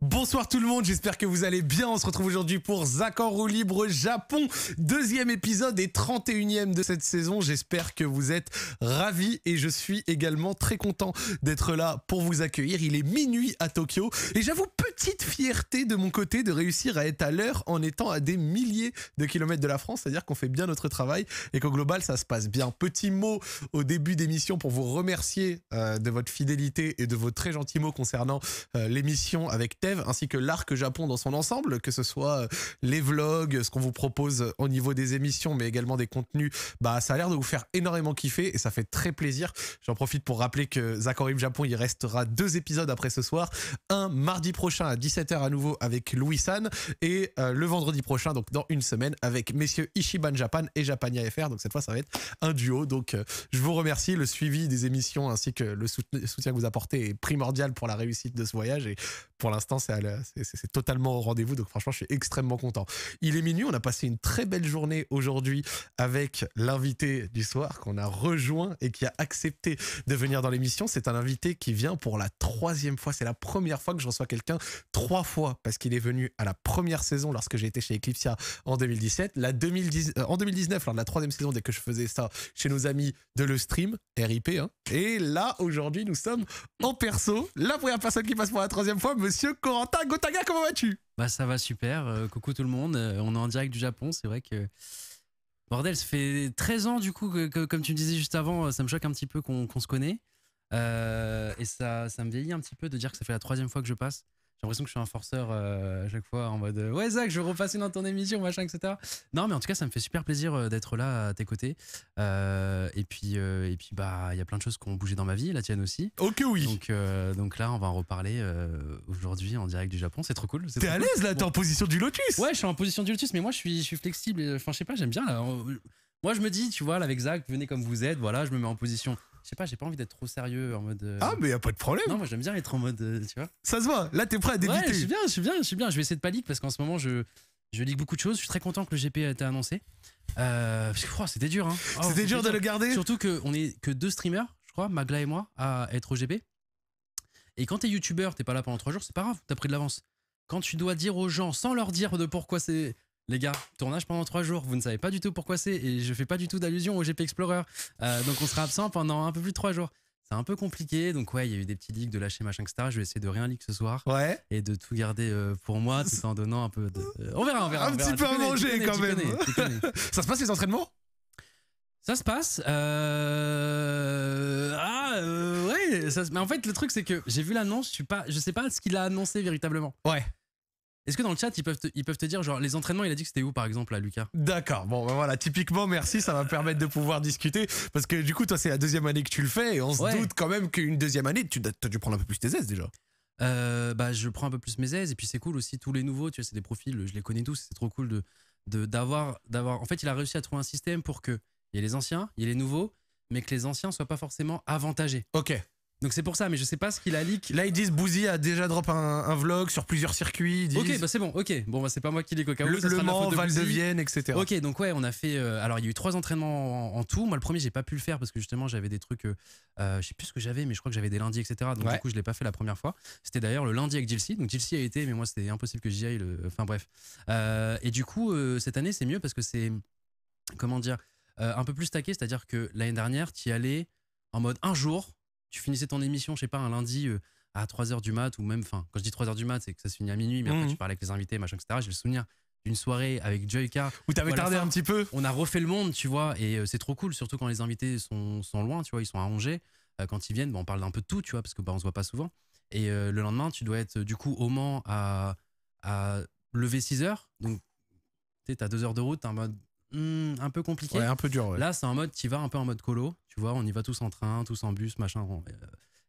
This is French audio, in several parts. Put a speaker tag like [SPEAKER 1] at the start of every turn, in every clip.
[SPEAKER 1] Bonsoir tout le monde, j'espère que vous allez bien. On se retrouve aujourd'hui pour Zaccord au Libre Japon, deuxième épisode et 31e de cette saison. J'espère que vous êtes ravis et je suis également très content d'être là pour vous accueillir. Il est minuit à Tokyo et j'avoue petite fierté de mon côté de réussir à être à l'heure en étant à des milliers de kilomètres de la France, c'est-à-dire qu'on fait bien notre travail et qu'au global ça se passe bien. Petit mot au début d'émission pour vous remercier euh, de votre fidélité et de vos très gentils mots concernant euh, l'émission avec Ainsi que l'arc Japon dans son ensemble, que ce soit euh, les vlogs, ce qu'on vous propose au niveau des émissions, mais également des contenus. Bah, ça a l'air de vous faire énormément kiffer et ça fait très plaisir. J'en profite pour rappeler que Zakorib Japon, il restera deux épisodes après ce soir. Un mardi prochain à 17h à nouveau avec Louis San et euh, le vendredi prochain, donc dans une semaine, avec messieurs Ishiban Japan et Japania FR. Donc cette fois, ça va être un duo. Donc euh, je vous remercie. Le suivi des émissions ainsi que le soutien que vous apportez est primordial pour la réussite de ce voyage. Et pour l'instant, c'est totalement au rendez-vous. Donc franchement, je suis extrêmement content. Il est minuit. On a passé une très belle journée aujourd'hui avec l'invité du soir qu'on a rejoint et qui a accepté de venir dans l'émission. C'est un invité qui vient pour la troisième fois. C'est la première fois que je reçois quelqu'un trois fois parce qu'il est venu à la première saison lorsque j'ai été chez Eclipsia en 2017, la 2010, euh, en 2019 lors de la troisième saison dès que je faisais ça chez nos amis de Le Stream, RIP. Hein. Et là, aujourd'hui, nous sommes en perso. La première personne qui passe pour la troisième fois, monsieur Corentin Gotaga, comment vas-tu?
[SPEAKER 2] Bah ça va super, euh, coucou tout le monde, euh, on est en direct du Japon, c'est vrai que... Bordel, ça fait 13 ans du coup que, comme tu me disais juste avant, ça me choque un petit peu qu'on se connaît. et ça, ça me vieillit un petit peu de dire que ça fait la troisième fois que je passe. J'ai l'impression que je suis un forceur euh, à chaque fois en mode euh, ouais Zach je vais repasser dans ton émission machin etc non mais en tout cas ça me fait super plaisir euh, d'être là à tes côtés. Et puis et puis bah il y a plein de choses qui ont bougé dans ma vie la tienne aussi.
[SPEAKER 1] Ok oui.
[SPEAKER 2] Donc donc là on va en reparler aujourd'hui en direct du Japon. C'est trop cool.
[SPEAKER 1] T'es à l'aise là? T'es en position du lotus?
[SPEAKER 2] Ouais je suis en position du lotus mais moi je suis je suis flexible enfin je sais pas j'aime bien là moi je me dis tu vois là, avec Zach venez comme vous êtes voilà je me mets en position sais pas, j'ai pas envie d'être trop sérieux en mode. Euh,
[SPEAKER 1] ah, mais y a pas de problème.
[SPEAKER 2] Non, moi j'aime bien être en mode, euh, tu vois.
[SPEAKER 1] Ça se voit. Là, t'es prêt à débuter.
[SPEAKER 2] Ouais, je suis bien, je suis bien, je suis bien. Je vais essayer de pas leak parce qu'en ce moment, je, je lis beaucoup de choses. Je suis très content que le GP ait été annoncé. Euh, parce que, oh, c'était dur, hein.
[SPEAKER 1] Oh, c'était dur de le garder.
[SPEAKER 2] Surtout qu'on est que deux streamers, je crois, Magla et moi, à être au GP. Et quand t'es youtubeur, t'es pas là pendant trois jours, c'est pas grave, t'as pris de l'avance. Quand tu dois dire aux gens, sans leur dire de pourquoi c'est les gars, tournage pendant trois jours, vous ne savez pas du tout pourquoi c'est et je fais pas du tout d'allusion au GP Explorer. donc on sera absent pendant un peu plus de trois jours. C'est un peu compliqué, donc ouais, il y a eu des petits leaks de lâcher machin, etc. Je vais essayer de rien leak ce soir.
[SPEAKER 1] Ouais.
[SPEAKER 2] Et de tout garder euh, pour moi tout en donnant un peu de. on verra, on verra.
[SPEAKER 1] Un petit peu à manger quand même. Ça se passe les entraînements?
[SPEAKER 2] Ça se passe. Euh... Ah euh, ouais. Ça... Mais en fait, le truc c'est que j'ai vu l'annonce. Je suis pas. Je sais pas ce qu'il a annoncé véritablement.
[SPEAKER 1] Ouais.
[SPEAKER 2] Est-ce que dans le chat, ils peuvent, te, ils peuvent te dire, genre, les entraînements, il a dit que c'était où, par exemple, à Lucas?
[SPEAKER 1] D'accord. Bon, ben voilà, typiquement, merci, ça va me permettre de pouvoir discuter. Parce que du coup, toi, c'est la deuxième année que tu le fais et on se doute quand même qu'une deuxième année, tu as dû prendre un peu plus tes aises déjà.
[SPEAKER 2] Euh, bah, je prends un peu plus mes aises et puis c'est cool aussi, tous les nouveaux, tu vois, c'est des profils, je les connais tous, c'est trop cool de d'avoir. d'avoir. En fait, il a réussi à trouver un système pour que il y ait les anciens, il y ait les nouveaux, mais que les anciens soient pas forcément avantagés.
[SPEAKER 1] Ok.
[SPEAKER 2] Donc c'est pour ça, mais je sais pas ce qu'il a leak.
[SPEAKER 1] Là ils disent Bouzy a déjà drop un, vlog sur plusieurs circuits.
[SPEAKER 2] Ok, bah c'est bon, ok. Bon bah c'est pas moi qui leak au cas où.
[SPEAKER 1] Le, le Mans, Val de Vienne, etc.
[SPEAKER 2] Ok, donc ouais, on a fait. Euh, alors il y a eu trois entraînements en, tout. Moi le premier j'ai pas pu le faire parce que justement j'avais des trucs. Euh, euh, je sais plus ce que j'avais, mais je crois que j'avais des lundis, etc. Donc du coup je l'ai pas fait la première fois. C'était d'ailleurs le lundi avec Gilsey. Donc Gilsey a été, mais moi c'était impossible que j'y aille. Le... Enfin bref. et du coup cette année c'est mieux parce que c'est comment dire un peu plus taqué, c'est-à-dire que l'année dernière tu y allais en mode un jour tu finissais ton émission, je sais pas, un lundi euh, à 3h du mat, ou même, enfin, quand je dis 3h du mat, c'est que ça se finit à minuit, mais après mhm. tu parlais avec les invités, machin, etc. J'ai le souvenir d'une soirée avec Joyka.
[SPEAKER 1] Où t'avais tardé un petit peu.
[SPEAKER 2] On a refait le monde, tu vois, et euh, c'est trop cool, surtout quand les invités sont, sont, loin, tu vois, ils sont à Angers. Euh, quand ils viennent, on parle d'un peu de tout, tu vois, parce que bah, on se voit pas souvent. Et le lendemain, tu dois être du coup au Mans à, à lever 6 h Donc, tu as 2 heures de route, t'es en mode hmm, un peu compliqué.
[SPEAKER 1] Ouais, un peu dur.
[SPEAKER 2] Là, c'est en mode, tu vas un peu en mode colo. Tu vois, on y va tous en train, tous en bus, machin. Euh,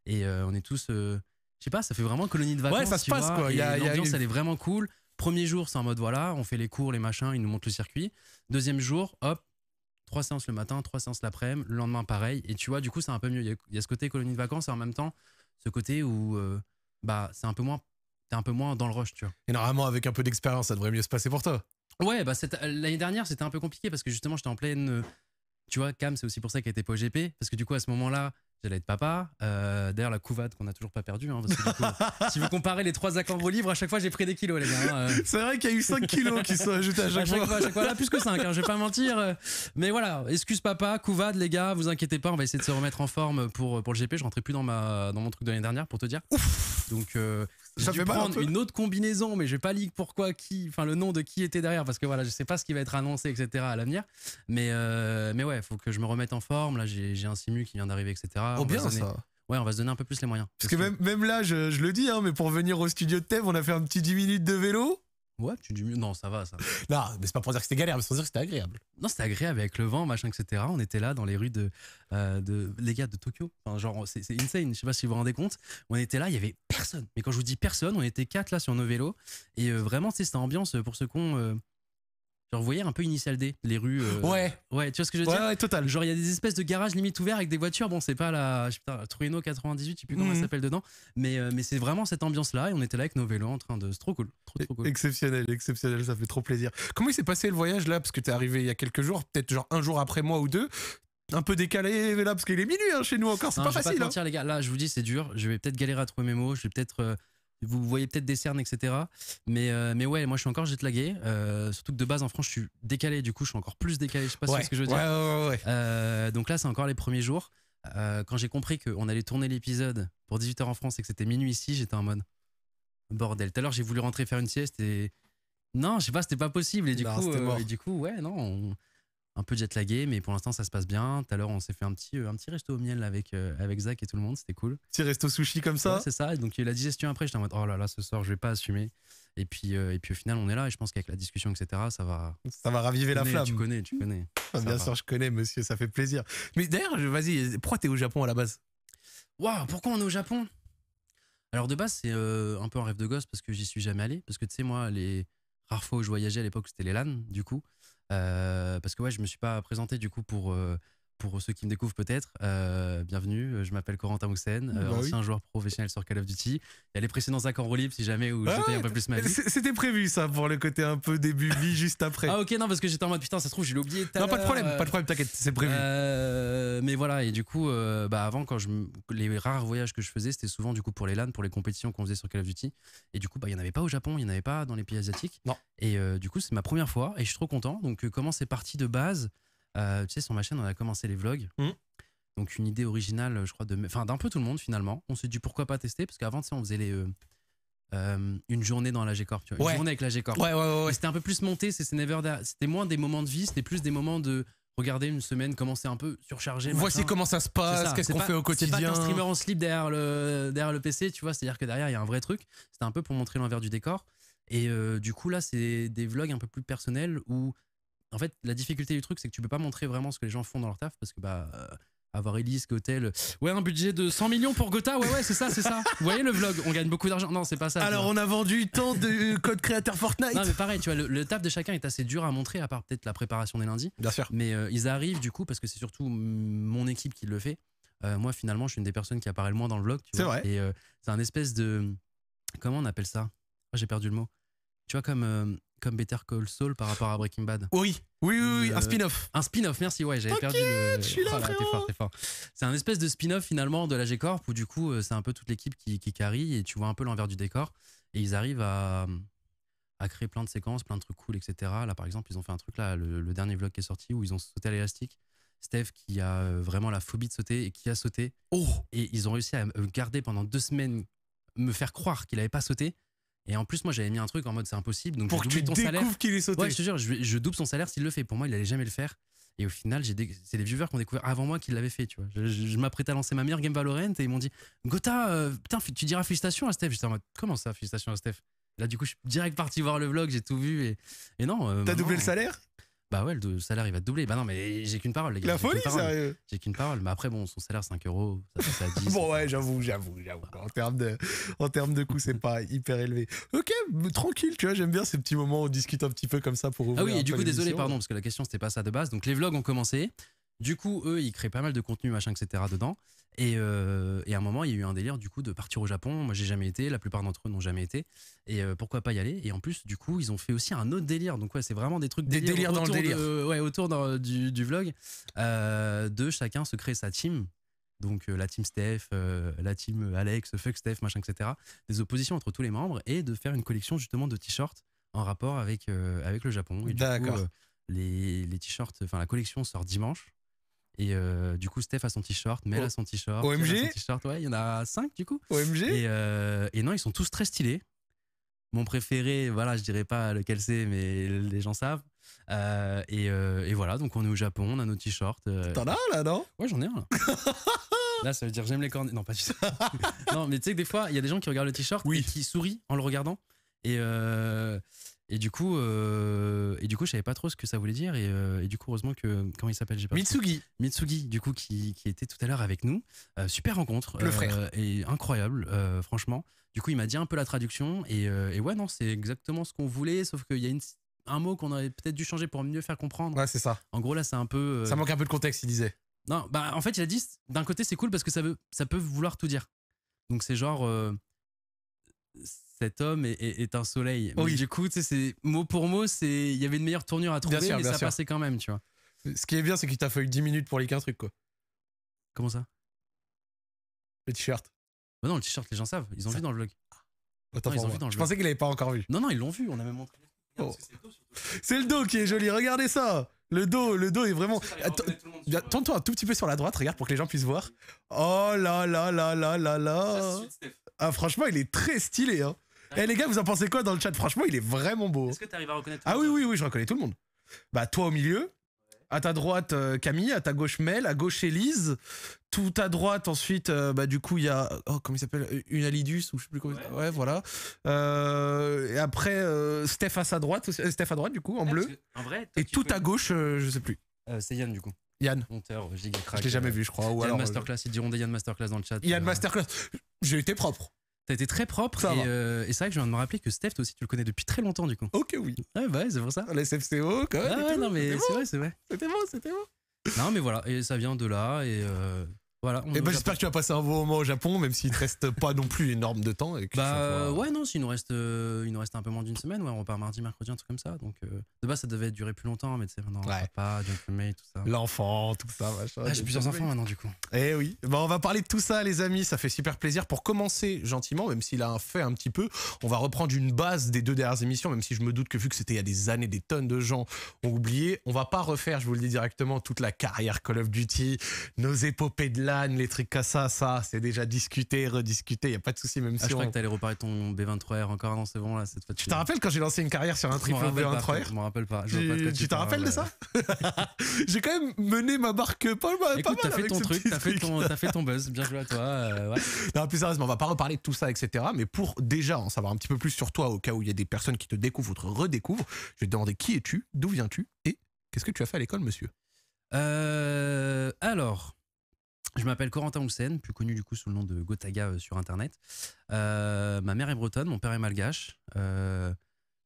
[SPEAKER 2] et euh, on est tous. Euh, je sais pas, ça fait vraiment colonie de vacances.
[SPEAKER 1] Ouais, ça se passe quoi.
[SPEAKER 2] L'ambiance, elle est vraiment cool. Premier jour, c'est en mode voilà, on fait les cours, les machins, ils nous montrent le circuit. Deuxième jour, hop, trois séances le matin, trois séances l'après-midi, le lendemain pareil. Et tu vois, du coup, c'est un peu mieux. Il y, a, ce côté colonie de vacances et en même temps, ce côté où bah, c'est un peu moins. T'es un peu moins dans le rush, tu vois.
[SPEAKER 1] Et normalement, avec un peu d'expérience, ça devrait mieux se passer pour toi.
[SPEAKER 2] Ouais, bah l'année dernière, c'était un peu compliqué parce que justement, j'étais en pleine tu vois, Cam, c'est aussi pour ça qu'elle était pas au GP, parce que du coup, à ce moment-là, j'allais être papa. Euh, D'ailleurs, la couvade qu'on a toujours pas perdue. Hein, si vous comparez les trois accords livres, à chaque fois j'ai pris des kilos, les gars. hein, euh.
[SPEAKER 1] C'est vrai qu'il y a eu 5 kilos qui sont ajoutés à
[SPEAKER 2] À
[SPEAKER 1] chaque fois.
[SPEAKER 2] fois, à chaque fois, là, plus que 5, je vais pas mentir. euh. Mais voilà, excuse papa, couvade, les gars, vous inquiétez pas, on va essayer de se remettre en forme pour, pour le GP. Je rentrais plus dans, ma, dans mon truc de l'année dernière, pour te dire. Donc, euh, j'ai
[SPEAKER 1] Ça
[SPEAKER 2] dû
[SPEAKER 1] fait mal un
[SPEAKER 2] prendre une autre combinaison, mais je vais pas lire pourquoi, qui, enfin le nom de qui était derrière, parce que voilà, je sais pas ce qui va être annoncé, etc. à l'avenir. Mais, euh, mais ouais, faut que je me remette en forme. Là, j'ai un simu qui vient d'arriver, etc.
[SPEAKER 1] Oh,
[SPEAKER 2] On
[SPEAKER 1] bien
[SPEAKER 2] donner-
[SPEAKER 1] ça.
[SPEAKER 2] Ouais, on va se donner un peu plus les moyens.
[SPEAKER 1] Parce que même, même là, je, je le dis, hein, mais pour venir au studio de Thèves, on a fait un petit 10 minutes de vélo.
[SPEAKER 2] Ouais, tu dis mieux. Non, ça va, ça.
[SPEAKER 1] Non, mais c'est pas pour dire que c'était galère, mais c'est pour dire que c'était agréable.
[SPEAKER 2] Non, c'était agréable avec le vent, machin, etc. On était là dans les rues de, euh, de les gars de Tokyo. Enfin, genre, c'est insane. Je sais pas si vous vous rendez compte. On était là, il y avait personne. Mais quand je vous dis personne, on était quatre là sur nos vélos. Et euh, vraiment, tu sais, c'était ambiance pour ceux qu'on. Euh, genre, vous voyez un peu Initial D, les rues. euh,
[SPEAKER 1] Ouais.
[SPEAKER 2] Ouais, tu vois ce que je veux
[SPEAKER 1] Ouais,
[SPEAKER 2] dire
[SPEAKER 1] ouais, total.
[SPEAKER 2] Genre, il y a des espèces de garages limite ouverts avec des voitures. Bon, c'est pas la, pas, la Trueno 98, je sais plus comment
[SPEAKER 1] Mhm.
[SPEAKER 2] elle s'appelle dedans. Mais, euh, mais c'est vraiment cette ambiance-là. Et on était là avec nos vélos en train de. C'est trop cool. Trop, trop cool.
[SPEAKER 1] Exceptionnel, exceptionnel, ça fait trop plaisir. Comment il s'est passé le voyage là? Parce que t'es arrivé il y a quelques jours, peut-être genre un jour après moi ou deux. Un peu décalé là, parce qu'il est minuit hein, chez nous encore, c'est
[SPEAKER 2] Non,
[SPEAKER 1] pas
[SPEAKER 2] je vais
[SPEAKER 1] facile.
[SPEAKER 2] te
[SPEAKER 1] hein.
[SPEAKER 2] mentir, les gars. Là, je vous dis, c'est dur. Je vais peut-être galérer à trouver mes mots. Je vais peut-être. euh, vous voyez peut-être des cernes, etc. Mais, euh, mais ouais, moi, je suis encore jetlagué. Euh, surtout que de base, en France, je suis décalé. Du coup, je suis encore plus décalé. Je sais pas si
[SPEAKER 1] Ouais,
[SPEAKER 2] ce que je veux dire.
[SPEAKER 1] ouais, ouais, ouais.
[SPEAKER 2] Euh, donc là, c'est encore les premiers jours. Euh, quand j'ai compris qu'on allait tourner l'épisode pour 18h en France et que c'était minuit ici, j'étais en mode bordel. Tout à l'heure, j'ai voulu rentrer faire une sieste et non, je sais pas, c'était pas possible. Et du
[SPEAKER 1] Non,
[SPEAKER 2] coup, euh, et du coup, ouais, non, on- un peu jetlagué, mais pour l'instant, ça se passe bien. Tout à l'heure, on s'est fait un petit, euh, un petit resto au miel avec, euh, avec Zach et tout le monde, c'était cool.
[SPEAKER 1] Petit resto sushi comme ça.
[SPEAKER 2] Ouais, c'est ça. Et donc, il y a eu la digestion après. J'étais en mode, oh là là, ce soir, je vais pas assumer. Et puis, euh, et puis au final, on est là. Et je pense qu'avec la discussion, etc., ça va.
[SPEAKER 1] ça va raviver la flamme.
[SPEAKER 2] Tu connais, tu connais.
[SPEAKER 1] Ah, bien
[SPEAKER 2] va.
[SPEAKER 1] sûr, je connais, monsieur, ça fait plaisir. Mais d'ailleurs, vas-y, pourquoi t'es au Japon à la base?
[SPEAKER 2] Waouh, pourquoi on est au Japon? Alors de base, c'est euh, un peu un rêve de gosse parce que j'y suis jamais allé. Parce que tu sais, moi, les rares fois où je voyageais à l'époque, c'était les LAN, du coup. Euh, parce que ouais, je me suis pas présenté du coup pour, euh, pour ceux qui me découvrent peut-être. Euh, bienvenue, euh, je m'appelle Corentin Moussen, euh,
[SPEAKER 1] Bah oui.
[SPEAKER 2] ancien joueur professionnel sur Call of Duty. Il y a les précédents accords en libre si jamais où
[SPEAKER 1] Ah
[SPEAKER 2] j'étais
[SPEAKER 1] ouais,
[SPEAKER 2] un peu plus ma vie.
[SPEAKER 1] C'était prévu ça pour le côté un peu début vie juste après.
[SPEAKER 2] Ah ok, non, parce que j'étais en mode putain, ça se trouve, je l'ai oublié
[SPEAKER 1] non, pas de problème,
[SPEAKER 2] euh,
[SPEAKER 1] pas de problème, t'inquiète, c'est prévu.
[SPEAKER 2] Euh, mais voilà, et du coup, euh, bah avant, quand je, les rares voyages que je faisais, c'était souvent du coup pour les LAN, pour les compétitions qu'on faisait sur Call of Duty. Et du coup, bah, il n'y en avait pas au Japon, il n'y en avait pas dans les pays asiatiques.
[SPEAKER 1] Non.
[SPEAKER 2] Et euh, du coup, c'est ma première fois et je suis trop content. Donc, euh, comment c'est parti de base? Euh, Tu sais, sur ma chaîne, on a commencé les vlogs.
[SPEAKER 1] Mhm.
[SPEAKER 2] Donc, une idée originale, je crois, de, enfin, d'un peu tout le monde finalement. On s'est dit pourquoi pas tester, parce qu'avant, tu sais, on faisait les, euh, euh, une journée dans la G-Corp, tu vois,
[SPEAKER 1] Ouais.
[SPEAKER 2] une journée avec la G-Corp.
[SPEAKER 1] Ouais, ouais.
[SPEAKER 2] C'était un peu plus monté, c'est c'est c'était moins des moments de vie, c'était plus des moments de regarder une semaine, commencer un peu surchargé.
[SPEAKER 1] Voici
[SPEAKER 2] machin.
[SPEAKER 1] comment ça se
[SPEAKER 2] C'est
[SPEAKER 1] passe, qu'est-ce
[SPEAKER 2] c'est
[SPEAKER 1] qu'on fait au
[SPEAKER 2] C'est
[SPEAKER 1] quotidien.
[SPEAKER 2] pas qu'un streamer en slip derrière le, derrière le PC, tu vois, c'est-à-dire que derrière il y a un vrai truc. C'était un peu pour montrer l'envers du décor. Et euh, du coup, là, c'est des vlogs un peu plus personnels où, en fait, la difficulté du truc, c'est que tu peux pas montrer vraiment ce que les gens font dans leur taf parce que, bah. euh, avoir Elise, Gotel, ouais, un budget de 100 millions pour Gotha, ouais, ouais, c'est ça, c'est ça. Vous voyez le vlog, on gagne beaucoup d'argent. Non, c'est pas ça.
[SPEAKER 1] Alors, on a vendu tant de codes créateurs Fortnite.
[SPEAKER 2] Non, mais pareil, tu vois, le, le taf de chacun est assez dur à montrer, à part peut-être la préparation des lundis.
[SPEAKER 1] Bien sûr.
[SPEAKER 2] Mais euh, ils arrivent du coup parce que c'est surtout mon équipe qui le fait. Euh, moi, finalement, je suis une des personnes qui apparaît le moins dans le vlog. tu
[SPEAKER 1] C'est
[SPEAKER 2] vois.
[SPEAKER 1] vrai.
[SPEAKER 2] Et euh, c'est un espèce de. Comment on appelle ça? Oh, J'ai perdu le mot. Tu vois, comme, euh, comme Better Call Saul par rapport à Breaking Bad.
[SPEAKER 1] Oui, oui, oui, oui, un
[SPEAKER 2] Euh,
[SPEAKER 1] spin-off.
[SPEAKER 2] Un spin-off, merci, ouais, j'avais perdu le.
[SPEAKER 1] je suis là,
[SPEAKER 2] Oh t'es
[SPEAKER 1] frérot.
[SPEAKER 2] fort, t'es fort. C'est un espèce de spin-off finalement de la G-Corp où du coup, euh, c'est un peu toute l'équipe qui, qui carry et tu vois un peu l'envers du décor. Et ils arrivent à, à créer plein de séquences, plein de trucs cool, etc. Là, par exemple, ils ont fait un truc là, le, le dernier vlog qui est sorti où ils ont sauté à l'élastique. Steph qui a euh, vraiment la phobie de sauter et qui a sauté.
[SPEAKER 1] Oh,
[SPEAKER 2] Et ils ont réussi à me garder pendant deux semaines, me faire croire qu'il avait pas sauté. Et en plus, moi, j'avais mis un truc en mode c'est impossible. Donc,
[SPEAKER 1] pour que tu
[SPEAKER 2] ton
[SPEAKER 1] découvres qu'il est sauté.
[SPEAKER 2] Ouais, je te jure, je, double son salaire s'il le fait. Pour moi, il allait jamais le faire. Et au final, j'ai c'est les viewers qui ont découvert avant moi qu'il l'avait fait. Tu vois. Je, je- je m'apprêtais à lancer ma meilleure game Valorant et ils m'ont dit Gotha, euh, putain, tu diras félicitations à Steph. J'étais en mode Comment ça, félicitations à Steph? Là, du coup, je suis direct parti voir le vlog, j'ai tout vu. Et, et non. euh,
[SPEAKER 1] T'as doublé le salaire?
[SPEAKER 2] Bah ouais, le salaire, il va te doubler. Bah non, mais j'ai qu'une parole, les gars.
[SPEAKER 1] La folie, sérieux.
[SPEAKER 2] J'ai qu'une parole. Mais après, bon, son salaire, 5 euros. Ça passe à 10.
[SPEAKER 1] Bon, ouais, j'avoue, j'avoue, j'avoue. En termes de, en termes de coût, c'est pas hyper élevé. Ok, tranquille, tu vois, j'aime bien ces petits moments où on discute un petit peu comme ça pour ouvrir
[SPEAKER 2] Ah oui, et du coup, désolé, pardon, parce que la question, c'était pas ça de base. Donc, les vlogs ont commencé. Du coup, eux, ils créent pas mal de contenu, machin, etc. dedans. Et, euh, et à un moment, il y a eu un délire, du coup, de partir au Japon. Moi, j'ai jamais été. La plupart d'entre eux n'ont jamais été. Et euh, pourquoi pas y aller? Et en plus, du coup, ils ont fait aussi un autre délire. Donc, ouais, c'est vraiment des trucs
[SPEAKER 1] Des délires dans le
[SPEAKER 2] autour
[SPEAKER 1] délire.
[SPEAKER 2] de- ouais, autour dans- du, du vlog. euh, de chacun se créer sa team. donc la team Steph, la team Alex, fuck Steph, machin, etc. Des oppositions entre tous les membres et de faire une collection justement de t-shirts en rapport avec, avec le Japon.
[SPEAKER 1] D'accord.
[SPEAKER 2] les, les t-shirts, enfin la collection sort dimanche. Et euh, du coup, Steph a son t-shirt, Mel a son t-shirt.
[SPEAKER 1] OMG
[SPEAKER 2] Ouais, il y en a 5 du coup.
[SPEAKER 1] OMG
[SPEAKER 2] et, euh, et, non, ils sont tous très stylés. Mon préféré, voilà, je dirais pas lequel c'est, mais les gens savent. Euh, et, et, voilà, donc on est au Japon, on a nos t-shirts.
[SPEAKER 1] T'en as là, non?
[SPEAKER 2] Ouais, j'en ai un là. là, ça veut dire j'aime les cornets. Non, pas du tout. non, mais tu sais que des fois, il y a des gens qui regardent le t-shirt et qui sourient en le regardant. Et, et du coup, euh, et du coup, je savais pas trop ce que ça voulait dire. Et, euh, du coup, heureusement que comment il s'appelle,
[SPEAKER 1] Mitsugi.
[SPEAKER 2] Mitsugi, du coup, qui, qui était tout à l'heure avec nous. Euh, super rencontre.
[SPEAKER 1] Le frère.
[SPEAKER 2] Et incroyable, franchement. Du coup, il m'a dit un peu la traduction. Et, et ouais, non, c'est exactement ce qu'on voulait, sauf qu'il y a une, un mot qu'on aurait peut-être dû changer pour mieux faire comprendre.
[SPEAKER 1] Ouais, c'est ça.
[SPEAKER 2] En gros, là, c'est un peu.
[SPEAKER 1] Ça manque un peu de contexte, il disait.
[SPEAKER 2] Non, bah en fait, il a dit d'un côté, c'est cool parce que ça veut, ça peut vouloir tout dire. Donc c'est genre cet homme est, un soleil. Oui. du coup, c'est mot pour mot, c'est il y avait une meilleure tournure à trouver, mais ça passait quand même, tu vois.
[SPEAKER 1] Ce qui est bien, c'est qu'il t'a fallu 10 minutes pour liker un truc, quoi.
[SPEAKER 2] Comment ça?
[SPEAKER 1] Le t-shirt.
[SPEAKER 2] Bah non, le t-shirt, les gens savent. Ils ont vu dans le vlog.
[SPEAKER 1] Attends, ils ont vu dans le Je pensais qu'il avait pas encore vu.
[SPEAKER 2] Non, non, ils l'ont vu. On a même montré.
[SPEAKER 1] Oh. C'est le dos qui est joli. Regardez ça. Le dos, le dos est vraiment. Tourne-toi un tout petit peu sur la droite, regarde pour que les gens puissent voir. Oh là là là là là là. Ah franchement, il est très stylé. Hein. Eh les gars, vous en pensez quoi dans le chat? Franchement, il est vraiment beau.
[SPEAKER 2] Est-ce que tu arrives à reconnaître
[SPEAKER 1] Ah oui, oui, oui, je reconnais tout le monde. Bah, toi au milieu. À ta droite, euh, Camille. À ta gauche, Mel. À gauche, Elise. Tout à droite, ensuite, euh, bah, du coup, il y a. Oh, comment il s'appelle? Une Alidus, ou je sais plus comment. Ouais, ouais voilà. Euh, et après, Steph à sa droite. Steph à droite, du coup, en bleu.
[SPEAKER 2] En vrai,
[SPEAKER 1] et tout à gauche, je sais plus.
[SPEAKER 2] c'est Yann, du coup.
[SPEAKER 1] Yann.
[SPEAKER 2] Monteur, giga
[SPEAKER 1] Je l'ai jamais vu, je crois.
[SPEAKER 2] Ou Yann Masterclass, ils diront des Yann Masterclass dans le chat.
[SPEAKER 1] Yann Masterclass. J'ai été propre.
[SPEAKER 2] T'as été très propre euh, et, c'est vrai que je viens de me rappeler que Steph aussi tu le connais depuis très longtemps du coup.
[SPEAKER 1] Ok oui.
[SPEAKER 2] Ouais bah c'est pour ça.
[SPEAKER 1] Les SFCO quand même.
[SPEAKER 2] Ah ouais non mais c'est vrai c'est vrai.
[SPEAKER 1] C'était bon c'était bon.
[SPEAKER 2] Non mais voilà et ça vient de là et euh, voilà.
[SPEAKER 1] Et bah, j'espère que tu vas passer un beau moment au Japon, même s'il te reste pas non plus énorme de temps. Et
[SPEAKER 2] bah ouais, non, s'il nous reste, euh, il nous reste un peu moins d'une semaine. Ouais, on repart mardi, mercredi, un truc comme ça. Donc euh, de base, ça devait durer plus longtemps, mais tu sais, maintenant, ouais. papa, Gentleman, tout ça.
[SPEAKER 1] L'enfant, tout ça, machin.
[SPEAKER 2] Ah, j'ai plusieurs enfants maintenant, du coup.
[SPEAKER 1] Eh oui. Bah, on va parler de tout ça, les amis. Ça fait super plaisir. Pour commencer gentiment, même s'il a fait un petit peu, on va reprendre une base des deux dernières émissions, même si je me doute que vu que c'était il y a des années, des tonnes de gens ont oublié. On va pas refaire, je vous le dis directement, toute la carrière Call of Duty, nos épopées de LAN, les trucs ça, ça, c'est déjà discuté, rediscuté, il y a pas de souci même
[SPEAKER 2] ah, si je crois que t'allais reparler ton B23R encore, non c'est bon là cette fois.
[SPEAKER 1] Tu te rappelles quand j'ai lancé une carrière sur un triple B23R
[SPEAKER 2] Je m'en rappelle pas.
[SPEAKER 1] tu te rappelles de ça J'ai quand même mené ma barque pas, mal.
[SPEAKER 2] Écoute, t'as fait ton truc, t'as fait fait ton buzz, bien joué à toi. Euh,
[SPEAKER 1] non, plus sérieusement, on va pas reparler de tout ça, etc. Mais pour déjà en savoir un petit peu plus sur toi, au cas où il y a des personnes qui te découvrent ou te redécouvrent, je vais te demander qui es-tu, d'où viens-tu et qu'est-ce que tu as fait à l'école, monsieur?
[SPEAKER 2] Euh, Alors, je m'appelle Corentin Houssen, plus connu du coup sous le nom de Gotaga euh, sur internet. Euh, ma mère est bretonne, mon père est malgache. Euh,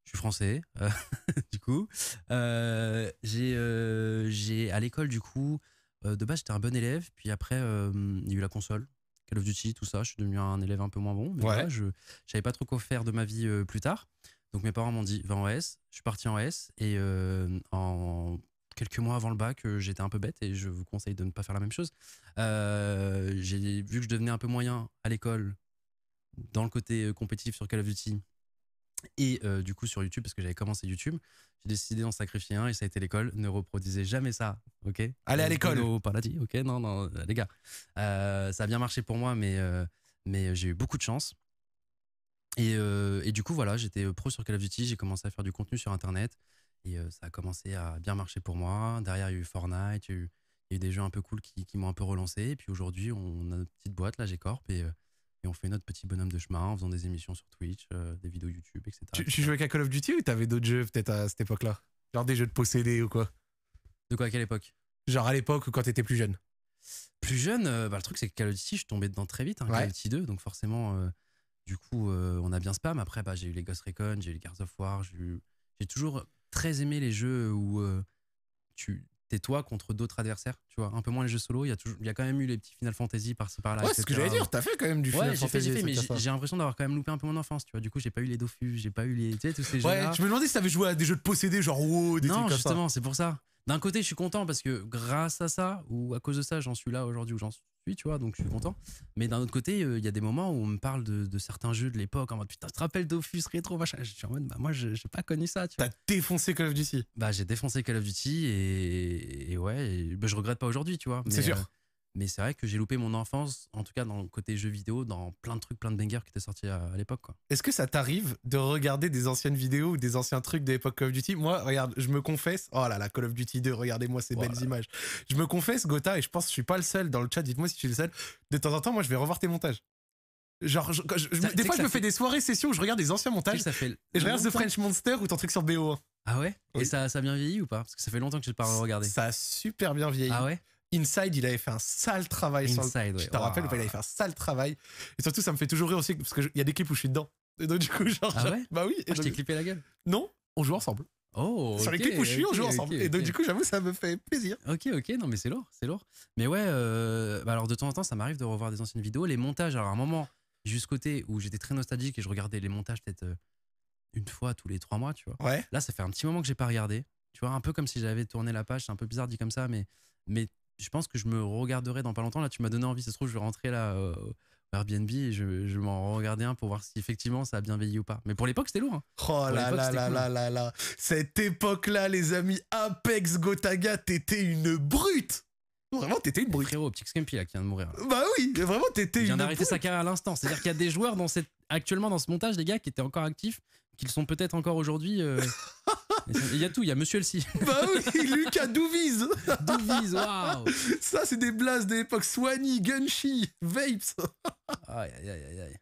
[SPEAKER 2] je suis français, du coup. j'ai à l'école du coup, de base j'étais un bon élève, puis après il y a eu la console, Call of Duty, tout ça. Je suis devenu un élève un peu moins bon, mais je savais pas trop quoi faire de ma vie plus tard. Donc mes parents m'ont dit va en S. Je suis parti en S et en quelques mois avant le bac, euh, j'étais un peu bête et je vous conseille de ne pas faire la même chose. Euh, j'ai vu que je devenais un peu moyen à l'école dans le côté euh, compétitif sur Call of Duty et du coup sur YouTube parce que j'avais commencé YouTube. J'ai décidé d'en sacrifier un et ça a été l'école. Ne reproduisez jamais ça, ok?
[SPEAKER 1] Allez à l'école.
[SPEAKER 2] Paradis, ok? Non, non, les gars, ça a bien marché pour moi, mais mais j'ai eu beaucoup de chance. Et, et du coup voilà, j'étais pro sur Call of Duty. J'ai commencé à faire du contenu sur Internet. Et euh, ça a commencé à bien marcher pour moi. Derrière, il y a eu Fortnite, il y a eu, des jeux un peu cool qui, qui m'ont un peu relancé. Et puis aujourd'hui, on a notre petite boîte, là, G-Corp, et, et, on fait notre petit bonhomme de chemin en faisant des émissions sur Twitch, euh, des vidéos YouTube, etc.
[SPEAKER 1] Tu, jouais qu'à Call of Duty ou t'avais d'autres jeux peut-être à cette époque-là? Genre des jeux de posséder ou quoi?
[SPEAKER 2] De quoi, à quelle époque?
[SPEAKER 1] Genre à l'époque ou quand t'étais plus jeune?
[SPEAKER 2] Plus jeune, bah, le truc c'est que Call of Duty, je suis tombé dedans très vite, hein, Call of Duty 2, donc forcément, du coup, on a bien spam. Après, bah, j'ai eu les Ghost Recon, j'ai eu les Gears of War, j'ai toujours très aimé les jeux où euh, tu t'es toi contre d'autres adversaires, tu vois. Un peu moins les jeux solo. Il y a, toujours, il y a quand même eu les petits Final Fantasy par-ci par-là.
[SPEAKER 1] Ouais, c'est ce que j'allais dire. T'as fait quand même du Final Fantasy.
[SPEAKER 2] Fait, mais j'ai l'impression d'avoir quand même loupé un peu mon enfance, tu vois. Du coup, j'ai pas eu les Dofus, j'ai pas eu les. Tu sais, tous ces jeux. Ouais,
[SPEAKER 1] je me demandais si t'avais joué à des jeux de posséder, genre WoW, des
[SPEAKER 2] non,
[SPEAKER 1] trucs comme
[SPEAKER 2] justement, c'est pour ça. D'un côté, je suis content parce que grâce à ça, ou à cause de ça, j'en suis là aujourd'hui où j'en suis, tu vois, donc je suis content. Mais d'un autre côté, euh, il y a des moments où on me parle de, certains jeux de l'époque en mode putain, tu te rappelles Dofus Rétro, machin. Je suis en mode, bah moi, j'ai pas connu ça, tu
[SPEAKER 1] T'as défoncé Call of Duty
[SPEAKER 2] Bah, j'ai défoncé Call of Duty et, ouais, bah, je regrette pas aujourd'hui, tu vois.
[SPEAKER 1] C'est sûr. Euh,
[SPEAKER 2] mais c'est vrai que j'ai loupé mon enfance, en tout cas dans le côté jeux vidéo, dans plein de trucs, plein de bangers qui étaient sortis à, l'époque.
[SPEAKER 1] Est-ce que ça t'arrive de regarder des anciennes vidéos ou des anciens trucs de l'époque Call of Duty? Moi, regarde, je me confesse. Oh là là, Call of Duty 2, regardez-moi ces belles images. Je me confesse, Gotha, et je pense que je suis pas le seul dans le chat. Dites-moi si je suis le seul. De temps en temps, moi, je vais revoir tes montages. Genre, des fois, je me fais des soirées sessions où je regarde des anciens montages.
[SPEAKER 2] Ça fait
[SPEAKER 1] et je regarde The French Monster ou ton truc sur BO1.
[SPEAKER 2] Ah ouais? Et ça, ça a bien vieilli ou pas? Parce que ça fait longtemps que je ne pas regardé.
[SPEAKER 1] Ça a super bien vieilli.
[SPEAKER 2] Ah ouais?
[SPEAKER 1] Inside, il avait fait un sale travail.
[SPEAKER 2] Inside, sur le...
[SPEAKER 1] Je te rappelle, il avait fait un sale travail. Et surtout, ça me fait toujours rire aussi parce qu'il y a des clips où je suis dedans. Et donc, du coup, genre.
[SPEAKER 2] Ah ouais
[SPEAKER 1] Bah oui.
[SPEAKER 2] Et ah, je t'ai clippé la gueule
[SPEAKER 1] Non, on joue ensemble.
[SPEAKER 2] Oh,
[SPEAKER 1] Sur les clips où je suis, on joue ensemble. et donc, du coup, j'avoue, ça me fait plaisir.
[SPEAKER 2] Ok, ok, non, mais c'est lourd, c'est lourd. Mais ouais, euh, bah alors de temps en temps, ça m'arrive de revoir des anciennes vidéos. Les montages, alors à un moment, juste côté où j'étais très nostalgique et je regardais les montages peut-être euh, une fois tous les trois mois, tu vois.
[SPEAKER 1] Ouais.
[SPEAKER 2] Là, ça fait un petit moment que j'ai pas regardé. Tu vois, un peu comme si j'avais tourné la page. C'est un peu bizarre dit comme ça, mais, mais je pense que je me regarderai dans pas longtemps. Là, tu m'as donné envie. Ça se trouve, je vais rentrer là euh, au Airbnb et je, je vais m'en regarder un pour voir si effectivement ça a bien veillé ou pas. Mais pour l'époque, c'était lourd. Hein.
[SPEAKER 1] Oh là là là là là là. Cette époque-là, les amis, Apex Gotaga, t'étais une brute. Vraiment, t'étais une brute.
[SPEAKER 2] Frérot, petit Scampy là qui vient de mourir.
[SPEAKER 1] Bah oui, vraiment, t'étais une. Il
[SPEAKER 2] vient d'arrêter sa carrière à l'instant. C'est-à-dire qu'il y a des joueurs dans cette... actuellement dans ce montage, des gars qui étaient encore actifs, qu'ils sont peut-être encore aujourd'hui. Euh, il y a tout, il y a Monsieur Elsie.
[SPEAKER 1] Bah oui, Lucas Douviz.
[SPEAKER 2] Douviz, waouh.
[SPEAKER 1] Ça, c'est des blasts de l'époque. Swanny, Gunshi, Vapes.
[SPEAKER 2] Aïe, aïe, aïe, aïe.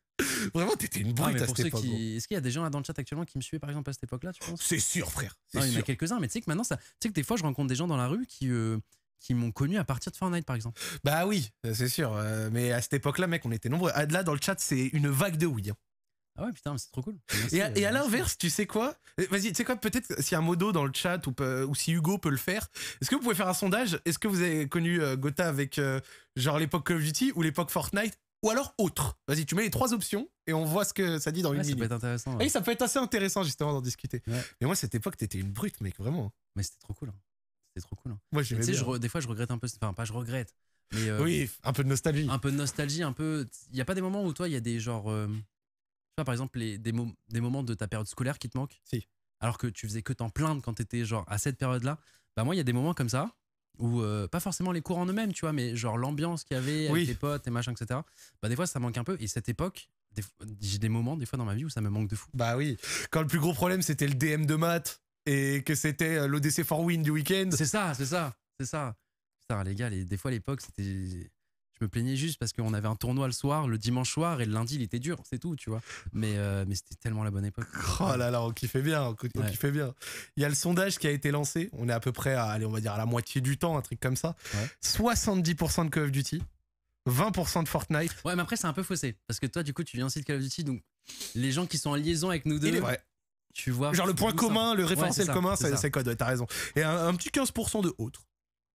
[SPEAKER 1] Vraiment, t'étais une brute à cette époque.
[SPEAKER 2] Est-ce qu'il y a des gens là dans le chat actuellement qui me suivaient par exemple à cette époque-là, tu penses?
[SPEAKER 1] C'est sûr, frère.
[SPEAKER 2] Non, il y en a quelques-uns, mais tu sais que maintenant, ça... tu sais que des fois, je rencontre des gens dans la rue qui. Euh, qui m'ont connu à partir de Fortnite par exemple.
[SPEAKER 1] Bah oui, c'est sûr. Euh, mais à cette époque-là, mec, on était nombreux. Là, dans le chat, c'est une vague de oui. Hein.
[SPEAKER 2] Ah ouais, putain, c'est trop cool.
[SPEAKER 1] et à, euh, l'inverse, tu sais quoi? Euh, Vas-y, tu sais quoi? Peut-être s'il y a un modo dans le chat ou, ou si Hugo peut le faire, est-ce que vous pouvez faire un sondage? Est-ce que vous avez connu euh, Gotha avec genre l'époque Call of Duty ou l'époque Fortnite ou alors autre? Vas-y, tu mets les trois options et on voit ce que ça dit dans une minute. Ça
[SPEAKER 2] peut être intéressant.
[SPEAKER 1] Oui, ça peut être assez intéressant justement d'en discuter. Mais moi, cette époque, t'étais une brute, mec, vraiment.
[SPEAKER 2] Mais c'était trop cool. Hein. C'était trop cool. Hein.
[SPEAKER 1] Moi, j'aimais
[SPEAKER 2] bien. des fois, je regrette un peu. Enfin, pas je regrette. Mais
[SPEAKER 1] oui, un peu de nostalgie.
[SPEAKER 2] Un peu de nostalgie, un peu. Il y a pas des moments où toi, il y a des genres vois, par exemple, les, des, des, moments de ta période scolaire qui te manquent
[SPEAKER 1] Si.
[SPEAKER 2] Alors que tu faisais que t'en plaindre quand t'étais genre à cette période-là. Bah, moi, il y a des moments comme ça où, euh, pas forcément les cours en eux-mêmes, tu vois, mais genre l'ambiance qu'il y avait avec tes potes et machin, etc. Bah, des fois, ça manque un peu. Et cette époque, j'ai des moments, des fois dans ma vie où ça me manque de fou.
[SPEAKER 1] Bah oui. Quand le plus gros problème, c'était le DM de maths et que c'était euh, l'ODC for win du week-end.
[SPEAKER 2] C'est ça, c'est ça, c'est ça. Putain, les gars, les, des fois, l'époque, c'était je me plaignais juste parce qu'on avait un tournoi le soir, le dimanche soir, et le lundi, il était dur, c'est tout, tu vois. Mais, euh, mais c'était tellement la bonne époque.
[SPEAKER 1] Oh là là, on kiffait bien, on, kiffait bien. Il y a le sondage qui a été lancé, on est à peu près à, allez, on va dire à la moitié du temps, un truc comme ça. 70% de Call of Duty. 20% de Fortnite.
[SPEAKER 2] Ouais, mais après, c'est un peu faussé. Parce que toi, du coup, tu viens aussi de Call of Duty. Donc, les gens qui sont en liaison avec nous deux.
[SPEAKER 1] Il est vrai.
[SPEAKER 2] Tu vois.
[SPEAKER 1] Genre, le point commun, le référentiel commun, c'est quoi Ouais, t'as raison. Et un, un, petit 15% de autres.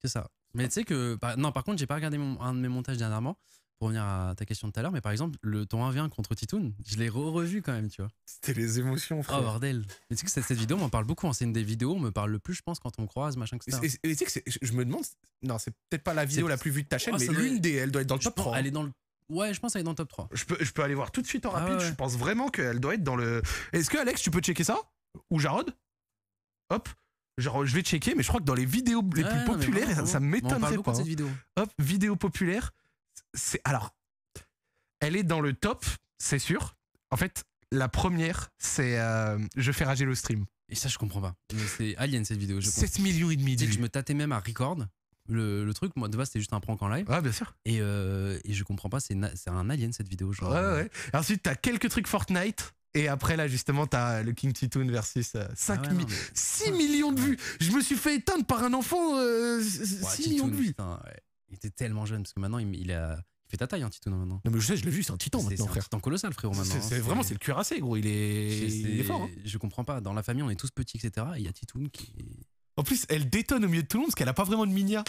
[SPEAKER 2] C'est ça. Mais tu sais que. non, par contre, j'ai pas regardé un de mes montages dernièrement pour revenir à ta question de tout à l'heure, mais par exemple, le ton 1v1 contre Titoun, je l'ai revu quand même, tu vois.
[SPEAKER 1] C'était les émotions, frère.
[SPEAKER 2] Oh bordel. Mais tu sais que cette, vidéo, on m'en parle beaucoup. Hein. C'est une des vidéos, on me parle le plus, je pense, quand on croise, machin, etc.
[SPEAKER 1] Et, tu sais que je me demande, non, c'est peut-être pas la vidéo la plus vue de ta chaîne, oh, mais l'une des, elle doit être dans le top 3.
[SPEAKER 2] Elle est dans le Ouais, je pense qu'elle est dans le top 3.
[SPEAKER 1] Je peux, je peux aller voir tout de suite en ah rapide. Je pense vraiment qu'elle doit être dans le. Est-ce que Alex, tu peux checker ça? Ou Jarod? Hop. Genre, je vais checker, mais je crois que dans les vidéos les plus populaires, ça, m'étonnerait pas.
[SPEAKER 2] Cette vidéo.
[SPEAKER 1] Hop, vidéo populaire. C'est alors, elle est dans le top, c'est sûr. En fait, la première, c'est euh, Je fais rager le stream.
[SPEAKER 2] Et ça, je comprends pas. C'est Alien cette vidéo. Je
[SPEAKER 1] 7 millions et demi.
[SPEAKER 2] je me tâtais même à record. Le, truc, moi de base c'était juste un prank en live.
[SPEAKER 1] Ouais, bien sûr.
[SPEAKER 2] Et, euh, et je comprends pas, c'est un alien cette vidéo. Genre,
[SPEAKER 1] ouais, ouais. Et ensuite, t'as quelques trucs Fortnite. Et après, là, justement, t'as le King Titoon versus 5 euh, 6 ah millions de vues. Je me suis fait éteindre par un enfant, 6 millions de vues.
[SPEAKER 2] Il était tellement jeune parce que maintenant, il, il a, il fait ta taille, un hein, maintenant.
[SPEAKER 1] Non, mais je sais, je l'ai vu, c'est un titan maintenant, frère.
[SPEAKER 2] C'est un titan colossal, frérot, maintenant.
[SPEAKER 1] C'est hein, vraiment, c'est le cuirassé, gros. Il est, il est fort. Hein.
[SPEAKER 2] Je comprends pas. Dans la famille, on est tous petits, etc. Et il y a Titoun qui.
[SPEAKER 1] En plus, elle détonne au milieu de tout le monde parce qu'elle a pas vraiment de minia.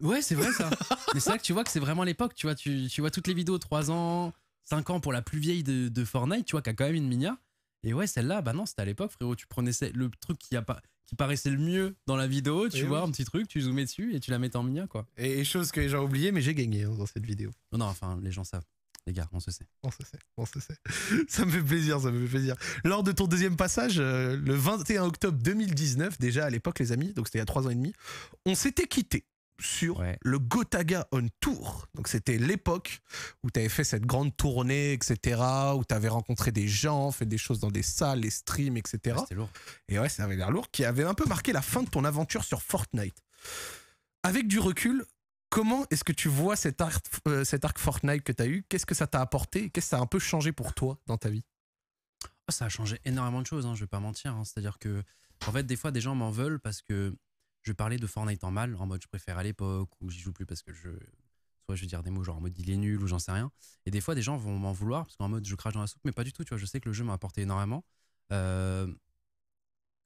[SPEAKER 2] Ouais, c'est vrai ça. mais c'est là que tu vois que c'est vraiment l'époque. Tu vois, tu, tu, vois toutes les vidéos 3 ans, 5 ans pour la plus vieille de, de Fortnite, tu vois, qui a quand même une minia. Et ouais, celle-là, bah non, c'était à l'époque, frérot. Tu prenais le truc qui a pas, qui paraissait le mieux dans la vidéo, tu
[SPEAKER 1] Et
[SPEAKER 2] vois,
[SPEAKER 1] oui.
[SPEAKER 2] un petit truc, tu zoomais dessus et tu la mettais en mini, quoi.
[SPEAKER 1] Et, chose que j'ai oublié, mais j'ai gagné hein, dans cette vidéo.
[SPEAKER 2] Non, non, enfin, les gens savent. Les gars, on se sait.
[SPEAKER 1] On se sait, on se sait. Ça me fait plaisir, ça me fait plaisir. Lors de ton deuxième passage, euh, le 21 octobre 2019, déjà à l'époque, les amis, donc c'était il y a trois ans et demi, on s'était quitté sur
[SPEAKER 2] Ouais.
[SPEAKER 1] le Gotaga on Tour. Donc c'était l'époque où tu avais fait cette grande tournée, etc., où tu avais rencontré des gens, fait des choses dans des salles, les streams, etc.
[SPEAKER 2] Ouais, C'était lourd.
[SPEAKER 1] Et ouais, ça avait l'air lourd, qui avait un peu marqué la fin de ton aventure sur Fortnite. Avec du recul, comment est-ce que tu vois cet arc, euh, cet arc Fortnite que tu as eu? Qu'est-ce que ça t'a apporté? Qu'est-ce que ça a un peu changé pour toi dans ta vie?
[SPEAKER 2] Ah, ça a changé énormément de choses, hein, je vais pas mentir. hein. C'est-à-dire que, en fait, des fois, des gens m'en veulent parce que je parlais de Fortnite en mal, en mode je préfère à l'époque, ou j'y joue plus parce que je. Soit je vais dire des mots genre en mode il est nul ou j'en sais rien. Et des fois, des gens vont m'en vouloir parce qu'en mode je crache dans la soupe, mais pas du tout, tu vois. Je sais que le jeu m'a apporté énormément. Euh,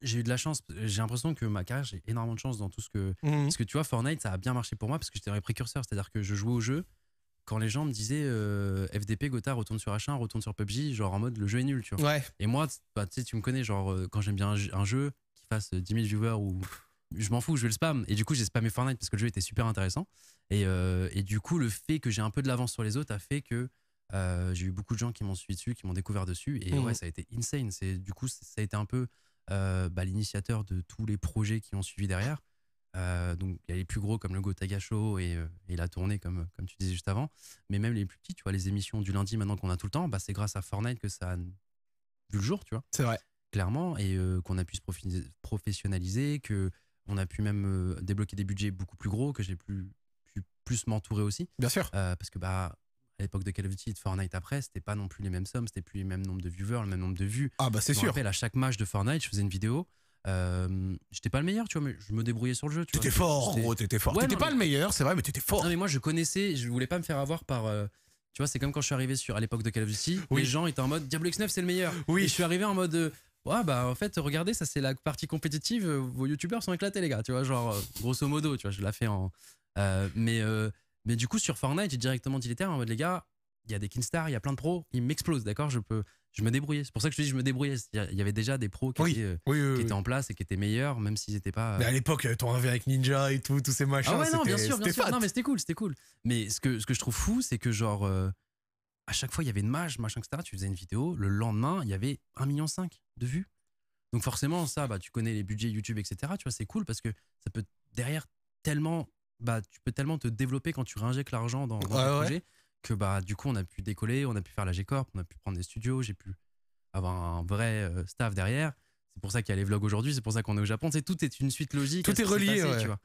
[SPEAKER 2] j'ai eu de la chance, j'ai l'impression que ma carrière, j'ai énormément de chance dans tout ce que. Parce que tu vois, Fortnite, ça a bien marché pour moi parce que j'étais dans les précurseurs. C'est-à-dire que je jouais au jeu quand les gens me disaient euh, FDP, Gotha, retourne sur H1, retourne sur PUBG, genre en mode le jeu est nul, tu vois.
[SPEAKER 1] Ouais,
[SPEAKER 2] Et moi, bah, tu sais, tu me connais, genre, euh, quand j'aime bien un jeu, qui fasse euh, 10 000 viewers ou. Je m'en fous, je vais le spam. Et du coup, j'ai spammé Fortnite parce que le jeu était super intéressant. Et, euh, et du coup, le fait que j'ai un peu de l'avance sur les autres a fait que euh, j'ai eu beaucoup de gens qui m'ont suivi dessus, qui m'ont découvert dessus. Et
[SPEAKER 1] Mhm.
[SPEAKER 2] ouais, ça a été insane. C'est, du coup, ça a été un peu euh, bah, l'initiateur de tous les projets qui ont suivi derrière. Donc, il y a les plus gros comme le Gotaga Show et, et la tournée, comme, comme tu disais juste avant. Mais même les plus petits, tu vois, les émissions du lundi maintenant qu'on a tout le temps, bah, c'est grâce à Fortnite que ça a vu le jour, tu vois
[SPEAKER 1] c'est vrai.
[SPEAKER 2] clairement, et euh, qu'on a pu se professionnaliser, que on a pu même euh, débloquer des budgets beaucoup plus gros, que j'ai pu, pu plus m'entourer aussi,
[SPEAKER 1] Bien sûr.
[SPEAKER 2] Euh, parce que bah à l'époque de Call of Duty et de Fortnite après, c'était pas non plus les mêmes sommes, c'était plus les mêmes nombres de viewers, le même nombre de vues.
[SPEAKER 1] Ah bah c'est sûr.
[SPEAKER 2] rappelle à chaque match de Fortnite, je faisais une vidéo. Euh, j'étais pas le meilleur, tu vois, mais je me débrouillais sur le jeu. Tu
[SPEAKER 1] T'étais fort, gros, t'étais fort.
[SPEAKER 2] Ouais,
[SPEAKER 1] t'étais pas
[SPEAKER 2] mais-
[SPEAKER 1] le meilleur, c'est vrai, mais t'étais fort.
[SPEAKER 2] non mais moi je connaissais, je voulais pas me faire avoir par. euh, tu vois, c'est comme quand je suis arrivé sur à l'époque de Call of Duty,
[SPEAKER 1] Oui.
[SPEAKER 2] les gens étaient en mode Diablo X9 c'est le meilleur.
[SPEAKER 1] Oui.
[SPEAKER 2] Et je suis arrivé en mode. Ouais, bah en fait, regardez, ça c'est la partie compétitive. euh, Vos youtubeurs sont éclatés, les gars. Tu vois, genre, euh, grosso modo, tu vois, je l'ai fait en. euh, mais, euh, mais du coup, sur Fortnite, j'ai directement dit les termes en mode, les gars, il y a des Kinstars, il y a plein de pros, ils m'explosent, d'accord Je peux. Je me débrouillais. C'est pour ça que je te dis, je me débrouillais. Il y avait déjà des pros qui,
[SPEAKER 1] Oui.
[SPEAKER 2] étaient,
[SPEAKER 1] Oui, oui,
[SPEAKER 2] qui étaient en place et qui étaient meilleurs, même s'ils n'étaient pas.
[SPEAKER 1] Mais à l'époque, ton rêve avec Ninja et tout, tous ces machins,
[SPEAKER 2] ah ouais, non, bien
[SPEAKER 1] c'était-
[SPEAKER 2] sûr, bien
[SPEAKER 1] c'était
[SPEAKER 2] sûr.
[SPEAKER 1] fat.
[SPEAKER 2] Non, mais c'était cool, c'était cool. Mais ce que, ce que je trouve fou, c'est que genre, euh, à chaque fois, il y avait une mage, machin, etc. Tu faisais une vidéo, le lendemain, il y avait 1,5 million de vues. Donc forcément, ça, bah, tu connais les budgets YouTube, etc. Tu vois, c'est cool parce que ça peut derrière tellement, bah, tu peux tellement te développer quand tu réinjectes l'argent dans, dans
[SPEAKER 1] Ouais,
[SPEAKER 2] projets que bah, du coup, on a pu décoller, on a pu faire la G-Corp, on a pu prendre des studios, j'ai pu avoir un vrai euh, staff derrière. C'est pour ça qu'il y a les vlogs aujourd'hui, c'est pour ça qu'on est au Japon. C'est tout est une suite logique.
[SPEAKER 1] Tout est relié,
[SPEAKER 2] passé,
[SPEAKER 1] ouais.
[SPEAKER 2] tu vois.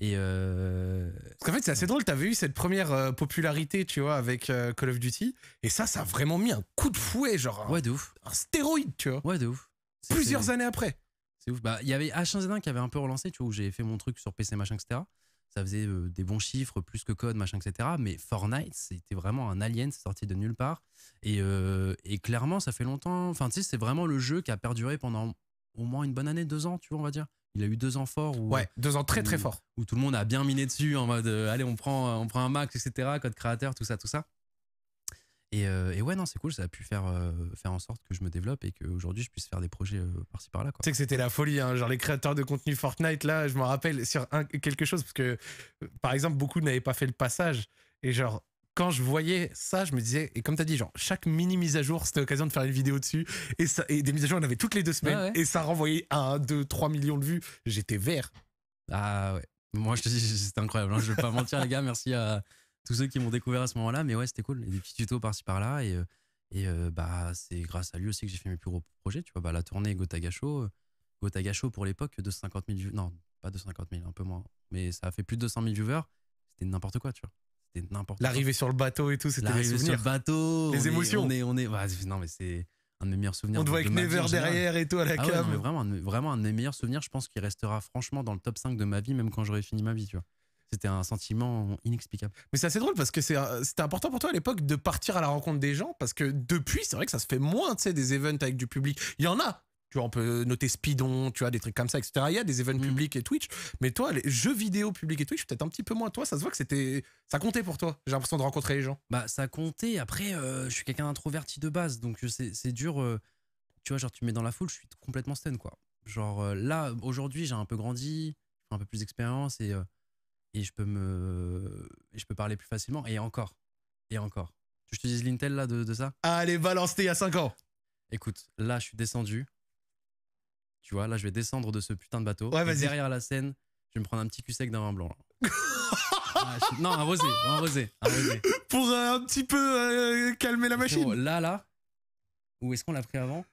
[SPEAKER 2] Et euh,
[SPEAKER 1] Parce qu'en fait, c'est assez drôle, t'avais eu cette première euh, popularité, tu vois, avec euh, Call of Duty, et ça, ça a vraiment mis un coup de fouet, genre un-
[SPEAKER 2] ouais, de ouf.
[SPEAKER 1] un, stéroïde, tu vois.
[SPEAKER 2] Ouais, de ouf.
[SPEAKER 1] Plusieurs années après.
[SPEAKER 2] C'est ouf. Bah, il y avait H1Z1 qui avait un peu relancé, tu vois, où j'ai fait mon truc sur PC, machin, etc. Ça faisait des bons chiffres, plus que code, machin, etc. Mais Fortnite, c'était vraiment un alien, c'est sorti de nulle part. Et, et clairement, ça fait longtemps. Enfin, tu sais, c'est vraiment le jeu qui a perduré pendant au moins une bonne année, deux ans, tu vois, on va dire. Il a eu deux ans forts où,
[SPEAKER 1] Ouais, deux ans très très
[SPEAKER 2] Ouh.
[SPEAKER 1] fort.
[SPEAKER 2] où tout le monde a bien miné dessus en mode euh, allez, on prend, on prend un max, etc. Code créateur, tout ça, tout ça. Et, euh, et ouais, non, c'est cool, ça a pu faire, euh, faire en sorte que je me développe et qu'aujourd'hui je puisse faire des projets euh, par-ci par-là.
[SPEAKER 1] Tu sais que c'était la folie, hein, genre les créateurs de contenu Fortnite, là, je me rappelle sur un- quelque chose, parce que, euh, par exemple, beaucoup n'avaient pas fait le passage, et genre, quand je voyais ça, je me disais, et comme tu as dit, genre, chaque mini mise à jour, c'était l'occasion de faire une vidéo dessus, et, ça, et des mises à jour, on avait toutes les deux semaines,
[SPEAKER 2] ouais.
[SPEAKER 1] et ça renvoyait 1, 2, 3 millions de vues, j'étais vert.
[SPEAKER 2] Ah ouais. Moi, je te dis, c'était incroyable. hein. Je vais pas mentir, les gars. Merci à tous ceux qui m'ont découvert à ce moment-là. Mais ouais, c'était cool. Et des petits tutos par-ci par-là. Et, euh, et euh, bah, c'est grâce à lui aussi que j'ai fait mes plus gros projets. Tu vois, bah, la tournée Gotaga Show. euh, Gotaga Show pour l'époque, 250 000 viewers. Non, pas 250 000, un peu moins. Mais ça a fait plus de 200 000 viewers. C'était n'importe quoi, tu vois. C'était n'importe quoi.
[SPEAKER 1] L'arrivée sur le bateau et tout, c'était des
[SPEAKER 2] L'arrivée sur
[SPEAKER 1] souvenirs.
[SPEAKER 2] le bateau.
[SPEAKER 1] Les
[SPEAKER 2] on est-
[SPEAKER 1] émotions.
[SPEAKER 2] on est, on est, ouais, non, mais c'est un de mes meilleurs souvenirs.
[SPEAKER 1] On te voit avec
[SPEAKER 2] de
[SPEAKER 1] Never derrière et tout à la
[SPEAKER 2] Ah
[SPEAKER 1] cam.
[SPEAKER 2] vraiment, vraiment un de mes meilleurs souvenirs, je pense qu'il restera franchement dans le top 5 de ma vie, même quand j'aurai fini ma vie, tu vois. C'était un sentiment inexplicable.
[SPEAKER 1] Mais c'est assez drôle parce que euh, c'était important pour toi à l'époque de partir à la rencontre des gens parce que depuis, c'est vrai que ça se fait moins, tu sais, des events avec du public. Il y en a. Tu vois, on peut noter Speedon, tu vois, des trucs comme ça, etc. Il y a des events
[SPEAKER 2] Mm.
[SPEAKER 1] publics et Twitch. Mais toi, les jeux vidéo publics et Twitch, peut-être un petit peu moins. Toi, ça se voit que c'était, ça comptait pour toi. J'ai l'impression de rencontrer les gens.
[SPEAKER 2] Bah, ça comptait. Après, euh, je suis quelqu'un d'introverti de base, donc euh, c'est dur. euh, tu vois, genre, tu me mets dans la foule, je suis complètement stun, quoi. Genre là, aujourd'hui, j'ai un peu grandi, un peu plus d'expérience et, et je peux me je peux parler plus facilement. Et encore, et encore. Tu te dises l'Intel là de, de ça?
[SPEAKER 1] Allez, balance, il y a 5 ans.
[SPEAKER 2] Écoute, là, je suis descendu. Tu vois, là, je vais descendre de ce putain de bateau.
[SPEAKER 1] Ouais,
[SPEAKER 2] et
[SPEAKER 1] vas-y.
[SPEAKER 2] derrière la scène, je vais me prendre un petit cul sec d'un vin blanc. Ah, je- Non, un rosé, un rosé, un rosé.
[SPEAKER 1] Pour euh, un petit peu euh, calmer la machine.
[SPEAKER 2] Là, là, où est-ce qu'on l'a pris avant?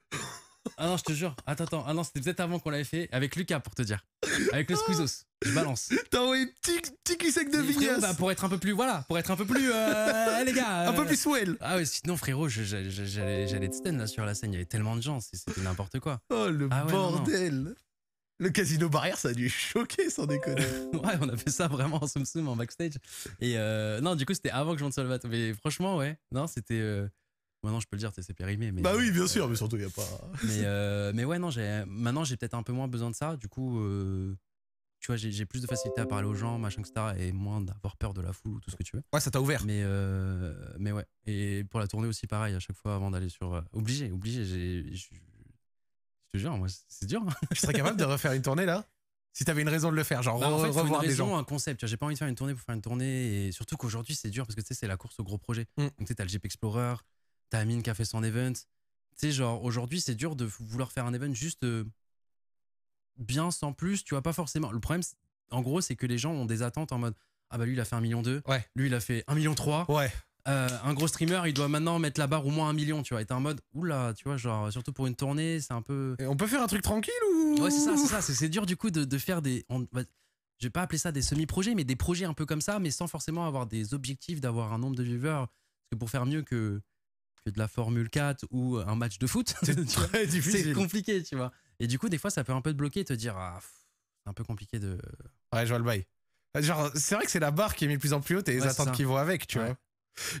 [SPEAKER 2] Ah non, je te jure. Attends, attends. Ah non, c'était peut-être avant qu'on l'avait fait avec Lucas pour te dire. Avec le Squeezos. Je balance.
[SPEAKER 1] T'as envoyé petit, petit cul sec de vignasse.
[SPEAKER 2] bah, pour être un peu plus, voilà, pour être un peu plus, euh, eh, les gars.
[SPEAKER 1] un peu
[SPEAKER 2] euh,
[SPEAKER 1] plus swell.
[SPEAKER 2] Ah ouais, sinon frérot, je- je- je- j'allais j'allais te stun là sur la scène. Il y avait tellement de gens, c'est- c'était n'importe quoi.
[SPEAKER 1] Oh, le
[SPEAKER 2] Ah ouais, non, non.
[SPEAKER 1] bordel. Le casino barrière, ça a dû choquer, sans déconner.
[SPEAKER 2] Ouais, on a fait ça vraiment en soum soum en backstage. Et euh, non, du coup, c'était avant que je monte sur le bateau. Mais franchement, ouais, non, c'était. euh, Maintenant, je peux le dire, c'est périmé. Mais,
[SPEAKER 1] bah oui, bien sûr, mais surtout, il n'y a pas.
[SPEAKER 2] Mais, euh, mais ouais, non, maintenant, j'ai peut-être un peu moins besoin de ça. Du coup, euh, tu vois, j'ai plus de facilité à parler aux gens, machin, etc. Et moins d'avoir peur de la foule ou tout ce que tu veux.
[SPEAKER 1] Ouais, ça t'a ouvert.
[SPEAKER 2] Mais, euh, mais ouais. Et pour la tournée aussi, pareil, à chaque fois avant d'aller sur. euh, obligé, obligé. Je je te jure, moi, c'est dur. hein.
[SPEAKER 1] Tu serais capable de refaire une tournée là? Si t'avais une raison de le faire, genre
[SPEAKER 2] Bah, en
[SPEAKER 1] re-
[SPEAKER 2] fait, faut une
[SPEAKER 1] revoir des
[SPEAKER 2] raison,
[SPEAKER 1] gens.
[SPEAKER 2] un concept. J'ai pas envie de faire une tournée pour faire une tournée. Et surtout qu'aujourd'hui, c'est dur parce que tu sais, c'est la course au gros projet.
[SPEAKER 1] Mm.
[SPEAKER 2] Donc, tu sais, t'as le Jeep Explorer, t'as Amine qui a fait son event. Tu sais, genre, aujourd'hui, c'est dur de vouloir faire un event juste euh, bien sans plus. Tu vois, pas forcément. Le problème, en gros, c'est que les gens ont des attentes en mode Ah bah lui, il a fait un million deux.
[SPEAKER 1] Ouais.
[SPEAKER 2] Lui, il a fait un million trois.
[SPEAKER 1] Ouais.
[SPEAKER 2] Euh, un gros streamer, il doit maintenant mettre la barre au moins un million. Tu vois, et t'es en mode Oula, tu vois, genre, surtout pour une tournée, c'est un peu.
[SPEAKER 1] Et on peut faire un truc tranquille ou?
[SPEAKER 2] Ouais, c'est ça, c'est ça. C'est, c'est dur du coup de, de faire des. on- bah, je vais pas appeler ça des semi-projets, mais des projets un peu comme ça, mais sans forcément avoir des objectifs d'avoir un nombre de viewers. Parce que pour faire mieux que, que de la Formule 4 ou un match de foot,
[SPEAKER 1] C'est
[SPEAKER 2] compliqué, tu vois. Et du coup, des fois, ça peut un peu te bloquer, te dire, ah, c'est un peu compliqué de.
[SPEAKER 1] Ouais, je vois le bail. Genre, c'est vrai que c'est la barre qui est mise de plus en plus haute et les
[SPEAKER 2] Ouais,
[SPEAKER 1] attentes qui vont avec, tu
[SPEAKER 2] Ouais.
[SPEAKER 1] vois.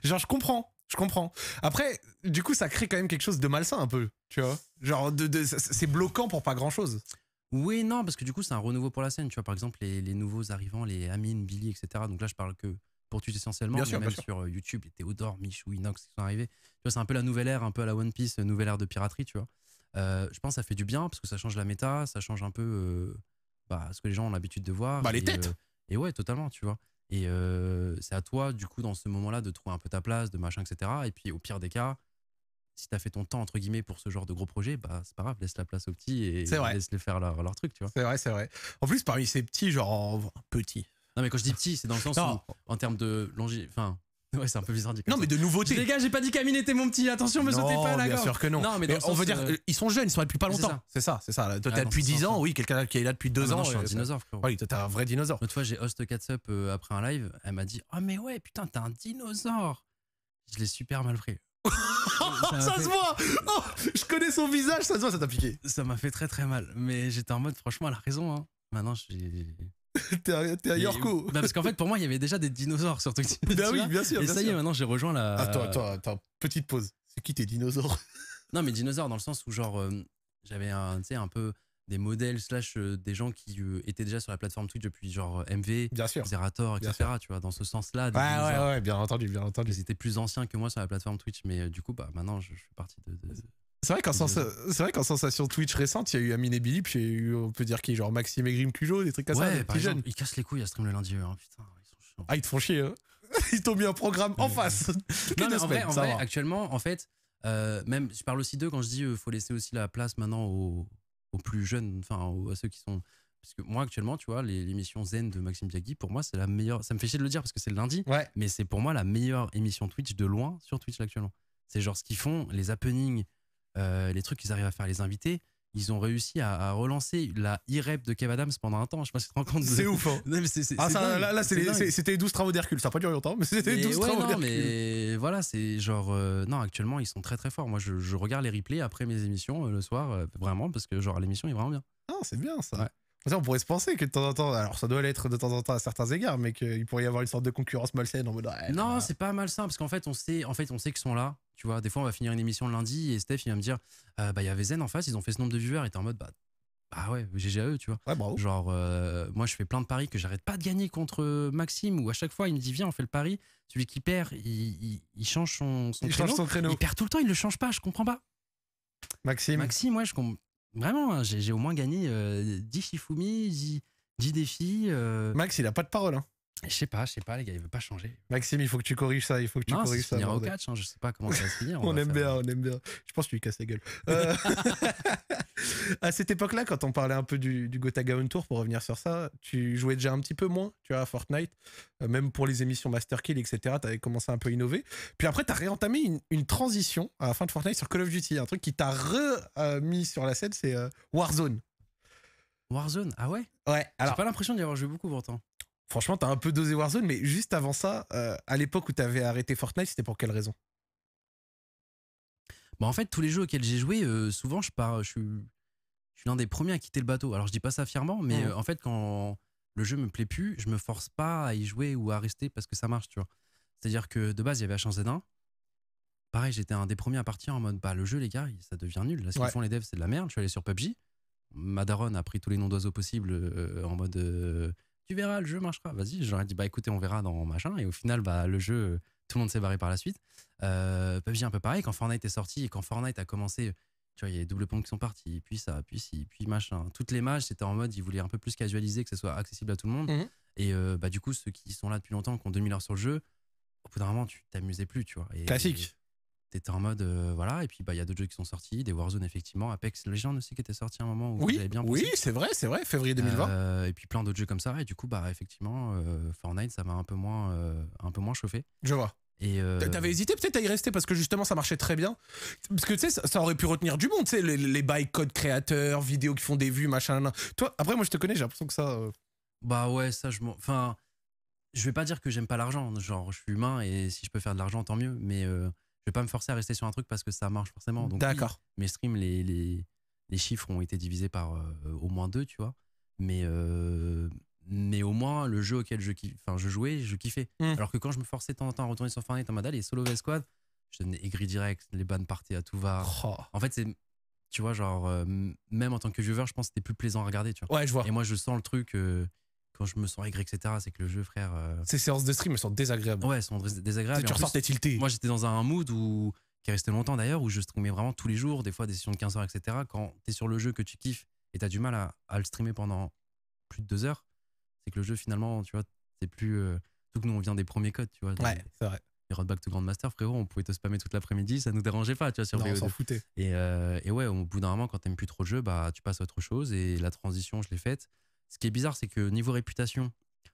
[SPEAKER 1] Genre, je comprends. Je comprends. Après, du coup, ça crée quand même quelque chose de malsain un peu, tu vois. Genre, de, de- c'est- c'est bloquant pour pas grand chose.
[SPEAKER 2] Oui, non, parce que du coup, c'est un renouveau pour la scène. Tu vois, par exemple, les, les nouveaux arrivants, les Amine, Billy, etc. Donc là, je parle que pour Twitch essentiellement,
[SPEAKER 1] Bien
[SPEAKER 2] mais
[SPEAKER 1] sûr,
[SPEAKER 2] même
[SPEAKER 1] bien
[SPEAKER 2] sur euh, YouTube, les Théodore, Michou, Inox qui sont arrivés. Tu vois, c'est un peu la nouvelle ère, un peu à la One Piece, nouvelle ère de piraterie, tu vois. Euh, je pense que ça fait du bien parce que ça change la méta, ça change un peu euh, bah, ce que les gens ont l'habitude de voir.
[SPEAKER 1] Bah, les têtes.
[SPEAKER 2] euh, et ouais, totalement, tu vois. Et c'est à toi, du coup, dans ce moment-là, de trouver un peu ta place, de machin, etc. Et puis, au pire des cas, si t'as fait ton temps, entre guillemets, pour ce genre de gros projet, bah, c'est pas grave, laisse la place aux petits et
[SPEAKER 1] C'est vrai.
[SPEAKER 2] laisse-les faire leur, leur truc, tu vois.
[SPEAKER 1] C'est vrai, c'est vrai. En plus, parmi ces petits, genre, en- petits.
[SPEAKER 2] Non, mais quand je dis petit, c'est dans le sens
[SPEAKER 1] Non.
[SPEAKER 2] où, en termes de longi... Enfin, ouais, c'est un peu bizarre dit
[SPEAKER 1] Non,
[SPEAKER 2] ça.
[SPEAKER 1] mais de nouveautés.
[SPEAKER 2] Les gars, j'ai pas dit qu'Amine était mon petit, attention, me sautez
[SPEAKER 1] Non,
[SPEAKER 2] pas la
[SPEAKER 1] bien sûr que non.
[SPEAKER 2] Non, mais
[SPEAKER 1] on veut dire,
[SPEAKER 2] euh,
[SPEAKER 1] ils sont jeunes, ils sont là depuis pas longtemps.
[SPEAKER 2] ça.
[SPEAKER 1] C'est ça, c'est ça. Toi,
[SPEAKER 2] Ah,
[SPEAKER 1] t'as
[SPEAKER 2] dans
[SPEAKER 1] depuis
[SPEAKER 2] ce
[SPEAKER 1] 10 ans, oui, quelqu'un qui est là depuis
[SPEAKER 2] Ah,
[SPEAKER 1] 2
[SPEAKER 2] maintenant,
[SPEAKER 1] ans.
[SPEAKER 2] je suis un
[SPEAKER 1] euh,
[SPEAKER 2] dinosaure, frérot.
[SPEAKER 1] Oui, toi, t'es un vrai dinosaure.
[SPEAKER 2] L'autre fois, j'ai host Catsup euh, après un live. Elle m'a dit Oh, mais ouais, putain, t'es un dinosaure. Je l'ai super mal pris. Ça
[SPEAKER 1] ça
[SPEAKER 2] fait-
[SPEAKER 1] se voit Oh, Je connais son visage, ça se voit, ça t'a piqué.
[SPEAKER 2] Ça m'a fait très très mal. Mais j'étais en mode, franchement, elle a raison. Hein. Maintenant, je suis.
[SPEAKER 1] T'es un, t'es un
[SPEAKER 2] Et-
[SPEAKER 1] Yorko.
[SPEAKER 2] Bah, parce qu'en fait, pour moi, il y avait déjà des dinosaures sur Twitch. tu
[SPEAKER 1] Bah oui, bien sûr.
[SPEAKER 2] Et
[SPEAKER 1] bien
[SPEAKER 2] ça y est, maintenant, j'ai rejoint la.
[SPEAKER 1] Attends, attends, attends, petite pause. C'est qui tes dinosaures
[SPEAKER 2] Non, mais dinosaures dans le sens où, genre, euh, j'avais un, tu sais, un peu des modèles, slash euh, des gens qui euh, étaient déjà sur la plateforme Twitch depuis, genre, MV,
[SPEAKER 1] Bien sûr.
[SPEAKER 2] Zerator,
[SPEAKER 1] Bien
[SPEAKER 2] etc. Tu vois, dans ce sens-là. des
[SPEAKER 1] Ouais, ouais,
[SPEAKER 2] dinosaures.
[SPEAKER 1] ouais, bien entendu, bien entendu.
[SPEAKER 2] Ils étaient plus anciens que moi sur la plateforme Twitch, mais euh, du coup, bah, maintenant, je, je fais partie de. de-
[SPEAKER 1] C'est vrai qu'en vrai qu'en sensation Twitch récente, il y a eu Amine et Billy, puis il y a eu, on peut dire qui, genre Maxime et Grim Cujo, des trucs comme ça,
[SPEAKER 2] ouais,
[SPEAKER 1] des
[SPEAKER 2] par exemple,
[SPEAKER 1] jeunes.
[SPEAKER 2] ils cassent les couilles à stream le lundi, eux, hein, putain, ils sont chiants.
[SPEAKER 1] Ah, ils te font chier, hein. Ils t'ont mis un programme en face.
[SPEAKER 2] Non, mais en vrai, en vrai, actuellement, en fait, euh, même, je parle aussi d'eux quand je dis euh, faut laisser aussi la place maintenant aux, aux plus jeunes, enfin, aux- à ceux qui sont. Parce que moi, actuellement, tu vois, l'émission Zen de Maxime Biagui, pour moi, c'est la meilleure. Ça me fait chier de le dire parce que c'est le lundi,
[SPEAKER 1] Ouais.
[SPEAKER 2] mais c'est pour moi la meilleure émission Twitch de loin sur Twitch là, actuellement. C'est genre ce qu'ils font, les happenings, euh, les trucs qu'ils arrivent à faire, les invités. Ils ont réussi à, à relancer la e-rep de Kev Adams pendant un temps. Je sais pas si tu te rends compte. de-
[SPEAKER 1] C'est ouf, hein.
[SPEAKER 2] Non, mais
[SPEAKER 1] Ah, ça,
[SPEAKER 2] dingue.
[SPEAKER 1] là, c'était les 12 travaux d'Hercule. Ça n'a pas duré longtemps, mais c'était les
[SPEAKER 2] Mais
[SPEAKER 1] 12
[SPEAKER 2] ouais,
[SPEAKER 1] travaux d'Hercule.
[SPEAKER 2] mais voilà, c'est genre. euh, non, actuellement, ils sont très très forts. Moi, je, je regarde les replays après mes émissions euh, le soir, vraiment, parce que genre l'émission est vraiment bien.
[SPEAKER 1] Ah, c'est bien ça.
[SPEAKER 2] Ouais.
[SPEAKER 1] Ça, on pourrait se penser que de temps en temps, alors ça doit l'être de temps en temps à certains égards, mais qu'il pourrait y avoir une sorte de concurrence malsaine en mode. ouais,
[SPEAKER 2] non, c'est pas mal ça, parce qu'en fait, on sait, en fait, on sait qu'ils sont là. Tu vois, des fois, on va finir une émission le lundi et Steph, il va me dire, euh, bah, il y avait Zen en face, ils ont fait ce nombre de viewers, et t'es en mode, bah, bah ouais, GG à eux, tu vois.
[SPEAKER 1] Ouais, bravo.
[SPEAKER 2] Genre, euh, moi, je fais plein de paris que j'arrête pas de gagner contre Maxime, où à chaque fois, il me dit, viens, on fait le pari. Celui qui perd, il, il- il change son, son
[SPEAKER 1] Il
[SPEAKER 2] créneau.
[SPEAKER 1] change son créneau.
[SPEAKER 2] Il perd tout le temps, il le change pas, je comprends pas.
[SPEAKER 1] Maxime.
[SPEAKER 2] Maxime, ouais, je comprends. Vraiment, hein, j'ai au moins gagné 10 Shifumi, 10, 10 défis.
[SPEAKER 1] Max, il a pas de parole. Hein.
[SPEAKER 2] Je sais pas, je sais pas, les gars, il veut pas changer.
[SPEAKER 1] Maxime, il faut que tu corriges ça, il faut que tu
[SPEAKER 2] non,
[SPEAKER 1] corriges
[SPEAKER 2] ça. au catch, hein, je sais pas comment ça va se finir.
[SPEAKER 1] On, aime bien, on aime bien. Je pense que tu lui casses la gueule. Euh, à cette époque-là, quand on parlait un peu du, du Tour, pour revenir sur ça, tu jouais déjà un petit peu moins, tu vois, à Fortnite, euh, même pour les émissions Master Kill, etc. Tu avais commencé un peu à innover. Puis après, tu as réentamé une, une, transition à la fin de Fortnite sur Call of Duty. Un truc qui t'a remis sur la scène, c'est euh, Warzone.
[SPEAKER 2] Warzone, ah ouais?
[SPEAKER 1] Ouais.
[SPEAKER 2] Alors, J'ai pas l'impression d'y avoir joué beaucoup pourtant.
[SPEAKER 1] Franchement, t'as un peu dosé Warzone, mais juste avant ça, euh, à l'époque où t'avais arrêté Fortnite, c'était pour quelle raison?
[SPEAKER 2] Bah En fait, tous les jeux auxquels j'ai joué, euh, souvent, je pars, je suis, je suis l'un des premiers à quitter le bateau. Alors, je dis pas ça fièrement, mais euh, en fait, quand le jeu me plaît plus, je me force pas à y jouer ou à rester parce que ça marche, tu vois. C'est-à-dire que de base, il y avait H1Z1. Pareil, j'étais un des premiers à partir en mode, bah, le jeu, les gars, ça devient nul. Là, ce qu'ils font les devs, c'est de la merde. Je suis allé sur PUBG. Madaron a pris tous les noms d'oiseaux possibles en mode tu verras, le jeu marchera. Vas-y, j'aurais dit, bah écoutez, on verra dans machin. Et au final, bah, le jeu, tout le monde s'est barré par la suite. Euh, PUBG un peu pareil, quand Fortnite est sorti et quand Fortnite a commencé, tu vois, il y a les doubles points qui sont partis, puis ça, puis ci, puis machin. Toutes les matchs, c'était en mode, ils voulaient un peu plus casualiser, que ce soit accessible à tout le monde. Mhm. Et euh, bah, du coup, ceux qui sont là depuis longtemps, qui ont 2000 heures sur le jeu, au bout d'un moment, tu t'amusais plus, tu vois.
[SPEAKER 1] Classique
[SPEAKER 2] t'étais en mode euh, voilà et puis bah il y a d'autres jeux qui sont sortis des Warzone effectivement Apex Legends aussi qui était sorti à un moment où
[SPEAKER 1] oui
[SPEAKER 2] j'avais bien
[SPEAKER 1] oui c'est vrai c'est vrai février 2020
[SPEAKER 2] euh, et puis plein d'autres jeux comme ça et du coup bah effectivement euh, Fortnite ça m'a un peu moins un peu moins chauffé
[SPEAKER 1] je vois et T'avais hésité peut-être à y rester parce que justement ça marchait très bien. Parce que tu sais, ça, aurait pu retenir du monde, tu sais, les, les bails code créateurs, vidéos qui font des vues, machin. Toi, après, moi je te connais, j'ai l'impression que ça.
[SPEAKER 2] Bah ouais, ça, je Enfin, je vais pas dire que j'aime pas l'argent. Genre, je suis humain et si je peux faire de l'argent, tant mieux. Mais je vais pas me forcer à rester sur un truc parce que ça marche forcément.
[SPEAKER 1] D'accord.
[SPEAKER 2] mes streams, les, les, les, chiffres ont été divisés par euh, au moins deux, tu vois. Mais, euh, mais au moins, le jeu auquel je, enfin, je jouais, je kiffais. Hmm. Alors que quand je me forçais de temps en temps à retourner sur Fortnite en mode les solo squad, je devenais aigri direct, les bannes partaient à tout va.
[SPEAKER 1] Oh.
[SPEAKER 2] En fait, c'est. Tu vois, genre, euh, même en tant que viewer, je pense que c'était plus plaisant à regarder, tu vois.
[SPEAKER 1] Ouais, je vois.
[SPEAKER 2] Et moi, je sens le truc quand je me sens aigri, etc., c'est que le jeu, frère. Euh,
[SPEAKER 1] Ces séances de stream, elles sont désagréables.
[SPEAKER 2] Ouais, elles sont désagréables.
[SPEAKER 1] Tu ressors tilté.
[SPEAKER 2] Moi, j'étais dans un mood où, qui est resté longtemps d'ailleurs, où je streamais vraiment tous les jours, des fois des sessions de 15 heures, etc. Quand t'es sur le jeu que tu kiffes et t'as du mal à, à, le streamer pendant plus de deux heures, c'est que le jeu, finalement, tu vois, c'est plus. Euh, tout que nous, on vient des premiers codes, tu vois.
[SPEAKER 1] Ouais, c'est vrai.
[SPEAKER 2] Les Roadback to Grandmaster, frérot, on pouvait te spammer toute l'après-midi, ça nous dérangeait pas, tu vois, sur
[SPEAKER 1] non, on s'en foutait.
[SPEAKER 2] Et, euh, et, ouais, au bout d'un moment, quand t'aimes plus trop le jeu, bah, tu passes à autre chose. Et la transition, je l'ai faite. Ce qui est bizarre, c'est que niveau réputation,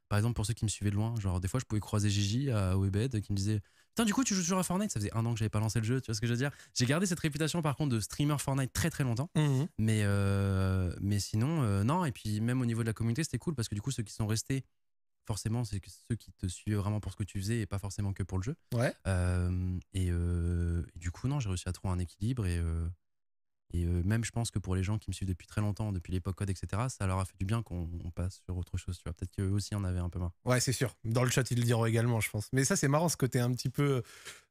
[SPEAKER 2] par exemple, pour ceux qui me suivaient de loin, genre des fois je pouvais croiser Gigi à Webed qui me disait Putain, du coup, tu joues toujours à Fortnite? Ça faisait un an que j'avais pas lancé le jeu, tu vois ce que je veux dire? J'ai gardé cette réputation par contre de streamer Fortnite très très longtemps.
[SPEAKER 1] Mmh
[SPEAKER 2] mais, euh, mais sinon, euh, non. Et puis même au niveau de la communauté, c'était cool parce que du coup, ceux qui sont restés, forcément, c'est ceux qui te suivaient vraiment pour ce que tu faisais et pas forcément que pour le jeu.
[SPEAKER 1] Ouais.
[SPEAKER 2] Euh, et, et, du coup, non, j'ai réussi à trouver un équilibre et et euh, même, je pense que pour les gens qui me suivent depuis très longtemps, depuis l'époque code, etc., ça leur a fait du bien qu'on passe sur autre chose. Tu vois, peut-être qu'eux aussi en avaient un peu marre.
[SPEAKER 1] Ouais, c'est sûr. Dans le chat, ils le diront également, je pense. Mais ça, c'est marrant ce côté un petit peu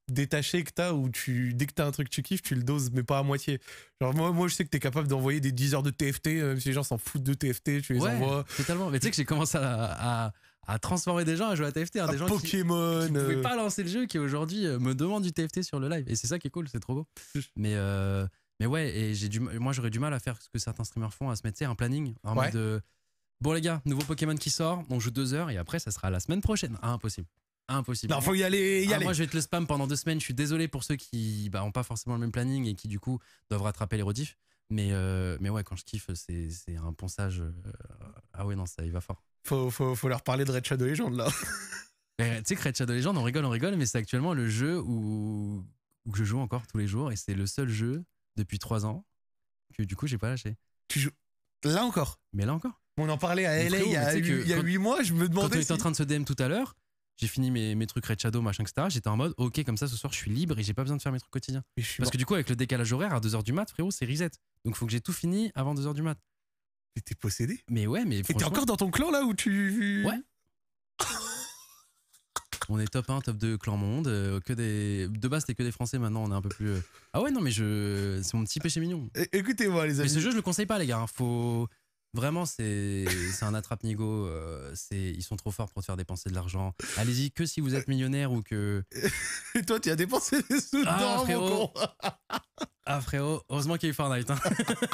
[SPEAKER 1] détaché que t'as où tu dès que t'as un truc que tu kiffes tu le doses mais pas à moitié genre moi, moi je sais que t'es capable d'envoyer des 10 heures de TFT euh, même si les gens s'en foutent de TFT tu les
[SPEAKER 2] ouais,
[SPEAKER 1] envoies
[SPEAKER 2] totalement mais tu sais que j'ai commencé à, à, transformer des gens à jouer à TFT hein, des gens
[SPEAKER 1] Pokémon
[SPEAKER 2] qui, qui pouvaient pas lancer le jeu qui aujourd'hui euh, me demandent du TFT sur le live et c'est ça qui est cool c'est trop beau mais mais ouais, et j'ai du, moi j'aurais du mal à faire ce que certains streamers font, à se mettre un planning en mode de, bon les gars, nouveau Pokémon qui sort, on joue deux heures et après ça sera la semaine prochaine. Ah, impossible. Impossible.
[SPEAKER 1] Non, faut y aller, y
[SPEAKER 2] ah,
[SPEAKER 1] aller.
[SPEAKER 2] Moi, je vais te le spam pendant deux semaines. Je suis désolé pour ceux qui bah, ont pas forcément le même planning et qui, du coup, doivent rattraper les rediffs. Mais, euh, mais ouais, quand je kiffe, c'est un ponçage. Euh, ah ouais, non, ça y va fort.
[SPEAKER 1] Faut, faut, faut leur parler de Red Shadow Legend, là.
[SPEAKER 2] tu sais que Red Shadow Legend, on rigole, on rigole, mais c'est actuellement le jeu où, où je joue encore tous les jours et c'est le seul jeu depuis trois ans que du coup j'ai pas lâché.
[SPEAKER 1] Tu joues là encore?
[SPEAKER 2] Mais là encore.
[SPEAKER 1] On en parlait à LA il y a, huit mois, je me demandais.
[SPEAKER 2] Quand on était en train de se DM tout à l'heure, j'ai fini mes, mes, trucs Red Shadow, machin, etc. J'étais en mode, ok, comme ça ce soir je suis libre et j'ai pas besoin de faire mes trucs quotidiens. Parce que du coup, avec le décalage horaire à 2h du mat, frérot, c'est reset. Donc faut que j'ai tout fini avant 2h du mat.
[SPEAKER 1] T'es possédé
[SPEAKER 2] Mais ouais, mais.
[SPEAKER 1] Et t'es encore dans ton clan là où tu.
[SPEAKER 2] Ouais. On est top 1, top 2 clan monde. Euh, que des... De base, c'était que des Français. Maintenant, on est un peu plus. Euh, ah ouais, non, mais je... c'est mon petit péché mignon.
[SPEAKER 1] Écoutez-moi, les amis.
[SPEAKER 2] Mais ce jeu, je le conseille pas, les gars. Hein. Faut. Vraiment, c'est un attrape-nigo. Euh, ils sont trop forts pour te faire dépenser de l'argent. Allez-y que si vous êtes millionnaire ou que.
[SPEAKER 1] Et toi, tu as dépensé des sous
[SPEAKER 2] ah, frérot. Ah frérot, heureusement qu'il y a eu Fortnite. Hein.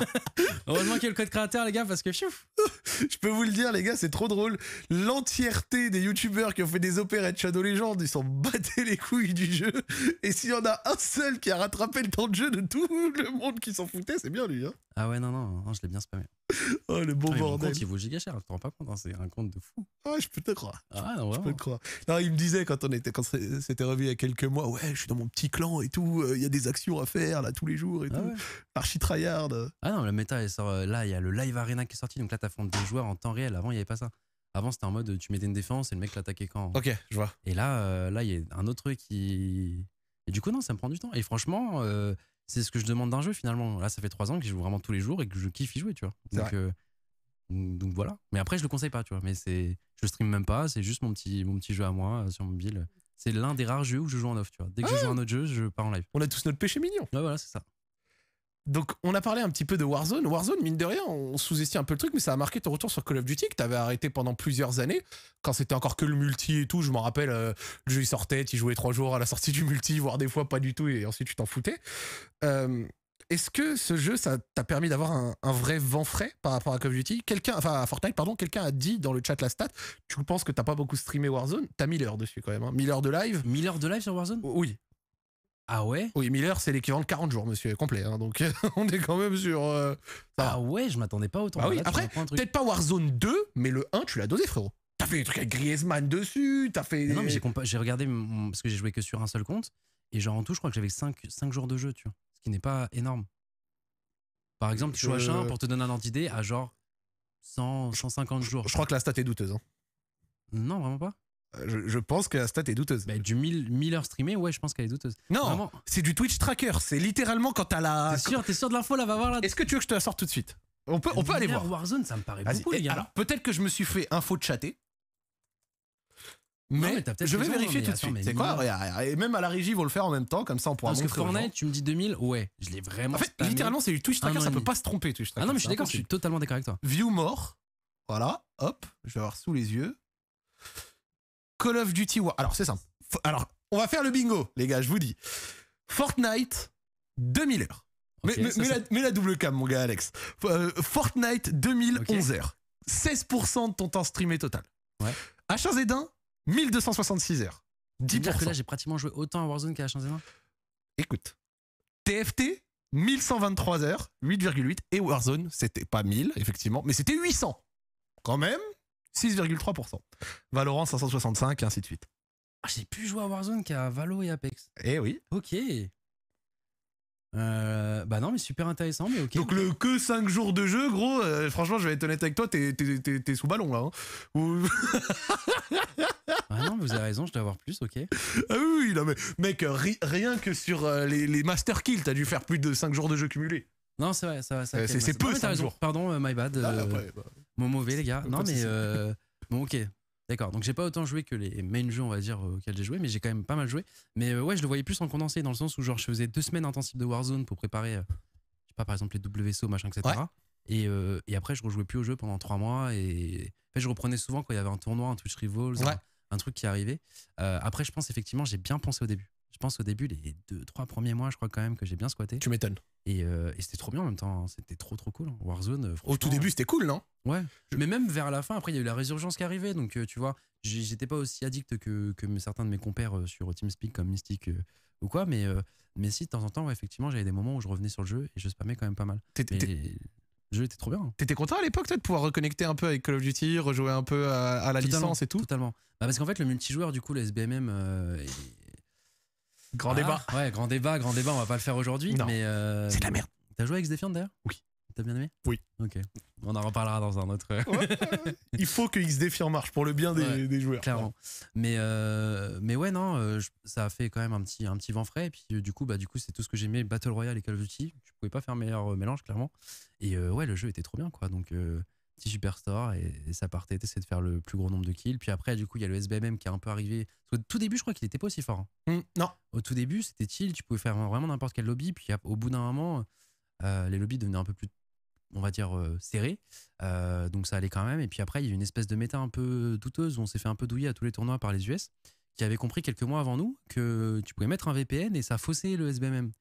[SPEAKER 2] heureusement qu'il y a eu le code créateur, les gars, parce que.
[SPEAKER 1] Je peux vous le dire, les gars, c'est trop drôle. L'entièreté des youtubeurs qui ont fait des opérettes Shadow Legends, ils sont battés les couilles du jeu. Et s'il y en a un seul qui a rattrapé le temps de jeu de tout le monde qui s'en foutait, c'est bien lui. Hein.
[SPEAKER 2] Ah ouais, non, non, non je l'ai bien spammé.
[SPEAKER 1] oh, le bon
[SPEAKER 2] ah,
[SPEAKER 1] bordel.
[SPEAKER 2] Compte, il vaut giga cher, je te rends pas compte, hein, c'est un compte de fou.
[SPEAKER 1] Ah, je peux te croire.
[SPEAKER 2] Ah, non,
[SPEAKER 1] je peux te croire. Non, il me disait quand on était, quand c'était revu il y a quelques mois, ouais, je suis dans mon petit clan et tout, euh, il y a des actions à faire là tous les jours et
[SPEAKER 2] ah
[SPEAKER 1] tout. Archi tryhard.
[SPEAKER 2] Ah non, la méta, elle sort, euh, là, il y a le live arena qui est sorti, donc là, t'affrontes des joueurs en temps réel. Avant, il n'y avait pas ça. Avant, c'était en mode tu mettais une défense et le mec l'attaquait quand.
[SPEAKER 1] Ok, je vois.
[SPEAKER 2] Et là, euh, là, il y a un autre truc qui. Et du coup, non, ça me prend du temps. Et franchement, c'est ce que je demande d'un jeu finalement. Là, ça fait trois ans que je joue vraiment tous les jours et que je kiffe y jouer, tu vois. Donc, donc voilà. Mais après, je le conseille pas, tu vois. Mais c'est, je stream même pas. C'est juste mon petit, mon petit jeu à moi euh, sur mobile. C'est l'un des rares jeux où je joue en off, tu vois. Dès que je joue un autre jeu, je pars en live.
[SPEAKER 1] On a tous notre péché mignon.
[SPEAKER 2] Ouais, voilà, c'est ça.
[SPEAKER 1] Donc, on a parlé un petit peu de Warzone. Warzone, mine de rien, on sous-estime un peu le truc, mais ça a marqué ton retour sur Call of Duty que t'avais arrêté pendant plusieurs années. Quand c'était encore que le multi et tout, je m'en rappelle, euh, le jeu il sortait, tu jouais trois jours à la sortie du multi, voire des fois pas du tout, et ensuite tu t'en foutais. Euh, est-ce que ce jeu, ça t'a permis d'avoir un, vrai vent frais par rapport à Call of Duty? Quelqu'un, enfin à Fortnite, pardon, quelqu'un a dit dans le chat la stat, tu penses que t'as pas beaucoup streamé Warzone? T'as 1000 heures dessus quand même, hein 1000 heures de live?
[SPEAKER 2] 1000 heures de live sur Warzone?
[SPEAKER 1] Oui.
[SPEAKER 2] Ah ouais?
[SPEAKER 1] Oui, 1000 heures, c'est l'équivalent de 40 jours, monsieur, complet. Hein, donc on est quand même sur. Euh,
[SPEAKER 2] ah ouais, je m'attendais pas autant.
[SPEAKER 1] Ah oui, après, peut-être pas Warzone 2, mais le 1, tu l'as dosé, frérot. T'as fait des trucs avec Griezmann dessus, t'as fait.
[SPEAKER 2] non, mais j'ai regardé, parce que j'ai joué que sur un seul compte, et genre en tout, je crois que j'avais 5, 5 jours de jeu, tu vois. Qui n'est pas énorme. Par exemple, tu joues à pour te donner un ordre d'idée, à genre 100, 150 jours.
[SPEAKER 1] Je crois que la stat est douteuse. Hein.
[SPEAKER 2] Non, vraiment pas.
[SPEAKER 1] Euh, je, pense que la stat est douteuse.
[SPEAKER 2] Bah, du 1000, heures streamées, ouais, je pense qu'elle est douteuse.
[SPEAKER 1] Non, c'est du Twitch tracker. C'est littéralement quand t'as la.
[SPEAKER 2] T'es sûr, t'es sûr de l'info là, va voir là.
[SPEAKER 1] Est-ce que tu veux que je te la sorte tout de suite? On peut, on peut aller voir.
[SPEAKER 2] Warzone, ça me paraît beaucoup, les gars.
[SPEAKER 1] Alors, peut-être que je me suis fait info de chatter. Mais, je vais vérifier tout de suite. C'est quoi Et même à la régie, ils vont le faire en même temps, comme ça on pourra
[SPEAKER 2] Parce que Fortnite, tu me dis 2000, ouais, je l'ai vraiment.
[SPEAKER 1] En fait, littéralement, c'est du Twitch Tracker, ça peut pas se tromper, Twitch Tracker.
[SPEAKER 2] Ah non, mais je suis d'accord, je suis totalement d'accord avec toi.
[SPEAKER 1] View more. Voilà, hop, je vais avoir sous les yeux. Call of Duty War. Alors, c'est simple. Alors, on va faire le bingo, les gars, je vous dis. Fortnite, 2000 heures. mais, la, double cam, mon gars, Alex. Euh, Fortnite, 2011 heures. 16% de ton temps streamé total.
[SPEAKER 2] Ouais.
[SPEAKER 1] H1Z1, 1266 heures. 10%. Dire
[SPEAKER 2] que là, j'ai pratiquement joué autant à Warzone qu'à H1Z1
[SPEAKER 1] Écoute, TFT, 1123 heures, 8,8. Et Warzone, c'était pas 1000, effectivement, mais c'était 800. Quand même, 6,3%. Valorant, 565, et ainsi de suite.
[SPEAKER 2] Ah, j'ai plus joué à Warzone qu'à Valo et Apex.
[SPEAKER 1] Eh oui.
[SPEAKER 2] Ok. Euh, bah non, mais super intéressant, mais ok.
[SPEAKER 1] Donc le que 5 jours de jeu, gros, euh, franchement, je vais être honnête avec toi, t'es, sous ballon là. Hein.
[SPEAKER 2] ah non, vous avez raison, je dois avoir plus, ok.
[SPEAKER 1] Ah oui, non mais mec, rien que sur euh, les, les, Master Kills, t'as dû faire plus de 5 jours de jeu cumulés.
[SPEAKER 2] Non, c'est vrai, ça va.
[SPEAKER 1] c'est, c'est peu, 5 jours.
[SPEAKER 2] Pardon, my bad. Ah, bah. Mon mauvais, les gars. Non, mais bon, ok. D'accord, donc j'ai pas autant joué que les main jeux, on va dire, auxquels j'ai joué, mais j'ai quand même pas mal joué. Mais euh, ouais, je le voyais plus en condensé, dans le sens où genre je faisais deux semaines intensives de Warzone pour préparer, euh, je sais pas, par exemple les WSO, machin, etc. Et, euh, et, après, je rejouais plus au jeu pendant trois mois. Et en fait, je reprenais souvent quand il y avait un tournoi, un Twitch Rivals, un, truc qui arrivait. après, je pense effectivement, j'ai bien pensé au début. Je pense au début, les deux, trois premiers mois, je crois quand même que j'ai bien squatté.
[SPEAKER 1] Tu m'étonnes.
[SPEAKER 2] Et, et c'était trop bien en même temps. Hein. C'était trop, trop cool. Hein. Warzone.
[SPEAKER 1] Au tout début, c'était cool, non?
[SPEAKER 2] Ouais. Mais même vers la fin, après, il y a eu la résurgence qui arrivait. Donc, tu vois, j'étais pas aussi addict que, que, certains de mes compères euh, sur TeamSpeak comme Mystic euh, ou quoi, mais, euh, mais si de temps en temps, effectivement, j'avais des moments où je revenais sur le jeu et je spammais quand même pas mal. Le jeu était trop bien.
[SPEAKER 1] T'étais content à l'époque de pouvoir reconnecter un peu avec Call of Duty, rejouer un peu à, la licence et tout?
[SPEAKER 2] Totalement. Bah parce qu'en fait, le multijoueur, du coup, le SBMM.
[SPEAKER 1] Grand débat.
[SPEAKER 2] Ouais, grand débat, grand débat, on va pas le faire aujourd'hui. mais
[SPEAKER 1] C'est de la merde.
[SPEAKER 2] T'as joué avec Defiant d'ailleurs?
[SPEAKER 1] Oui.
[SPEAKER 2] T'as bien aimé?
[SPEAKER 1] Oui.
[SPEAKER 2] Ok. On en reparlera dans un autre.
[SPEAKER 1] Il faut que XDefi en marche pour le bien des, joueurs.
[SPEAKER 2] Clairement. Mais, euh, mais ouais, non, euh, ça a fait quand même un petit, un petit vent frais. Et puis euh, du coup, bah, du coup c'est tout ce que j'aimais Battle Royale et Call of Duty. Tu pouvais pas faire meilleur mélange, clairement. Et ouais, le jeu était trop bien, quoi. Donc, petit superstore et, et, ça partait, c'est de faire le plus gros nombre de kills. Puis après, du coup, il y a le SBMM qui est un peu arrivé. Au tout début, je crois qu'il était pas aussi fort.
[SPEAKER 1] Hein. Mmh, non.
[SPEAKER 2] Au tout début, c'était chill. Tu pouvais faire vraiment n'importe quel lobby. Puis au bout d'un moment, les lobbies devenaient un peu plus on va dire, euh, serré. Euh, donc ça allait quand même. Et puis après, il y a eu une espèce de méta un peu douteuse où on s'est fait un peu douiller à tous les tournois par les US, qui avaient compris quelques mois avant nous que tu pouvais mettre un VPN et ça faussait le SBMM.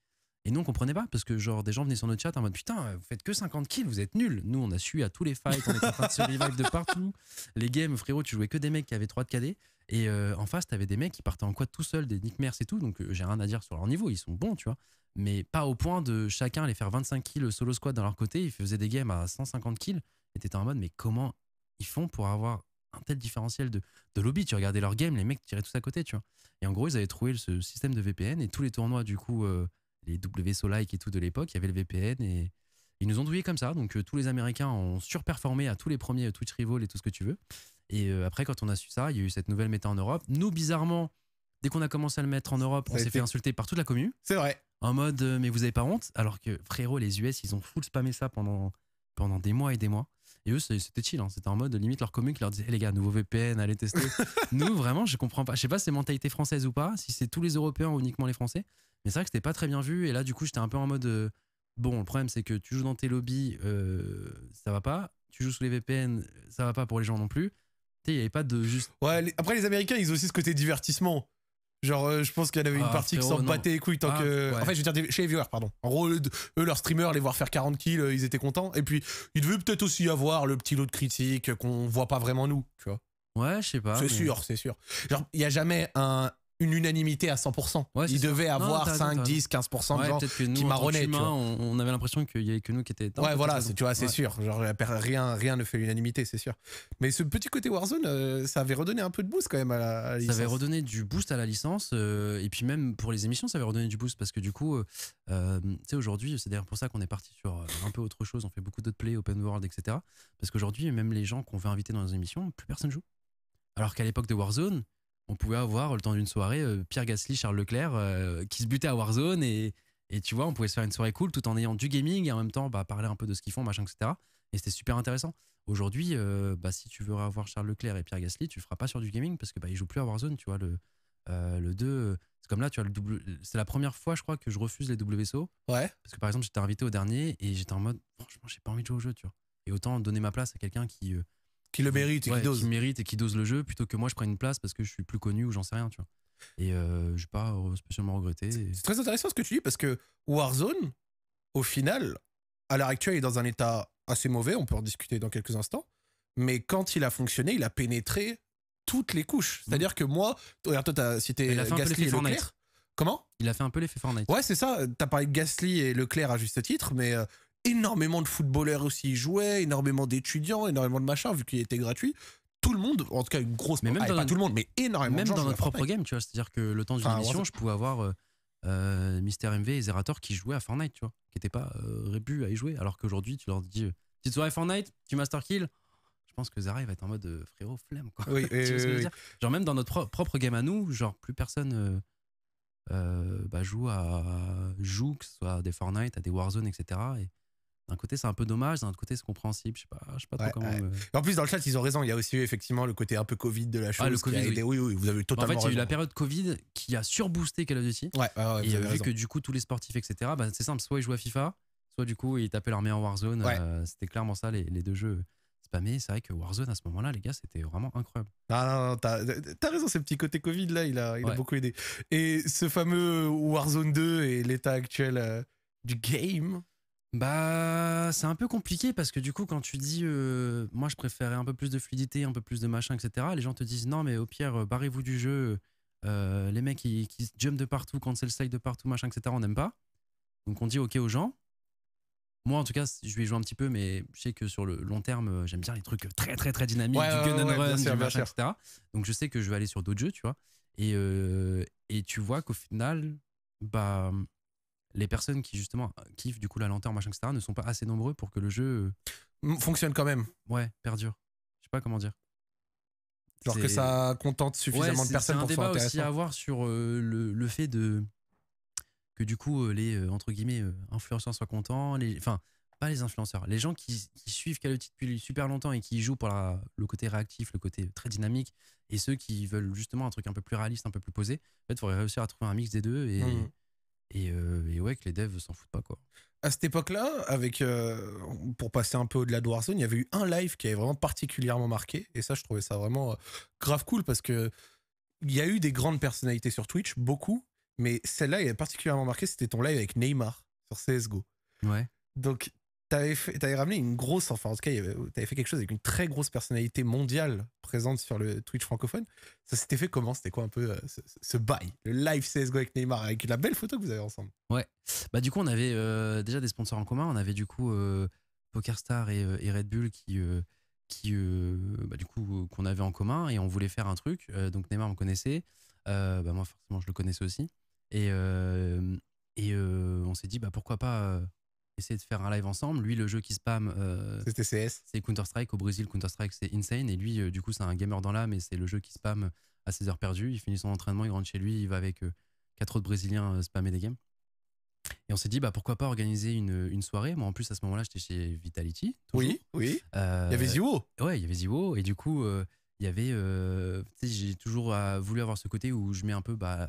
[SPEAKER 2] Et nous, on comprenait pas parce que, genre, des gens venaient sur notre chat en mode putain, vous faites que 50 kills, vous êtes nuls. Nous, on a su à tous les fights, on était en train de se revive de partout. Les games, frérot, tu jouais que des mecs qui avaient 3 de KD. Et euh, en face, t'avais des mecs qui partaient en quad tout seuls, des Nick Mers et tout. Donc, euh, j'ai rien à dire sur leur niveau, ils sont bons, tu vois. Mais pas au point de chacun aller faire 25 kills solo squad dans leur côté. Ils faisaient des games à 150 kills. Et t'étais en mode, mais comment ils font pour avoir un tel différentiel de, de lobby? Tu regardais leur game, les mecs tiraient tous à côté, tu vois. Et en gros, ils avaient trouvé ce système de VPN et tous les tournois, du coup. Euh, les WSO like et tout de l'époque, il y avait le VPN et ils nous ont douillé comme ça. Donc euh, tous les Américains ont surperformé à tous les premiers Twitch Rivals et tout ce que tu veux. Et euh, après, quand on a su ça, il y a eu cette nouvelle méta en Europe. Nous, bizarrement, dès qu'on a commencé à le mettre en Europe, on s'est fait insulter par toute la commune.
[SPEAKER 1] C'est vrai.
[SPEAKER 2] En mode, euh, mais vous avez pas honte? Alors que frérot, les US, ils ont full spammé ça pendant, pendant des mois et des mois. Et eux, c'était chill. Hein. C'était en mode limite leur commune qui leur disait hey, les gars, nouveau VPN, allez tester. Nous, vraiment, je comprends pas. Je sais pas si c'est mentalité française ou pas, si c'est tous les Européens ou uniquement les Français. Mais c'est vrai que c'était pas très bien vu. Et là, du coup, j'étais un peu en mode euh, bon, le problème, c'est que tu joues dans tes lobbies, euh, ça va pas. Tu joues sous les VPN, ça va pas pour les gens non plus. Tu sais, il y avait pas de juste.
[SPEAKER 1] Ouais, après, les Américains, ils ont aussi ce côté divertissement. Genre, euh, je pense qu'il y en avait une ah, partie qui s'en battait les couilles tant ah, que. En fait, je veux dire, chez les viewers, pardon. En gros, eux, leurs streamers, les voir faire 40 kills, ils étaient contents. Et puis, il devait peut-être aussi y avoir le petit lot de critiques qu'on voit pas vraiment nous, tu vois.
[SPEAKER 2] Ouais, je sais pas.
[SPEAKER 1] C'est sûr, c'est sûr. Genre, il y a jamais un, une unanimité à 100%. il devait avoir 5, 10, 15% de gens qui marronnaient.
[SPEAKER 2] on, on, avait l'impression qu'il y avait que nous qui étaient.
[SPEAKER 1] Ouais, voilà, tu vois, c'est sûr. Genre, rien, rien ne fait l'unanimité, c'est sûr. Mais ce petit côté Warzone, euh, ça avait redonné un peu de boost quand même à la, licence.
[SPEAKER 2] Ça avait redonné du boost à la licence. Euh, et puis même pour les émissions, ça avait redonné du boost parce que du coup, euh, tu sais, aujourd'hui, c'est d'ailleurs pour ça qu'on est parti sur un peu autre chose. On fait beaucoup d'autres plays, open world, etc. Parce qu'aujourd'hui, même les gens qu'on veut inviter dans nos émissions, plus personne joue. Alors qu'à l'époque de Warzone, on pouvait avoir le temps d'une soirée euh, Pierre Gasly, Charles Leclerc euh, qui se butaient à Warzone et, et, tu vois, on pouvait se faire une soirée cool tout en ayant du gaming et en même temps bah, parler un peu de ce qu'ils font, machin, etc. Et c'était super intéressant. Aujourd'hui, euh, bah, si tu veux avoir Charles Leclerc et Pierre Gasly, tu le feras pas sur du gaming parce que bah, ils jouent plus à Warzone, tu vois. Le, le 2, c'est comme là, tu vois, le double. C'est la première fois, je crois, que je refuse les WSO.
[SPEAKER 1] Ouais.
[SPEAKER 2] Parce que par exemple, j'étais invité au dernier et j'étais en mode, franchement, j'ai pas envie de jouer au jeu, tu vois. Et autant donner ma place à quelqu'un qui
[SPEAKER 1] qui le mérite et qui dose.
[SPEAKER 2] Qui mérite et qui dose le jeu plutôt que moi je prenne une place parce que je suis plus connu ou j'en sais rien, tu vois. Et euh, je pas spécialement regretté.
[SPEAKER 1] C'est très intéressant ce que tu dis parce que Warzone, au final, à l'heure actuelle, est dans un état assez mauvais, on peut en discuter dans quelques instants. Mais quand il a fonctionné, il a pénétré toutes les couches. C'est-à-dire que moi, toi, t'as cité Gasly et Leclerc. Comment?
[SPEAKER 2] Il a fait un peu l'effet Fortnite.
[SPEAKER 1] Ouais, c'est ça. T'as parlé de Gasly et Leclerc à juste titre, mais euh, énormément de footballeurs aussi y jouaient, énormément d'étudiants, énormément de machins, vu qu'il était gratuit. Tout le monde, en tout cas une grosse, mais même dans pas tout le monde, mais énormément
[SPEAKER 2] même
[SPEAKER 1] de gens
[SPEAKER 2] dans notre propre game, tu vois. C'est-à-dire que le temps d'une émission, je pouvais avoir euh, euh, Mister MV et Zerator qui jouaient à Fortnite, tu vois, qui n'étaient pas euh, rébus à y jouer. Alors qu'aujourd'hui, tu leur dis, petite soirée Fortnite, tu master kill. Je pense que Zera va être en mode frérot flemme, quoi.
[SPEAKER 1] Oui, tu vois ce que je veux dire?
[SPEAKER 2] Genre même dans notre propre game à nous, genre plus personne bah, joue à joue que ce soit à des Fortnite, à des Warzone, etc. Et d'un côté c'est un peu dommage, d'un autre côté c'est compréhensible. Je sais pas, je sais pas trop comment.
[SPEAKER 1] En plus dans le chat ils ont raison, il y a aussi effectivement le côté un peu Covid de la ah, chose. le COVID, oui. oui. vous avez totalement.
[SPEAKER 2] En fait
[SPEAKER 1] il y a
[SPEAKER 2] eu la période Covid qui a surboosté Call of Duty.
[SPEAKER 1] Ouais,
[SPEAKER 2] et vu que du coup tous les sportifs etc. Bah, c'est simple, soit ils jouent à FIFA, soit du coup ils tapaient l'armée en Warzone. Euh, c'était clairement ça les, les deux jeux spammés. C'est vrai que Warzone à ce moment-là les gars c'était vraiment incroyable.
[SPEAKER 1] Non non, non t'as as raison, ce petit côté Covid là il a, il a beaucoup aidé. Et ce fameux Warzone 2 et l'état actuel euh, du game.
[SPEAKER 2] Bah, c'est un peu compliqué parce que du coup, quand tu dis euh, moi je préférais un peu plus de fluidité, un peu plus de machin, etc., les gens te disent non, mais au pire, euh, barrez-vous du jeu. Euh, les mecs qui, qui jump de partout, quand c'est le slide de partout, machin, etc., on n'aime pas. Donc on dit ok aux gens. Moi, en tout cas, je vais jouer un petit peu, mais je sais que sur le long terme, j'aime bien les trucs très, très, très dynamiques, du gun and run, du machin, etc. Donc je sais que je vais aller sur d'autres jeux, tu vois. Et, et tu vois qu'au final, bah les personnes qui justement kiffent du coup la lenteur, machin, etc., ne sont pas assez nombreux pour que le jeu
[SPEAKER 1] euh, fonctionne quand même.
[SPEAKER 2] Ouais, perdure. Je sais pas comment dire.
[SPEAKER 1] Genre que ça contente suffisamment de personnes pour
[SPEAKER 2] que
[SPEAKER 1] ce soit
[SPEAKER 2] intéressant. aussi à avoir sur euh, le, le, fait de que du coup euh, les entre guillemets influenceurs soient contents, les enfin pas les influenceurs, les gens qui, qui suivent Call of Duty depuis super longtemps et qui jouent pour le côté réactif, le côté très dynamique, et ceux qui veulent justement un truc un peu plus réaliste, un peu plus posé, en fait, il faudrait réussir à trouver un mix des deux et, mmh. Euh, et, ouais, que les devs s'en foutent pas, quoi.
[SPEAKER 1] À cette époque-là, avec euh, pour passer un peu au-delà de Warzone, il y avait eu un live qui avait vraiment particulièrement marqué. Et ça, je trouvais ça vraiment euh, grave cool parce que il y a eu des grandes personnalités sur Twitch, beaucoup, mais celle-là, elle est particulièrement marquée. C'était ton live avec Neymar sur CSGO.
[SPEAKER 2] Ouais.
[SPEAKER 1] Donc, t'avais, avais ramené une grosse, enfin, en tout cas, t'avais fait quelque chose avec une très grosse personnalité mondiale présente sur le Twitch francophone. Ça s'était fait comment? C'était quoi un peu euh, ce, bail? Le live CSGO avec Neymar, avec la belle photo que vous avez ensemble
[SPEAKER 2] Ouais. Bah, du coup, on avait euh, déjà des sponsors en commun. On avait du coup euh, PokerStar et, Red Bull qui. qui bah, du coup qu'on avait en commun et on voulait faire un truc donc Neymar on connaissait bah, moi forcément je le connaissais aussi et, et on s'est dit bah pourquoi pas essayer de faire un live ensemble. Lui, le jeu qui spam, euh,
[SPEAKER 1] c'est CS.
[SPEAKER 2] C'est Counter-Strike. Au Brésil, Counter-Strike, c'est insane. Et lui, euh, du coup, c'est un gamer dans l'âme et c'est le jeu qui spam à ses heures perdues. Il finit son entraînement, il rentre chez lui, il va avec euh, quatre autres Brésiliens spammer des games. Et on s'est dit, bah, pourquoi pas organiser une, une soirée. Moi, en plus, à ce moment-là, j'étais chez Vitality.
[SPEAKER 1] Oui, oui. il y avait Ziwo.
[SPEAKER 2] Ouais, il y avait Ziwo. Et du coup, il y avait. j'ai toujours voulu avoir ce côté où je mets un peu bah,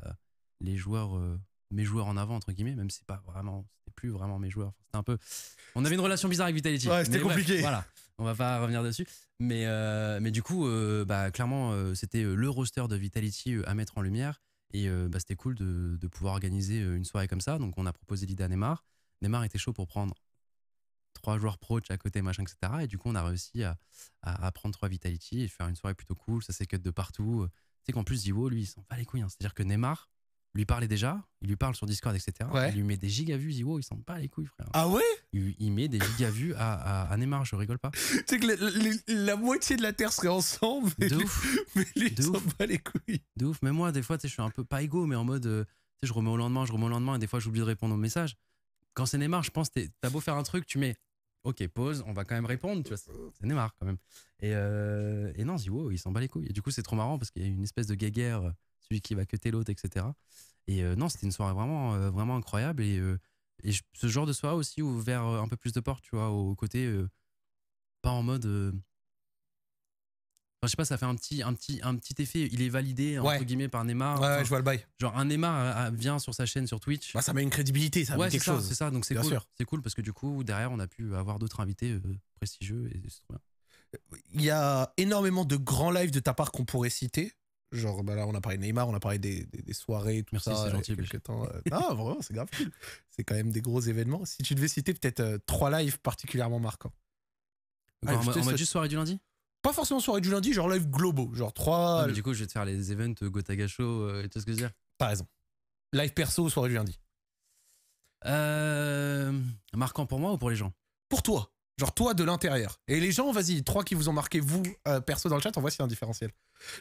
[SPEAKER 2] les joueurs mes joueurs en avant entre guillemets même si c'est pas vraiment c'était plus vraiment mes joueurs. C'était un peu on avait une relation bizarre avec Vitality.
[SPEAKER 1] Ouais c'était compliqué.
[SPEAKER 2] voilà. On va pas revenir dessus. Mais euh, mais du coup euh, bah clairement euh, c'était le roster de Vitality à mettre en lumière. Et bah, c'était cool de, de, pouvoir organiser une soirée comme ça. Donc on a proposé l'idée à Neymar. Neymar était chaud pour prendre trois joueurs pro de chaque côté machin etc et du coup on a réussi à, à, prendre trois Vitality et faire une soirée plutôt cool. Ça s'est cut de partout. Sais qu'en plus Zivo lui il s'en bat les couilles hein. c'est à dire que Neymar lui parlait déjà, il lui parle sur Discord, etc. Il lui met des giga vues, Ziwo, il sent pas les couilles, frère.
[SPEAKER 1] Ah ouais?
[SPEAKER 2] Il, met des giga vues à, à, Neymar, je rigole pas.
[SPEAKER 1] tu sais que la, moitié de la Terre serait ensemble, mais, de ouf. mais lui, il sent pas les couilles.
[SPEAKER 2] De ouf, mais moi, des fois, je suis un peu pas égo, mais en mode, euh, tu sais, je remets au lendemain, je remets au lendemain, et des fois, j'oublie de répondre aux messages. Quand c'est Neymar, je pense, t'as beau faire un truc, tu mets, ok, pause, on va quand même répondre, tu vois, c'est Neymar quand même. Et, euh, et non, Ziwo, il s'en bat les couilles. Et du coup, c'est trop marrant parce qu'il y a une espèce de guéguerre, celui qui va cuter l'autre, etc. Et euh, non, c'était une soirée vraiment, euh, vraiment incroyable. Et, euh, et ce genre de soirée aussi ouvert un peu plus de portes, tu vois, au côté pas en mode. Enfin, je sais pas, ça fait un petit, un petit, un petit effet. Il est validé entre guillemets par Neymar.
[SPEAKER 1] Ouais, je vois le bail.
[SPEAKER 2] Genre un Neymar vient sur sa chaîne sur Twitch.
[SPEAKER 1] Bah, ça met une crédibilité, ça met quelque chose.
[SPEAKER 2] C'est ça, donc c'est cool. C'est cool parce que du coup derrière on a pu avoir d'autres invités prestigieux et c'est trop bien.
[SPEAKER 1] Il y a énormément de grands lives de ta part qu'on pourrait citer. Genre, bah là, on a parlé de Neymar, on a parlé des, des, soirées, tout
[SPEAKER 2] ça.
[SPEAKER 1] c'est
[SPEAKER 2] gentil.
[SPEAKER 1] Temps. Euh, non, vraiment, c'est grave. C'est quand même des gros événements. Si tu devais citer peut-être euh, trois lives particulièrement marquants.
[SPEAKER 2] on va juste soirée du lundi?
[SPEAKER 1] Pas forcément soirée du lundi, genre live globaux. Genre trois.
[SPEAKER 2] du coup, je vais te faire les events euh, Gotaga Show et tout ce que je veux dire.
[SPEAKER 1] T'as raison. Live perso, soirée du lundi.
[SPEAKER 2] marquant pour moi ou pour les gens?
[SPEAKER 1] Pour toi. Genre toi de l'intérieur. Et les gens, vas-y, trois qui vous ont marqué, vous, perso dans le chat, on voit s'il y a un différentiel.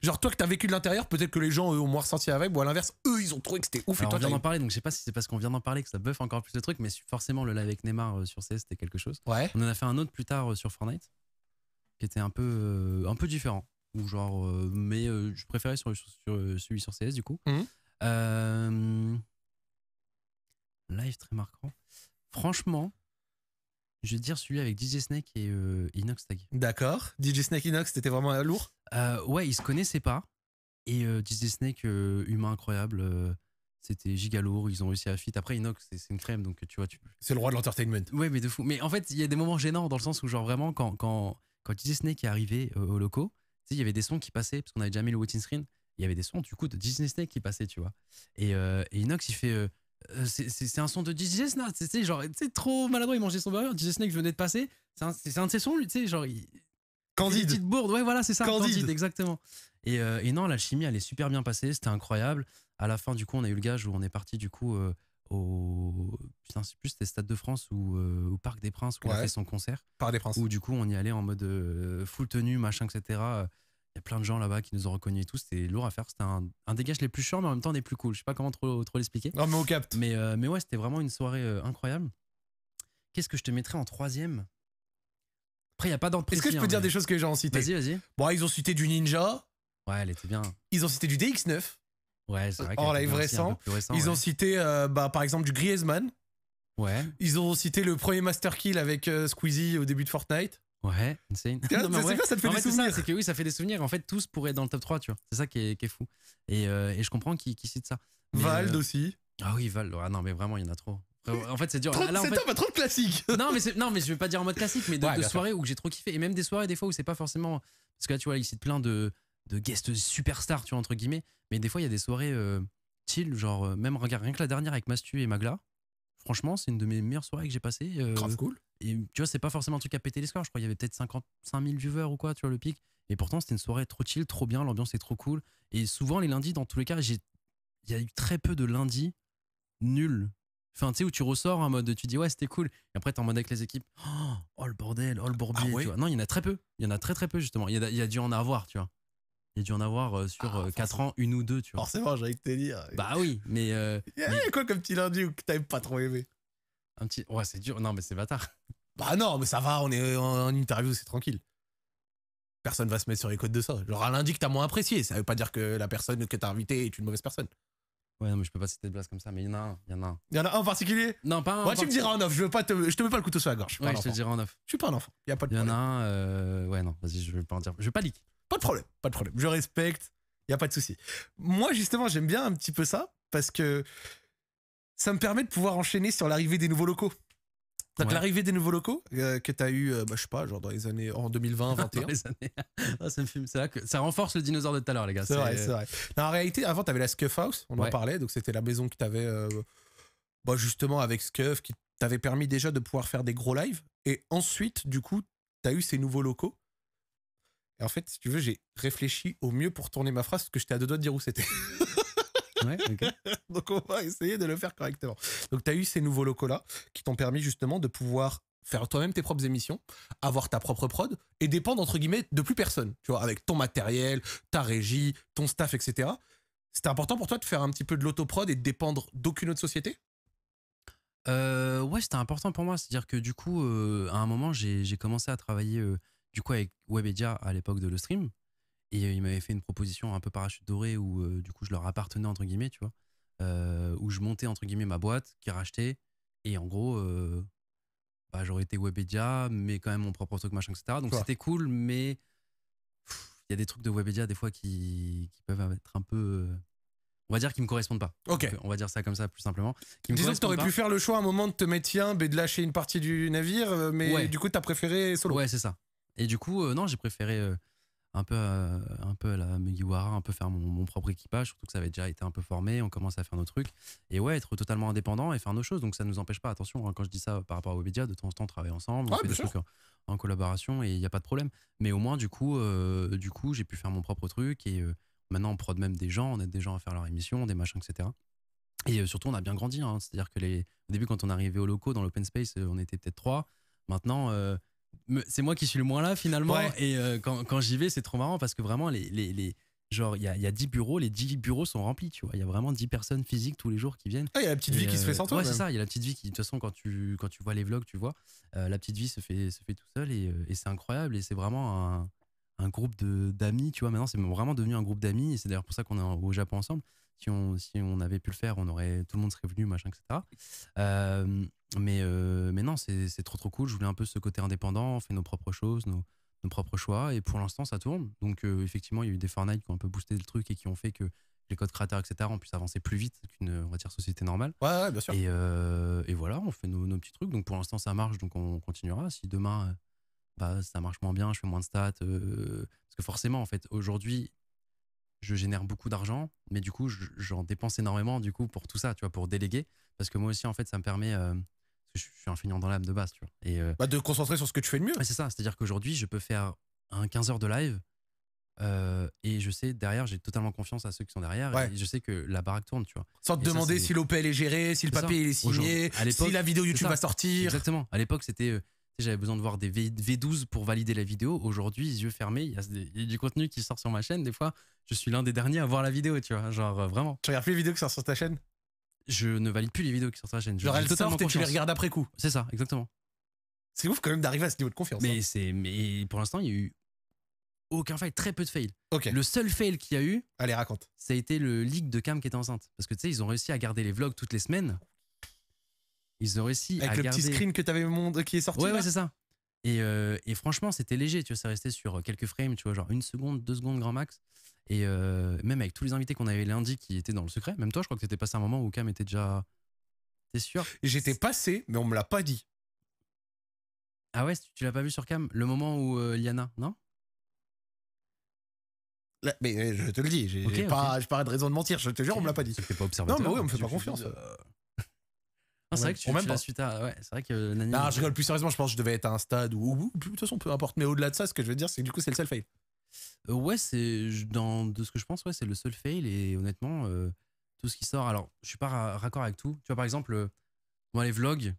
[SPEAKER 1] Genre, toi que t'as vécu de l'intérieur, peut-être que les gens eux, ont moins ressenti avec, ou à l'inverse, eux, ils ont trouvé que c'était ouf.
[SPEAKER 2] et toi, on vient d'en parler, donc je sais pas si c'est parce qu'on vient d'en parler que ça buff encore plus de trucs, mais forcément, le live avec Neymar euh, sur CS, c'était quelque chose.
[SPEAKER 1] Ouais.
[SPEAKER 2] On en a fait un autre plus tard euh, sur Fortnite, qui était un peu, euh, un peu différent. Ou genre, mais je préférais sur, celui sur CS, du coup.
[SPEAKER 1] Mmh.
[SPEAKER 2] live très marquant. Franchement, je vais dire celui avec DJ Snake et Inox Tag.
[SPEAKER 1] D'accord. DJ Snake Inox, c'était vraiment lourd?
[SPEAKER 2] Euh, Ouais, ils se connaissaient pas. Et euh, DJ Snake, euh, humain incroyable, euh, c'était giga lourd. Ils ont réussi à fit. Après, Inox, c'est une crème, donc tu vois. Tu...
[SPEAKER 1] C'est le roi de l'entertainment.
[SPEAKER 2] Ouais, mais de fou. Mais en fait, il y a des moments gênants dans le sens où, genre, vraiment, quand, quand, quand DJ Snake est arrivé au locaux, il y avait des sons qui passaient, parce qu'on avait déjà mis le waiting screen. Il y avait des sons, du coup, de DJ Snake qui passaient, tu vois. Et, et Inox, il fait euh, c'est un son de DJ Snake, c'est genre, c'est trop maladroit, il mangeait son burger, DJ Snake venait de passer, c'est un, un, de ses sons, lui, tu sais, genre. Il,
[SPEAKER 1] Candide.
[SPEAKER 2] petite bourde, ouais, voilà, c'est ça, Candide. exactement. Et, euh, et non, l'alchimie, elle est super bien passée, c'était incroyable. À la fin, du coup, on a eu le gage où on est parti, du coup, euh, au. Putain, c'est plus, c'était Stade de France ou au Parc des Princes où il a fait son concert.
[SPEAKER 1] Parc des Princes.
[SPEAKER 2] Où, du coup, on y allait en mode full tenue, machin, etc. Il y a plein de gens là-bas qui nous ont reconnus et tout. C'était lourd à faire. C'était un, un des les plus chiants, mais en même temps des plus cool. Je sais pas comment trop, trop l'expliquer.
[SPEAKER 1] Non, mais on capte.
[SPEAKER 2] Mais, euh, mais ouais, c'était vraiment une soirée euh, incroyable. Qu'est-ce que je te mettrais en troisième? Après, il n'y a pas d'ordre
[SPEAKER 1] Est-ce que je peux dire des choses que les gens ont citées
[SPEAKER 2] Vas-y, vas-y.
[SPEAKER 1] Bon, ils ont cité du Ninja.
[SPEAKER 2] Ouais, elle était bien.
[SPEAKER 1] Ils ont cité du DX9.
[SPEAKER 2] Ouais, c'est vrai.
[SPEAKER 1] En live récent. Ils ont cité, euh, bah, par exemple, du Griezmann.
[SPEAKER 2] Ouais.
[SPEAKER 1] Ils ont cité le premier Master Kill avec Squeezie au début de Fortnite.
[SPEAKER 2] Ouais, insane.
[SPEAKER 1] non, ça te fait des souvenirs.
[SPEAKER 2] C'est que oui, ça fait des souvenirs. En fait, tous pourraient être dans le top 3, tu vois. C'est ça qui est, qui est, fou. Et, euh, et je comprends qui, qui cite ça.
[SPEAKER 1] Vald euh, aussi.
[SPEAKER 2] Ah oui, Vald. Ah non, mais vraiment, il y en a trop. En fait, c'est dur.
[SPEAKER 1] Trop,
[SPEAKER 2] Là, en
[SPEAKER 1] fait... pas trop de classique.
[SPEAKER 2] non, mais non, mais je vais pas dire en mode classique, mais de, ouais, de soirées où j'ai trop kiffé. Et même des soirées, des fois, où c'est pas forcément. Parce que là, tu vois, il cite plein de, de guests superstars, tu vois, entre guillemets. Mais des fois, il y a des soirées. Euh, chill. Genre, euh, même regarde, rien que la dernière avec Mastu et Magla. Franchement, c'est une de mes meilleures soirées que j'ai passées. euh,
[SPEAKER 1] cool.
[SPEAKER 2] Et tu vois, c'est pas forcément un truc à péter les scores. Je crois qu'il y avait peut-être 55 000 viewers ou quoi, tu vois, le pic. Et pourtant, c'était une soirée trop chill, trop bien. L'ambiance est trop cool. Et souvent, les lundis, dans tous les cas, il y a eu très peu de lundis nuls. Enfin, tu sais, où tu ressors en mode, tu dis, ouais, c'était cool. Et après, t'es en mode avec les équipes, oh, oh, le bordel, oh le bourbier.
[SPEAKER 1] Ah ouais?
[SPEAKER 2] tu vois. Non, il y en a très peu. Il y en a très, très peu, justement. Il y a, il y a dû en avoir, tu vois. Il y a dû en avoir euh, sur
[SPEAKER 1] Ah,
[SPEAKER 2] 4 ans, une ou deux, tu vois.
[SPEAKER 1] Forcément, de te dire.
[SPEAKER 2] Bah oui, mais euh,
[SPEAKER 1] Il y a quoi comme petit lundi où que t'avais pas trop aimé
[SPEAKER 2] un petit. Ouais, c'est dur. Non, mais c'est bâtard.
[SPEAKER 1] Bah non, mais ça va, on est en, en interview, c'est tranquille. Personne va se mettre sur les côtes de ça. Genre un lundi que t'as moins apprécié, ça veut pas dire que la personne que t'as invitée est une mauvaise personne.
[SPEAKER 2] Ouais, non, mais je peux pas citer de blase comme ça, mais il y en a un. Il y en a un.
[SPEAKER 1] Il y en a un en particulier?
[SPEAKER 2] Non, pas un.
[SPEAKER 1] Moi, tu me diras en off, je veux pas te, je te mets pas le couteau sur la gorge. Je
[SPEAKER 2] Ouais, je te dirai en off.
[SPEAKER 1] Je suis pas un enfant. Il y a pas de
[SPEAKER 2] Il y en
[SPEAKER 1] problème.
[SPEAKER 2] a un. euh, Ouais, non, vas-y, je vais pas en dire. Je vais pas leak.
[SPEAKER 1] Pas de problème, pas de problème. Je respecte, il y a pas de souci. Moi, justement, j'aime bien un petit peu ça parce que ça me permet de pouvoir enchaîner sur l'arrivée des nouveaux locaux. Donc
[SPEAKER 2] Ouais.
[SPEAKER 1] l'arrivée des nouveaux locaux euh, que tu as eu, euh, bah, je sais pas, genre dans les années en 2020, 21.
[SPEAKER 2] Dans les années. Ah, ça me fume. C'est là que ça renforce le dinosaure de tout à l'heure, les gars.
[SPEAKER 1] C'est vrai, c'est vrai. Non, en réalité, avant, tu avais la Scuff House, on en parlait, donc c'était la maison qui t'avait, euh, bah, justement, avec Scuff, qui t'avait permis déjà de pouvoir faire des gros lives. Et ensuite, du coup, tu as eu ces nouveaux locaux. Et en fait, si tu veux, j'ai réfléchi au mieux pour tourner ma phrase, parce que j'étais à deux doigts de dire où c'était.
[SPEAKER 2] Ouais,
[SPEAKER 1] donc on va essayer de le faire correctement. Donc tu as eu ces nouveaux locaux-là, qui t'ont permis justement de pouvoir faire toi-même tes propres émissions, avoir ta propre prod, et dépendre, entre guillemets, de plus personne. Tu vois, avec ton matériel, ta régie, ton staff, etc. C'était important pour toi de faire un petit peu de l'autoprod et de dépendre d'aucune autre société?
[SPEAKER 2] Euh, ouais, c'était important pour moi. C'est-à-dire que du coup, euh, à un moment, j'ai j'ai commencé à travailler euh, du coup avec Webedia à l'époque de le stream. Et euh, ils m'avaient fait une proposition un peu parachute doré où euh, du coup je leur appartenais entre guillemets, tu vois. Euh, où je montais entre guillemets ma boîte qui rachetait. Et en gros, euh, bah, j'aurais été Webedia, mais quand même mon propre truc, machin, etc. Donc
[SPEAKER 1] Ouais.
[SPEAKER 2] c'était cool, mais il y a des trucs de Webedia des fois qui, qui peuvent être un peu. on va dire qui me correspondent pas.
[SPEAKER 1] Ok.
[SPEAKER 2] On va dire ça comme ça plus simplement. Qui me
[SPEAKER 1] Disons que t'aurais
[SPEAKER 2] pas.
[SPEAKER 1] pu faire le choix à un moment de te mettre tiens, ben, de lâcher une partie du navire, mais
[SPEAKER 2] Ouais.
[SPEAKER 1] du coup t'as préféré solo.
[SPEAKER 2] Ouais, c'est ça. Et du coup, non, j'ai préféré un peu, euh, un peu à la Mugiwara, un peu faire mon, mon propre équipage, surtout que ça avait déjà été un peu formé, on commence à faire nos trucs. Et ouais, être totalement indépendant et faire nos choses. Donc ça nous empêche pas, attention, hein, quand je dis ça par rapport à Webedia, de temps en temps, on travaille ensemble, on
[SPEAKER 1] Ouais,
[SPEAKER 2] fait des
[SPEAKER 1] bien sûr.
[SPEAKER 2] trucs en, en collaboration et il n'y a pas de problème. Mais au moins, du coup, euh, du coup j'ai pu faire mon propre truc et euh, maintenant, on prod même des gens, on aide des gens à faire leur émission, des machins, etc. Et euh, surtout, on a bien grandi. hein. C'est-à-dire que les, au début, quand on est arrivé au locaux, dans l'open space, euh, on était peut-être trois. Maintenant, euh, c'est moi qui suis le moins là finalement.
[SPEAKER 1] Ouais.
[SPEAKER 2] Et euh, quand, quand j'y vais, c'est trop marrant parce que vraiment, les, les, les- genre, il y a, y a 10 bureaux, les 10 bureaux sont remplis, tu vois. Il y a vraiment 10 personnes physiques tous les jours qui viennent.
[SPEAKER 1] Ah, il y a la petite vie qui se
[SPEAKER 2] euh,
[SPEAKER 1] fait sans toi.
[SPEAKER 2] Ouais, c'est ça. Il y a la petite vie qui, de toute façon, quand tu, quand tu vois les vlogs, tu vois, euh, la petite vie se fait, se fait tout seul et, euh, et c'est incroyable. Et c'est vraiment un, un groupe de- d'amis, tu vois. Maintenant, c'est vraiment devenu un groupe d'amis et c'est d'ailleurs pour ça qu'on est au Japon ensemble. Si on, si on avait pu le faire, on aurait, tout le monde serait venu, machin, etc. Euh, mais, euh, mais non, c'est trop trop cool. Je voulais un peu ce côté indépendant, on fait nos propres choses, nos, nos propres choix. Et pour l'instant, ça tourne. Donc, euh, effectivement, il y a eu des Fortnite qui ont un peu boosté le truc et qui ont fait que les codes créateurs, etc., ont pu avancer plus vite qu'une, on va dire, société normale.
[SPEAKER 1] Ouais, ouais, bien sûr.
[SPEAKER 2] Et, et voilà, on fait nos, nos petits trucs. Donc pour l'instant, ça marche, donc on continuera. Si demain, bah, ça marche moins bien, je fais moins de stats. parce que forcément, en fait, aujourd'hui, je génère beaucoup d'argent, mais du coup, je- j'en dépense énormément du coup pour tout ça, tu vois, pour déléguer. Parce que moi aussi, en fait, ça me permet. euh, parce que je suis un feignant dans l'âme de base, tu vois. Et euh,
[SPEAKER 1] Bah, de concentrer sur ce que tu fais de mieux.
[SPEAKER 2] Ouais, c'est ça, c'est-à-dire qu'aujourd'hui, je peux faire un 15 heures de live euh, et je sais, derrière, j'ai totalement confiance à ceux qui sont derrière
[SPEAKER 1] Ouais.
[SPEAKER 2] et je sais que la baraque tourne, tu vois.
[SPEAKER 1] Sans te
[SPEAKER 2] Et
[SPEAKER 1] demander si l'OPL est géré, si le papier est signé, si la vidéo YouTube va sortir.
[SPEAKER 2] Exactement. À l'époque, c'était. J'avais besoin de voir des v, V12 pour valider la vidéo. Aujourd'hui, les yeux fermés, il y, a des- il y a du contenu qui sort sur ma chaîne. Des fois, je suis l'un des derniers à voir la vidéo, tu vois. Genre, euh, vraiment.
[SPEAKER 1] Tu regardes plus les vidéos qui sortent sur ta chaîne?
[SPEAKER 2] Je ne valide plus les vidéos qui sortent sur la chaîne. Je-
[SPEAKER 1] Genre elles sortent et tu les regardes après coup.
[SPEAKER 2] C'est ça, exactement.
[SPEAKER 1] C'est ouf quand même d'arriver à ce niveau de confiance.
[SPEAKER 2] Mais,
[SPEAKER 1] hein.
[SPEAKER 2] c'est, mais pour l'instant, il y a eu aucun fail, très peu de fail.
[SPEAKER 1] Ok,
[SPEAKER 2] Le seul fail qu'il y a eu,
[SPEAKER 1] allez, raconte.
[SPEAKER 2] ça a été le leak de Cam qui était enceinte. Parce que tu sais, ils ont réussi à garder les vlogs toutes les semaines. Ils ont réussi
[SPEAKER 1] Avec
[SPEAKER 2] à
[SPEAKER 1] le
[SPEAKER 2] garder.
[SPEAKER 1] petit screen que t'avais mon- qui est sorti.
[SPEAKER 2] Ouais,
[SPEAKER 1] là
[SPEAKER 2] ouais, c'est ça. Et, euh, et franchement, c'était léger, tu vois, ça restait sur quelques frames, tu vois, genre une seconde, deux secondes grand max. Et euh, même avec tous les invités qu'on avait lundi qui étaient dans le secret, même toi, je crois que t'étais passé un moment où Cam était déjà. T'es sûr?
[SPEAKER 1] J'étais passé, mais on me l'a pas dit.
[SPEAKER 2] Ah ouais, tu, tu l'as pas vu sur Cam Le moment où euh, Liana, non?
[SPEAKER 1] Mais je te le dis, j'ai pas, pas de raison de mentir, je te jure, on me l'a pas dit.
[SPEAKER 2] pas observateur.
[SPEAKER 1] Non, mais oui, on me fait pas confiance.
[SPEAKER 2] C'est vrai que tu, même tu suite à. Ouais, c'est vrai que
[SPEAKER 1] Nani. Non, je rigole plus sérieusement, je pense que je devais être à un stade où, de toute façon, peu importe. Mais au-delà de ça, ce que je veux dire, c'est que du coup, c'est le seul fail.
[SPEAKER 2] Euh, ouais, c'est. Dans, de ce que je pense, ouais, c'est le seul fail. Et honnêtement, euh, tout ce qui sort. Alors, je suis pas raccord avec tout. Tu vois, par exemple, euh, moi, les vlogs.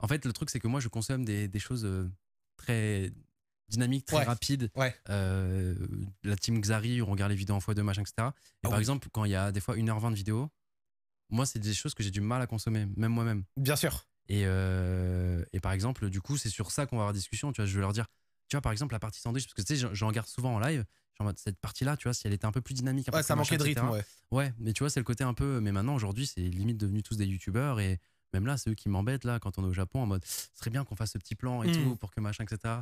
[SPEAKER 2] En fait, le truc, c'est que moi, je consomme des, des choses très dynamiques, très rapides.
[SPEAKER 1] Ouais.
[SPEAKER 2] la team Xari, on regarde les vidéos en fois 2 machin, etc. Et ah par exemple, quand il y a des fois 1h20 de vidéo, moi, c'est des choses que j'ai du mal à consommer, même moi-même.
[SPEAKER 1] Bien sûr.
[SPEAKER 2] Et, euh, et par exemple, du coup, c'est sur ça qu'on va avoir discussion. Tu vois, je vais leur dire, tu vois, par exemple, la partie sandwich, parce que tu sais, j'en regarde souvent en live. Genre, cette partie-là, tu vois, si elle était un peu plus dynamique.
[SPEAKER 1] ouais, ça manquait de rythme, ouais.
[SPEAKER 2] Ouais, mais tu vois, c'est le côté un peu. Mais maintenant, aujourd'hui, c'est limite devenu tous des youtubeurs. Et même là, c'est eux qui m'embêtent, là, quand on est au Japon, en mode, ce serait bien qu'on fasse ce petit plan et hmm. tout, pour que machin, etc.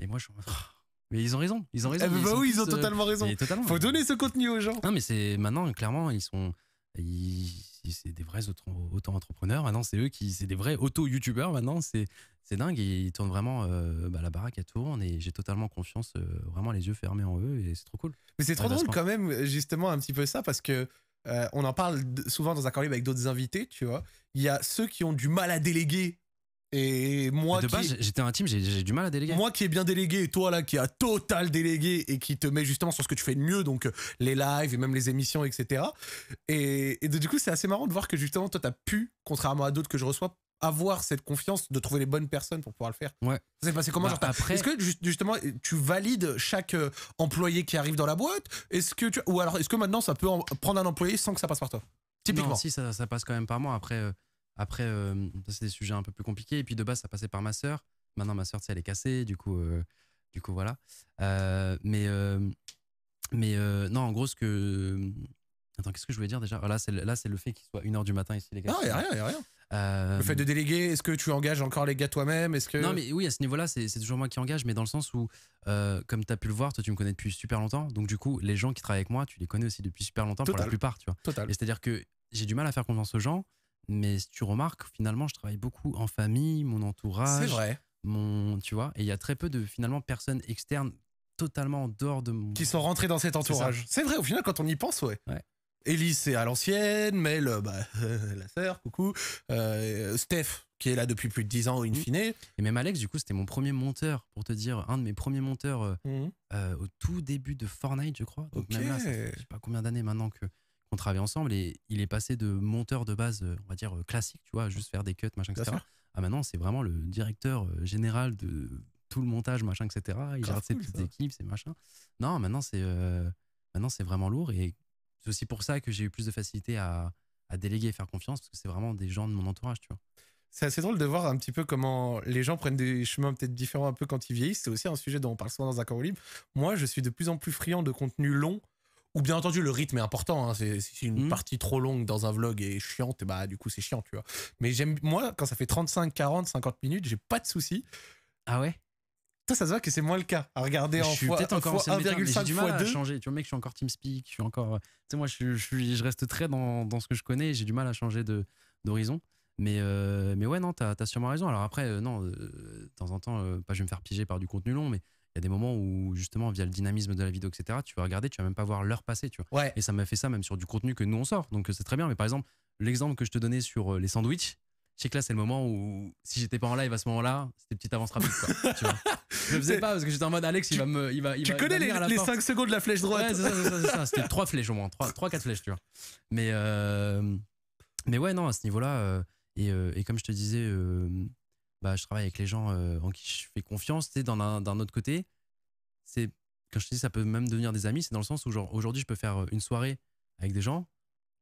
[SPEAKER 2] Et moi, je suis en mode, mais ils ont raison, ils ont raison.
[SPEAKER 1] Eh bah oui, ils ont totalement raison.
[SPEAKER 2] Totalement,
[SPEAKER 1] Faut donner ce contenu aux gens.
[SPEAKER 2] Non, mais c'est maintenant, clairement, ils sont c'est des vrais auto-entrepreneurs. Maintenant, c'est eux qui, c'est des vrais auto-youtubeurs. Maintenant, c'est c'est dingue. ils tournent vraiment euh, bah, la baraque, elle tourne et j'ai totalement confiance, euh, vraiment les yeux fermés en eux et c'est trop cool.
[SPEAKER 1] Mais c'est trop drôle quand même, justement, un petit peu ça parce que euh, on en parle souvent dans un libre avec d'autres invités, tu vois. Il y a ceux qui ont du mal à déléguer et moi,
[SPEAKER 2] de base, j'étais intime, j'ai du mal à déléguer.
[SPEAKER 1] Moi qui est bien délégué, et toi là qui a total délégué et qui te met justement sur ce que tu fais de mieux, donc euh, les lives et même les émissions, etc. Et, et du coup, c'est assez marrant de voir que justement, toi, t'as pu, contrairement à d'autres que je reçois, avoir cette confiance de trouver les bonnes personnes pour pouvoir le faire.
[SPEAKER 2] Ouais.
[SPEAKER 1] Ça s'est passé comment bah, après... Est-ce que justement tu valides chaque euh, employé qui arrive dans la boîte? Est-ce que tu... ou alors est-ce que maintenant ça peut prendre un employé sans que ça passe par toi?
[SPEAKER 2] Typiquement. Non, si ça, ça, passe quand même par moi. Après, euh, après, euh, c'est des sujets un peu plus compliqués. Et puis de base, ça passait par ma sœur. Maintenant, ma sœur, elle est cassée. Du coup, euh, du coup voilà. Euh, mais mais non, en gros, ce que. Attends, qu'est-ce que je voulais dire déjà? Là, c'est le, là, c'est le fait qu'il soit 1h du matin ici, les gars.
[SPEAKER 1] Non, il n'y a rien, il a rien. Le fait de déléguer, est-ce que tu engages encore les gars toi-même? Est-ce que...
[SPEAKER 2] Non, mais oui, à ce niveau-là, c'est, toujours moi qui engage, mais dans le sens où, comme tu as pu le voir, toi, tu me connais depuis super longtemps. Donc, du coup, les gens qui travaillent avec moi, tu les connais aussi depuis super longtemps pour la plupart, tu vois.
[SPEAKER 1] Total.
[SPEAKER 2] Et c'est-à-dire que j'ai du mal à faire confiance aux gens. Mais si tu remarques, finalement, je travaille beaucoup en famille, mon entourage.
[SPEAKER 1] C'est vrai.
[SPEAKER 2] Mon, tu vois, et il y a très peu de finalement personnes externes totalement en dehors de mon.
[SPEAKER 1] Qui sont rentrées dans cet entourage. C'est vrai, au final, quand on y pense, ouais.
[SPEAKER 2] ouais.
[SPEAKER 1] Elise, c'est à l'ancienne, Mel, bah, la sœur, coucou. Euh, Steph, qui est là depuis plus de 10 ans, in mmh. fine. Et
[SPEAKER 2] même Alex, du coup, c'était mon premier monteur, pour te dire, un de mes premiers monteurs euh, mmh. euh, au tout début de Fortnite, je crois. Donc même là, ça fait, je sais pas combien d'années maintenant que on travaille ensemble et il est passé de monteur de base, euh, on va dire euh, classique, tu vois, juste faire des cuts, machin, etc. À maintenant, c'est vraiment le directeur euh, général de tout le montage, machin, etc. Il gère ses petites équipes, ses machins. Non, maintenant, c'est maintenant c'est vraiment lourd et c'est aussi pour ça que j'ai eu plus de facilité à, à déléguer et faire confiance parce que c'est vraiment des gens de mon entourage, tu vois.
[SPEAKER 1] C'est assez drôle de voir un petit peu comment les gens prennent des chemins peut-être différents un peu quand ils vieillissent. C'est aussi un sujet dont on parle souvent dans un corps libre. Moi, je suis de plus en plus friand de contenu long ou bien entendu, le rythme est important. Hein. C'est une mmh. partie trop longue dans un vlog et chiante, bah du coup c'est chiant, tu vois. Mais j'aime moi quand ça fait 35, 40, 50 minutes, j'ai pas de soucis.
[SPEAKER 2] Ah ouais?
[SPEAKER 1] Toi, ça se voit que c'est moins le cas. À regarder en fois, peut-être encore 1,5 fois 2.
[SPEAKER 2] changer. Tu vois, mec, je suis encore TeamSpeak, je suis encore. Tu sais, moi, je, je, je reste très dans, dans, ce que je connais. J'ai du mal à changer d'horizon. Mais, euh, mais ouais, non, t'as as sûrement raison. Alors après, euh, non, euh, de temps en temps, pas je vais me faire piéger par du contenu long, mais y a des moments où justement via le dynamisme de la vidéo etc tu vas regarder tu vas même pas voir l'heure passer tu
[SPEAKER 1] vois.
[SPEAKER 2] Et ça m'a fait ça même sur du contenu que nous on sort. Donc c'est très bien. Mais par exemple l'exemple que je te donnais sur euh, les sandwichs je sais que là c'est le moment où si j'étais pas en live à ce moment-là c'était petite avance rapide quoi, tu vois. Je le faisais pas parce que j'étais en mode Alex il va me il va
[SPEAKER 1] tu connais les, les 5 secondes de la flèche droite.
[SPEAKER 2] Ouais, c'est ça, c'était trois flèches au moins. Trois, trois quatre flèches tu vois. Mais euh, mais ouais non à ce niveau là euh, et, et, comme je te disais bah, je travaille avec les gens en qui je fais confiance tu sais d'un autre côté c'est quand je te dis ça peut même devenir des amis, c'est dans le sens où aujourd'hui je peux faire euh, une soirée avec des gens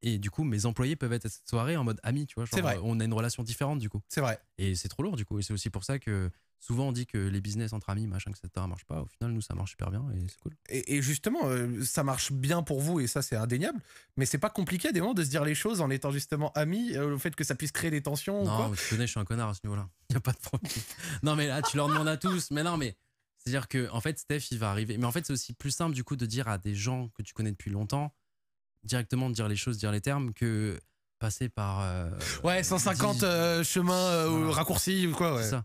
[SPEAKER 2] et du coup mes employés peuvent être à cette soirée en mode amis, tu vois. Genre,
[SPEAKER 1] vrai.
[SPEAKER 2] On a une relation différente du coup.
[SPEAKER 1] C'est vrai.
[SPEAKER 2] Et c'est trop lourd du coup. Et c'est aussi pour ça que souvent on dit que les business entre amis, machin, etc. marche pas. Au final, nous ça marche super bien et c'est cool.
[SPEAKER 1] Et, justement, euh, ça marche bien pour vous et ça c'est indéniable. Mais c'est pas compliqué à des moments de se dire les choses en étant justement amis, euh, le fait que ça puisse créer des tensions.
[SPEAKER 2] Non, tu connais, je suis un connard à ce niveau-là. Y a pas de problème. non mais là tu leur demandes à tous. Mais non mais c'est-à-dire que en fait, Steph, il va arriver. Mais en fait, c'est aussi plus simple du coup de dire à des gens que tu connais depuis longtemps, directement dire les choses, dire les termes, que passer par. Euh,
[SPEAKER 1] ouais, 150 euh, chemins euh, raccourcis ou quoi, ouais.
[SPEAKER 2] C'est ça.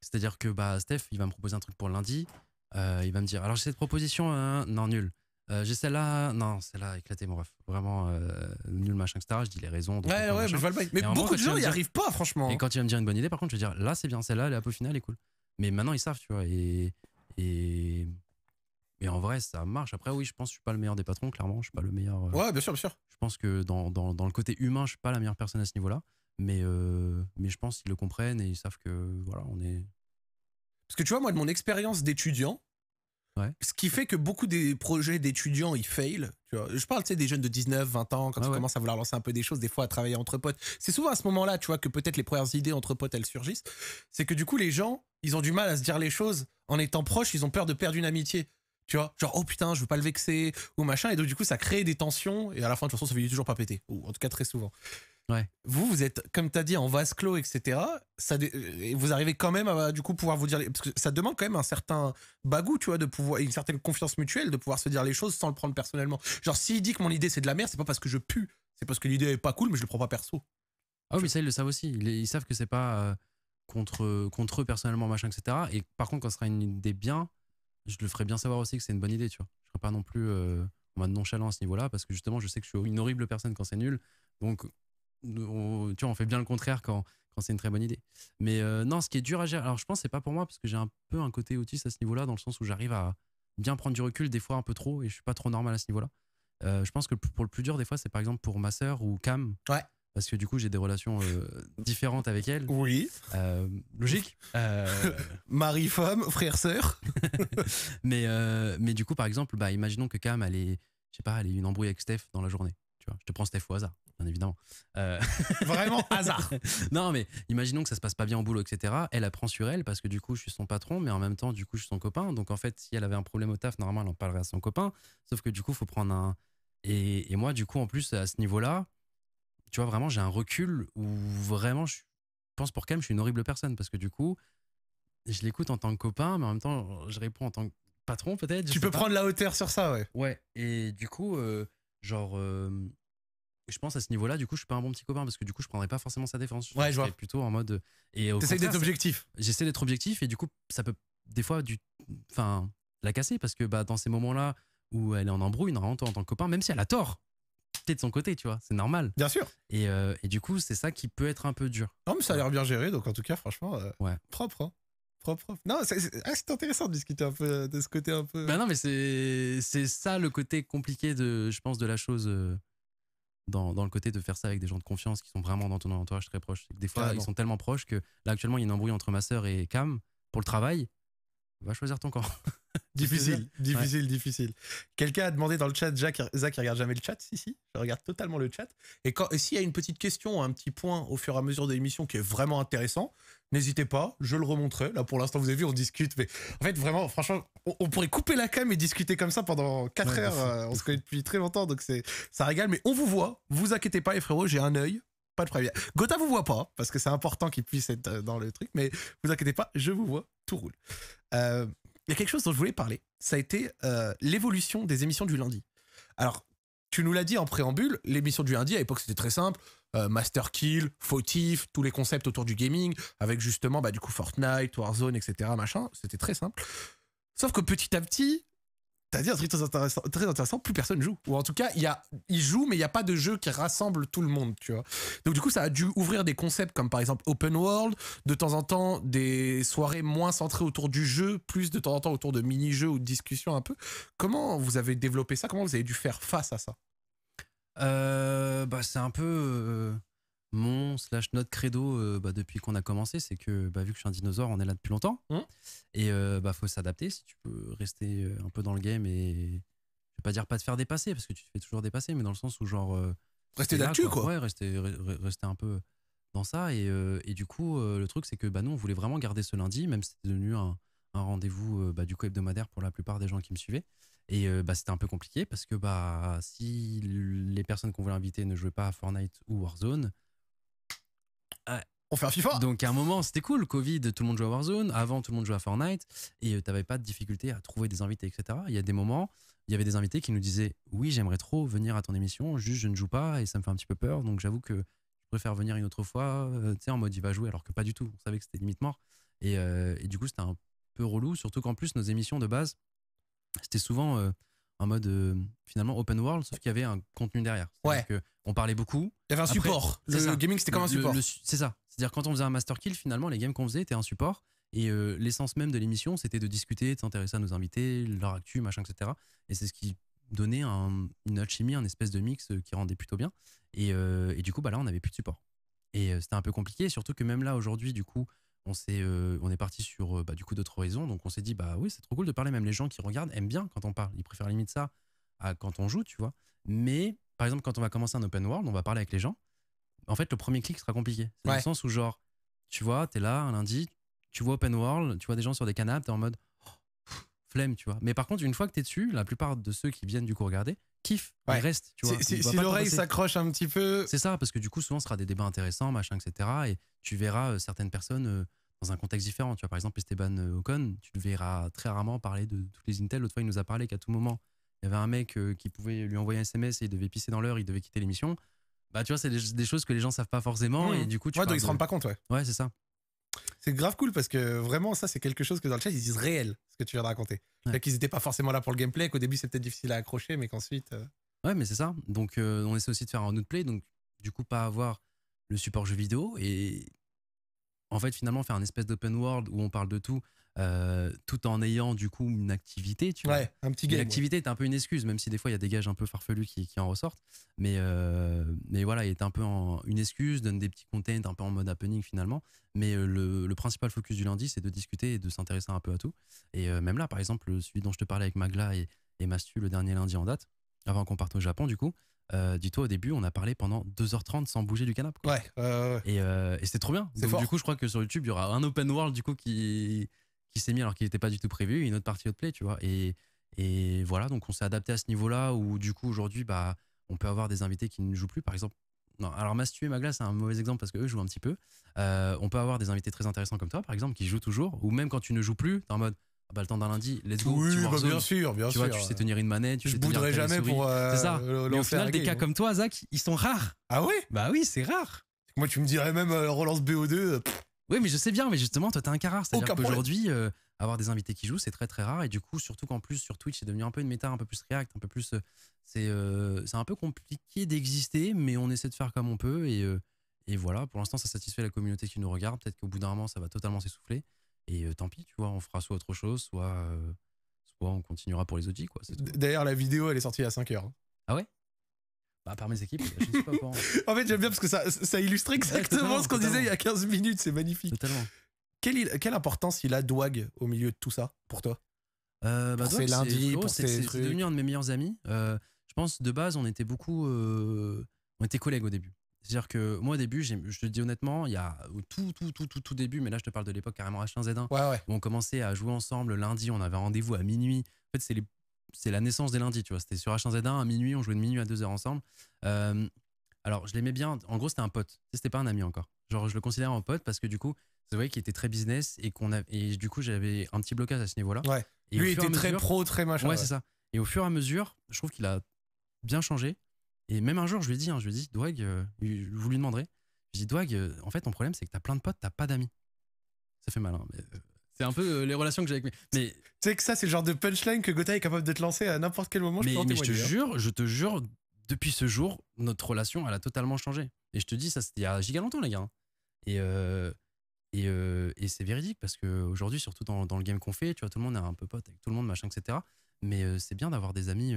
[SPEAKER 2] C'est-à-dire que bah, Steph, il va me proposer un truc pour lundi. il va me dire alors j'ai cette proposition, hein, non, nul. Euh, j'ai celle-là, non, celle-là éclaté, mon ref. Vraiment euh, nul, machin, etc. Je dis les raisons. donc
[SPEAKER 1] Ouais, ouais,
[SPEAKER 2] machin.
[SPEAKER 1] mais, je vois le bail. mais beaucoup de gens n'y
[SPEAKER 2] dire-
[SPEAKER 1] arrivent pas, franchement.
[SPEAKER 2] Et quand tu vas me dire une bonne idée, par contre, je vais dire là, c'est bien, celle-là, la au final, elle est cool. Mais maintenant, ils savent, tu vois. Et, et, et en vrai, ça marche. Après, oui, je pense que je suis pas le meilleur des patrons, clairement. Je suis pas le meilleur. euh,
[SPEAKER 1] Ouais, bien sûr, bien sûr.
[SPEAKER 2] Je pense que dans, dans, dans le côté humain, je suis pas la meilleure personne à ce niveau-là. Mais, euh, mais je pense qu'ils le comprennent et ils savent que voilà, on est.
[SPEAKER 1] Parce que tu vois, moi, de mon expérience d'étudiant,
[SPEAKER 2] Ouais.
[SPEAKER 1] ce qui fait que beaucoup des projets d'étudiants, ils fail. Tu vois. Je parle, tu sais, des jeunes de 19, 20 ans, quand ils
[SPEAKER 2] ouais.
[SPEAKER 1] commencent à vouloir lancer un peu des choses, des fois à travailler entre potes. C'est souvent à ce moment-là, tu vois, que peut-être les premières idées entre potes, elles surgissent. C'est que du coup, les gens, ils ont du mal à se dire les choses. En étant proches, ils ont peur de perdre une amitié. Tu vois, genre, oh putain, je veux pas le vexer, ou machin. Et donc, du coup, ça crée des tensions. Et à la fin, de toute façon, ça finit toujours pas péter. Ou en tout cas, très souvent.
[SPEAKER 2] Ouais.
[SPEAKER 1] Vous, vous êtes, comme tu as dit, en vase clos, etc. Ça, dé- et vous arrivez quand même à, du coup, pouvoir vous dire. les- Parce que ça demande quand même un certain bagou, tu vois, de pouvoir, une certaine confiance mutuelle, de pouvoir se dire les choses sans le prendre personnellement. Genre, s'il dit que mon idée c'est de la merde, c'est pas parce que je pue, c'est parce que l'idée est pas cool, mais je le prends pas perso.
[SPEAKER 2] Ah oui, ça, ils le savent aussi. Ils, ils savent que c'est pas euh, contre, contre eux personnellement, machin, etc. Et par contre, quand ce sera une idée bien, je le ferai bien savoir aussi que c'est une bonne idée, tu vois. Je serai pas non plus euh, nonchalant à ce niveau-là, parce que justement, je sais que je suis une horrible personne quand c'est nul. Donc, on, tu vois, on fait bien le contraire quand, quand c'est une très bonne idée. Mais euh, non, ce qui est dur à gérer, alors je pense que c'est pas pour moi, parce que j'ai un peu un côté autiste à ce niveau-là, dans le sens où j'arrive à bien prendre du recul, des fois un peu trop, et je suis pas trop normal à ce niveau-là. Euh, je pense que pour le plus dur, des fois, c'est par exemple pour ma sœur ou Cam.
[SPEAKER 1] Ouais.
[SPEAKER 2] Parce que du coup, j'ai des relations euh, différentes avec elle.
[SPEAKER 1] Oui.
[SPEAKER 2] Euh, logique. Euh,
[SPEAKER 1] Mari, femme, frère, sœur.
[SPEAKER 2] mais, mais du coup, par exemple, bah, imaginons que Cam, elle est, je sais pas, elle ait une embrouille avec Steph dans la journée. Tu vois, je te prends Steph au hasard, bien évidemment.
[SPEAKER 1] Vraiment hasard.
[SPEAKER 2] non, mais imaginons que ça se passe pas bien au boulot, etc. Elle apprend sur elle parce que du coup, je suis son patron, mais en même temps, du coup, je suis son copain. Donc en fait, si elle avait un problème au taf, normalement, elle en parlerait à son copain. Sauf que du coup, faut prendre un. Et, et moi, du coup, en plus, à ce niveau-là, tu vois, vraiment, j'ai un recul où vraiment, je pense pour Cam, je suis une horrible personne parce que du coup, je l'écoute en tant que copain, mais en même temps, je réponds en tant que patron, peut-être.
[SPEAKER 1] tu peux
[SPEAKER 2] pas.
[SPEAKER 1] prendre la hauteur sur ça, ouais.
[SPEAKER 2] Ouais, et du coup, euh, genre, euh, je pense à ce niveau-là, du coup, je suis pas un bon petit copain parce que du coup, je prendrais pas forcément sa défense.
[SPEAKER 1] Ouais, je vois.
[SPEAKER 2] plutôt en mode. Et
[SPEAKER 1] T'essayes d'être objectif.
[SPEAKER 2] J'essaie d'être objectif et du coup, ça peut des fois du, enfin, la casser parce que bah, dans ces moments-là où elle est en embrouille, normalement, toi, en tant que copain, même si elle a tort, de son côté, tu vois, c'est normal.
[SPEAKER 1] Bien sûr.
[SPEAKER 2] Et, euh, et du coup, c'est ça qui peut être un peu dur.
[SPEAKER 1] Non, mais ça a l'air bien géré, donc en tout cas, franchement, euh,
[SPEAKER 2] Ouais.
[SPEAKER 1] propre, hein. Propre, propre. Non, c'est ah, intéressant de discuter un peu de ce côté un peu.
[SPEAKER 2] Bah non, mais c'est ça le côté compliqué de, je pense, de la chose. euh, Dans, dans le côté de faire ça avec des gens de confiance qui sont vraiment dans ton entourage très proche. Des fois, ils sont tellement proches que là, actuellement, il y a une embrouille entre ma sœur et Cam pour le travail. Va choisir ton camp.
[SPEAKER 1] difficile, difficile, difficile. Quelqu'un a demandé dans le chat, Jacques, Zach, il regarde jamais le chat Si, si, je regarde totalement le chat. Et, quand- et s'il y a une petite question, un petit point au fur et à mesure de l'émission qui est vraiment intéressant, n'hésitez pas, je le remonterai. Là, pour l'instant, vous avez vu, on discute. Mais en fait, vraiment, franchement, on, on pourrait couper la cam et discuter comme ça pendant 4
[SPEAKER 2] Ouais, de
[SPEAKER 1] heures.
[SPEAKER 2] fou,
[SPEAKER 1] euh, on se connaît depuis très longtemps, donc c'est ça régale. Mais on vous voit, vous inquiétez pas, les frérots, j'ai un œil. Pas de problème. Gotha vous voit pas, parce que c'est important qu'il puisse être euh, dans le truc, mais vous inquiétez pas, je vous vois, tout roule. Euh, Il y a quelque chose dont je voulais parler, ça a été euh, l'évolution des émissions du lundi. Alors, tu nous l'as dit en préambule, l'émission du lundi, à l'époque, c'était très simple. Master Kill, Fautif, tous les concepts autour du gaming, avec justement, bah, du coup, Fortnite, Warzone, etc., machin. C'était très simple. Sauf que petit à petit, t'as dit un truc très intéressant, très intéressant, plus personne joue. Ou en tout cas, il y a, ils jouent, mais il n'y a pas de jeu qui rassemble tout le monde, tu vois. Donc du coup, ça a dû ouvrir des concepts comme par exemple Open World, de temps en temps des soirées moins centrées autour du jeu, plus de temps en temps autour de mini-jeux ou de discussions un peu. Comment vous avez développé ça? Comment vous avez dû faire face à ça?
[SPEAKER 2] Euh, bah, c'est un peu euh, mon slash notre credo euh, bah, depuis qu'on a commencé. C'est que bah, vu que je suis un dinosaure, on est là depuis longtemps.
[SPEAKER 1] Mhm.
[SPEAKER 2] Et euh, bah, faut s'adapter si tu peux rester euh, un peu dans le game et je vais pas dire pas te faire dépasser parce que tu te fais toujours dépasser, mais dans le sens où genre. euh,
[SPEAKER 1] Rester d'actu, quoi.
[SPEAKER 2] Ouais, rester, re- re- rester un peu dans ça. Et, et du coup, le truc, c'est que bah, nous, on voulait vraiment garder ce lundi, même si c'était devenu un, un rendez-vous bah, du coup hebdomadaire pour la plupart des gens qui me suivaient. Et euh, bah, c'était un peu compliqué parce que bah, si les personnes qu'on voulait inviter ne jouaient pas à Fortnite ou Warzone,
[SPEAKER 1] On fait un FIFA
[SPEAKER 2] donc à un moment c'était cool, Covid, tout le monde jouait à Warzone, avant tout le monde jouait à Fortnite, et tu t'avais pas de difficulté à trouver des invités, etc. Il y a des moments, il y avait des invités qui nous disaient oui j'aimerais trop venir à ton émission, juste je ne joue pas et ça me fait un petit peu peur, donc j'avoue que je préfère venir une autre fois, euh, tu sais en mode il va jouer alors que pas du tout, on savait que c'était limite mort. Et, euh, et du coup c'était un peu relou, surtout qu'en plus nos émissions de base, c'était souvent, euh, en mode finalement open world, sauf qu'il y avait un contenu derrière.
[SPEAKER 1] Ouais.
[SPEAKER 2] Que on parlait beaucoup.
[SPEAKER 1] Il y avait un support. Le gaming, c'était comme un support.
[SPEAKER 2] C'est ça. C'est-à-dire quand on faisait un master kill, finalement, les games qu'on faisait étaient un support. Et l'essence même de l'émission, c'était de discuter, de s'intéresser à nos invités, leur actu, machin, etc. Et c'est ce qui donnait une alchimie, un espèce de mix qui rendait plutôt bien. Et, et du coup, bah là, on n'avait plus de support. Et c'était un peu compliqué, surtout que même là, aujourd'hui, du coup, on, est, on est parti sur bah, du coup d'autres horizons. Donc on s'est dit, bah oui, c'est trop cool de parler. Même les gens qui regardent aiment bien quand on parle. Ils préfèrent limite ça à quand on joue, tu vois. Mais par exemple, quand on va commencer un open world, on va parler avec les gens. En fait, le premier clic sera compliqué. C'est dans le sens où, genre, tu vois, t'es là un lundi, tu vois open world, tu vois des gens sur des canapes, t'es en mode oh, flemme, tu vois. Mais par contre, une fois que t'es dessus, la plupart de ceux qui viennent du coup regarder kiffent, ils restent, tu vois.
[SPEAKER 1] Si, l'oreille s'accroche un petit peu.
[SPEAKER 2] C'est ça, parce que du coup, souvent, ce sera des débats intéressants, machin, etc. Et tu verras euh, certaines personnes. Euh, dans un contexte différent. Tu vois, par exemple, Esteban euh, Ocon, tu le verras très rarement parler de toutes les Intel. L'autre fois, il nous a parlé qu'à tout moment, il y avait un mec qui pouvait lui envoyer un SMS et il devait pisser dans l'heure, il devait quitter l'émission. Bah, tu vois, c'est des, choses que les gens savent pas forcément. Mmh. Et du coup, tu
[SPEAKER 1] ouais, donc ils se rendent pas compte, ouais.
[SPEAKER 2] Ouais, c'est ça.
[SPEAKER 1] C'est grave cool parce que vraiment, ça, c'est quelque chose que dans le chat, ils disent réel, ce que tu viens de raconter. Ouais. Qu'ils n'étaient pas forcément là pour le gameplay, qu'au début, c'est peut-être difficile à accrocher, mais qu'ensuite. Euh,
[SPEAKER 2] ouais, mais c'est ça. Donc, euh, on essaie aussi de faire un play donc du coup, pas avoir le support jeu vidéo et en fait, finalement, faire un espèce d'open world où on parle de tout, euh, tout en ayant du coup une activité, tu
[SPEAKER 1] ouais, un petit game.
[SPEAKER 2] L'activité est un peu une excuse, même si des fois il y a des gages un peu farfelus qui, qui en ressortent. Mais, euh, mais voilà, il est un peu en, une excuse, donne des petits contents un peu en mode happening finalement. Mais euh, le, le principal focus du lundi, c'est de discuter et de s'intéresser un peu à tout. Et même là, par exemple, celui dont je te parlais avec Magla et, et Mastu le dernier lundi en date, avant qu'on parte au Japon, du coup, euh, dis-toi, au début, on a parlé pendant 2h30 sans bouger du canapé.
[SPEAKER 1] Ouais,
[SPEAKER 2] Et, euh, et c'était trop bien. Donc, du coup, je crois que sur YouTube, il y aura un open world du coup qui, qui s'est mis alors qu'il n'était pas du tout prévu, une autre partie play, tu vois. Et, et voilà, donc on s'est adapté à ce niveau-là où du coup, aujourd'hui, bah, on peut avoir des invités qui ne jouent plus. Par exemple, non, alors Mastu et Magla, c'est un mauvais exemple parce qu'eux jouent un petit peu. Euh, on peut avoir des invités très intéressants comme toi, par exemple, qui jouent toujours, ou même quand tu ne joues plus, t'es en mode ah bah, le temps d'un lundi, let's go.
[SPEAKER 1] Oui, bah, bien sûr, bien
[SPEAKER 2] tu
[SPEAKER 1] sûr.
[SPEAKER 2] Tu sais tenir une manette, tu
[SPEAKER 1] je
[SPEAKER 2] sais
[SPEAKER 1] bouderai jamais pour.
[SPEAKER 2] Euh, c'est ça. Mais au final, des cas comme toi, Zach, ils sont rares.
[SPEAKER 1] Ah ouais?
[SPEAKER 2] Bah oui, c'est rare.
[SPEAKER 1] Moi, tu me dirais même euh, relance BO2. Euh,
[SPEAKER 2] oui, mais je sais bien, mais justement, toi, t'es un cas rare. C'est-à-dire qu'aujourd'hui, avoir des invités qui jouent, c'est très très rare. Et du coup, surtout qu'en plus, sur Twitch, c'est devenu un peu une méta un peu plus React, un peu plus. c'est c'est un peu compliqué d'exister, mais on essaie de faire comme on peut. Et, et voilà, pour l'instant, ça satisfait la communauté qui nous regarde. Peut-être qu'au bout d'un moment, ça va totalement s'essouffler. Et euh, tant pis, tu vois, on fera soit autre chose, soit, euh, soit on continuera pour les audits. Quoi,
[SPEAKER 1] D'ailleurs, la vidéo, elle est sortie à 5 heures. Hein.
[SPEAKER 2] Ah ouais? Bah, par mes équipes, je ne suis pas au
[SPEAKER 1] en fait, j'aime bien parce que ça, ça illustre exactement ce qu'on disait il y a 15 minutes, c'est magnifique.
[SPEAKER 2] Totalement.
[SPEAKER 1] Quelle, quelle importance il a Dwag au milieu de tout ça pour toi?
[SPEAKER 2] Euh, bah,
[SPEAKER 1] C'est lundi, pour
[SPEAKER 2] C'est devenu un de mes meilleurs amis. je pense de base, on était beaucoup. on était collègues au début. C'est-à-dire que moi, au début, je te dis honnêtement, il y a tout, tout, tout, tout, tout début, mais là, je te parle de l'époque carrément H1Z1,
[SPEAKER 1] ouais,
[SPEAKER 2] où on commençait à jouer ensemble lundi, on avait rendez-vous à minuit. En fait, c'est, c'est la naissance des lundis, tu vois. C'était sur H1Z1 à minuit, on jouait de minuit à 2 heures ensemble. Euh, alors, je l'aimais bien. En gros, c'était un pote. C'était pas un ami encore. Genre, je le considérais un pote parce que du coup, c'est vrai qu'il était très business et qu'on a, et du coup, j'avais un petit blocage à ce niveau-là.
[SPEAKER 1] Ouais. Et Lui était très pro, très machin.
[SPEAKER 2] Ouais, c'est ça. Et au fur et à mesure, je trouve qu'il a bien changé. Et même un jour, je lui ai dit, hein, je lui ai dit, Dwag, euh, vous lui demanderez. Je lui ai dit, Dwag, euh, en fait, ton problème, c'est que t'as plein de potes, t'as pas d'amis. Ça fait mal, hein, mais euh, c'est un peu les relations que j'ai avec mes. Mais tu
[SPEAKER 1] sais que ça, c'est le genre de punchline que Gotha est capable de te lancer à n'importe quel moment.
[SPEAKER 2] Mais,
[SPEAKER 1] je,
[SPEAKER 2] mais je te hein. jure, je te jure, depuis ce jour, notre relation, elle a totalement changé. Et je te dis, ça, c'était il y a giga longtemps, les gars. Hein. Et, et, et c'est véridique parce qu'aujourd'hui, surtout dans, dans, le game qu'on fait, tu vois, tout le monde est un peu pote avec tout le monde, machin, etc. Mais c'est bien d'avoir des amis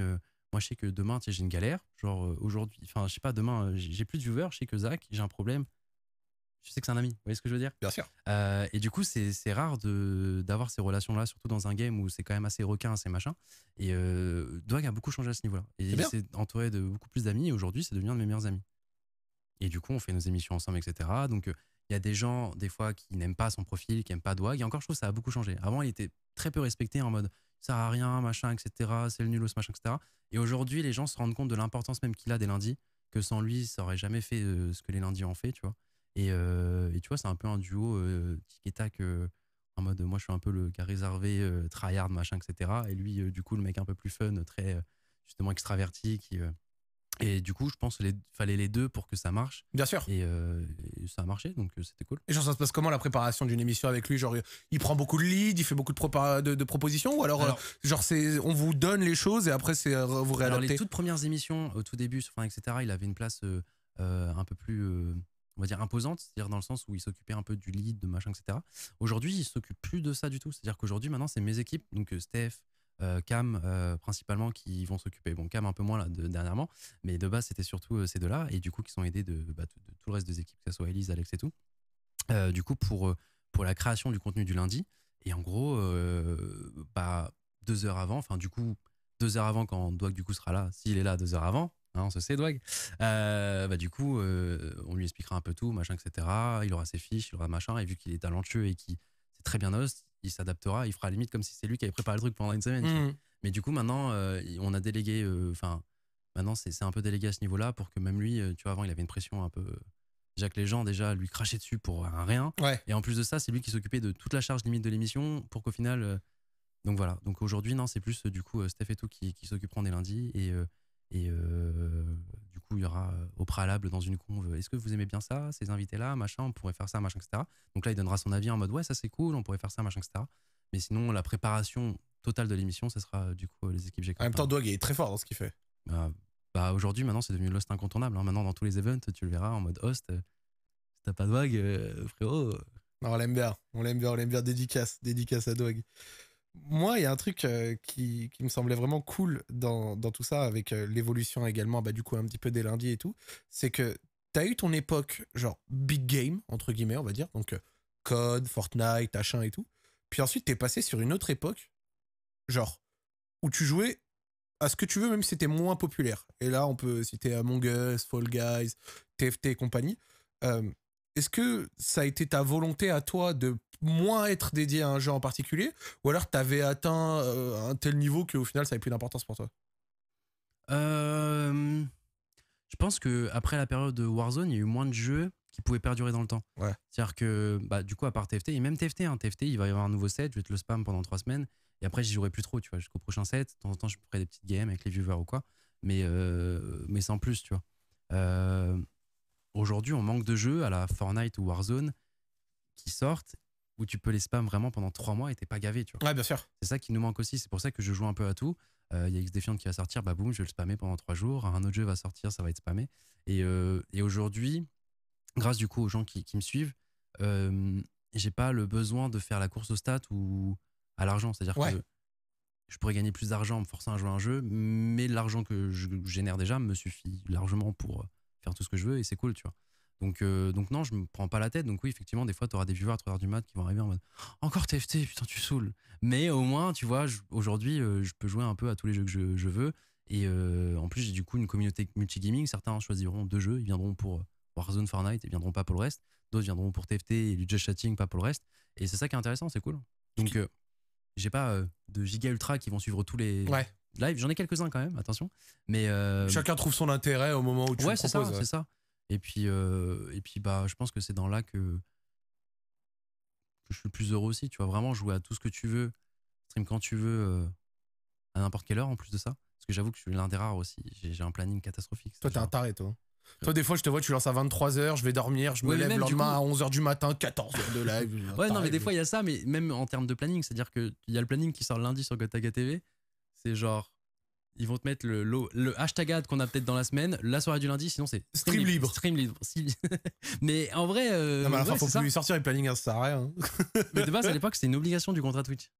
[SPEAKER 2] moi, je sais que demain, tu sais, j'ai une galère. Genre, euh, aujourd'hui, enfin, je sais pas, demain, euh, j'ai plus de viewers. Je sais que Zach, j'ai un problème. Je sais que c'est un ami. Vous voyez ce que je veux dire?
[SPEAKER 1] Bien sûr.
[SPEAKER 2] Euh, et du coup, c'est rare d'avoir ces relations-là, surtout dans un game où c'est quand même assez requin, assez machin. Et euh, Dwag a beaucoup changé à ce niveau-là. Et il s'est entouré de beaucoup plus d'amis. Et aujourd'hui, c'est devenu un de mes meilleurs amis. Et du coup, on fait nos émissions ensemble, etc. Donc, il y a des gens, des fois, qui n'aiment pas son profil, qui n'aiment pas Dwag. Et encore, je trouve que ça a beaucoup changé. Avant, il était très peu respecté en mode ça sert à rien, machin, etc. C'est le nulos, machin, etc. Et aujourd'hui, les gens se rendent compte de l'importance même qu'il a des lundis, que sans lui, ça aurait jamais fait euh, ce que les lundis ont fait, tu vois. Et, euh, et tu vois, c'est un peu un duo euh, tic tac en mode moi je suis un peu le gars réservé, tryhard, machin, etc. Et lui, du coup, le mec un peu plus fun, très justement extraverti, qui. Et du coup, je pense qu'il fallait les deux pour que ça marche.
[SPEAKER 1] Bien sûr.
[SPEAKER 2] Et, euh, ça a marché, donc euh, c'était cool.
[SPEAKER 1] Et genre, ça se passe comment la préparation d'une émission avec lui? Genre, il prend beaucoup de leads, il fait beaucoup de, de, propositions? Ou alors, euh, genre, on vous donne les choses et après, c'est vous réadaptez
[SPEAKER 2] Alors, les toutes premières émissions, au tout début, enfin, etc., il avait une place un peu plus, on va dire, imposante, c'est-à-dire dans le sens où il s'occupait un peu du lead, de machin, etc. Aujourd'hui, il s'occupe plus de ça du tout. C'est-à-dire qu'aujourd'hui, maintenant, c'est mes équipes, donc Steph, euh, Cam euh, principalement qui vont s'occuper. Bon, Cam un peu moins là dernièrement, mais de base c'était surtout euh, ces deux-là et du coup qui sont aidés de, bah, tout le reste des équipes, que ce soit Elise, Alex et tout. du coup pour pour la création du contenu du lundi et en gros bah deux heures avant, enfin du coup deux heures avant quand Dwag du coup sera là, s'il est là deux heures avant, hein, on se sait Dwag, bah du coup on lui expliquera un peu tout, machin, etc. Il aura ses fiches, il aura machin et vu qu'il est talentueux et qui c'est très bien host, il s'adaptera, il fera limite comme si c'est lui qui avait préparé le truc pendant une semaine. Mmh. Mais du coup, maintenant, euh, on a délégué, euh, enfin, maintenant, c'est un peu délégué à ce niveau-là pour que même lui, euh, tu vois, avant, il avait une pression un peu. Déjà que les gens, déjà, lui crachaient dessus pour un rien. Et en plus de ça, c'est lui qui s'occupait de toute la charge limite de l'émission pour qu'au final. donc voilà. Donc aujourd'hui, non, c'est plus du coup Steph et tout qui, qui s'occuperont des lundis. Et, et du coup, il y aura au préalable dans une conve est-ce que vous aimez bien ça, ces invités-là, machin, on pourrait faire ça, machin, etc. Donc là, il donnera son avis en mode ouais, ça c'est cool, on pourrait faire ça, machin, etc. Mais sinon, la préparation totale de l'émission, ce sera du coup les équipes
[SPEAKER 1] En même temps, Dog est très fort dans ce qu'il fait.
[SPEAKER 2] Bah, bah, aujourd'hui, maintenant, c'est devenu l'host incontournable. Hein. Maintenant, dans tous les events, tu le verras en mode host. Si t'as pas Dog, euh, frérot.
[SPEAKER 1] Non, on l'aime bien, on l'aime bien, on l'aime bien. Dédicace, dédicace à Dog moi, il y a un truc euh, qui, me semblait vraiment cool dans, tout ça, avec euh, l'évolution également, bah, du coup, un petit peu des lundis et tout, c'est que tu as eu ton époque, genre big game, entre guillemets, on va dire, donc euh, Code, Fortnite, H1 et tout. Puis ensuite, tu es passé sur une autre époque, genre, où tu jouais à ce que tu veux, même si c'était moins populaire. Et là, on peut citer Among Us, Fall Guys, TFT et compagnie. Est-ce que ça a été ta volonté à toi de moins être dédié à un jeu en particulier Ou alors tu avais atteint euh, un tel niveau qu'au final ça avait plus d'importance pour toi?
[SPEAKER 2] Euh, Je pense que après la période de Warzone, il y a eu moins de jeux qui pouvaient perdurer dans le temps. C'est-à-dire que bah, du coup, à part TFT, et même TFT, hein, TFT, il va y avoir un nouveau set, je vais te le spam pendant trois semaines, et après j'y jouerai plus trop, tu vois, jusqu'au prochain set. De temps en temps, je ferai des petites games avec les viewers ou quoi, mais, euh, mais sans plus, tu vois. Aujourd'hui, on manque de jeux à la Fortnite ou Warzone qui sortent où tu peux les spam vraiment pendant trois mois et t'es pas gavé, tu vois.
[SPEAKER 1] Ouais, bien sûr.
[SPEAKER 2] C'est ça qui nous manque aussi. C'est pour ça que je joue un peu à tout. Euh, il y a X Defiant qui va sortir, bah boum, je vais le spammer pendant trois jours. Un autre jeu va sortir, ça va être spammé. Et, euh, et aujourd'hui, grâce du coup aux gens qui, qui me suivent, euh, j'ai pas le besoin de faire la course au stats ou à l'argent. C'est-à-dire que je pourrais gagner plus d'argent en me forçant à jouer à un jeu, mais l'argent que je génère déjà me suffit largement pour faire tout ce que je veux et c'est cool, tu vois. Donc, euh, donc non, je me prends pas la tête. Donc oui, effectivement, des fois, tu auras des viewers à 3h du mat qui vont arriver en mode encore TFT, putain, tu saoules. Mais au moins, tu vois, aujourd'hui, euh, je peux jouer un peu à tous les jeux que je, je veux. Et euh, en plus, j'ai du coup une communauté multigaming. Certains choisiront deux jeux. Ils viendront pour Warzone, Fortnite et viendront pas pour le reste. D'autres viendront pour TFT et du just chatting, pas pour le reste. Et c'est ça qui est intéressant, c'est cool. Donc, j'ai pas de giga ultra qui vont suivre tous les lives. J'en ai quelques-uns quand même, attention. Mais
[SPEAKER 1] chacun trouve son intérêt au moment où tu
[SPEAKER 2] ouais,
[SPEAKER 1] c'est
[SPEAKER 2] ça, c'est ça. Et puis, euh, et puis bah, je pense que c'est dans là que, que je suis le plus heureux aussi. Tu vois, vraiment jouer à tout ce que tu veux, stream quand tu veux, euh, à n'importe quelle heure en plus de ça. Parce que j'avoue que je suis l'un des rares aussi. J'ai un planning catastrophique.
[SPEAKER 1] Toi, t'es un taré, toi. Toi, des fois, je te vois, tu lances à 23h, je vais dormir, je me lève le lendemain à 11h du matin, 14h de live.
[SPEAKER 2] ouais, non, mais des fois, il y a ça, mais même en termes de planning, c'est-à-dire qu'il y a le planning qui sort lundi sur Gotaga TV. C'est genre, ils vont te mettre le, le, hashtag ad qu'on a peut-être dans la semaine, la soirée du lundi, sinon c'est
[SPEAKER 1] stream, libre.
[SPEAKER 2] Stream libre. mais en vrai. Euh,
[SPEAKER 1] non, mais à la fin, faut plus sortir les plannings, hein, ça sert à rien.
[SPEAKER 2] mais de base, à l'époque, c'était une obligation du contrat Twitch.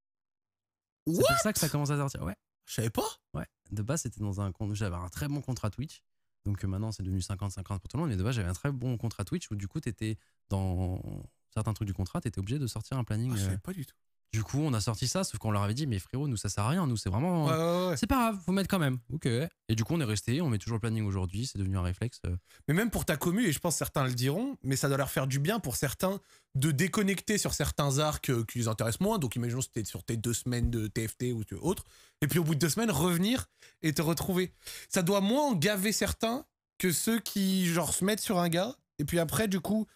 [SPEAKER 2] C'est pour ça que ça commence à sortir. Ouais.
[SPEAKER 1] Je savais pas.
[SPEAKER 2] Ouais. De base, c'était dans un. J'avais un très bon contrat Twitch. Donc euh, maintenant, c'est devenu 50-50 pour tout le monde. Mais de base, j'avais un très bon contrat Twitch où du coup, t'étais dans certains trucs du contrat, t'étais obligé de sortir un planning.
[SPEAKER 1] Ah, je savais euh, pas du tout.
[SPEAKER 2] Du coup, on a sorti ça, sauf qu'on leur avait dit, mais frérot, nous, ça sert à rien. Nous, c'est vraiment. C'est pas grave, faut mettre quand même. Ok. Et du coup, on est resté, on met toujours le planning aujourd'hui, c'est devenu un réflexe. Euh.
[SPEAKER 1] Mais même pour ta commu, et je pense que certains le diront, mais ça doit leur faire du bien pour certains de déconnecter sur certains arcs euh, qui les intéressent moins. Donc, imaginons c'était sur tes deux semaines de TFT ou autre. Et puis, au bout de deux semaines, revenir et te retrouver. Ça doit moins gaver certains que ceux qui, genre, se mettent sur un gars. Et puis après, du coup,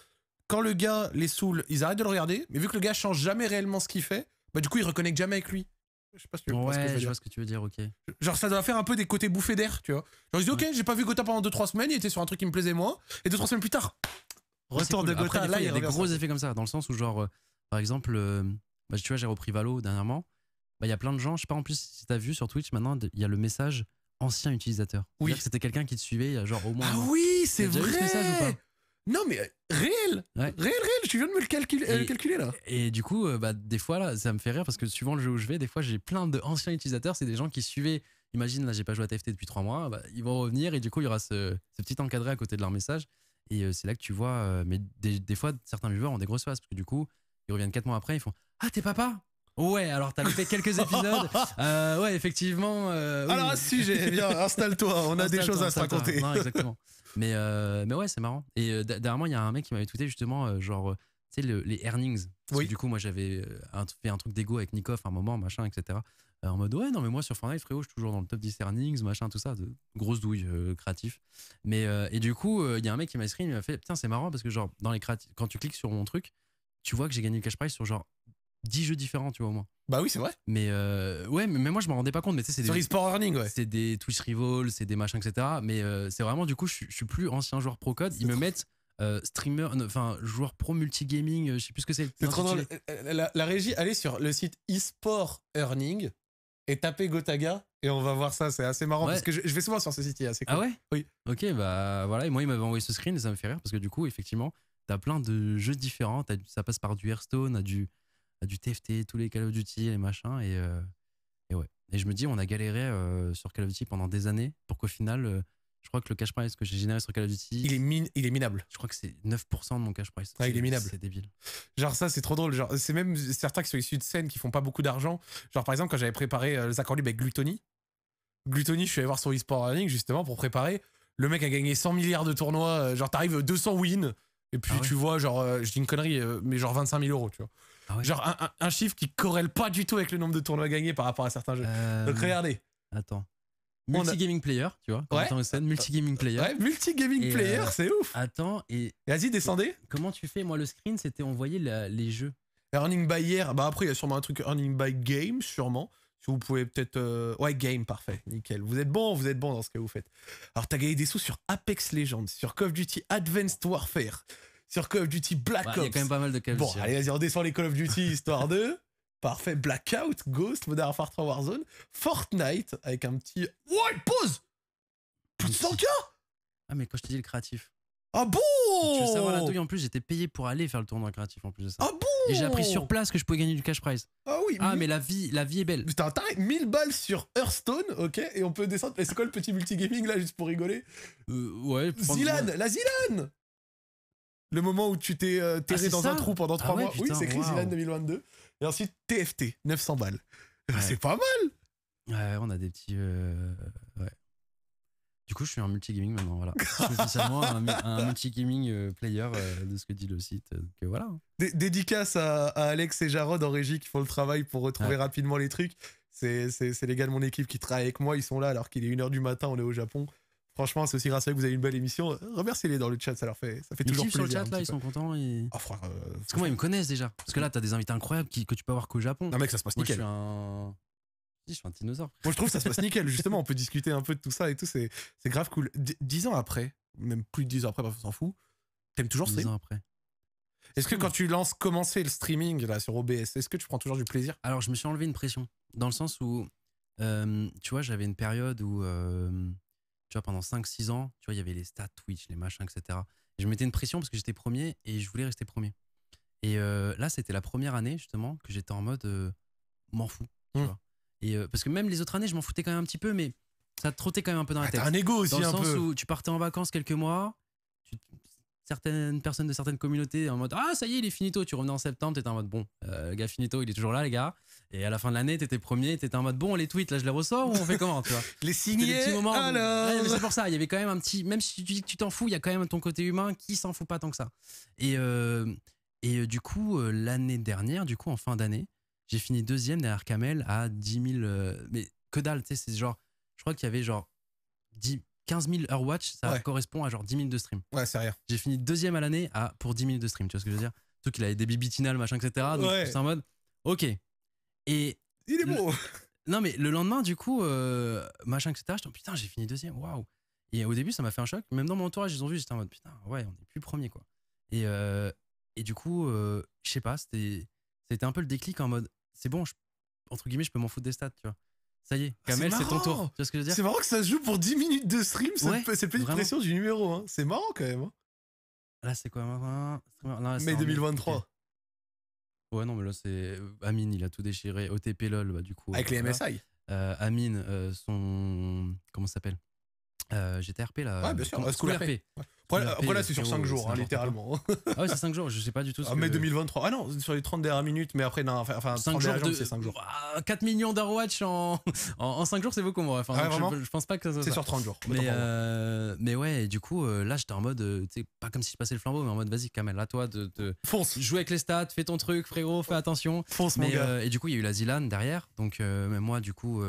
[SPEAKER 1] quand le gars les saoule, ils arrêtent de le regarder, mais vu que le gars change jamais réellement ce qu'il fait, bah du coup ils reconnectent jamais avec lui. Je sais pas si tu
[SPEAKER 2] vois
[SPEAKER 1] ce que je,
[SPEAKER 2] Ouais, je
[SPEAKER 1] dire.
[SPEAKER 2] vois ce que tu veux dire, ok.
[SPEAKER 1] Genre, ça doit faire un peu des côtés bouffés d'air, tu vois. Genre, je dis, ok,
[SPEAKER 2] Ouais.
[SPEAKER 1] j'ai pas vu Gotha pendant 2-3 semaines, il était sur un truc qui me plaisait moins. Et 2-3 semaines plus tard,
[SPEAKER 2] Ouais,
[SPEAKER 1] retour
[SPEAKER 2] cool.
[SPEAKER 1] de
[SPEAKER 2] Après,
[SPEAKER 1] Gotha,
[SPEAKER 2] fois,
[SPEAKER 1] là,
[SPEAKER 2] il y a des gros
[SPEAKER 1] ça.
[SPEAKER 2] effets comme ça, dans le sens où, genre, euh, par exemple, euh, bah, tu vois, j'ai repris Valo dernièrement. Bah, Il y a plein de gens, je sais pas en plus si t'as vu sur Twitch maintenant, il y a le message ancien utilisateur.
[SPEAKER 1] Oui.
[SPEAKER 2] C'était quelqu'un qui te suivait genre au moins.
[SPEAKER 1] Ah oui, c'est vrai. Non, mais euh, réel.
[SPEAKER 2] Ouais.
[SPEAKER 1] Réel, réel. Tu viens de me le calculer, euh, calculer là.
[SPEAKER 2] Et du coup, euh, bah, des fois, là, ça me fait rire parce que suivant le jeu où je vais, des fois, j'ai plein d'anciens utilisateurs. C'est des gens qui suivaient. Imagine, là, j'ai pas joué à TFT depuis trois mois. bah, ils vont revenir et du coup, il y aura ce, ce petit encadré à côté de leur message. Et euh, c'est là que tu vois. euh, mais des, des fois, certains viewers ont des grosses faces parce que du coup, ils reviennent quatre mois après. Ils font Ah, t'es papa Ouais, alors t'as loupé quelques épisodes. Euh, ouais, effectivement. euh, oui.
[SPEAKER 1] Alors, un sujet, viens, installe-toi, on a des choses à se raconter.
[SPEAKER 2] Non, exactement. mais, euh, mais ouais, c'est marrant. Et dernièrement, il y a un mec qui m'avait tweeté justement, genre, tu sais, le- les earnings. Parce
[SPEAKER 1] Oui.
[SPEAKER 2] que du coup, moi, j'avais fait un truc d'ego avec Nikov à un moment, machin, etc. En mode, ouais, non, mais moi, sur Fortnite, frérot, je suis toujours dans le top 10 earnings, machin, tout ça. De grosse douille créatif. Mais, et du coup, il y a un mec qui m'a screen, il m'a fait, putain, c'est marrant parce que, genre, dans les créatifs, quand tu cliques sur mon truc, tu vois que j'ai gagné le cash prize sur genre 10 jeux différents, tu vois, au moins.
[SPEAKER 1] Bah oui, c'est vrai.
[SPEAKER 2] Mais euh, ouais, mais, mais moi, je m'en rendais pas compte. Mais tu sais, c'est
[SPEAKER 1] Sur
[SPEAKER 2] des,
[SPEAKER 1] eSport Earning, ouais.
[SPEAKER 2] c'est des Twitch Rivals, c'est des machins, etc. Mais euh, c'est vraiment, du coup, je, suis- je suis plus ancien joueur pro code. Ils me mettent euh, streamer, enfin, joueur pro multigaming, je sais plus ce que c'est.
[SPEAKER 1] C'est trop drôle.
[SPEAKER 2] l'intitulé.
[SPEAKER 1] La, la régie, allez sur le site eSport Earning et tapez Gotaga et on va voir ça. C'est assez marrant
[SPEAKER 2] Ouais.
[SPEAKER 1] parce que je, je vais souvent sur ce site. il est assez
[SPEAKER 2] Ah
[SPEAKER 1] cool.
[SPEAKER 2] ouais?
[SPEAKER 1] Oui.
[SPEAKER 2] Ok, bah voilà. Et moi, il m'avait envoyé ce screen et ça me fait rire parce que du coup, effectivement, t'as plein de jeux différents. T'as du- ça passe par du Hearthstone, à du, du TFT, tous les Call of Duty et machin. Et, euh, et ouais. Et je me dis, on a galéré euh, sur Call of Duty pendant des années pour qu'au final, euh, je crois que le cash prize que j'ai généré sur Call of Duty,
[SPEAKER 1] Il est, mine, il est minable.
[SPEAKER 2] je crois que c'est 9% de mon cash prize.
[SPEAKER 1] Ouais, il est minable.
[SPEAKER 2] C'est débile.
[SPEAKER 1] Genre ça, c'est trop drôle. Genre, c'est même certains qui sont issus de scènes qui font pas beaucoup d'argent. Genre par exemple, quand j'avais préparé euh, le Zach Orlib avec Gluttony, Gluttony, je suis allé voir son eSport Earning justement pour préparer. Le mec a gagné 100 milliards de tournois. Genre t'arrives 200 wins. Et puis
[SPEAKER 2] Ah
[SPEAKER 1] tu vois, genre, euh, je dis une connerie, euh, mais genre 25 000 euros, tu vois.
[SPEAKER 2] Ah ouais
[SPEAKER 1] Genre un, un- un chiffre qui corrèle pas du tout avec le nombre de tournois gagnés par rapport à certains jeux.
[SPEAKER 2] Euh,
[SPEAKER 1] Donc regardez.
[SPEAKER 2] Attends.
[SPEAKER 1] A-
[SPEAKER 2] Multigaming player, tu vois.
[SPEAKER 1] Ouais.
[SPEAKER 2] Multigaming player.
[SPEAKER 1] Ouais, multi-gaming player,
[SPEAKER 2] euh,
[SPEAKER 1] c'est ouf.
[SPEAKER 2] Attends, et
[SPEAKER 1] Et Vas-y, descendez.
[SPEAKER 2] comment tu fais? Moi, le screen, c'était envoyer la- les jeux.
[SPEAKER 1] Earning by year, bah après il y a sûrement un truc earning by game, sûrement. Si vous pouvez peut-être. euh, Ouais, game, parfait, nickel. Vous êtes bon, vous êtes bon dans ce que vous faites. Alors t'as gagné des sous sur Apex Legends, sur Call of Duty Advanced Warfare, sur Call of Duty Black
[SPEAKER 2] Bah, Il y a
[SPEAKER 1] Ops.
[SPEAKER 2] quand même pas mal de
[SPEAKER 1] Bon,
[SPEAKER 2] hein.
[SPEAKER 1] allez, vas-y, on descend les Call of Duty histoire de. Parfait, Blackout, Ghost, Modern Warfare 3 Warzone, Fortnite avec un petit. Ouais, pause Plus de
[SPEAKER 2] Un
[SPEAKER 1] 100
[SPEAKER 2] petit- Ah, mais quand je te dis le créatif.
[SPEAKER 1] Ah bon?
[SPEAKER 2] Tu veux savoir la douille en plus, j'étais payé pour aller faire le tournoi créatif en plus de ça.
[SPEAKER 1] Ah bon?
[SPEAKER 2] Et j'ai appris sur place que je pouvais gagner du cash prize.
[SPEAKER 1] Ah oui,
[SPEAKER 2] Ah, mais la vie, la vie est belle.
[SPEAKER 1] Putain, t'as 1000 balles sur Hearthstone, ok, et on peut descendre. C'est quoi le petit multigaming là, juste pour rigoler?
[SPEAKER 2] Euh, ouais.
[SPEAKER 1] Zilan, la Zilan Le moment où tu t'es euh, terré
[SPEAKER 2] c'est
[SPEAKER 1] dans un trou pendant
[SPEAKER 2] Ah
[SPEAKER 1] 3
[SPEAKER 2] ouais,
[SPEAKER 1] mois. oui, c'est
[SPEAKER 2] waouh.
[SPEAKER 1] Zilan 2022. Et ensuite TFT, 900 balles.
[SPEAKER 2] Ouais.
[SPEAKER 1] C'est pas mal
[SPEAKER 2] Ouais, on a des petits. euh, Ouais. Du coup, je suis un multigaming maintenant, voilà. Je suis officiellement un, un multigaming euh, player euh, de ce que dit le site. Donc euh, voilà.
[SPEAKER 1] Dé- Dédicace à, à Alex et Jarod en régie qui font le travail pour retrouver
[SPEAKER 2] Ouais.
[SPEAKER 1] rapidement les trucs. C'est les gars de mon équipe qui travaillent avec moi. Ils sont là alors qu'il est 1h du matin, on est au Japon. Franchement, c'est aussi grâce à eux que vous avez une belle émission. Remerciez-les dans le chat, ça leur fait, ça fait
[SPEAKER 2] Ils
[SPEAKER 1] toujours plaisir.
[SPEAKER 2] sur le
[SPEAKER 1] un
[SPEAKER 2] chat là,
[SPEAKER 1] petit
[SPEAKER 2] ils sont contents. et-
[SPEAKER 1] Oh, frère, euh,
[SPEAKER 2] Parce que moi, ils me connaissent déjà. Parce que là, t'as des invités incroyables qui, que tu peux avoir qu'au Japon.
[SPEAKER 1] Non, mec, ça se passe
[SPEAKER 2] Moi, je
[SPEAKER 1] nickel.
[SPEAKER 2] suis un. Je suis un dinosaure.
[SPEAKER 1] Moi, je trouve que ça se passe nickel. Justement, on peut discuter un peu de tout ça et tout. C'est grave cool. D- dix ans après, même plus de dix ans après, qu'on s'en fout. T'aimes toujours
[SPEAKER 2] Dix
[SPEAKER 1] stream
[SPEAKER 2] ans après.
[SPEAKER 1] Est-ce que quand tu lances commencer le streaming là sur OBS, est-ce que tu prends toujours du plaisir?
[SPEAKER 2] Alors, je me suis enlevé une pression. Dans le sens où, euh, tu vois, j'avais une période où, euh, vois, pendant 5-6 ans, tu vois, il y avait les stats Twitch, les machins, etc. Et je mettais une pression parce que j'étais premier et je voulais rester premier. Et euh, là, c'était la première année, justement, que j'étais en mode euh, m'en fous. Tu vois. Et, euh, parce que même les autres années, je m'en foutais quand même un petit peu, mais ça te trottait quand même un peu dans la
[SPEAKER 1] Ah,
[SPEAKER 2] tête.
[SPEAKER 1] Un ego aussi
[SPEAKER 2] Dans le
[SPEAKER 1] un
[SPEAKER 2] sens
[SPEAKER 1] peu.
[SPEAKER 2] où tu partais en vacances quelques mois, tu- certaines personnes de certaines communautés en mode Ah, ça y est, il est finito. Tu revenais en septembre, t'étais en mode Bon, euh, le gars finito, il est toujours là, les gars. Et à la fin de l'année, t'étais premier, t'étais en mode Bon, les tweets, là, je les ressors ou on fait comment tu vois?
[SPEAKER 1] Les signés.
[SPEAKER 2] petits moments. où-
[SPEAKER 1] alors
[SPEAKER 2] Ouais, mais c'est pour ça, il y avait quand même un petit. Même si tu dis que tu t'en fous, il y a quand même ton côté humain qui s'en fout pas tant que ça. Et, euh, et euh, du coup, euh, l'année dernière, du coup, en fin d'année, j'ai fini deuxième derrière Kamel à 10 000. euh, mais que dalle, tu sais, c'est genre. Je crois qu'il y avait genre 10, 15 000 heures watch, ça
[SPEAKER 1] Ouais.
[SPEAKER 2] correspond à genre 10 000 de stream.
[SPEAKER 1] Ouais, c'est rien.
[SPEAKER 2] J'ai fini deuxième à l'année à, pour 10 000 de stream, tu vois ce que je veux dire? Tout qu'il avait des bibitinales, machin, etc. Donc
[SPEAKER 1] Ouais.
[SPEAKER 2] c'est en mode, ok. Et
[SPEAKER 1] Il est
[SPEAKER 2] Le-
[SPEAKER 1] beau.
[SPEAKER 2] Non, mais le lendemain, du coup, euh, machin, etc., je dis, putain, j'ai fini deuxième, waouh. Et au début, ça m'a fait un choc. Même dans mon entourage, ils ont vu, j'étais en mode, putain, ouais, on est plus premier, quoi. Et, euh, et du coup, euh, je sais pas, c'était un peu le déclic en mode, c'est bon, je, entre guillemets, je peux m'en foutre des stats, tu vois. Ça y est,
[SPEAKER 1] Ah,
[SPEAKER 2] Kamel, c'est ton tour. Tu vois ce que je veux dire
[SPEAKER 1] C'est marrant que ça se joue pour 10 minutes de stream, cette,
[SPEAKER 2] Ouais,
[SPEAKER 1] cette petite
[SPEAKER 2] vraiment.
[SPEAKER 1] pression du numéro. Hein. C'est marrant quand même. hein.
[SPEAKER 2] Là, c'est quoi maintenant Là,
[SPEAKER 1] Mai
[SPEAKER 2] en mai.
[SPEAKER 1] 2023.
[SPEAKER 2] Ok. Ouais, non, mais là, c'est Amine, il a tout déchiré. OTP LOL, bah, du coup.
[SPEAKER 1] Avec les
[SPEAKER 2] voilà.
[SPEAKER 1] MSI.
[SPEAKER 2] Euh, Amine, euh, son. Comment ça s'appelle? Euh, GTRP là.
[SPEAKER 1] Ouais, bien sûr, School RP. Après,
[SPEAKER 2] School
[SPEAKER 1] après, là,
[SPEAKER 2] RP,
[SPEAKER 1] c'est sur
[SPEAKER 2] frérot,
[SPEAKER 1] 5 jours, hein, littéralement.
[SPEAKER 2] Ah ouais, c'est 5 jours, je sais pas du tout ce
[SPEAKER 1] Ah,
[SPEAKER 2] que.
[SPEAKER 1] mai 2023. Ah non, sur les 30 dernières minutes, mais après, non, enfin, enfin
[SPEAKER 2] 5
[SPEAKER 1] 30
[SPEAKER 2] jours de.
[SPEAKER 1] c'est 5 jours.
[SPEAKER 2] Ah, 4 millions d'Overwatch en... en, 5 jours, c'est beaucoup, moi. Enfin,
[SPEAKER 1] Ah,
[SPEAKER 2] donc, je-
[SPEAKER 1] vraiment
[SPEAKER 2] je, pense pas que ça
[SPEAKER 1] C'est sur 30 jours.
[SPEAKER 2] Mais, euh, mais ouais, et du coup, euh, là, j'étais en mode, euh, tu sais, pas comme si je passais le flambeau, mais en mode, vas-y, Kamel, à toi de, de
[SPEAKER 1] Fonce,
[SPEAKER 2] jouer avec les stats, fais ton truc, frérot, fais attention.
[SPEAKER 1] fonce, mon
[SPEAKER 2] Mais,
[SPEAKER 1] gars.
[SPEAKER 2] euh, et du coup, il y a eu la Zilan derrière. Donc, euh, même moi, du coup,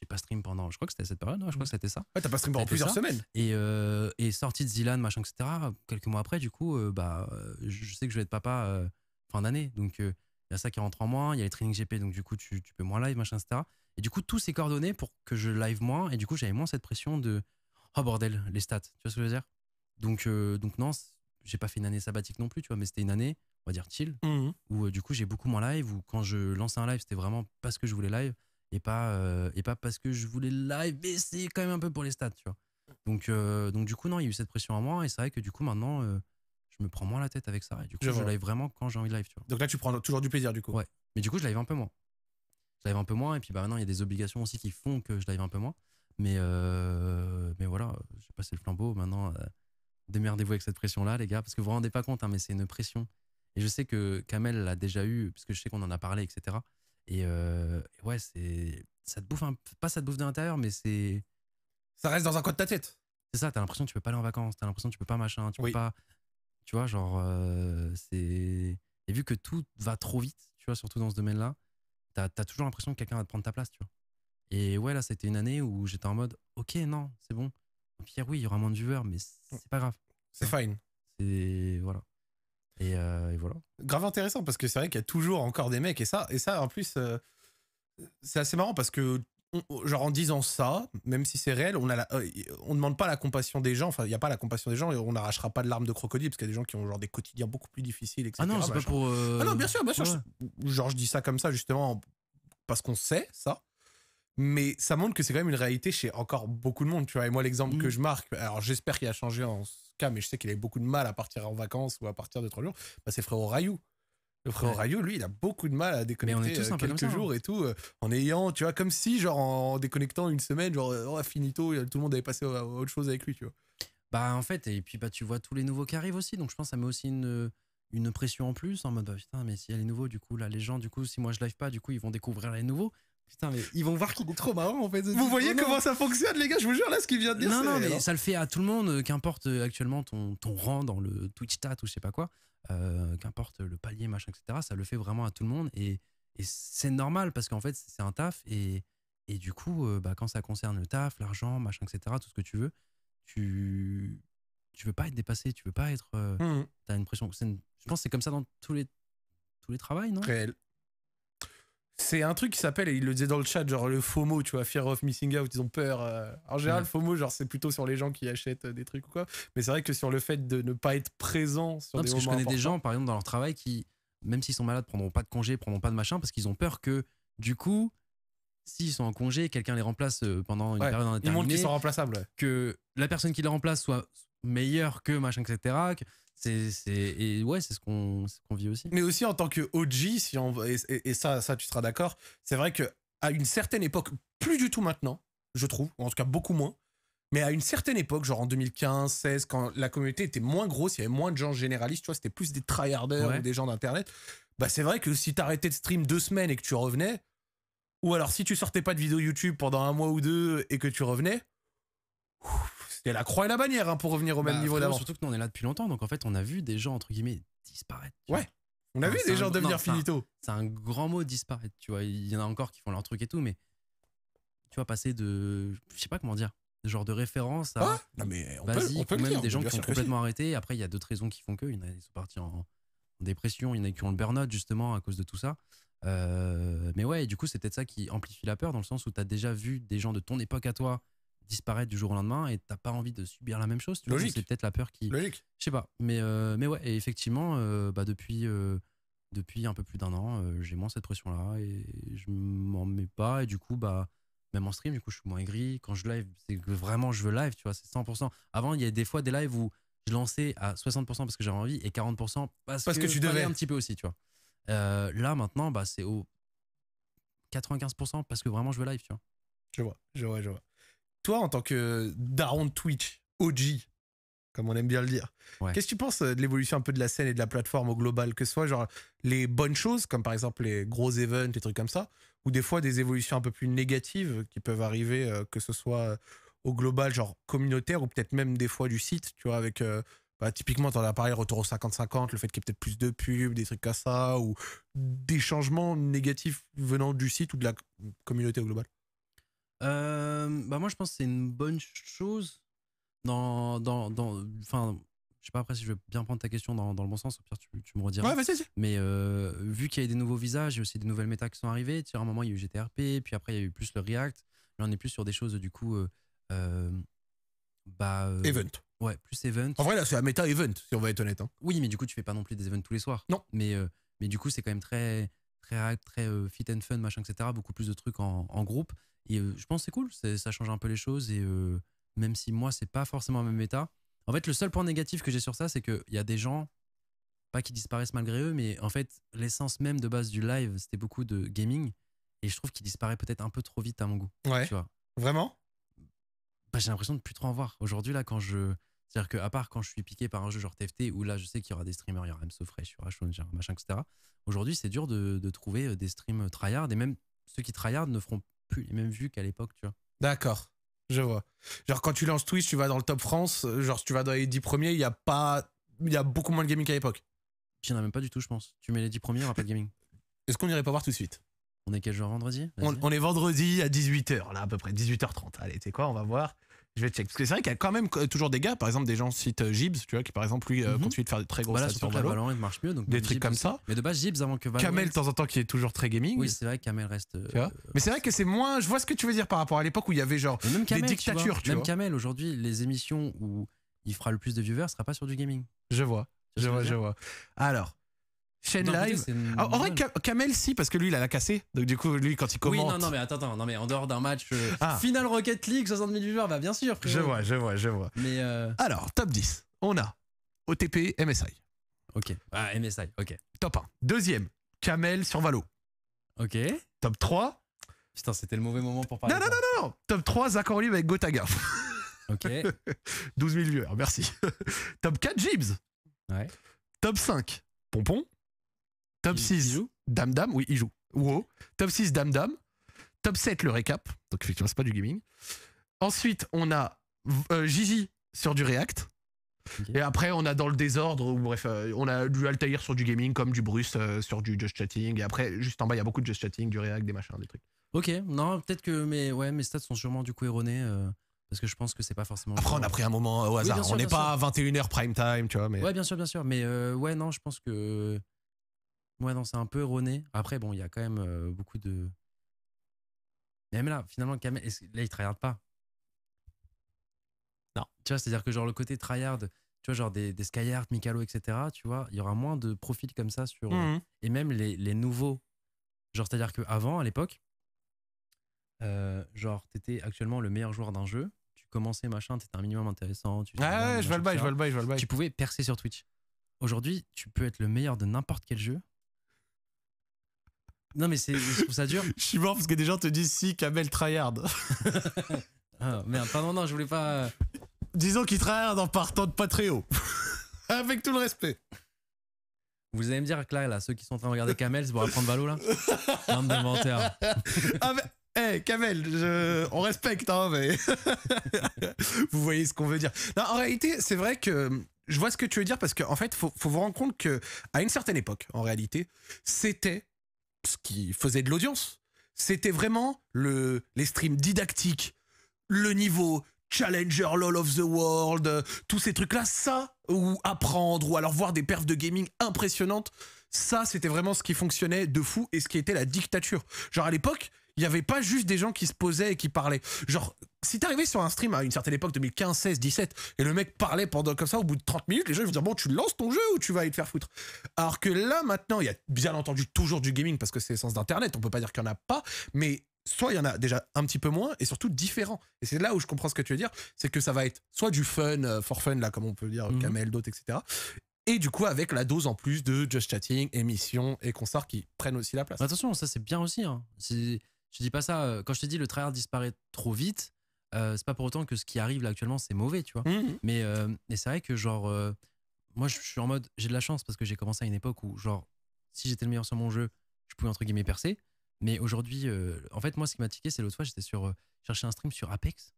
[SPEAKER 2] j'ai pas stream pendant. Je crois que c'était cette période, ouais, je crois que c'était ça.
[SPEAKER 1] Ouais, t'as pas stream pendant plusieurs
[SPEAKER 2] ça.
[SPEAKER 1] semaines.
[SPEAKER 2] Et, euh, et sortie de Zilan, machin, etc. Quelques mois après, du coup, euh, bah, euh, je sais que je vais être papa euh, fin d'année. Donc, il y a ça qui rentre en moins. Il y a les trainings GP, donc du coup, tu, tu peux moins live, machin, etc. Et du coup, tout s'est coordonné pour que je live moins. Et du coup, j'avais moins cette pression de oh bordel, les stats. Tu vois ce que je veux dire? Donc, donc, non, j'ai pas fait une année sabbatique non plus, tu vois, mais c'était une année, on va dire chill,
[SPEAKER 1] Mhm.
[SPEAKER 2] où du coup j'ai beaucoup moins live, où quand je lançais un live, c'était vraiment parce que je voulais live et pas, euh, et pas parce que je voulais live, mais c'est quand même un peu pour les stats, tu vois. Donc, euh, donc du coup, non, il y a eu cette pression en moi et c'est vrai que du coup maintenant, euh, je me prends moins la tête avec ça et du coup,
[SPEAKER 1] Je
[SPEAKER 2] live vraiment quand j'ai envie de live, tu vois.
[SPEAKER 1] Donc là, tu prends toujours du plaisir, du coup.
[SPEAKER 2] Ouais. Mais du coup, je live un peu moins. Je live un peu moins et puis bah, maintenant, il y a des obligations aussi qui font que je live un peu moins. Mais, mais voilà, j'ai passé le flambeau. Maintenant, démerdez-vous avec cette pression-là, les gars, parce que vous vous rendez pas compte, hein, mais c'est une pression. Et je sais que Kamel l'a déjà eu, parce que je sais qu'on en a parlé, etc. Et, euh, ouais, c'est. Ça te bouffe un Pas ça te bouffe de l'intérieur, mais c'est.
[SPEAKER 1] Ça reste dans un coin de ta tête.
[SPEAKER 2] C'est ça, t'as l'impression que tu peux pas aller en vacances, t'as l'impression que tu peux pas machin, tu
[SPEAKER 1] Oui.
[SPEAKER 2] peux pas. Tu vois, genre, euh, c'est. Et vu que tout va trop vite, tu vois, surtout dans ce domaine-là, t'as as toujours l'impression que quelqu'un va te prendre ta place, tu vois. Et ouais, là, c'était une année où j'étais en mode, ok, non, c'est bon. Au pire, oui, il y aura moins de viewers, mais c'est pas grave.
[SPEAKER 1] C'est fine.
[SPEAKER 2] C'est. Voilà. Et, euh, et voilà.
[SPEAKER 1] grave intéressant parce que c'est vrai qu'il y a toujours encore des mecs et ça et ça en plus euh, c'est assez marrant parce que genre en disant ça même si c'est réel on a la- euh, on demande pas la compassion des gens enfin il y a pas la compassion des gens et on n'arrachera pas de larmes de crocodile parce qu'il y a des gens qui ont genre des quotidiens beaucoup plus difficiles etc
[SPEAKER 2] Ah non, c'est pas pour. euh,
[SPEAKER 1] Ah non bien sûr bien sûr
[SPEAKER 2] ouais.
[SPEAKER 1] je- genre je dis ça comme ça justement parce qu'on sait ça mais ça montre que c'est quand même une réalité chez encore beaucoup de monde tu vois et moi l'exemple
[SPEAKER 2] Mm.
[SPEAKER 1] que je marque alors j'espère qu'il a changé en ce cas mais je sais qu'il avait beaucoup de mal à partir en vacances ou à partir de trois jours bah, c'est frérot Rayou le frérot
[SPEAKER 2] Ouais.
[SPEAKER 1] Rayou, lui, il a beaucoup de mal à déconnecter euh, quelques
[SPEAKER 2] ça, hein.
[SPEAKER 1] jours et tout, euh, en ayant, tu vois, comme si, genre, en déconnectant une semaine, genre, euh, oh, finito, tout le monde avait passé à à autre chose avec lui, tu vois.
[SPEAKER 2] Bah en fait, et puis bah tu vois tous les nouveaux qui arrivent aussi, donc je pense que ça met aussi une, une pression en plus, en mode bah, putain, mais s'il y a les nouveaux, du coup, là, les gens, du coup, si moi je live pas, du coup, ils vont découvrir les nouveaux. Putain, mais ils vont voir qu'il est trop marrant en fait.
[SPEAKER 1] Vous voyez
[SPEAKER 2] Oh,
[SPEAKER 1] comment ça fonctionne, les gars Je vous jure, là, ce qu'il vient de dire,
[SPEAKER 2] Non, non, mais ça le fait à tout le monde, euh, qu'importe euh, actuellement ton, ton rang dans le Twitch stat ou je sais pas quoi, euh, qu'importe le palier, machin, etc., ça le fait vraiment à tout le monde et, et c'est normal parce qu'en fait, c'est un taf et, et du coup, euh, bah, quand ça concerne le taf, l'argent, machin, etc., tout ce que tu veux, tu, tu veux pas être dépassé, tu veux pas être. euh,
[SPEAKER 1] Hum,
[SPEAKER 2] T'as une pression. une- Je pense que c'est comme ça dans tous les, tous les travails, non?
[SPEAKER 1] Réel. C'est un truc qui s'appelle, et il le disait dans le chat, genre le FOMO, tu vois, Fear of Missing Out, ils ont peur. euh, En général,
[SPEAKER 2] Ouais.
[SPEAKER 1] FOMO, genre, c'est plutôt sur les gens qui achètent euh, des trucs ou quoi. Mais c'est vrai que sur le fait de ne pas être présent sur
[SPEAKER 2] Non,
[SPEAKER 1] des
[SPEAKER 2] parce que je connais des gens, par exemple, dans leur travail, qui, même s'ils sont malades, prendront pas de congé, prendront pas de machin, parce qu'ils ont peur que, du coup, s'ils sont en congé, quelqu'un les remplace euh, pendant une
[SPEAKER 1] Ouais,
[SPEAKER 2] période
[SPEAKER 1] Ils montrent
[SPEAKER 2] indéterminée,
[SPEAKER 1] qu'ils sont remplaçables. ouais.
[SPEAKER 2] que la personne qui les remplace soit meilleure que machin, etc. que C'est, c'est, et ouais, c'est ce qu'on, ce vit aussi.
[SPEAKER 1] Mais aussi en tant que OG, si on, et, et- et ça, ça, tu seras d'accord, c'est vrai que à une certaine époque, plus du tout maintenant, je trouve, ou en tout cas beaucoup moins, mais à une certaine époque, genre en 2015, 16, quand la communauté était moins grosse, il y avait moins de gens généralistes, tu vois, c'était plus des tryharders
[SPEAKER 2] Ouais.
[SPEAKER 1] ou des gens d'internet. Bah c'est vrai que si t'arrêtais de stream deux semaines et que tu revenais, ou alors si tu sortais pas de vidéo YouTube pendant un mois ou deux et que tu revenais, c'était la croix et la bannière hein, pour revenir au même
[SPEAKER 2] Bah,
[SPEAKER 1] niveau d'avant.
[SPEAKER 2] Surtout que nous, on est là depuis longtemps, donc en fait, on a vu des gens, entre guillemets, disparaître.
[SPEAKER 1] Ouais. On a
[SPEAKER 2] Enfin,
[SPEAKER 1] vu des gens devenir finito.
[SPEAKER 2] c'est un grand mot disparaître, tu vois. Il y en a encore qui font leur truc et tout, mais tu vois, passer de. Je sais pas comment dire. de Genre de référence à.
[SPEAKER 1] Ah, non mais on peut, on peut
[SPEAKER 2] même
[SPEAKER 1] dire,
[SPEAKER 2] des gens qui ont
[SPEAKER 1] sûr que si.
[SPEAKER 2] complètement arrêté. Après, il y a d'autres raisons qui font que. Il y en a qui sont partis en, en dépression, il y en a qui ont le burn-out justement à cause de tout ça. mais ouais, du coup, c'est peut-être ça qui amplifie la peur dans le sens où tu as déjà vu des gens de ton époque à toi disparaître du jour au lendemain et t'as pas envie de subir la même chose. Tu
[SPEAKER 1] Logique.
[SPEAKER 2] C'est peut-être la peur qui.
[SPEAKER 1] Logique.
[SPEAKER 2] Je sais pas. Mais, mais ouais, et effectivement, bah, depuis depuis un peu plus d'un an, j'ai moins cette pression-là et je m'en mets pas. Et du coup, bah, même en stream, du coup, je suis moins aigri. Quand je live, c'est que vraiment je veux live, tu vois, c'est 100%. Avant, il y a des fois des lives où je lançais à 60% parce que j'avais envie et 40% parce,
[SPEAKER 1] parce que, tu devais
[SPEAKER 2] un petit peu aussi, tu vois. là, maintenant, bah, c'est au 95% parce que vraiment je veux live, tu vois.
[SPEAKER 1] Je vois, je vois, je vois. Toi, en tant que daron de Twitch, OG, comme on aime bien le dire. Qu'est-ce que tu penses euh, de l'évolution un peu de la scène et de la plateforme au global Que ce soit genre les bonnes choses, comme par exemple les gros events, des trucs comme ça, ou des fois des évolutions un peu plus négatives qui peuvent arriver, euh, que ce soit euh, au global, genre communautaire, ou peut-être même des fois du site, tu vois, avec. bah, typiquement, dans l'appareil retour au 50-50, le fait qu'il y ait peut-être plus de pubs, des trucs comme ça, ou des changements négatifs venant du site ou de la communauté au global
[SPEAKER 2] bah Moi, je pense que c'est une bonne chose dans, dans, dans, enfin, je sais pas après si je vais bien prendre ta question dans, dans le bon sens, au pire tu, tu me rediras.
[SPEAKER 1] Ouais.
[SPEAKER 2] Mais euh, vu qu'il y a des nouveaux visages, il y a aussi des nouvelles méta qui sont arrivées. Tu sais, à un moment il y a eu GTRP, puis après il y a eu plus le React. Là on est plus sur des choses du coup, euh, euh bah. Euh,
[SPEAKER 1] event.
[SPEAKER 2] Ouais, plus event.
[SPEAKER 1] En vrai là c'est la méta event si on va être honnête. Hein.
[SPEAKER 2] Oui, mais du coup tu fais pas non plus des events tous les soirs.
[SPEAKER 1] Non.
[SPEAKER 2] Mais mais du coup c'est quand même très très très fit and fun machin etc. Beaucoup plus de trucs en, en groupe. Et je pense c'est cool, ça change un peu les choses et même si moi, c'est pas forcément le même état. En fait, le seul point négatif que j'ai sur ça, c'est qu'il y a des gens, pas qui disparaissent malgré eux, mais en fait, l'essence même de base du live, c'était beaucoup de gaming. Et je trouve qu'il disparaît peut-être un peu trop vite à mon goût.
[SPEAKER 1] Ouais.
[SPEAKER 2] Tu vois.
[SPEAKER 1] Vraiment?
[SPEAKER 2] Bah, J'ai l'impression de plus trop en voir. Aujourd'hui, là, quand je. C'est-à-dire qu'à part quand je suis piqué par un jeu genre TFT, où là, je sais qu'il y aura des streamers, il y aura MSO Fresh, il y aura machin, etc. Aujourd'hui, c'est dur de, de, trouver euh, des streams tryhard, et même ceux qui tryhard ne feront plus les mêmes vues qu'à l'époque, tu vois.
[SPEAKER 1] D'accord. Je vois. Genre, quand tu lances Twitch, tu vas dans le top France, euh, genre, si tu vas dans les 10 premiers, il y a pas. Il y a beaucoup moins de gaming qu'à l'époque.
[SPEAKER 2] Il n'y en a même pas du tout, je pense. Tu mets les 10 premiers, il n'y aura pas de gaming.
[SPEAKER 1] Est-ce qu'on irait pas voir tout de suite?
[SPEAKER 2] On est quel jour vendredi?
[SPEAKER 1] On, est vendredi à 18h, là, à peu près, 18h30. Allez, tu sais quoi, on va voir. Je vais check. Parce que c'est vrai qu'il y a quand même toujours des gars, par exemple, des gens citent euh, Gibbs, tu vois, qui par exemple, lui, euh, mhm. continue de faire des très grosses
[SPEAKER 2] voilà, sur Valorant. marche mieux. Donc
[SPEAKER 1] des trucs comme ça.
[SPEAKER 2] Mais de base, Gibbs avant que Valorant.
[SPEAKER 1] Kamel, de temps en temps, qui est toujours très gaming.
[SPEAKER 2] Oui, c'est vrai que Kamel reste.
[SPEAKER 1] Tu vois mais c'est vrai que c'est moins. Je vois ce que tu veux dire par rapport à l'époque où il y avait genre même des dictatures.
[SPEAKER 2] Tu même Kamel, aujourd'hui, les émissions où il fera le plus de viewers, sera pas sur du gaming.
[SPEAKER 1] Je vois. Je vois, je vois. Alors, chaîne live. Ah, en vrai, Kamel, si, parce que lui, il a la cassé. Donc, du coup, lui, quand il commente.
[SPEAKER 2] Oui, non, non, mais attends, attends, non, mais en dehors d'un match, euh, ah. Final Rocket League, 60 000 viewers, bah bien sûr.
[SPEAKER 1] Je vois, je vois, je vois.
[SPEAKER 2] Mais euh,
[SPEAKER 1] Alors, top 10. On a OTP, MSI.
[SPEAKER 2] Ok. Ah, MSI, ok.
[SPEAKER 1] Top 1. Deuxième, Kamel sur Valo.
[SPEAKER 2] Ok.
[SPEAKER 1] Top 3.
[SPEAKER 2] Putain, c'était le mauvais moment pour parler.
[SPEAKER 1] Non, non, non, non, Top 3, Zach Olive avec Gotaga.
[SPEAKER 2] Ok.
[SPEAKER 1] 12 000 viewers, merci. Top 4, Jibs.
[SPEAKER 2] Ouais.
[SPEAKER 1] Top 5, Pompon. Top 6, Dame Dame, oui, il joue. Wow. Top 6, Dame Dame. Top 7, le récap. Donc, effectivement, c'est pas du gaming. Ensuite, on a euh, Gigi sur du React. Et après, on a dans le désordre, bref, euh, on a du Altair sur du gaming, comme du Bruce euh, sur du Just Chatting. Et après, juste en bas, il y a beaucoup de Just Chatting, du React, des machins, des trucs.
[SPEAKER 2] Ok, non, peut-être que mes, ouais, mes stats sont sûrement du coup erronés. parce que je pense que c'est pas forcément.
[SPEAKER 1] Après, on a pris un moment au hasard. on n'est pas à 21h prime time, tu vois. Mais...
[SPEAKER 2] Ouais, bien sûr, bien sûr. Mais ouais, non, je pense que Ouais, non, c'est un peu erroné. Après, bon, il y a quand même euh, beaucoup de. même là, finalement, Kamel, là, il tryhard pas? Non. Tu vois, c'est-à-dire que, genre, le côté tryhard, tu vois, genre des, des Skyheart, Mikalo, etc., tu vois, il y aura moins de profils comme ça sur.
[SPEAKER 1] Mmh
[SPEAKER 2] et même les, les nouveaux. Genre, c'est-à-dire qu'avant, à l'époque, euh, genre, t'étais actuellement le meilleur joueur d'un jeu, tu commençais, machin, t'étais un minimum intéressant. Tu
[SPEAKER 1] ah ouais, je vois le bail, je vois le bail, je vois le bail.
[SPEAKER 2] Tu pouvais percer sur Twitch. Aujourd'hui, tu peux être le meilleur de n'importe quel jeu non, mais je trouve ça dur.
[SPEAKER 1] je suis mort parce que des gens te disent si, Kamel tryhard.
[SPEAKER 2] ah, merde, pardon, non, je voulais pas. Euh.
[SPEAKER 1] Disons qu'il tryhard en partant de haut. Avec tout le respect.
[SPEAKER 2] Vous allez me dire que là, là, ceux qui sont en train de regarder Kamel, c'est pour apprendre Valo, là? De menteurs.
[SPEAKER 1] ah, mais. Eh, Kamel, je... on respecte, hein, mais. vous voyez ce qu'on veut dire. Non, en réalité, c'est vrai que je vois ce que tu veux dire parce qu'en en fait, faut, faut vous rendre compte que à une certaine époque, en réalité, c'était qui faisait de l'audience. C'était vraiment le, les streams didactiques, le niveau Challenger, LOL of the World, tous ces trucs-là, ça, ou apprendre, ou alors voir des perfs de gaming impressionnantes, ça, c'était vraiment ce qui fonctionnait de fou et ce qui était la dictature. Genre à l'époque, il n'y avait pas juste des gens qui se posaient et qui parlaient. Genre, si t'arrivais sur un stream à une certaine époque, 2015, 16, 17, et le mec parlait pendant comme ça, au bout de 30 minutes, les gens ils vont dire bon, tu lances ton jeu ou tu vas aller te faire foutre? Alors que là, maintenant, il y a bien entendu toujours du gaming parce que c'est l'essence d'Internet, on peut pas dire qu'il n'y en a pas, mais soit il y en a déjà un petit peu moins et surtout différent. Et c'est là où je comprends ce que tu veux dire, c'est que ça va être soit du fun, euh, for fun, là, comme on peut dire, mmh. Kamel, d'autres, etc. Et du coup, avec la dose en plus de just chatting, émissions et concerts qui prennent aussi la place.
[SPEAKER 2] Attention, ça c'est bien aussi. Hein. Je dis pas ça. Euh, quand je te dis le tryhard disparaît trop vite, c'est pas pour autant que ce qui arrive là actuellement c'est mauvais, tu vois. Mmh. Mais, euh, c'est vrai que genre, moi je suis en mode, j'ai de la chance parce que j'ai commencé à une époque où genre, si j'étais le meilleur sur mon jeu, je pouvais entre guillemets percer. Mais aujourd'hui, en fait, moi ce qui m'a tiqué, c'est l'autre fois, j'étais sur chercher un stream sur Apex.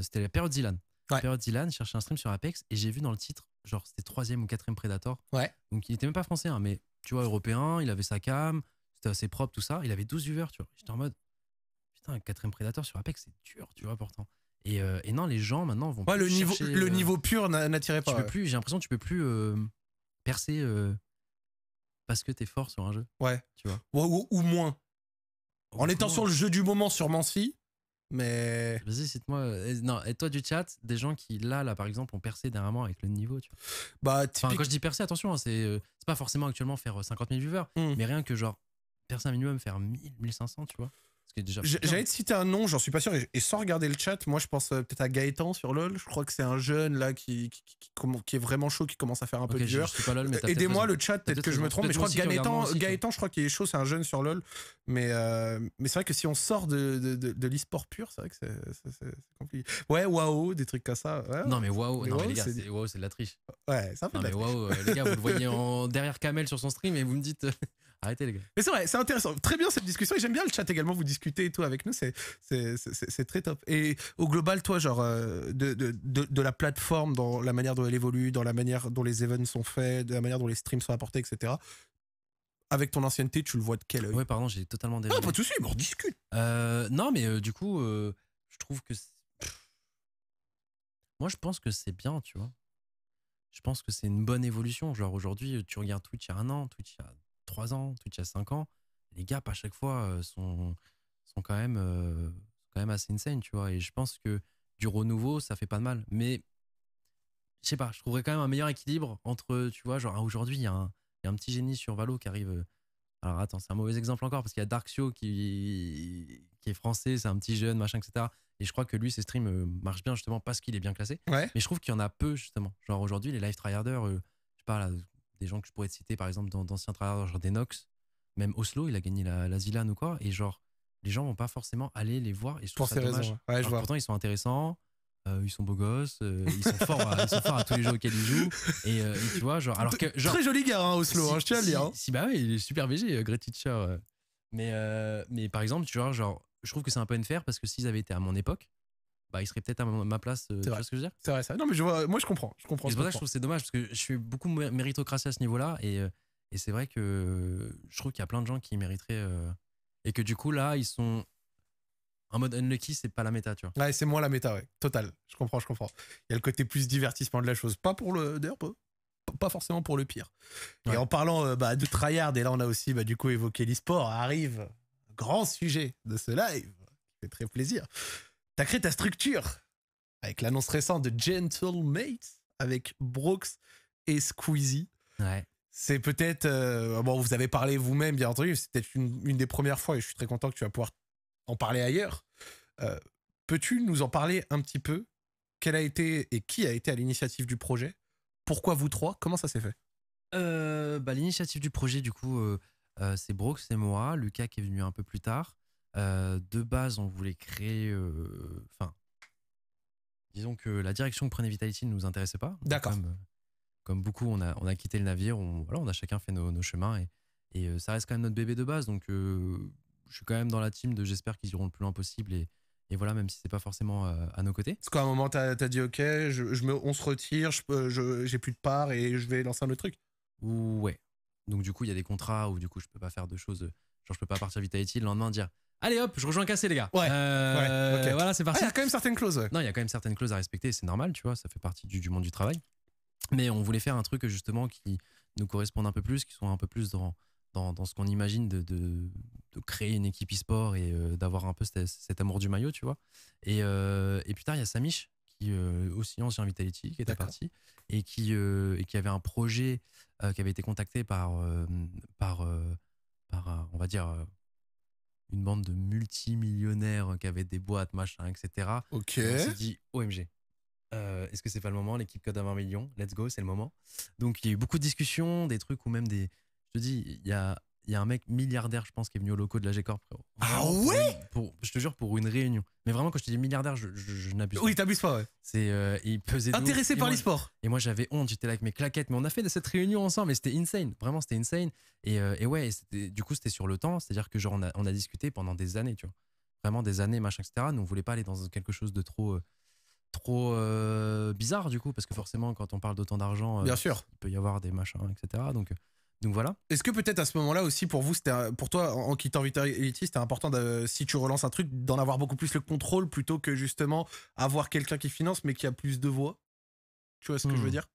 [SPEAKER 2] c'était la période Zilan. La période Zilan, cherchais un stream sur Apex et j'ai vu dans le titre, genre c'était troisième ou quatrième Predator.
[SPEAKER 1] Ouais.
[SPEAKER 2] Donc il était même pas français, hein, mais tu vois, européen, il avait sa cam, c'était assez propre, tout ça. Il avait 12 viewers, tu vois. J'étais en mode, un quatrième prédateur sur Apex, c'est dur, tu vois, pourtant. Et, euh, et, non, les gens maintenant vont.
[SPEAKER 1] Ouais, le, niveau, le
[SPEAKER 2] euh,
[SPEAKER 1] niveau pur n'attirait pas.
[SPEAKER 2] Tu peux plus, j'ai l'impression que tu peux plus euh, percer parce que t'es fort sur un jeu.
[SPEAKER 1] Ouais.
[SPEAKER 2] Tu vois.
[SPEAKER 1] Ou, moins. En étant sur le jeu du moment, sûrement si. Mais.
[SPEAKER 2] Vas-y, cite-moi. Non, et toi du chat, des gens qui, là, là, par exemple, ont percé dernièrement avec le niveau, tu vois.
[SPEAKER 1] Bah,
[SPEAKER 2] enfin, quand je dis percer, attention, hein, c'est pas forcément actuellement faire 50 000 viewers, hmm. mais rien que genre percer un minimum, faire 1000, 1500, tu vois.
[SPEAKER 1] J'allais te citer un nom, j'en suis pas sûr, et, sans regarder le chat, moi je pense euh, peut-être à Gaëtan sur LoL. Je crois que c'est un jeune là qui, qui, qui, est vraiment chaud, qui commence à faire un peu de joueur. Aidez-moi le chat, peut-être que je me trompe, mais je crois que Gaëtan, Gaëtan je crois qu'il est chaud, c'est un jeune sur LoL. Mais, euh, mais c'est vrai que si on sort de, de, de, l'e-sport pur, c'est vrai que c'est compliqué. Ouais, waouh, des trucs comme ça.
[SPEAKER 2] non, mais waouh, mais les gars, c'est de la triche.
[SPEAKER 1] Ouais, ça fait
[SPEAKER 2] non, mais waouh, les gars, vous le voyez en, derrière Kamel sur son stream et vous me dites. Arrêtez les gars.
[SPEAKER 1] Mais c'est vrai, c'est intéressant. Très bien cette discussion et j'aime bien le chat également, vous discutez et tout avec nous, c'est très top. Et au global, toi, genre, euh, de, de, de, la plateforme, dans la manière dont elle évolue, dans la manière dont les events sont faits, de la manière dont les streams sont apportés, etc. Avec ton ancienneté, tu le vois de quel œil?
[SPEAKER 2] Ouais, pardon, j'ai totalement désolé.
[SPEAKER 1] Ah, pas de soucis, on discute.
[SPEAKER 2] Euh, non, mais euh, du coup, je trouve que. Moi, je pense que c'est bien, tu vois. Je pense que c'est une bonne évolution. Genre, aujourd'hui, tu regardes Twitch il y a un an, Twitch il y a 3 ans, Twitch a 5 ans, les gaps à chaque fois euh, sont, sont, quand même, euh, quand même assez insane, tu vois. Et je pense que du renouveau, ça fait pas de mal. Mais je sais pas, je trouverais quand même un meilleur équilibre entre, tu vois, genre aujourd'hui, il y, a un petit génie sur Valo qui arrive. Euh, alors attends, c'est un mauvais exemple encore parce qu'il y a Darksio qui, qui est français, c'est un petit jeune, machin, etc. Et je crois que lui, ses streams marchent bien justement parce qu'il est bien classé.
[SPEAKER 1] Mais
[SPEAKER 2] je trouve qu'il y en a peu justement. Genre aujourd'hui, les live tryharders, je sais pas, là, des gens que je pourrais te citer, par exemple, d'anciens travailleurs, genre Denox, même Oslo, il a gagné la, la Zilan ou quoi, et genre, les gens vont pas forcément aller les voir, et je Pour ça dommage. pourtant, ils sont intéressants, euh, ils sont beaux gosses, euh, ils, sont forts à, ils sont forts à tous les jeux auxquels ils jouent, et, euh, tu vois, genre, alors que. Genre,
[SPEAKER 1] Très joli gars, hein, Oslo, hein, je tiens à le dire. Hein.
[SPEAKER 2] Si, bah oui, il est super VG, Great Teacher. Mais, mais par exemple, tu vois, genre, je trouve que c'est un peu unfair parce que s'ils avaient été à mon époque, bah, il serait peut-être à ma place. Euh, tu vois ce que je veux dire?
[SPEAKER 1] C'est vrai, ça. Non, mais je vois, moi, je comprends. Je comprends.
[SPEAKER 2] C'est pour ça que je trouve c'est dommage parce que je suis beaucoup méritocratie à ce niveau-là et, euh, et c'est vrai que je trouve qu'il y a plein de gens qui mériteraient euh, et que du coup, là, ils sont en mode unlucky, c'est pas la méta, tu vois.
[SPEAKER 1] Ouais, c'est moins la méta, ouais. Total. Je comprends, je comprends. Il y a le côté plus divertissement de la chose. Pas pour le. D'ailleurs, pas, forcément pour le pire. Et en parlant bah, de tryhard, et là, on a aussi, bah, du coup, évoqué l'e-sport, arrive grand sujet de ce live. Qui fait très plaisir. T'as créé ta structure avec l'annonce récente de Gentle Mates avec Brooks et Squeezie.
[SPEAKER 2] Ouais.
[SPEAKER 1] C'est peut-être. Euh, bon, vous avez parlé vous-même, bien entendu. C'est peut-être une, des premières fois et je suis très content que tu vas pouvoir en parler ailleurs. Euh, peux-tu nous en parler un petit peu? Quelle a été et qui a été à l'initiative du projet? Pourquoi vous trois? Comment ça s'est fait?
[SPEAKER 2] Euh, bah, L'initiative du projet, du coup, c'est Brooks et moi. Lucas qui est venu un peu plus tard. Euh, de base, on voulait créer. Euh, enfin. disons que la direction que prenait Vitality ne nous intéressait pas.
[SPEAKER 1] D'accord.
[SPEAKER 2] Comme, beaucoup, on a, on a quitté le navire, on, voilà, on a chacun fait nos, chemins et, et euh, ça reste quand même notre bébé de base. Donc, je suis quand même dans la team de j'espère qu'ils iront le plus loin possible et, et voilà, même si c'est pas forcément à nos côtés.
[SPEAKER 1] Est-ce qu'à un moment, tu as, dit OK, je, me, on se retire, je, j'ai plus de part et je vais lancer un autre truc
[SPEAKER 2] Ouais. Donc, du coup, il y a des contrats où du coup, je peux pas faire de choses. Genre, je peux pas partir Vitality le lendemain dire Allez hop, je rejoins Cassé les gars.
[SPEAKER 1] Ouais. Euh,
[SPEAKER 2] voilà, c'est parti.
[SPEAKER 1] Ah, il y a quand même certaines clauses.
[SPEAKER 2] Non, il y a quand même certaines clauses à respecter, c'est normal, tu vois, ça fait partie du, monde du travail. Mais on voulait faire un truc justement qui nous corresponde un peu plus, qui soit un peu plus dans, dans, ce qu'on imagine de, de, créer une équipe e-sport et euh, d'avoir un peu cet, amour du maillot, tu vois. Et, euh, et plus tard, il y a Samish, qui euh, aussi ancien Vitality, qui était parti et qui, et qui avait un projet qui avait été contacté par, par, par on va dire, une bande de multimillionnaires qui avaient des boîtes, machin, etc.
[SPEAKER 1] Ok.
[SPEAKER 2] on s'est dit, OMG, est-ce que c'est pas le moment L'équipe code à 20 millions, let's go, c'est le moment. Donc il y a eu beaucoup de discussions, des trucs ou même des, je te dis, il y a, y a un mec milliardaire, je pense, qui est venu au loco de la G-Corp.
[SPEAKER 1] Ah ouais
[SPEAKER 2] pour, Je te jure, pour une réunion. Mais vraiment, quand je te dis milliardaire, je, je, n'abuse
[SPEAKER 1] pas. Oui, t'abuses pas, ouais.
[SPEAKER 2] C'est, euh, il pesait
[SPEAKER 1] Intéressé par l'e-sport.
[SPEAKER 2] Et moi, j'avais honte, j'étais là avec mes claquettes. Mais on a fait cette réunion ensemble et c'était insane. Vraiment, c'était insane. Et, euh, et ouais, du coup, c'était sur le temps. C'est-à-dire que, genre, on a, on a discuté pendant des années, tu vois. Vraiment des années, machin, etc. Nous, on voulait pas aller dans quelque chose de trop. Euh, trop bizarre du coup parce que forcément quand on parle d'autant d'argent
[SPEAKER 1] bien sûr
[SPEAKER 2] il peut y avoir des machins etc donc donc voilà.
[SPEAKER 1] Est-ce que peut-être à ce moment-là aussi pour vous, c'était pour toi en quittant Vitality, c'était important de, si tu relances un truc d'en avoir beaucoup plus le contrôle plutôt que justement avoir quelqu'un qui finance mais qui a plus de voix? Tu vois ce que je veux hmm. dire?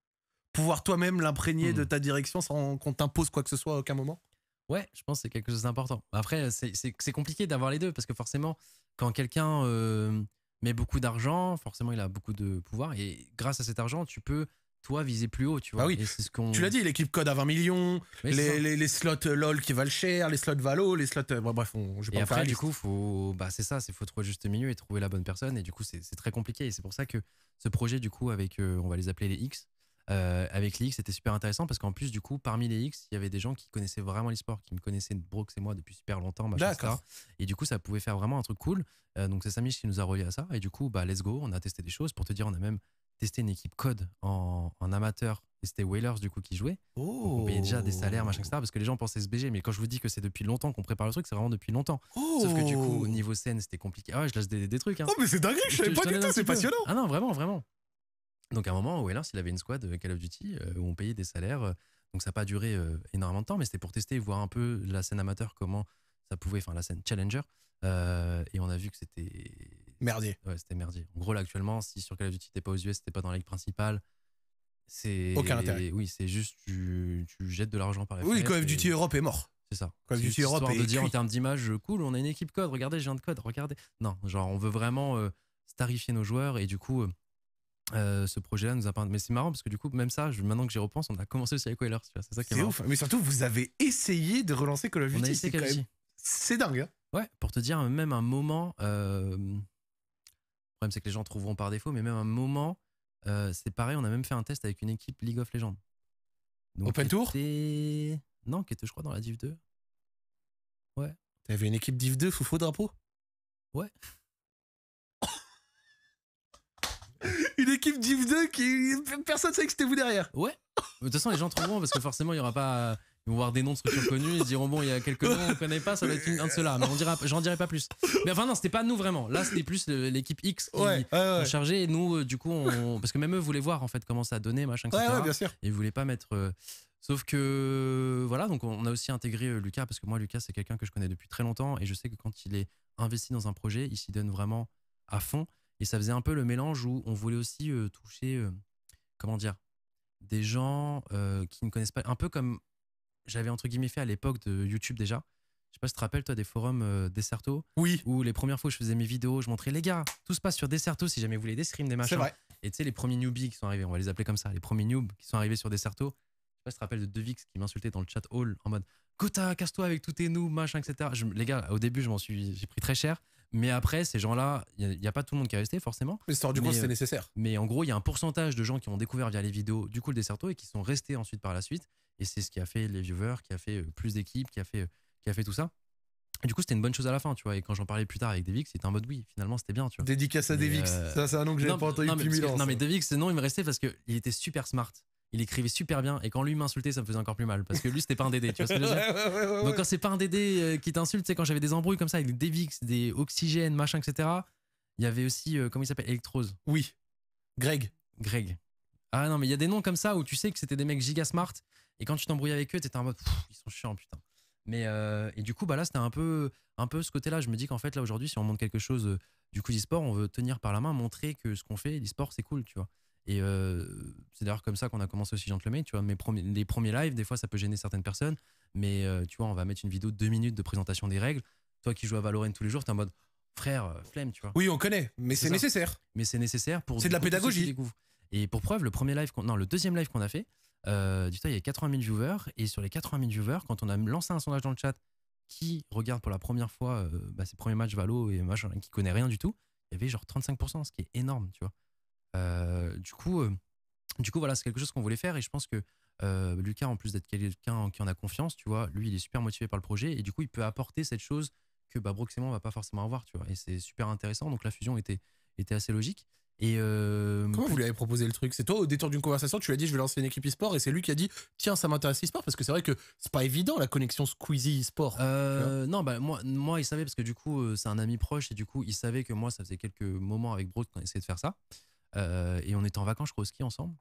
[SPEAKER 1] Pouvoir toi-même l'imprégner de hmm. ta direction sans qu'on t'impose quoi que ce soit à aucun moment?
[SPEAKER 2] Ouais, je pense que c'est quelque chose d'important. Après, c'est compliqué d'avoir les deux parce que forcément, quand quelqu'un euh, met beaucoup d'argent, forcément, il a beaucoup de pouvoir et grâce à cet argent, tu peux toi viser plus haut, tu vois.
[SPEAKER 1] Ah oui. ce tu l'as dit, l'équipe code à 20 millions, les, les, slots LOL qui valent cher, les slots Valo, les slots. Euh, bref, on, je
[SPEAKER 2] vais pas après, du coup, faut, bah, c'est ça, c'est faut trouver juste milieu et trouver la bonne personne. Et du coup, c'est très compliqué. Et c'est pour ça que ce projet, du coup, avec, euh, on va les appeler les X, euh, avec les X, c'était super intéressant parce qu'en plus, du coup, parmi les X, il y avait des gens qui connaissaient vraiment l'e-sport, qui me connaissaient Brooks et moi depuis super longtemps. D'accord. Et du coup, ça pouvait faire vraiment un truc cool. donc, c'est Samish qui nous a relié à ça. Et du coup, bah, let's go. On a testé des choses. Pour te dire, on a même testé une équipe code en, en amateur et c'était Whalers du coup qui jouait. on payait déjà des salaires, machin, etc. Parce que les gens pensaient SBG, mais quand je vous dis que c'est depuis longtemps qu'on prépare le truc, c'est vraiment depuis longtemps. Sauf que du coup, au niveau scène, c'était compliqué. Ah ouais, je lâche des, des trucs. Hein.
[SPEAKER 1] Oh, mais c'est dingue, je savais pas du tout, c'est passionnant.
[SPEAKER 2] Ah non, vraiment, vraiment. Donc à un moment, Whalers, il avait une squad euh, Call of Duty euh, où on payait des salaires. Euh, donc ça n'a pas duré énormément de temps, mais c'était pour tester, voir un peu la scène amateur, comment ça pouvait, enfin la scène challenger. et on a vu que c'était
[SPEAKER 1] Merdier.
[SPEAKER 2] Ouais, c'était merdier. En gros, là, actuellement, si sur Call of Duty, t'es pas aux US, t'es pas dans la ligue principale, c'est.
[SPEAKER 1] Aucun intérêt.
[SPEAKER 2] Oui, c'est juste, tu, tu jettes de l'argent par
[SPEAKER 1] Oui, Call of Duty Europe est mort.
[SPEAKER 2] C'est ça.
[SPEAKER 1] Call of Duty Europe est.
[SPEAKER 2] de dire en termes d'image, cool, on a une équipe code, regardez, j'ai un de code, regardez. Non, genre, on veut vraiment euh, starifier nos joueurs et du coup. Euh, euh, ce projet-là nous a pas. Mais c'est marrant parce que du coup, même ça, maintenant que j'y repense, on a commencé aussi avec Whalers. C'est ça qui est, ouf.
[SPEAKER 1] Mais surtout, vous avez essayé de relancer Call of Duty. C'est dingue. Hein.
[SPEAKER 2] ouais, pour te dire, même un moment, problème, c'est que les gens trouveront par défaut, mais même un moment, euh, c'est pareil, on a même fait un test avec une équipe League of Legends.
[SPEAKER 1] Open Tour?
[SPEAKER 2] Non, qui était, je crois, dans la Div 2. Ouais.
[SPEAKER 1] T'avais une équipe Div 2 faux drapeau?
[SPEAKER 2] Ouais.
[SPEAKER 1] une équipe Div 2 qui. Personne ne sait que c'était vous derrière.
[SPEAKER 2] Ouais. De toute façon, les gens trouveront parce que forcément, il n'y aura pas. Ils vont voir des noms de structures connues, ils se diront bon, il y a quelques noms qu'on connaît pas, ça va être un de ceux-là. Mais on dira, j'en dirai pas plus. Mais enfin non, c'était pas nous vraiment. Là, c'était plus l'équipe X qui
[SPEAKER 1] ouais,
[SPEAKER 2] Et nous, euh, du coup, on... parce que même eux voulaient voir en fait comment ça donnait, machin, etc.
[SPEAKER 1] Bien sûr.
[SPEAKER 2] Et ils voulaient pas mettre. Euh, sauf que voilà, donc on a aussi intégré euh, Lucas parce que moi, Lucas, c'est quelqu'un que je connais depuis très longtemps et je sais que quand il est investi dans un projet, il s'y donne vraiment à fond. Et ça faisait un peu le mélange où on voulait aussi toucher, comment dire, des gens qui ne connaissent pas, un peu comme j'avais entre guillemets fait à l'époque de YouTube déjà. Je sais pas si tu te rappelles, toi, des forums euh, Desserto.
[SPEAKER 1] Oui.
[SPEAKER 2] Où les premières fois où je faisais mes vidéos, je montrais, les gars, tout se passe sur Desserto si jamais vous voulez des streams, des machins.
[SPEAKER 1] C'est vrai.
[SPEAKER 2] Et tu sais, les premiers newbies qui sont arrivés, on va les appeler comme ça, les premiers noobs qui sont arrivés sur Desserto. Je sais pas si tu te rappelles de Devix qui m'insultait dans le chat hall en mode Kota, casse-toi avec tous tes noobs, machin, etc. les gars, au début, je m'en suis, j'ai pris très cher. Mais après, ces gens-là, il n'y a, pas tout le monde qui est resté, forcément.
[SPEAKER 1] Mais du coup, c'était euh, nécessaire.
[SPEAKER 2] Mais en gros, il y a un pourcentage de gens qui ont découvert via les vidéos du coup le Desserto et qui sont restés ensuite par la suite. Et c'est ce qui a fait les viewers, qui a fait euh, plus d'équipes, qui a fait, euh, qui a fait tout ça. Et du coup, c'était une bonne chose à la fin, tu vois. Et quand j'en parlais plus tard avec Devix, c'était en mode oui, finalement, c'était bien, tu vois.
[SPEAKER 1] Dédicace à Devix. Euh, ça, c'est un nom que j'ai pas entendu depuis mille ans.
[SPEAKER 2] Non, mais Devix, non, il me restait parce qu'il était super smart. Il écrivait super bien. Et quand lui m'insultait, ça me faisait encore plus mal. Parce que lui, c'était pas un DD, tu vois ce que je veux dire Donc, quand c'est pas un DD qui t'insulte, tu sais, quand j'avais des embrouilles comme ça avec Devix, des oxygènes, machin, etc., il y avait aussi, comment il s'appelle Electrose.
[SPEAKER 1] Oui. Greg.
[SPEAKER 2] Greg. Ah non, mais il y a des noms comme ça où tu sais que c'était des mecs giga smart et quand tu t'embrouilles avec eux, t'étais en mode, ils sont chiants, putain. Mais euh, et du coup, bah là, c'était un peu, un peu ce côté-là. Je me dis qu'en fait, là, aujourd'hui, si on montre quelque chose euh, du coup d'e-sport, on veut tenir par la main, montrer que ce qu'on fait, l'e-sport, c'est cool, tu vois. Et c'est d'ailleurs comme ça qu'on a commencé aussi Gentleman, tu vois. Mes premiers, les premiers lives, des fois, ça peut gêner certaines personnes, mais tu vois, on va mettre une vidéo de deux minutes de présentation des règles. Toi qui joues à Valorant tous les jours, t'es en mode frère, flemme, tu vois.
[SPEAKER 1] Oui, on connaît, mais c'est nécessaire.
[SPEAKER 2] Mais c'est nécessaire pour.
[SPEAKER 1] C'est de la pédagogie.
[SPEAKER 2] Et pour preuve, le deuxième live qu'on a fait, euh, il y a 80 000 viewers. Et sur les 80 000 viewers, quand on a lancé un sondage dans le chat, qui regarde pour la première fois euh, bah, ses premiers matchs Valo et machin, qui connaît rien du tout, il y avait genre 35%, ce qui est énorme, tu vois. Euh, du coup, du coup, voilà, c'est quelque chose qu'on voulait faire. Et je pense que Lucas, en plus d'être quelqu'un qui en a confiance, tu vois, lui, il est super motivé par le projet. Et du coup, il peut apporter cette chose que bah, Brooks et moi, on va pas forcément avoir, tu vois. Et c'est super intéressant. Donc la fusion était, était assez logique. Et
[SPEAKER 1] euh, Comment vous lui avez proposé le truc? C'est toi, au détour d'une conversation, tu lui as dit je vais lancer une équipe e-sport et c'est lui qui a dit tiens, ça m'intéresse e-sport parce que c'est vrai que c'est pas évident la connexion Squeezie e-sport.
[SPEAKER 2] Euh, non, bah moi, moi, il savait parce que du coup, euh, c'est un ami proche et du coup, il savait que moi, ça faisait quelques moments avec Brooke qu'on essayait de faire ça. et on était en vacances, je crois, au ski ensemble.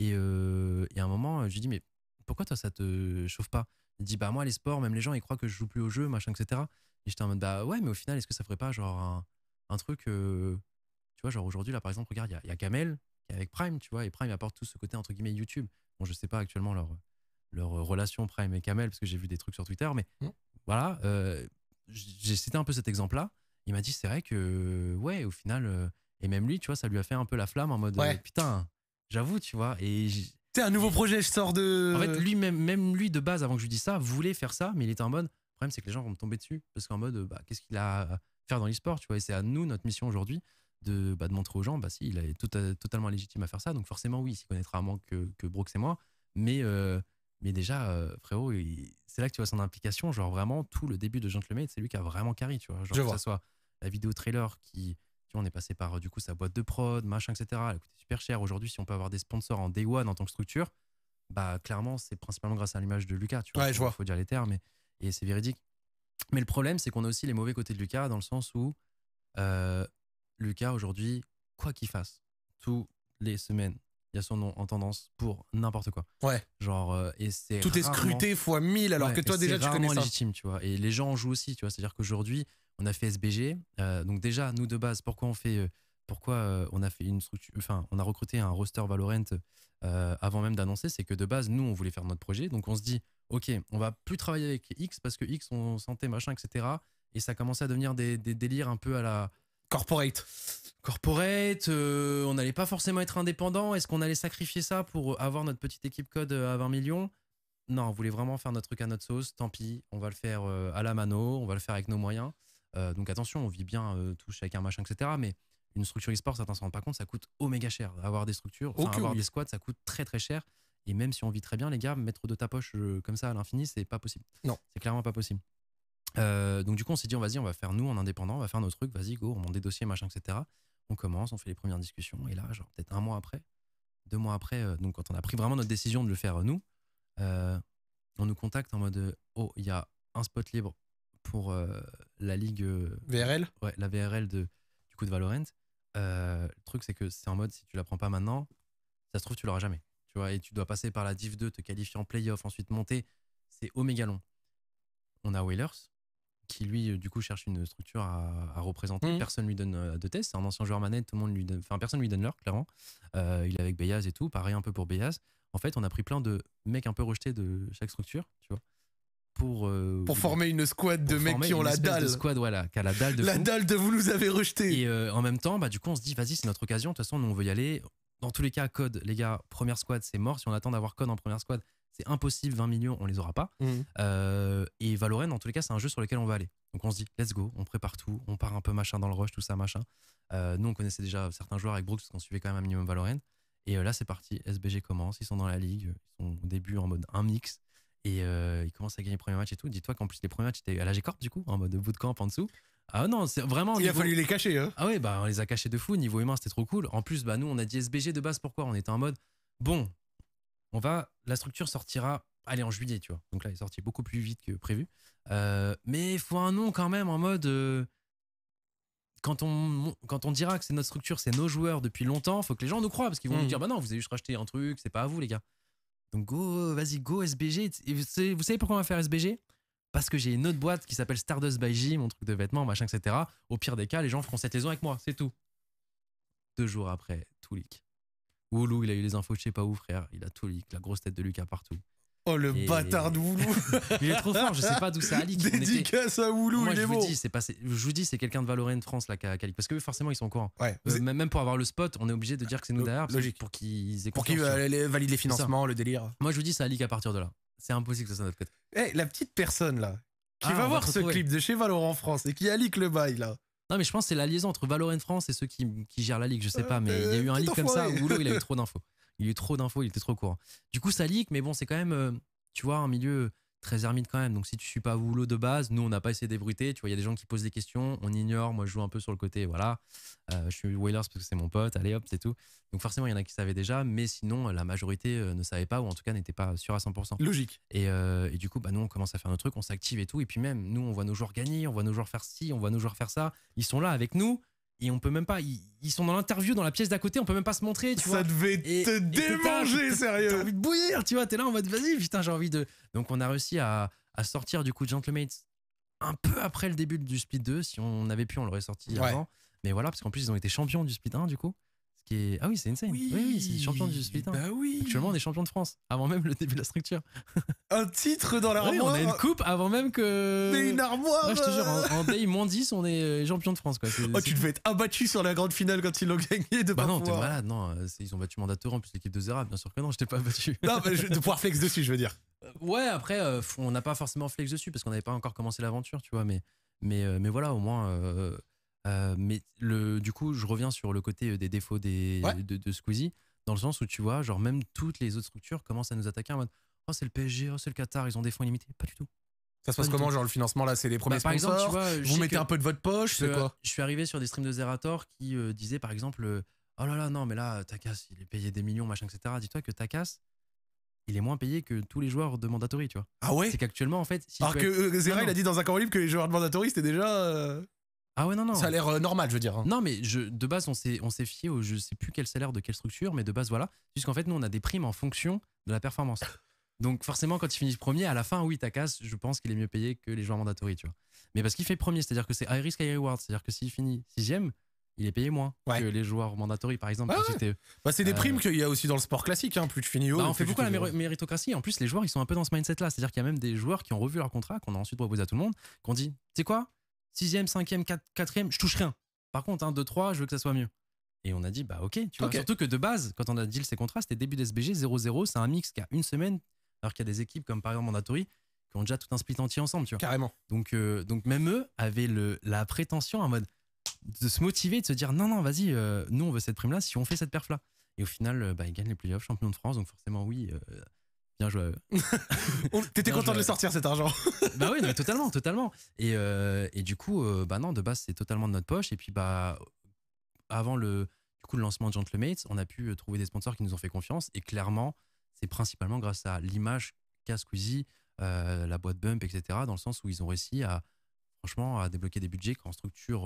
[SPEAKER 2] Et, et à un moment, je lui dis mais pourquoi toi, ça te chauffe pas? Il dit bah moi, les sports, même les gens, ils croient que je joue plus au jeu, machin, etc. Et j'étais en mode bah ouais, mais au final, est-ce que ça ferait pas genre un, un truc vois, genre aujourd'hui, là, par exemple, regarde, il y, a Kamel qui est avec Prime, tu vois, et Prime apporte tout ce côté, entre guillemets, YouTube. Bon, je sais pas actuellement leur, leur relation Prime et Kamel, parce que j'ai vu des trucs sur Twitter, mais mmh. voilà, euh, j'ai cité un peu cet exemple-là. Il m'a dit, c'est vrai que, ouais, au final, euh, et même lui, tu vois, ça lui a fait un peu la flamme en mode, euh, putain, j'avoue, tu vois, et.
[SPEAKER 1] C'est un nouveau projet, je sors de.
[SPEAKER 2] En fait, lui, même, même lui, de base, avant que je lui dise ça, voulait faire ça, mais il était en mode. Le problème, c'est que les gens vont me tomber dessus. Parce qu'en mode, bah, qu'est-ce qu'il a à faire dans l'e-sport, tu vois, et c'est à nous, notre mission aujourd'hui, de, bah, de montrer aux gens, bah si, il est tout, totalement légitime à faire ça. Donc forcément, oui, il s'y connaîtra moins que, que Brooks et moi. Mais, euh, mais déjà, euh, frérot, c'est là que tu vois son implication. Genre vraiment, tout le début de Gentleman, c'est lui qui a vraiment carré, tu vois. Genre que ce soit la vidéo trailer qui, tu vois, on est passé par du coup sa boîte de prod, machin, etc. Elle a coûté super cher. Aujourd'hui, si on peut avoir des sponsors en day one en tant que structure, bah clairement, c'est principalement grâce à l'image de Lucas, tu vois.
[SPEAKER 1] Ouais, je vois.
[SPEAKER 2] Faut dire les termes, et, et c'est véridique. Mais le problème, c'est qu'on a aussi les mauvais côtés de Lucas dans le sens où euh, Lucas, aujourd'hui, quoi qu'il fasse, tous les semaines, il y a son nom en tendance pour n'importe quoi.
[SPEAKER 1] Ouais.
[SPEAKER 2] Genre, euh, et c'est.
[SPEAKER 1] Tout est scruté fois 1000 alors que toi déjà tu connais ça.
[SPEAKER 2] légitime, tu vois. Et les gens en jouent aussi, tu vois. C'est-à-dire qu'aujourd'hui, on a fait SBG. Euh, donc, déjà, nous de base, pourquoi on fait. Euh, pourquoi on a fait une structure. Enfin, on a recruté un roster Valorant avant même d'annoncer, c'est que de base, nous, on voulait faire notre projet. Donc, on se dit, OK, on va plus travailler avec X parce que X, on sentait machin, etc. Et ça commençait à devenir des, des délires un peu à la
[SPEAKER 1] Corporate.
[SPEAKER 2] Corporate, euh, on n'allait pas forcément être indépendant. Est-ce qu'on allait sacrifier ça pour avoir notre petite équipe code à 20 millions? Non, on voulait vraiment faire notre truc à notre sauce. Tant pis, on va le faire euh, à la mano, on va le faire avec nos moyens. Euh, donc attention, on vit bien tout chacun machin, etc. Mais une structure e-sport, certains ne se rendent pas compte, ça coûte oméga cher. Avoir des structures, avoir des squads, ça coûte très très cher. Et même si on vit très bien, les gars, mettre de ta poche comme ça à l'infini, c'est pas possible.
[SPEAKER 1] Non.
[SPEAKER 2] C'est clairement pas possible. Euh, donc du coup, on s'est dit, on, vas-y, on va faire nous en indépendant, on va faire nos trucs, vas-y, go, on monte des dossiers, machin, etc. On commence, on fait les premières discussions, et là, genre peut-être un mois après, deux mois après, euh, donc quand on a pris vraiment notre décision de le faire nous, euh, on nous contacte en mode, oh, il y a un spot libre pour la ligue
[SPEAKER 1] VRL,
[SPEAKER 2] ouais, la VRL de du coup de Valorant. le truc, c'est que c'est en mode, si tu la prends pas maintenant, ça se trouve, tu l'auras jamais. Tu vois, et tu dois passer par la Div 2, te qualifier en playoff, ensuite monter. C'est oméga long. On a Whalers, qui lui euh, du coup cherche une structure à, représenter. Mmh. Personne lui donne euh, de test. C'est un ancien joueur manette, tout le monde lui donne. Enfin, personne lui donne l'heure, clairement. Euh, il est avec Beyaz et tout. Pareil un peu pour Beyaz. En fait, on a pris plein de mecs un peu rejetés de chaque structure, tu vois. Pour,
[SPEAKER 1] pour former une squad de mecs qui ont la dalle. De
[SPEAKER 2] squad, voilà, qui a la dalle de
[SPEAKER 1] La dalle de vous nous avez rejeté.
[SPEAKER 2] Et en même temps, bah, du coup, on se dit, vas-y, c'est notre occasion. De toute façon, nous, on veut y aller. Dans tous les cas, code, les gars, première squad, c'est mort. Si on attend d'avoir code en première squad, c'est impossible, 20 millions, on les aura pas. Mmh. Euh, et Valorant, en tous les cas, c'est un jeu sur lequel on va aller. Donc on se dit, let's go, on prépare tout, on part un peu machin dans le rush, tout ça, machin. Euh, nous, on connaissait déjà certains joueurs avec Brooks, parce qu'on suivait quand même un minimum Valorant. Et euh, là, c'est parti, SBG commence, ils sont dans la ligue, ils sont au début en mode un mix. Et ils commencent à gagner les premiers matchs et tout. Dis-toi qu'en plus, les premiers matchs étaient à la G-Corp, du coup, en mode bootcamp en dessous. Ah non, c'est vraiment.
[SPEAKER 1] Il a fallu les cacher, hein.
[SPEAKER 2] Ah ouais, bah on les a cachés de fou. Niveau humain, c'était trop cool. En plus, bah nous, on a dit SBG de base. Pourquoi? On était en mode, bon, on va, la structure sortira allez, en juillet, tu vois. Donc là, il est sorti beaucoup plus vite que prévu. Euh, mais il faut un nom quand même en mode. Euh, quand, on, quand on dira que c'est notre structure, c'est nos joueurs depuis longtemps, il faut que les gens nous croient parce qu'ils vont nous hmm. dire bah non, vous avez juste racheté un truc, c'est pas à vous, les gars. Donc go, vas-y, go SBG. Et vous, savez, vous savez pourquoi on va faire SBG Parce que j'ai une autre boîte qui s'appelle Stardust by J, mon truc de vêtements, machin, etc. Au pire des cas, les gens feront cette liaison avec moi, c'est tout. Deux jours après, tout leak. Woulou, il a eu les infos de je sais pas où, frère. Il a tout leak, la grosse tête de Lucas partout.
[SPEAKER 1] Oh le bâtard de Woulou
[SPEAKER 2] Il est trop fort, je sais pas d'où ça a leak.
[SPEAKER 1] Dédicace à Woulou,
[SPEAKER 2] Moi,
[SPEAKER 1] il
[SPEAKER 2] je
[SPEAKER 1] est
[SPEAKER 2] vous
[SPEAKER 1] beau.
[SPEAKER 2] dis, c'est passé. Je vous dis, c'est quelqu'un de Valorant France là qui a. Parce que forcément, ils sont au courant.
[SPEAKER 1] Ouais,
[SPEAKER 2] Euh, même même pour avoir le spot, on est obligé de dire que c'est nous derrière.
[SPEAKER 1] logique.
[SPEAKER 2] Pour qu'ils aient
[SPEAKER 1] pour
[SPEAKER 2] confiance,
[SPEAKER 1] qu'il
[SPEAKER 2] tu vois.
[SPEAKER 1] euh, les- financements, le délire.
[SPEAKER 2] Moi, je vous dis, ça a leak à partir de là. C'est impossible que ça soit notre côté.
[SPEAKER 1] Eh, la petite personne là, qui
[SPEAKER 2] Ah,
[SPEAKER 1] va
[SPEAKER 2] va
[SPEAKER 1] voir ce clip de chez Valorant France et qui a leak le bail là.
[SPEAKER 2] Non, mais je pense que c'est la liaison entre Valorant France et ceux qui, qui gèrent la ligue. Je sais pas, mais il y a eu un leak comme ça où Woulou, il a eu trop d'infos. Il a eu trop d'infos, il était trop courant. Du coup, ça leak, mais bon, c'est quand même, euh, tu vois, un milieu très ermite quand même. Donc, si tu suis pas Woulou de base, nous, on n'a pas essayé d'ébruiter. Tu vois, il y a des gens qui posent des questions, on ignore. Moi, je joue un peu sur le côté, voilà. Euh, je suis Whalers parce que c'est mon pote, allez hop, c'est tout. Donc, forcément, il y en a qui savaient déjà, mais sinon, la majorité euh, ne savait pas ou en tout cas n'était pas sûr à 100%.
[SPEAKER 1] Logique.
[SPEAKER 2] Et, euh, et du coup, bah, nous, on commence à faire nos trucs, on s'active et tout. Et puis même, nous, on voit nos joueurs gagner, on voit nos joueurs faire ci, on voit nos joueurs faire ça. Ils sont là avec nous et on peut même pas. Ils, ils sont dans l'interview, dans la pièce d'à côté, on peut même pas se montrer, tu vois.
[SPEAKER 1] Ça devait
[SPEAKER 2] Et-
[SPEAKER 1] te
[SPEAKER 2] et t'as-
[SPEAKER 1] démanger,
[SPEAKER 2] T'as
[SPEAKER 1] sérieux.
[SPEAKER 2] envie de bouillir, tu vois. T'es là en mode vas-y, putain, j'ai envie de. Donc, on a réussi à, à sortir du coup Gentlemates un peu après le début du split 2. Si on avait pu, on l'aurait sorti
[SPEAKER 1] Ouais.
[SPEAKER 2] avant. Mais voilà, parce qu'en plus, ils ont été champions du split 1, du coup. Ce qui est... Ah oui, c'est insane. Oui, oui, c'est champion du split 1.
[SPEAKER 1] Bah oui.
[SPEAKER 2] Actuellement, on est champion de France, avant même le début de la structure.
[SPEAKER 1] Un titre dans
[SPEAKER 2] Oui,
[SPEAKER 1] l'armoire.
[SPEAKER 2] on a une coupe avant même que.
[SPEAKER 1] Mais une armoire.
[SPEAKER 2] Ouais, je te jure,
[SPEAKER 1] euh.
[SPEAKER 2] en, en day moins 10, on est euh, champion de France. Quoi.
[SPEAKER 1] Oh, tu devais être abattu sur la grande finale quand ils l'ont gagné de
[SPEAKER 2] Bah
[SPEAKER 1] pas
[SPEAKER 2] non, t'es malade, non. euh, Ils ont battu Mandatory en plus l'équipe de Zera, bien sûr que non, je t'ai pas battu.
[SPEAKER 1] Non, mais je- de pouvoir flex dessus, je veux dire.
[SPEAKER 2] ouais, après, euh, on n'a pas forcément flex dessus parce qu'on n'avait pas encore commencé l'aventure, tu vois. Mais, mais, euh, mais voilà, au moins. euh, euh, mais le, du coup, je reviens sur le côté euh, des défauts des,
[SPEAKER 1] Ouais.
[SPEAKER 2] de, de Squeezie, dans le sens où tu vois, genre, même toutes les autres structures commencent à nous attaquer en mode Oh, c'est le PSG, oh, c'est le Qatar, ils ont des fonds illimités. Pas du tout.
[SPEAKER 1] Ça se
[SPEAKER 2] Pas
[SPEAKER 1] passe comment,
[SPEAKER 2] tout.
[SPEAKER 1] genre le financement là, c'est les premiers
[SPEAKER 2] Bah, par exemple,
[SPEAKER 1] sponsors
[SPEAKER 2] tu vois,
[SPEAKER 1] Vous mettez
[SPEAKER 2] que-
[SPEAKER 1] un peu de votre poche, c'est
[SPEAKER 2] je,
[SPEAKER 1] quoi
[SPEAKER 2] je suis arrivé sur des streams de Zerator qui euh, disaient par exemple euh, Oh là là, non, mais là, Takas, il est payé des millions, machin, etc. Dis-toi que Takas, il est moins payé que tous les joueurs de Mandatory, tu vois.
[SPEAKER 1] Ah ouais
[SPEAKER 2] C'est qu'actuellement, en fait. si
[SPEAKER 1] Alors que
[SPEAKER 2] être-
[SPEAKER 1] euh, Zera,
[SPEAKER 2] Non,
[SPEAKER 1] il a dit dans un camp libre que les joueurs de Mandatory c'était déjà. euh,
[SPEAKER 2] Ah ouais, non, non.
[SPEAKER 1] Ça a l'air euh, normal, je veux dire. hein.
[SPEAKER 2] Non, mais je, de base, on s'est, on s'est fié au je sais plus quel salaire de quelle structure, mais de base, voilà. Puisqu'en fait, nous, on a des primes en fonction de la performance. Donc, forcément, quand il finit premier, à la fin, oui, Takas, je pense qu'il est mieux payé que les joueurs mandatory, tu vois. Mais parce qu'il fait premier, c'est-à-dire que c'est high risk, high reward. C'est-à-dire que s'il finit sixième, il est payé moins
[SPEAKER 1] Ouais.
[SPEAKER 2] que les joueurs mandatory, par exemple.
[SPEAKER 1] Ouais,
[SPEAKER 2] quand
[SPEAKER 1] ouais.
[SPEAKER 2] c'était-
[SPEAKER 1] Bah, c'est des
[SPEAKER 2] Euh,
[SPEAKER 1] primes qu'il y a aussi dans le sport classique, hein. plus tu finis haut.
[SPEAKER 2] Bah, on
[SPEAKER 1] plus
[SPEAKER 2] fait
[SPEAKER 1] tu
[SPEAKER 2] beaucoup la méri- méritocratie. En plus, les joueurs, ils sont un peu dans ce mindset-là. C'est-à-dire qu'il y a même des joueurs qui ont revu leur contrat, qu'on a ensuite proposé à tout le monde, qui ont dit Tu sais quoi? Sixième, cinquième, quat- quatrième, je touche rien. Par contre, 1, 2, 3, je veux que ça soit mieux. Et on a dit Bah, ok. Tu vois. Surtout que de base, quand on a deal ces contrats, c'était début d'SBG 0-0. C'est un mix qui a une semaine, alors qu'il y a des équipes comme par exemple Mandatory qui ont déjà tout un split entier ensemble. Tu vois.
[SPEAKER 1] Carrément.
[SPEAKER 2] Donc, euh, donc même eux avaient le, la prétention en mode de se motiver, de se dire non, non, vas-y, euh, nous on veut cette prime-là si on fait cette perf-là. Et au final, euh, bah, ils gagnent les playoffs, champion de France, donc forcément, oui, euh, bien joué
[SPEAKER 1] T'étais content de le sortir cet argent.
[SPEAKER 2] bah oui, non, mais totalement, totalement. Et, euh, et du coup, euh, bah non, de base, c'est totalement de notre poche. Et puis, bah, avant le, du coup, le lancement de Gentlemates, on a pu euh, trouver des sponsors qui nous ont fait confiance. Et clairement, c'est principalement grâce à l'image qu'a Squeezie, euh, la boîte Bump, etc., dans le sens où ils ont réussi à, franchement, à débloquer des budgets qu'en structure,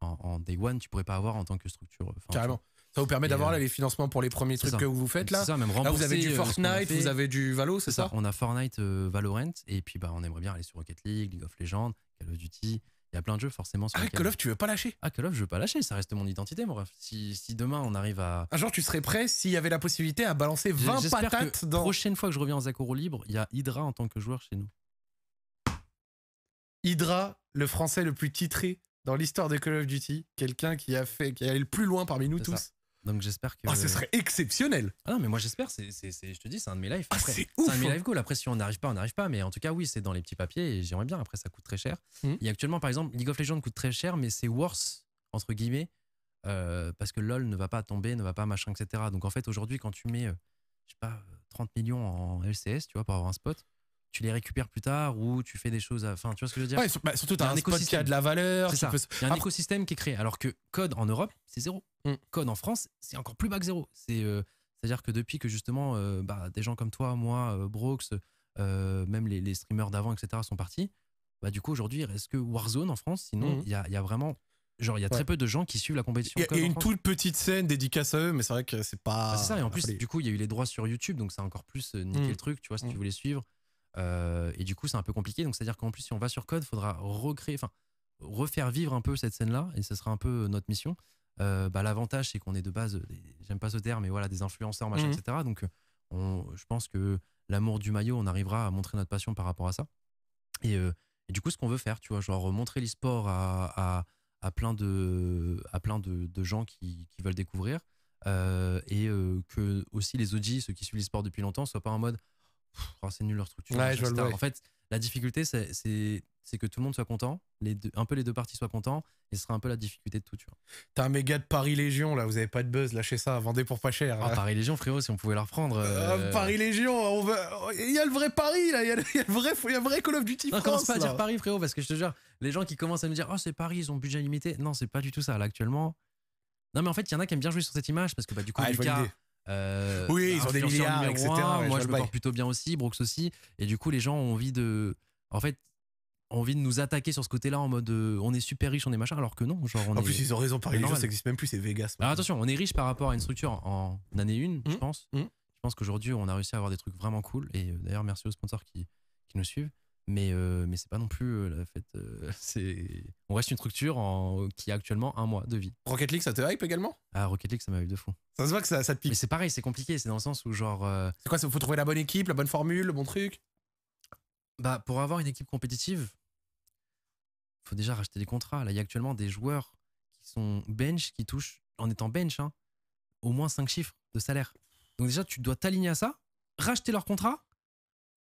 [SPEAKER 2] en, en day one, tu pourrais pas avoir en tant que structure.
[SPEAKER 1] Carrément. Ça vous permet
[SPEAKER 2] Et,
[SPEAKER 1] d'avoir
[SPEAKER 2] euh,
[SPEAKER 1] les financements pour les premiers trucs
[SPEAKER 2] ça.
[SPEAKER 1] que vous faites là.
[SPEAKER 2] ça, même
[SPEAKER 1] Là, vous avez du
[SPEAKER 2] euh,
[SPEAKER 1] Fortnite, vous avez du Valo, c'est ça
[SPEAKER 2] On a Fortnite, euh, Valorant, et puis bah, on aimerait bien aller sur Rocket League, League of Legends, Call of Duty. Il y a plein de jeux forcément sur
[SPEAKER 1] Ah, Call of, tu veux pas lâcher
[SPEAKER 2] Ah, Call of, je veux pas lâcher, ça reste mon identité, mon ref. Si, si demain on arrive à.
[SPEAKER 1] Un jour, tu serais prêt s'il y avait la possibilité à balancer 20
[SPEAKER 2] J'espère
[SPEAKER 1] patates
[SPEAKER 2] que
[SPEAKER 1] dans.
[SPEAKER 2] prochaine fois que je reviens en Zakoro libre, il y a Hydra en tant que joueur chez nous.
[SPEAKER 1] Hydra, le français le plus titré dans l'histoire de Call of Duty. Quelqu'un qui a fait, qui est allé le plus loin parmi nous tous.
[SPEAKER 2] ça. Donc j'espère que.
[SPEAKER 1] Ah, ce serait exceptionnel.
[SPEAKER 2] Ah non, mais moi j'espère, c'est, c'est, c'est- je te dis, c'est un de mes lives.
[SPEAKER 1] Ah,
[SPEAKER 2] Après,
[SPEAKER 1] c'est
[SPEAKER 2] un
[SPEAKER 1] ouf.
[SPEAKER 2] de mes live goals. Après, si on n'arrive pas, on n'arrive pas. Mais en tout cas, oui, c'est dans les petits papiers et j'aimerais bien. Après, ça coûte très cher.
[SPEAKER 1] Mhm.
[SPEAKER 2] Et actuellement, par exemple, League of Legends coûte très cher, mais c'est worse, entre guillemets, euh, parce que LoL ne va pas tomber, ne va pas machin, etc. Donc en fait, aujourd'hui, quand tu mets, euh, je sais pas, euh, 30 millions en LCS, tu vois, pour avoir un spot, tu les récupères plus tard ou tu fais des choses. à- Enfin, tu vois ce que je veux dire?
[SPEAKER 1] Ouais, bah, surtout,
[SPEAKER 2] Il y a
[SPEAKER 1] t'as
[SPEAKER 2] un
[SPEAKER 1] un spot qui a
[SPEAKER 2] écosystème.
[SPEAKER 1] de la valeur.
[SPEAKER 2] Ça. Il y a un
[SPEAKER 1] Après-
[SPEAKER 2] écosystème qui est créé. Alors que Code en Europe, c'est zéro.
[SPEAKER 1] Mm.
[SPEAKER 2] Code en France, c'est encore plus bas que zéro. C'est, euh, C'est-à-dire que depuis que justement euh, bah, des gens comme toi, moi, euh, Brooks, euh, même les, les streamers d'avant, etc., sont partis, bah, du coup aujourd'hui il reste que Warzone en France. Sinon,
[SPEAKER 1] Mhm.
[SPEAKER 2] il y, a, il y a vraiment. Genre, il y a très peu de gens qui suivent la compétition.
[SPEAKER 1] Il y a, y a une
[SPEAKER 2] France.
[SPEAKER 1] toute petite scène dédicace à eux, mais c'est vrai que c'est pas.
[SPEAKER 2] Bah, c'est ça, et en plus, du coup, il y a eu les droits sur YouTube, donc c'est encore plus niqué
[SPEAKER 1] Mm.
[SPEAKER 2] le truc, tu vois, si
[SPEAKER 1] Mm.
[SPEAKER 2] tu voulais suivre. Euh, et du coup, c'est un peu compliqué. Donc, c'est-à-dire qu'en plus, si on va sur Code, il faudra recréer, enfin, refaire vivre un peu cette scène-là, et ce sera un peu notre mission. bah, l'avantage, c'est qu'on est de base, j'aime pas ce terme, mais voilà, des influenceurs, machin,
[SPEAKER 1] Mhm.
[SPEAKER 2] etc. Donc, on, je pense que l'amour du maillot, on arrivera à montrer notre passion par rapport à ça. Et, euh, et du coup, ce qu'on veut faire, tu vois, genre montrer l'e-sport à, à, à plein de, à plein de, de gens qui, qui veulent découvrir. euh, et euh, que aussi les OG, ceux qui suivent l'e-sport depuis longtemps, soient pas en mode c'est nul leur structure.
[SPEAKER 1] Ouais, je le.
[SPEAKER 2] En fait, la difficulté, c'est- que tout le monde soit content, les deux, un peu les deux parties soient contents, et ce sera un peu la difficulté de tout. Tu vois.
[SPEAKER 1] T'as un méga de Paris Légion, là, vous avez pas de buzz, lâchez ça, vendez pour pas cher.
[SPEAKER 2] Ah. Paris Légion, frérot, si on pouvait la reprendre.
[SPEAKER 1] Euh,
[SPEAKER 2] euh,
[SPEAKER 1] Paris Légion, on veut... il y a le vrai Paris, là, il y a le, il y a le vrai, il y a le vrai Call of Duty
[SPEAKER 2] Non,
[SPEAKER 1] France.
[SPEAKER 2] commence pas à
[SPEAKER 1] là.
[SPEAKER 2] dire Paris, frérot, parce que je te jure, les gens qui commencent à nous dire Oh, c'est Paris, ils ont budget limité. Non, c'est pas du tout ça, là, actuellement. Non, mais en fait, il y en a qui aiment bien jouer sur cette image parce que, bah, du coup,
[SPEAKER 1] Ah,
[SPEAKER 2] Lucas. Euh,
[SPEAKER 1] Oui, ils ont des milliards, etc., ouais, je
[SPEAKER 2] moi, je
[SPEAKER 1] le
[SPEAKER 2] me porte plutôt bien aussi, Brooks aussi. Et du coup, les gens ont envie de. En fait, envie de nous attaquer sur ce côté-là en mode euh, on est super riche, on est machin, alors que non. Genre, on
[SPEAKER 1] En
[SPEAKER 2] est...
[SPEAKER 1] plus, ils ont raison, Légion,
[SPEAKER 2] normal.
[SPEAKER 1] ça existe même plus, c'est Vegas.
[SPEAKER 2] Alors attention, on est riche par rapport à une structure en année une, je
[SPEAKER 1] Mhm.
[SPEAKER 2] pense.
[SPEAKER 1] Mhm.
[SPEAKER 2] Je pense qu'aujourd'hui, on a réussi à avoir des trucs vraiment cool. Et euh, d'ailleurs, merci aux sponsors qui, qui nous suivent. Mais, euh, mais c'est pas non plus euh, la fête. euh, c'est... On reste une structure en... qui a actuellement un mois de vie.
[SPEAKER 1] Rocket League, ça te hype également?
[SPEAKER 2] Ah, Rocket League, ça m'a eu de fou.
[SPEAKER 1] Ça se voit que ça, ça te
[SPEAKER 2] Mais
[SPEAKER 1] pique.
[SPEAKER 2] c'est pareil, c'est compliqué. C'est dans le sens où, genre, euh,
[SPEAKER 1] C'est quoi, il faut trouver la bonne équipe, la bonne formule, le bon truc?
[SPEAKER 2] Bah, pour avoir une équipe compétitive, faut déjà racheter des contrats. Là, il y a actuellement des joueurs qui sont bench, qui touchent, en étant bench, hein, au moins 5 chiffres de salaire. Donc, déjà, tu dois t'aligner à ça, racheter leur contrat.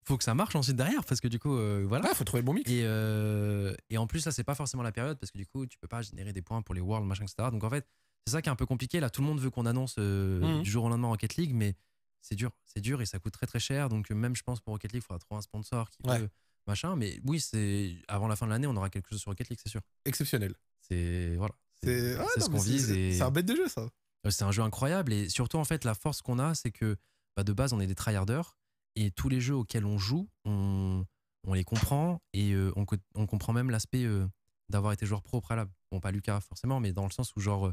[SPEAKER 2] Faut que ça marche ensuite derrière, parce que du coup, euh, voilà.
[SPEAKER 1] Faut trouver le bon mix.
[SPEAKER 2] Et, euh, et en plus, ça, c'est pas forcément la période parce que du coup, tu peux pas générer des points pour les Worlds, machin, etc. Donc en fait, c'est ça qui est un peu compliqué. Là, tout le monde veut qu'on annonce euh,
[SPEAKER 1] Mhm.
[SPEAKER 2] du jour au lendemain Rocket League, mais c'est dur. C'est dur et ça coûte très très cher. Donc euh, même, je pense, pour Rocket League, il faudra trouver un sponsor qui
[SPEAKER 1] Ouais.
[SPEAKER 2] peut machin. Mais oui, c'est avant la fin de l'année, on aura quelque chose sur Rocket League, c'est sûr.
[SPEAKER 1] Exceptionnel.
[SPEAKER 2] C'est voilà.
[SPEAKER 1] C'est
[SPEAKER 2] ce qu'on vise.
[SPEAKER 1] c'est-
[SPEAKER 2] et-
[SPEAKER 1] un bête de jeu, ça.
[SPEAKER 2] C'est un jeu incroyable et surtout en fait la force qu'on a c'est que bah, de base on est des tryharders et tous les jeux auxquels on joue on, on les comprend et euh, on, co- on comprend même l'aspect euh, d'avoir été joueur pro au préalable. Bon pas Lucas forcément mais dans le sens où genre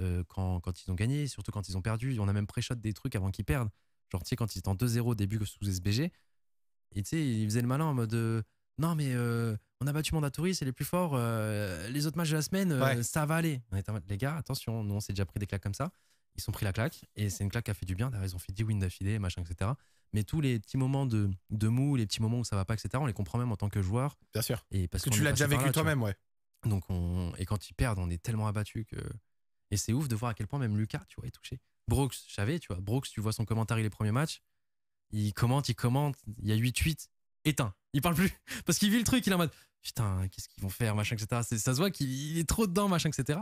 [SPEAKER 2] euh, quand, quand ils ont gagné, surtout quand ils ont perdu, on a même pré-shot des trucs avant qu'ils perdent. Genre tu sais quand ils étaient en 2-0 au début sous SBG et tu sais ils faisaient le malin en mode non mais on a battu Mandatory, c'est les plus forts, les autres matchs de la semaine,
[SPEAKER 1] Ouais.
[SPEAKER 2] ça va aller. On était en mode, les gars, attention, nous on s'est déjà pris des claques comme ça. Ils sont pris la claque et c'est une claque qui a fait du bien. Ils ont fait 10 wins d'affilée, machin, etc. Mais tous les petits moments de, de mou, les petits moments où ça va pas, etc., on les comprend même en tant que joueur.
[SPEAKER 1] Bien sûr.
[SPEAKER 2] Et parce
[SPEAKER 1] Parce que tu l'as déjà vécu toi-même, ouais.
[SPEAKER 2] Donc on, et quand ils perdent, on est tellement abattu que. Et c'est ouf de voir à quel point même Lucas, tu vois, est touché. Brooks, je savais, tu vois, Brooks, tu vois son commentaire les premiers matchs, il commente, il commente, il y a 8-8, éteint. Il parle plus. Parce qu'il vit le truc, il est en mode putain, qu'est-ce qu'ils vont faire, machin, etc. C'est- Ça se voit qu'il est trop dedans, machin, etc.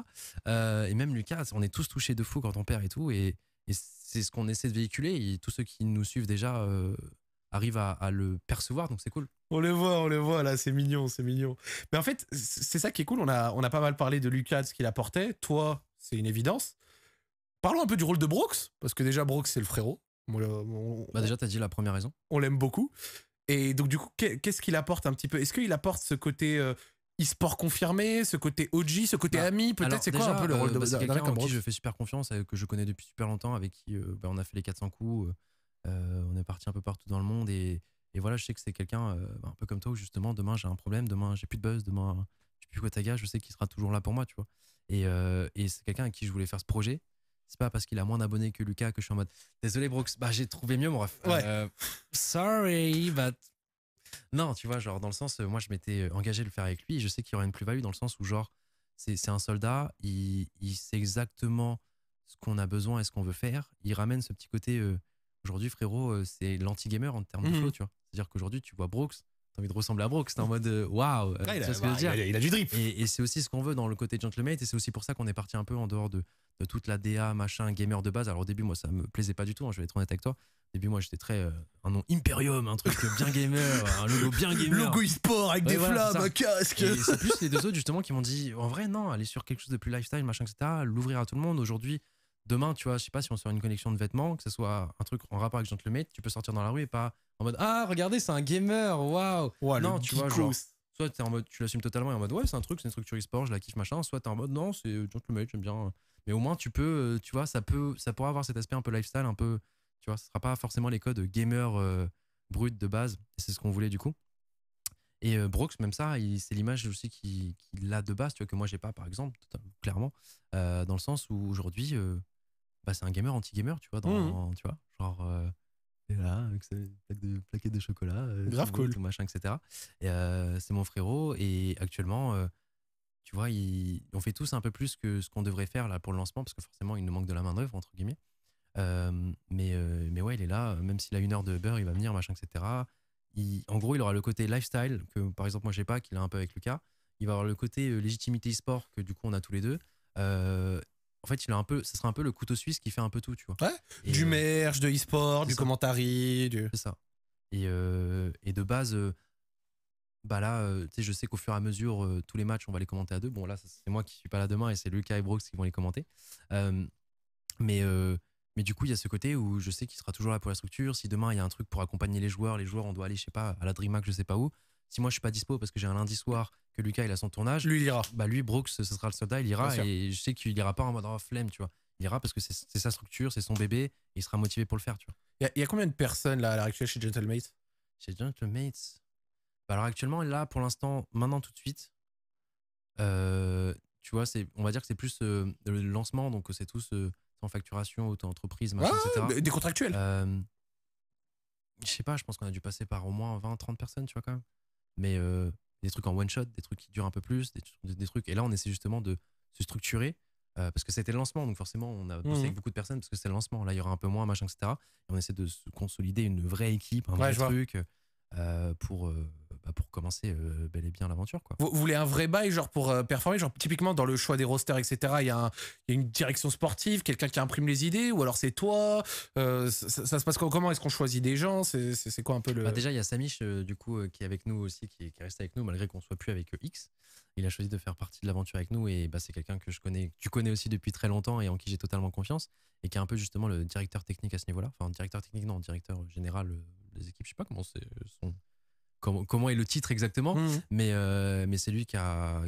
[SPEAKER 2] Euh, et même Lucas, on est tous touchés de fou quand on perd et tout. Et, et c'est ce qu'on essaie de véhiculer. Et tous ceux qui nous suivent déjà euh, arrivent à, à le percevoir, donc c'est cool.
[SPEAKER 1] On les voit, on les voit là, c'est mignon, c'est mignon. Mais en fait, c'est ça qui est cool. On a, on a pas mal parlé de Lucas, de ce qu'il apportait. Toi, c'est une évidence. Parlons un peu du rôle de Brooks, parce que déjà, Brooks, c'est le frérot. On, on-
[SPEAKER 2] Bah, déjà, t'as dit la première raison.
[SPEAKER 1] on l'aime beaucoup. Et donc, du coup, qu'est- qu'est-ce qu'il apporte un petit peu? Est-ce qu'il apporte ce côté euh, e-sport confirmé, ce côté OG, ce côté
[SPEAKER 2] Bah,
[SPEAKER 1] ami Peut-être c'est quoi un peu le rôle
[SPEAKER 2] euh,
[SPEAKER 1] de
[SPEAKER 2] bah, C'est quelqu'un qui je fais super confiance, que je connais depuis super longtemps, avec qui euh, bah, on a fait les 400 coups. euh, on est parti un peu partout dans le monde et, et voilà, je sais que c'est quelqu'un euh, bah, un peu comme toi où justement demain j'ai un problème, demain j'ai plus de buzz, demain je sais plus quoi taga, je sais qu'il sera toujours là pour moi, tu vois. Et, euh, et c'est quelqu'un à qui je voulais faire ce projet. C'est pas parce qu'il a moins d'abonnés que Lucas que je suis en mode désolé Brooks, bah j'ai trouvé mieux mon ref.
[SPEAKER 1] Ouais.
[SPEAKER 2] Sorry, but non, tu vois, genre dans le sens, euh, moi je m'étais engagé à le faire avec lui et je sais qu'il y aura une plus-value dans le sens où genre c'est c'est un soldat, il, il sait exactement ce qu'on a besoin et ce qu'on veut faire. Il ramène ce petit côté. euh, aujourd'hui, frérot, euh, c'est l'anti-gamer en termes de
[SPEAKER 1] Mhm.
[SPEAKER 2] flow, tu vois. C'est-à-dire qu'aujourd'hui, tu vois Brooks, t'as envie de ressembler à Brooks, t'es en mode euh, waouh. euh,
[SPEAKER 1] Ah,
[SPEAKER 2] tu
[SPEAKER 1] il, bah, il a- il a du drip.
[SPEAKER 2] et, et c'est aussi ce qu'on veut dans le côté gentleman et c'est aussi pour ça qu'on est parti un peu en dehors de, de toute la DA, machin, gamer de base. Alors au début, moi, ça me plaisait pas du tout, hein, je vais être honnête avec toi. Début, moi, j'étais très. euh, un nom Imperium, un truc bien gamer, un logo bien gamer.
[SPEAKER 1] Logo e-sport avec
[SPEAKER 2] Ouais,
[SPEAKER 1] des
[SPEAKER 2] voilà, c'est
[SPEAKER 1] flammes,
[SPEAKER 2] ça.
[SPEAKER 1] un casque.
[SPEAKER 2] Et c'est plus les deux autres justement qui m'ont dit en vrai non, aller sur quelque chose de plus lifestyle, machin, etc. L'ouvrir à tout le monde. Aujourd'hui, demain, tu vois, je sais pas si on sort une collection de vêtements, que ce soit un truc en rapport avec Gentleman, tu peux sortir dans la rue et pas en mode ah regardez c'est un gamer, waouh.
[SPEAKER 1] Le
[SPEAKER 2] non, tu vois,
[SPEAKER 1] geekos.
[SPEAKER 2] genre, Soit t'es en mode tu l'assumes totalement et en mode ouais c'est un truc, c'est une structure e-sport, je la kiffe machin. Soit t'es en mode non c'est Gentleman, j'aime bien. Mais au moins tu peux, euh, tu vois, ça peut, ça pourra avoir cet aspect un peu lifestyle, un peu, tu vois, ce sera pas forcément les codes gamer euh, brut de base. C'est ce qu'on voulait du coup. Et euh, Brooks, même ça, c'est l'image aussi qu'il a de base, tu vois, que moi j'ai pas, par exemple, clairement, euh, dans le sens où aujourd'hui, euh, bah, c'est un gamer anti-gamer, tu vois, dans, mmh. tu vois, genre. et là, avec ses plaquettes de, chocolat,
[SPEAKER 1] grave cool,
[SPEAKER 2] tout machin, etc. Et c'est mon frérot, et actuellement, tu vois, on fait tous un peu plus que ce qu'on devrait faire là pour le lancement, parce que forcément, il nous manque de la main-d'œuvre, entre guillemets. Mais, mais ouais, il est là, même s'il a une heure de beurre, il va venir, machin, etc en gros, il aura le côté lifestyle que par exemple moi j'ai pas, qu'il a un peu avec Lucas. Il va avoir le côté légitimité e-sport que du coup on a tous les deux. Euh, en fait, il a un peu, ce sera un peu le couteau suisse qui fait un peu tout, tu vois.
[SPEAKER 1] Ouais. du merge, de e-sport, du commentary, du.
[SPEAKER 2] C'est ça. Et, et, de base, bah là, tu sais, je sais qu'au fur et à mesure, tous les matchs, on va les commenter à deux. Bon, là, c'est moi qui suis pas là demain et c'est Lucas et Brooks qui vont les commenter. mais mais du coup, il y a ce côté où je sais qu'il sera toujours là pour la structure. Si demain il y a un truc pour accompagner les joueurs, les joueurs, on doit aller, je sais pas, à la DreamHack, je sais pas où. Si moi je suis pas dispo parce que j'ai un lundi soir, que Lucas il a son tournage,
[SPEAKER 1] lui il ira.
[SPEAKER 2] Bah lui, Brooks, ce sera le soldat, il ira et je sais qu'il ira pas en mode oh, flemme, tu vois. Il ira parce que c'est sa structure, c'est son bébé, et il sera motivé pour le faire, tu vois.
[SPEAKER 1] Il y, a combien de personnes là à l'heure actuelle chez Gentlemates?
[SPEAKER 2] Chez Gentlemates? Bah, Alors actuellement, là pour l'instant, maintenant tout de suite, euh, tu vois, on va dire que c'est plus euh, le lancement, donc c'est tous. Euh, en facturation, auto-entreprise, machin, etc.
[SPEAKER 1] Des contractuels
[SPEAKER 2] euh, Je sais pas, je pense qu'on a dû passer par au moins 20, 30 personnes, tu vois, quand même. Mais euh, des trucs en one shot, des trucs qui durent un peu plus, des, trucs. Et là, on essaie justement de se structurer. Euh, parce que c'était le lancement, donc forcément, on a bossé mmh. avec beaucoup de personnes parce que c'est le lancement. Là, il y aura un peu moins, machin, etc. Et on essaie de se consolider une vraie équipe, un vrai truc pour bah, pour commencer euh, bel et bien l'aventure. Quoi.
[SPEAKER 1] Vous, voulez un vrai bail genre pour euh, performer? Genre typiquement dans le choix des rosters etc il y, a une direction sportive quelqu'un qui imprime les idées ou alors c'est toi euh, ça, se passe comment est-ce qu'on choisit des gens? C'est quoi un peu le
[SPEAKER 2] bah, déjà il y a Samish du coup qui est avec nous aussi qui, qui reste avec nous malgré qu'on soit plus avec X il a choisi de faire partie de l'aventure avec nous et bah, c'est quelqu'un que je connais tu connais aussi depuis très longtemps et en qui j'ai totalement confiance et qui est un peu justement le directeur technique à ce niveau-là enfin directeur technique non directeur général des équipes je sais pas comment c'est son comment, est le titre exactement, mmh. mais, euh, mais c'est lui qui a,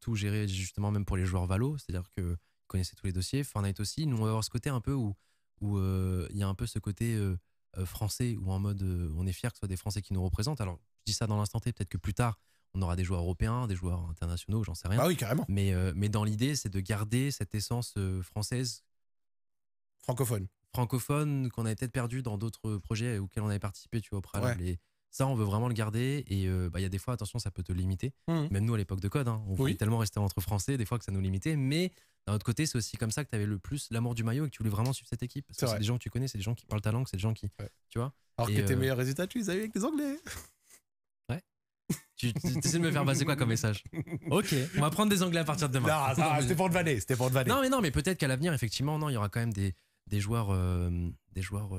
[SPEAKER 2] tout géré justement même pour les joueurs Valo, c'est-à-dire qu'il connaissait tous les dossiers. Fortnite aussi, nous on va avoir ce côté un peu où euh, il y a un peu ce côté euh, français où en mode on est fier que ce soit des Français qui nous représentent. Alors je dis ça dans l'instant T, peut-être que plus tard on aura des joueurs européens, des joueurs internationaux, j'en sais rien.
[SPEAKER 1] Ah oui, carrément.
[SPEAKER 2] Mais, mais dans l'idée, c'est de garder cette essence française.
[SPEAKER 1] Francophone.
[SPEAKER 2] Francophone qu'on avait peut-être perdu dans d'autres projets auxquels on avait participé, tu vois, au préalable. Ça, on veut vraiment le garder. Et euh, bah, il y a des fois, attention, ça peut te limiter. Mmh. Même nous, à l'époque de code, hein, on voulait tellement rester entre Français, des fois que ça nous limitait. Mais d'un autre côté, c'est aussi comme ça que tu avais le plus l'amour du maillot et que tu voulais vraiment suivre cette équipe. Parce que c'est des gens que tu connais, c'est des gens qui parlent ta langue, c'est des gens qui. Tu vois
[SPEAKER 1] Alors que tes euh, meilleurs résultats, tu les as eu avec des Anglais.
[SPEAKER 2] Ouais. tu, essaies de me faire passer quoi comme message? Ok, on va prendre des Anglais à partir de demain.
[SPEAKER 1] Non, c'était pour te vanner. C'était pour te vanner.
[SPEAKER 2] Non, mais non, mais peut-être qu'à l'avenir, effectivement, non, il y aura quand même des, des joueurs, euh, des joueurs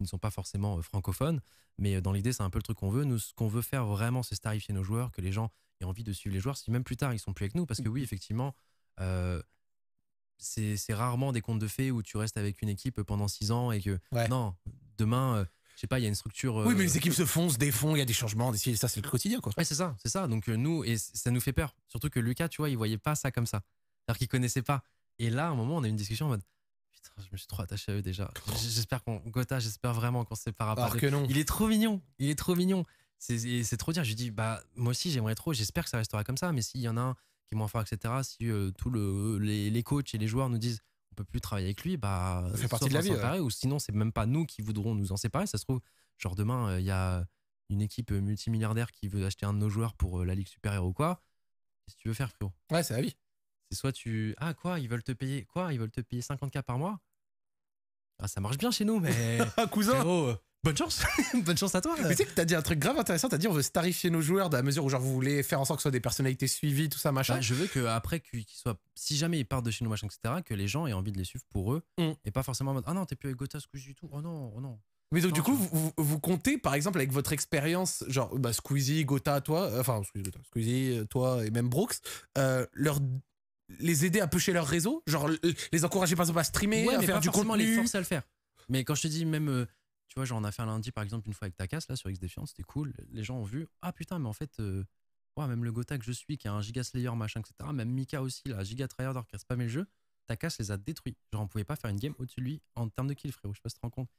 [SPEAKER 2] qui ne sont pas forcément euh, francophones. Mais euh, dans l'idée, c'est un peu le truc qu'on veut. Nous, ce qu'on veut faire vraiment, c'est starifier nos joueurs, que les gens aient envie de suivre les joueurs, si même plus tard ils sont plus avec nous. Parce que oui, effectivement, euh, c'est rarement des contes de fées où tu restes avec une équipe pendant six ans et que non, demain. je sais pas, il y a une structure.
[SPEAKER 1] Oui, mais les équipes se font, se défont, il y a des changements, ça c'est le quotidien quoi.
[SPEAKER 2] Ouais, c'est ça, c'est ça. Donc nous, et ça nous fait peur. Surtout que Lucas, tu vois, il voyait pas ça comme ça. Alors qu'il connaissait pas. Et là, à un moment, on a eu une discussion en mode je me suis trop attaché à eux déjà. J'espère qu'on. Gotha, j'espère vraiment qu'on se séparera
[SPEAKER 1] pas. que non.
[SPEAKER 2] Il est trop mignon. Il est trop mignon. C'est trop dire. Je lui dis, bah, moi aussi, j'aimerais trop. J'espère que ça restera comme ça. Mais s'il y en a un qui est moins fort, etc., si euh, tous le, les, les, coachs et les joueurs nous disent, on peut plus travailler avec lui, bah.
[SPEAKER 1] Ça fait partie de la vie.
[SPEAKER 2] Ou sinon, c'est même pas nous qui voudrons nous en séparer. Ça se trouve, genre demain, euh, il y a une équipe multimilliardaire qui veut acheter un de nos joueurs pour euh, la Ligue supérieure ou quoi. Qu'est-ce que tu veux faire, frérot?
[SPEAKER 1] Ouais, c'est la vie.
[SPEAKER 2] C'est soit tu. Ah, quoi Ils veulent te payer. Quoi Ils veulent te payer 50K par mois? Ah, ça marche bien chez nous, mais.
[SPEAKER 1] Ah, cousin
[SPEAKER 2] euh, Bonne chance Bonne chance à toi
[SPEAKER 1] Mais tu sais que t'as dit un truc grave intéressant, t'as dit on veut starifier nos joueurs dans la mesure où genre vous voulez faire en sorte que ce soit des personnalités suivies, tout ça, machin. Bah,
[SPEAKER 2] je veux qu'après qu'ils soient, si jamais ils partent de chez nous, machin, etc., que les gens aient envie de les suivre pour eux, mm. et pas forcément en mode, ah non, t'es plus avec Gotha Squeezie du tout, oh non, oh non.
[SPEAKER 1] Mais donc, du coup, vous, comptez, par exemple, avec votre expérience, genre bah, Squeezie, Gotha, toi, euh, enfin, Squeezie, euh, toi et même Brooks, leur les aider à pusher leur réseau Genre les encourager par exemple à streamer, à faire du contenu
[SPEAKER 2] les forcer à le faire. Mais quand je te dis même, euh, tu vois, genre on a fait un lundi par exemple une fois avec Takas là sur X Defiance, c'était cool. Les gens ont vu, ah putain, mais en fait, euh, même le Gotha que je suis, qui a un Giga Slayer, machin, etc. Même Mika aussi, là, Giga Tryharder qui a spammé le jeu, Takas les a détruits. Genre on pouvait pas faire une game au-dessus de lui en termes de kill, frérot. Je sais pas si tu te rends compte.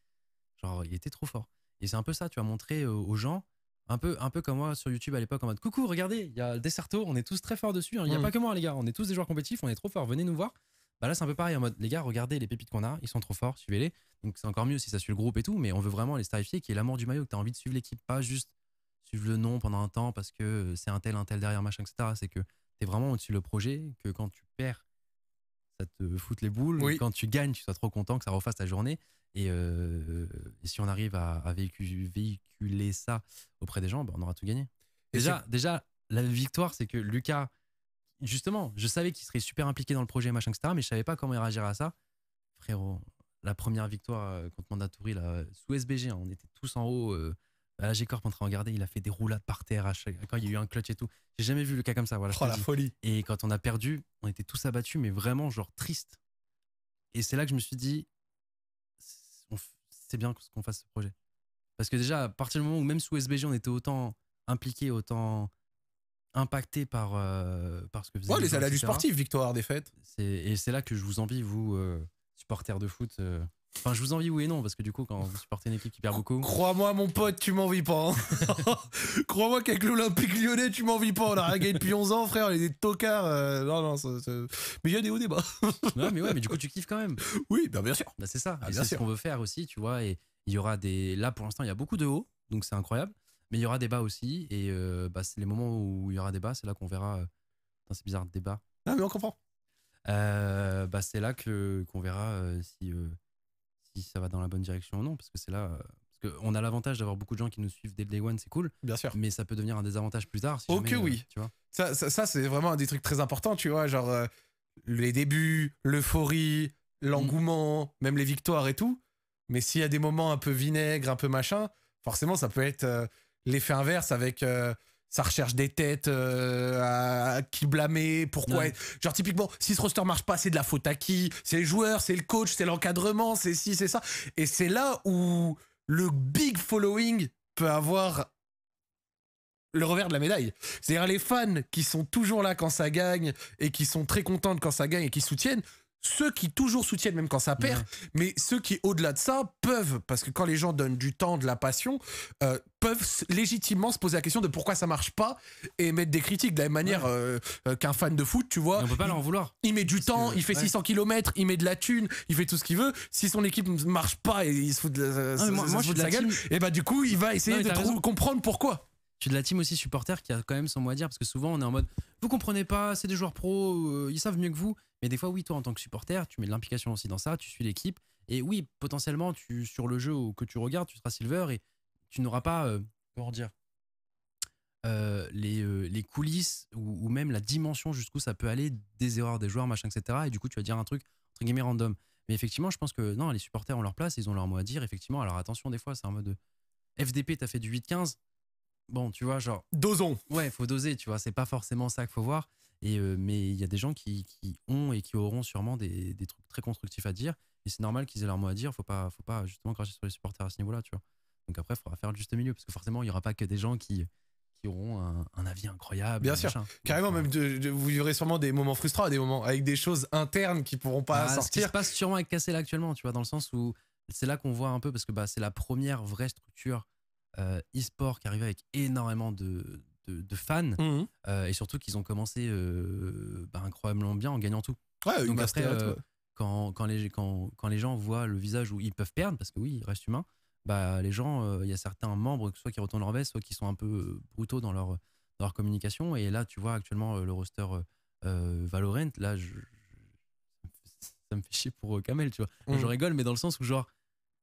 [SPEAKER 2] Genre il était trop fort. Et c'est un peu ça, tu as montré euh, aux gens un peu, un peu comme moi sur YouTube à l'époque en mode coucou, regardez, il y a Deserto, on est tous très forts dessus. hein. Il n'y a
[SPEAKER 1] Mm.
[SPEAKER 2] pas que moi, les gars, on est tous des joueurs compétitifs, on est trop forts, venez nous voir. Bah là, c'est un peu pareil en mode les gars, regardez les pépites qu'on a, ils sont trop forts, suivez-les. Donc c'est encore mieux si ça suit le groupe et tout, mais on veut vraiment les starifier, qui est l'amour du maillot, que tu as envie de suivre l'équipe, pas juste suivre le nom pendant un temps parce que c'est un tel, un tel derrière, machin, etc. C'est que tu es vraiment au-dessus le projet, que quand tu perds, ça te fout les boules.
[SPEAKER 1] Oui.
[SPEAKER 2] Quand tu gagnes, tu sois trop content que ça refasse ta journée. Et, euh, et si on arrive à, à véhicu- véhiculer ça auprès des gens, bah, on aura tout gagné. Déjà, déjà, la victoire, c'est que Lucas, justement, je savais qu'il serait super impliqué dans le projet, machin, etc., mais je savais pas comment il réagirait à ça. Frérot, la première victoire euh, contre Mandatouri, là, sous SBG, hein, on était tous en haut. Euh, à la G-Corp en train de regarder, il a fait des roulades par terre à chaque... quand il y a eu un clutch et tout. J'ai jamais vu Lucas comme ça. Voilà,
[SPEAKER 1] Oh la folie.
[SPEAKER 2] Et quand on a perdu, on était tous abattus, mais vraiment genre triste. Et c'est là que je me suis dit, c'est- bien qu'on fasse ce projet. Parce que déjà, à partir du moment où même sous SBG, on était autant impliqué, autant impacté par, euh, par ce que faisaient
[SPEAKER 1] Ouais,
[SPEAKER 2] les
[SPEAKER 1] les aléas du sportif, victoire, défaite.
[SPEAKER 2] Et c'est là que je vous envie, vous, euh, supporters de foot. euh. Enfin, je vous envie oui et non, parce que du coup, quand vous supportez une équipe qui perd beaucoup,
[SPEAKER 1] Crois-moi, mon pote, tu m'envies pas. hein. Crois-moi qu'avec l'Olympique lyonnais, tu m'envies pas. On a rien gagné depuis 11 ans, frère. On est des tocards. euh, non, non, ça- ça- mais il y a des hauts débats.
[SPEAKER 2] ouais, mais ouais, mais du coup, tu kiffes quand même.
[SPEAKER 1] Oui, ben, bien sûr.
[SPEAKER 2] Bah, c'est ça.
[SPEAKER 1] Ah,
[SPEAKER 2] c'est ce qu'on veut faire aussi, tu vois. Et il y aura des. Là, pour l'instant, il y a beaucoup de hauts, donc c'est incroyable. Mais il y aura des bas aussi. Et euh, bah, c'est les moments où il y aura des bas, c'est là qu'on verra. euh, Putain, c'est bizarre, des bas.
[SPEAKER 1] Ah, mais on comprend.
[SPEAKER 2] Euh, bah, c'est là que qu'on verra si, si ça va dans la bonne direction ou non. Parce que c'est là. euh, parce qu'on a l'avantage d'avoir beaucoup de gens qui nous suivent dès le day one, c'est cool.
[SPEAKER 1] Bien sûr.
[SPEAKER 2] Mais ça peut devenir un désavantage plus tard. Si
[SPEAKER 1] Oh
[SPEAKER 2] jamais,
[SPEAKER 1] que
[SPEAKER 2] euh,
[SPEAKER 1] oui.
[SPEAKER 2] tu vois.
[SPEAKER 1] Ça, ça, ça, c'est vraiment un des trucs très importants, tu vois. Genre, euh, les débuts, l'euphorie, l'engouement, même les victoires et tout. Mais s'il y a des moments un peu vinaigre, un peu machin, forcément, ça peut être euh, l'effet inverse avec. euh, ça recherche des têtes euh, à, à qui blâmer, pourquoi.
[SPEAKER 2] Ouais.
[SPEAKER 1] Genre, typiquement, si ce roster marche pas, c'est de la faute à qui? C'est les joueurs, c'est le coach, c'est l'encadrement, c'est ci, c'est ça. Et c'est là où le big following peut avoir le revers de la médaille. C'est-à-dire les fans qui sont toujours là quand ça gagne et qui sont très contents quand ça gagne et qui soutiennent, ceux qui toujours soutiennent même quand ça perd, mais ceux qui au-delà de ça peuvent, parce que quand les gens donnent du temps, de la passion, euh, peuvent légitimement se poser la question de pourquoi ça marche pas et mettre des critiques de la même manière euh, euh, qu'un fan de foot, tu vois.
[SPEAKER 2] On peut pas
[SPEAKER 1] il-
[SPEAKER 2] leur en vouloir.
[SPEAKER 1] il met du
[SPEAKER 2] Parce
[SPEAKER 1] temps,
[SPEAKER 2] que-
[SPEAKER 1] il fait
[SPEAKER 2] ouais.
[SPEAKER 1] 600 km, il met de la thune, il fait tout ce qu'il veut. Si son équipe ne marche pas et il se fout de, la-
[SPEAKER 2] moi,
[SPEAKER 1] se
[SPEAKER 2] moi,
[SPEAKER 1] fout
[SPEAKER 2] je suis
[SPEAKER 1] de
[SPEAKER 2] la
[SPEAKER 1] gueule,
[SPEAKER 2] team.
[SPEAKER 1] et bah du coup, il va essayer
[SPEAKER 2] Non,
[SPEAKER 1] de comprendre pourquoi.
[SPEAKER 2] Je suis de la team aussi supporter qui a quand même son mot à dire parce que souvent on est en mode vous comprenez pas, c'est des joueurs pros, ils savent mieux que vous. Mais des fois, oui, toi en tant que supporter, tu mets de l'implication aussi dans ça, tu suis l'équipe. Et oui, potentiellement, tu, sur le jeu que tu regardes, tu seras silver et tu n'auras pas, euh, comment dire, euh, les, euh, les coulisses ou, ou même la dimension jusqu'où ça peut aller des erreurs des joueurs, machin, etc. Et du coup, tu vas dire un truc entre guillemets random. Mais effectivement, je pense que non, les supporters ont leur place, ils ont leur mot à dire. Effectivement, alors attention, des fois, c'est en mode FDP, t'as fait du 8-15. Bon, tu vois, genre,
[SPEAKER 1] Dosons.
[SPEAKER 2] Ouais, faut doser, tu vois. C'est pas forcément ça qu'il faut voir. Et euh, mais il y a des gens qui, qui ont et qui auront sûrement des, des trucs très constructifs à dire. Et c'est normal qu'ils aient leur mot à dire. Faut pas, faut pas justement cracher sur les supporters à ce niveau-là, tu vois. Donc après, il faudra faire le juste milieu parce que forcément, il y aura pas que des gens qui, qui auront un, un avis incroyable.
[SPEAKER 1] Bien sûr.
[SPEAKER 2] machin.
[SPEAKER 1] Carrément,
[SPEAKER 2] Donc,
[SPEAKER 1] même de, de- vous vivrez sûrement des moments frustrants, des moments avec des choses internes qui pourront pas
[SPEAKER 2] Ah, Ce qui
[SPEAKER 1] sortir.
[SPEAKER 2] se passe sûrement avec Cassel actuellement, tu vois, dans le sens où c'est là qu'on voit un peu, parce que bah, c'est la première vraie structure e-sport qui arrive avec énormément de, de, de fans,
[SPEAKER 1] Mhm.
[SPEAKER 2] euh, et surtout qu'ils ont commencé euh, bah, incroyablement bien en gagnant tout.
[SPEAKER 1] Ouais,
[SPEAKER 2] Donc après, euh,
[SPEAKER 1] ouais.
[SPEAKER 2] Quand, quand, les, quand, quand les gens voient le visage où ils peuvent perdre, parce que oui, ils restent humains, bah, les gens, euh, il y a certains membres, soit qui retournent leur veste, soit qui sont un peu euh, brutaux dans leur, dans leur communication. Et là, tu vois actuellement euh, le roster euh, euh, Valorant, là, je, ça me fait chier pour euh, Kamel, tu vois. Je
[SPEAKER 1] Mhm.
[SPEAKER 2] rigole, mais dans le sens où, genre,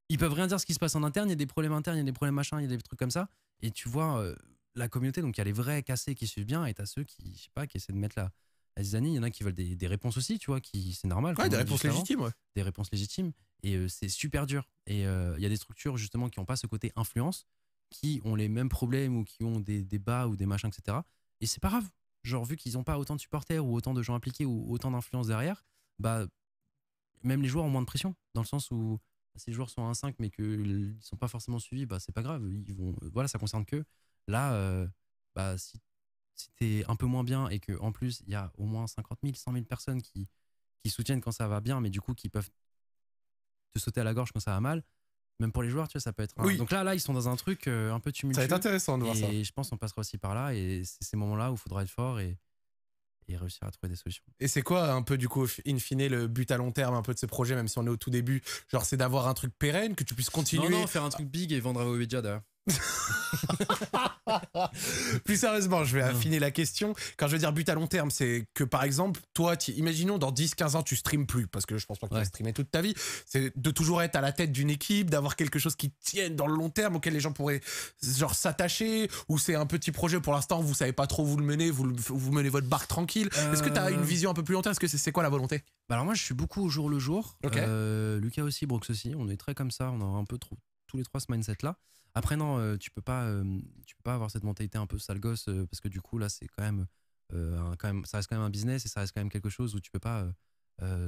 [SPEAKER 2] ils peuvent rien dire ce qui se passe en interne, il y a des problèmes internes, il y a des problèmes machin, il y a des trucs comme ça. Et tu vois euh, la communauté, donc il y a les vrais cassés qui suivent bien, et t'as ceux qui, je sais pas, qui essaient de mettre la, la zizanie. Il y en a qui veulent des, des réponses aussi, tu vois, qui c'est normal.
[SPEAKER 1] Ouais, des réponses légitimes, ouais.
[SPEAKER 2] des réponses légitimes et euh, c'est super dur et euh, il y a des structures justement qui n'ont pas ce côté influence qui ont les mêmes problèmes ou qui ont des débats ou des machins etc et c'est pas grave genre vu qu'ils n'ont pas autant de supporters ou autant de gens impliqués ou autant d'influence derrière bah même les joueurs ont moins de pression dans le sens où si les joueurs sont à 1-5 mais qu'ils sont pas forcément suivis bah c'est pas grave ils vont voilà ça concerne que là euh, bah si si t'es un peu moins bien et que en plus il y a au moins 50 000 100 000 personnes qui qui soutiennent quand ça va bien mais du coup qui peuvent te sauter à la gorge quand ça va mal, même pour les joueurs, tu vois, ça peut être.
[SPEAKER 1] Oui.
[SPEAKER 2] Donc là, là, ils sont dans un truc euh, un peu
[SPEAKER 1] Ça
[SPEAKER 2] tumultueux.
[SPEAKER 1] va être intéressant de voir ça.
[SPEAKER 2] Et je pense qu'on passera aussi par là. Et c'est ces moments-là où il faudra être fort et, et réussir à trouver des solutions.
[SPEAKER 1] Et c'est quoi un peu du coup, in fine, le but à long terme un peu de ce projet, même si on est au tout début Genre, c'est d'avoir un truc pérenne, que tu puisses continuer.
[SPEAKER 2] Non, non, faire un truc big et vendre à Webedia derrière.
[SPEAKER 1] Plus sérieusement, je vais affiner la question. Quand je veux dire but à long terme, c'est que par exemple, toi, imaginons dans 10-15 ans, tu streames plus, parce que je pense pas que tu vas streamer toute ta vie. C'est de toujours être à la tête d'une équipe, d'avoir quelque chose qui tienne dans le long terme, auquel les gens pourraient genre s'attacher, ou c'est un petit projet pour l'instant, vous savez pas trop vous le mener, vous, le- vous menez votre barque tranquille. Est-ce que tu as
[SPEAKER 2] Euh,
[SPEAKER 1] une vision un peu plus long terme? Est-ce que c'est quoi la volonté?
[SPEAKER 2] Bah alors moi je suis beaucoup au jour le jour. Euh, Lucas aussi, Brooks aussi. On est très comme ça. On a un peu trop, tous les trois ce mindset là. Après non, euh, tu peux pas, euh, tu peux pas avoir cette mentalité un peu sale gosse euh, parce que du coup là c'est quand même, un- quand même, ça reste quand même un business et ça reste quand même quelque chose où tu peux pas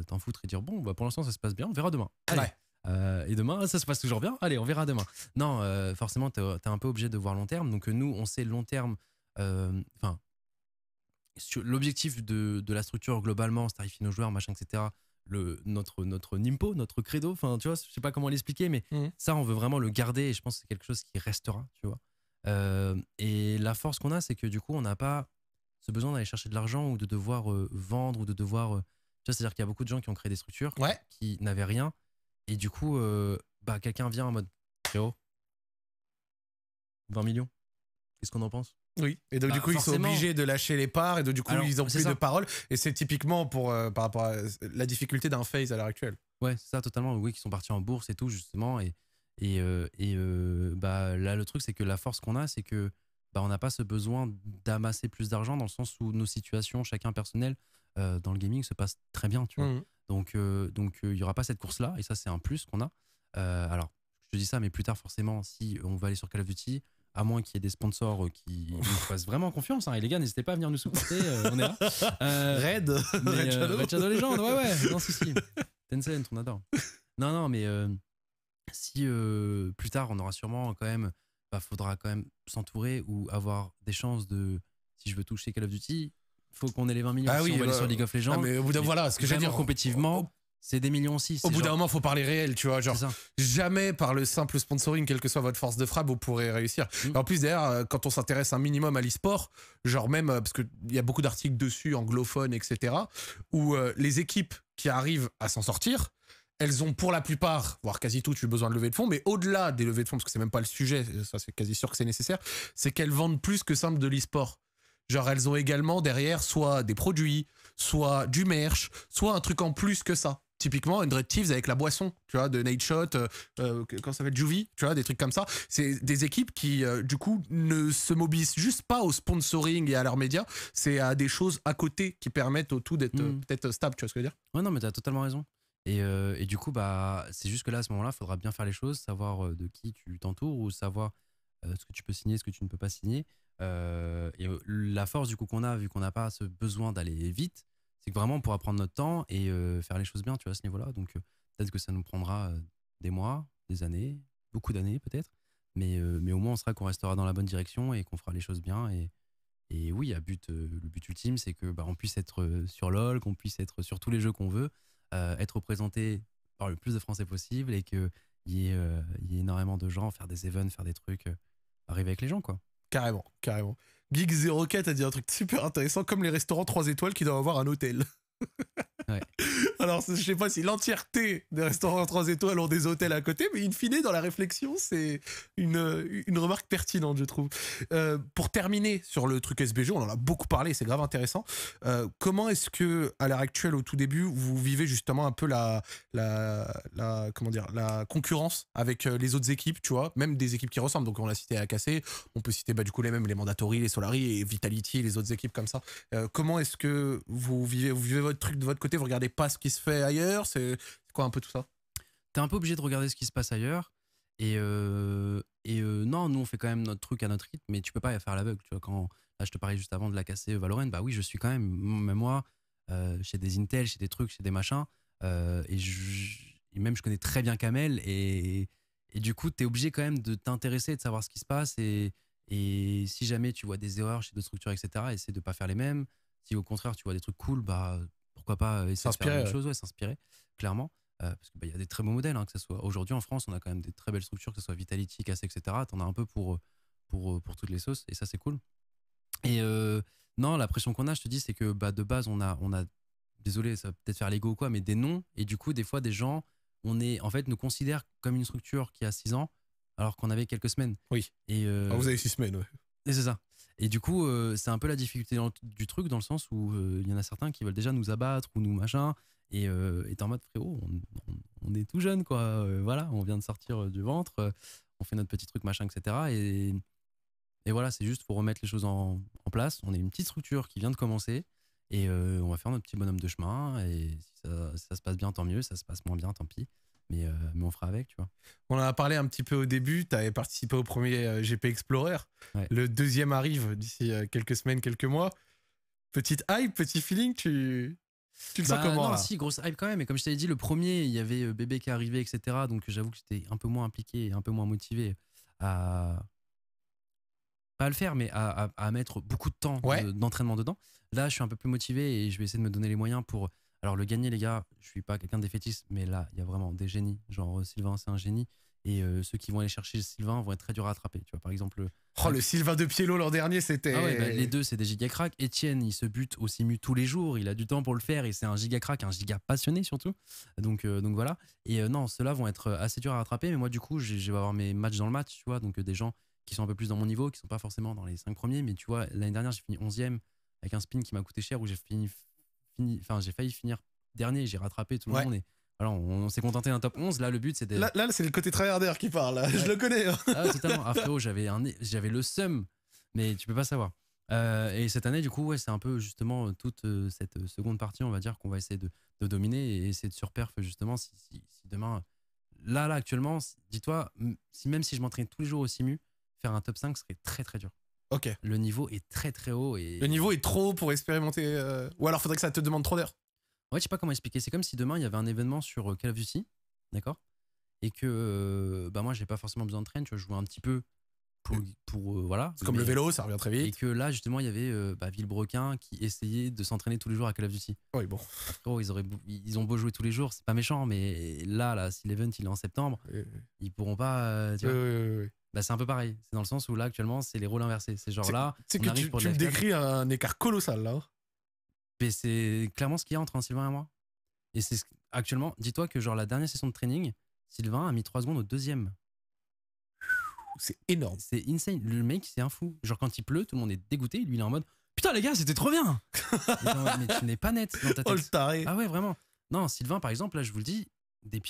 [SPEAKER 2] t'en foutre et dire bon bah pour l'instant ça se passe bien, on verra demain. Allez.
[SPEAKER 1] Ouais.
[SPEAKER 2] Euh, et demain ça se passe toujours bien. Allez on verra demain. Non euh, forcément t'es es un peu obligé de voir long terme. Donc nous on sait long terme. Enfin l'objectif de, de la structure globalement, c'est tarifier nos joueurs, machin, etc. Le, notre, notre NIMPO, notre credo, enfin, tu vois, je sais pas comment l'expliquer, mais
[SPEAKER 1] Mhm.
[SPEAKER 2] ça, on veut vraiment le garder et je pense que c'est quelque chose qui restera, tu vois. Euh, et la force qu'on a, c'est que du coup, on n'a pas ce besoin d'aller chercher de l'argent ou de devoir euh, vendre ou de devoir. euh, tu vois, c'est-à-dire qu'il y a beaucoup de gens qui ont créé des structures
[SPEAKER 1] Ouais.
[SPEAKER 2] qui n'avaient rien et du coup, bah, quelqu'un vient en mode frérot, 20 millions, qu'est-ce qu'on en pense?
[SPEAKER 1] Oui. Et donc,
[SPEAKER 2] Bah,
[SPEAKER 1] du coup, ils sont obligés de lâcher les parts et donc, du coup,
[SPEAKER 2] Alors,
[SPEAKER 1] ils ont plus
[SPEAKER 2] ça.
[SPEAKER 1] de parole. Et c'est typiquement pour, euh, par rapport à la difficulté d'un phase à l'heure actuelle.
[SPEAKER 2] Ouais, c'est ça, totalement. Oui, qui sont partis en bourse et tout, justement. Et, et, euh, et euh, bah, là, le truc, c'est que la force qu'on a, c'est que bah, on n'a pas ce besoin d'amasser plus d'argent dans le sens où nos situations, chacun personnel, euh, dans le gaming, se passent très bien, tu vois.
[SPEAKER 1] Mhm.
[SPEAKER 2] Donc, euh, donc euh, il n'y aura pas cette course-là, et ça, c'est un plus qu'on a. Euh, alors, je te dis ça, mais plus tard, forcément, si on va aller sur Call of Duty, à moins qu'il y ait des sponsors euh, qui nous fassent vraiment confiance, hein, et les gars, n'hésitez pas à venir nous supporter, euh, on est là. Euh,
[SPEAKER 1] Red,
[SPEAKER 2] mais,
[SPEAKER 1] Red Shadow.
[SPEAKER 2] Red Shadow Legend, ouais, ouais, non, si, si. Tencent, on adore. Non, non, mais si plus tard, on aura sûrement quand même, bah, faudra quand même s'entourer ou avoir des chances de, si je veux toucher Call of Duty, faut qu'on ait les 20 millions.
[SPEAKER 1] Ah
[SPEAKER 2] si
[SPEAKER 1] oui,
[SPEAKER 2] on va aller
[SPEAKER 1] bah,
[SPEAKER 2] sur League of Legends,
[SPEAKER 1] Ah, mais au bout d'un
[SPEAKER 2] mais
[SPEAKER 1] voilà, ce que j'ai
[SPEAKER 2] vraiment
[SPEAKER 1] dire.
[SPEAKER 2] compétitivement, c'est des millions aussi.
[SPEAKER 1] Au bout d'un moment, faut parler réel, tu vois. Genre, jamais par le simple sponsoring, quelle que soit votre force de frappe, vous pourrez réussir.
[SPEAKER 2] Mm.
[SPEAKER 1] En plus, d'ailleurs, euh, quand on s'intéresse un minimum à l'e-sport, genre même, euh, parce qu'il y a beaucoup d'articles dessus, anglophones, etc., où euh, les équipes qui arrivent à s'en sortir, elles ont pour la plupart, voire quasi toutes, eu besoin de levée de fonds, mais au-delà des levées de fonds, parce que c'est même pas le sujet, ça c'est quasi sûr que c'est nécessaire, c'est qu'elles vendent plus que simple de l'e-sport. Genre, elles ont également derrière soit des produits, soit du merch, soit un truc en plus que ça. Typiquement, Undred Thieves avec la boisson, tu vois, de Nate Shot, euh, euh, comment ça s'appelle, Juvie, tu vois, des trucs comme ça. C'est des équipes qui, euh, du coup, ne se mobilisent juste pas au sponsoring et à leurs médias, c'est à des choses à côté qui permettent au tout d'être euh,
[SPEAKER 2] Mm.
[SPEAKER 1] peut-être stable, tu vois ce que je veux dire?
[SPEAKER 2] Ouais, non, mais t'as totalement raison. Et, euh, et du coup, bah, c'est juste que là, à ce moment-là, il faudra bien faire les choses, savoir euh, de qui tu t'entoures ou savoir euh, ce que tu peux signer, ce que tu ne peux pas signer. Euh, et euh, la force du coup qu'on a, vu qu'on n'a pas ce besoin d'aller vite, c'est que vraiment on pourra prendre notre temps et euh, faire les choses bien, tu vois, à ce niveau-là. Donc euh, peut-être que ça nous prendra euh, des mois, des années, beaucoup d'années peut-être. Mais, mais au moins, on sera qu'on restera dans la bonne direction et qu'on fera les choses bien. Et, et oui, à but, le but ultime, c'est que bah, on puisse être sur LoL, qu'on puisse être sur tous les jeux qu'on veut, être représenté par le plus de Français possible et qu'il y, ait, y ait énormément de gens, faire des events, faire des trucs, arriver avec les gens, quoi.
[SPEAKER 1] Carrément, carrément. Geek 04 a dit un truc super intéressant, comme les restaurants 3 étoiles qui doivent avoir un hôtel. Alors, je sais pas si l'entièreté des restaurants 3 étoiles ont des hôtels à côté, mais in fine, dans la réflexion, c'est une, une remarque pertinente, je trouve. Euh, pour terminer sur le truc SBG, on en a beaucoup parlé, c'est grave intéressant. Euh, comment est-ce que, à l'heure actuelle, au tout début, vous vivez justement un peu la, la, la, comment dire, la concurrence avec euh, les autres équipes, tu vois, même des équipes qui ressemblent. Donc, on a cité AKC, on peut citer bah, du coup les mêmes, les Mandatory, les Solari et Vitality les autres équipes comme ça. Comment est-ce que vous vivez, vous vivez votre truc de votre côté? Vous regardez pas ce qui se fait ailleurs C'est quoi un peu tout ça?
[SPEAKER 2] T'es un peu obligé de regarder ce qui se passe ailleurs. Et, euh, euh, non, nous, on fait quand même notre truc à notre rythme, mais tu peux pas y faire l'aveugle. Tu vois, quand là, je te parlais juste avant de la casser Valorant, bah oui, je suis quand même, même moi, euh, chez des Intel, chez des trucs, chez des machins. euh, et, même, je connais très bien Kamel. Et, du coup, tu es obligé quand même de t'intéresser, de savoir ce qui se passe. Et, et si jamais tu vois des erreurs chez d'autres structures, etc., essaie de pas faire les mêmes. Si au contraire, tu vois des trucs cool, bah pourquoi pas essayer de faire la même chose, ouais, s'inspirer, clairement. parce qu'il bah, y a des très beaux modèles, hein, que ce soit aujourd'hui en France, on a quand même des très belles structures, que ce soit Vitality, Casse, etc. T'en as un peu pour, pour, pour toutes les sauces, et ça, c'est cool. Et non, la pression qu'on a, je te dis, c'est que bah, de base, on a, on a désolé, ça va peut-être faire l'ego ou quoi, mais des noms, et du coup, des fois, des gens, on est, en fait, nous considèrent comme une structure qui a 6 ans, alors qu'on avait quelques semaines.
[SPEAKER 1] Oui.
[SPEAKER 2] Et
[SPEAKER 1] ah, vous avez 6 semaines, ouais.
[SPEAKER 2] Et c'est ça. Et du coup, c'est un peu la difficulté du truc, dans le sens où il y en a certains qui veulent déjà nous abattre ou nous machin, et euh, en mode frérot, on, est tout jeune, quoi. Euh, voilà, on vient de sortir euh, du ventre, euh, on fait notre petit truc, machin, etc. Et, voilà, c'est juste pour remettre les choses en, place. On est une petite structure qui vient de commencer et on va faire notre petit bonhomme de chemin. Et si ça, se passe bien, tant mieux. Ça se passe moins bien, tant pis. Mais, mais on fera avec, tu vois.
[SPEAKER 1] On en a parlé un petit peu au début. Tu avais participé au premier GP Explorer. Le deuxième arrive d'ici quelques semaines, quelques mois. Petite hype, petit feeling, tu, tu le sens bah, comment
[SPEAKER 2] Non, si, grosse hype quand même. Et comme je t'avais dit, le premier, il y avait euh, bébé qui arrivait, etc. Donc j'avoue que j'étais un peu moins impliqué et un peu moins motivé à. Pas à le faire, mais à, à, mettre beaucoup de temps d'entraînement dedans. Là, je suis un peu plus motivé et je vais essayer de me donner les moyens pour. Alors, le gagner, les gars, je suis pas quelqu'un défaitiste, mais là, il y a vraiment des génies. Genre, Sylvain, c'est un génie. Et euh, ceux qui vont aller chercher Sylvain vont être très durs à attraper. Tu vois, par exemple.
[SPEAKER 1] Oh, le Sylvain de Pielo l'an dernier, c'était.
[SPEAKER 2] Ah ouais, bah, les deux, c'est des giga cracks. Etienne, il se bute au simu tous les jours. Il a du temps pour le faire et c'est un giga crack, un giga passionné surtout. Donc, euh, donc voilà. Et euh, non, ceux-là vont être assez durs à rattraper. Mais moi, du coup, je vais avoir mes matchs dans le match, tu vois. Donc des gens qui sont un peu plus dans mon niveau, qui sont pas forcément dans les cinq premiers. Mais tu vois, l'année dernière, j'ai fini 11e avec un spin qui m'a coûté cher où j'ai fini, fini, enfin, j'ai failli finir dernier. J'ai rattrapé tout le monde. Et, alors, on, s'est contenté d'un top 11. Là, le but, c'était.
[SPEAKER 1] Là, là c'est le côté tryharder qui parle. Je le connais. Hein.
[SPEAKER 2] Ah, totalement. Ah, frérot, j'avais, un... j'avais le seum, mais tu peux pas savoir. Euh, et cette année, du coup, ouais, c'est un peu justement toute euh, cette seconde partie, on va dire, qu'on va essayer de, de, dominer et essayer de surperf, justement, si, si, demain. Là, là, actuellement, dis-toi, si, même si je m'entraîne tous les jours au simu, faire un top 5 serait très, très dur.
[SPEAKER 1] Ok.
[SPEAKER 2] Le niveau est très, très haut. Et...
[SPEAKER 1] Le niveau est trop haut pour expérimenter. Euh, ou alors, faudrait que ça te demande trop d'heures.
[SPEAKER 2] Ouais, je sais pas comment expliquer. C'est comme si demain il y avait un événement sur euh, Call of Duty, d'accord? Et que euh, bah moi j'ai pas forcément besoin de train, tu vois, je joue un petit peu pour, pour euh, voilà.
[SPEAKER 1] C'est comme le vélo, ça revient très vite.
[SPEAKER 2] Et que là justement il y avait bah, Villebrequin qui essayait de s'entraîner tous les jours à Call of Duty.
[SPEAKER 1] Oui bon.
[SPEAKER 2] ils auraient ils ont beau jouer tous les jours, c'est pas méchant, mais là là si l'event il est en septembre, ils pourront pas. Tu vois, bah, c'est un peu pareil. C'est dans le sens où là actuellement c'est les rôles inversés. C'est genre là.
[SPEAKER 1] C'est que tu, tu me décris un écart colossal là
[SPEAKER 2] c'est clairement ce qu'il y a entre Sylvain et moi. Et c'est actuellement, dis-toi que genre la dernière session de training, Sylvain a mis 3 secondes au deuxième.
[SPEAKER 1] C'est énorme.
[SPEAKER 2] C'est insane. Le mec, c'est un fou. Genre quand il pleut, tout le monde est dégoûté. Lui, il est en mode Putain, les gars, c'était trop bien Mais tu n'es pas net dans ta oh, tête. ah ouais, vraiment. Non, Sylvain, par exemple, là, je vous le dis, des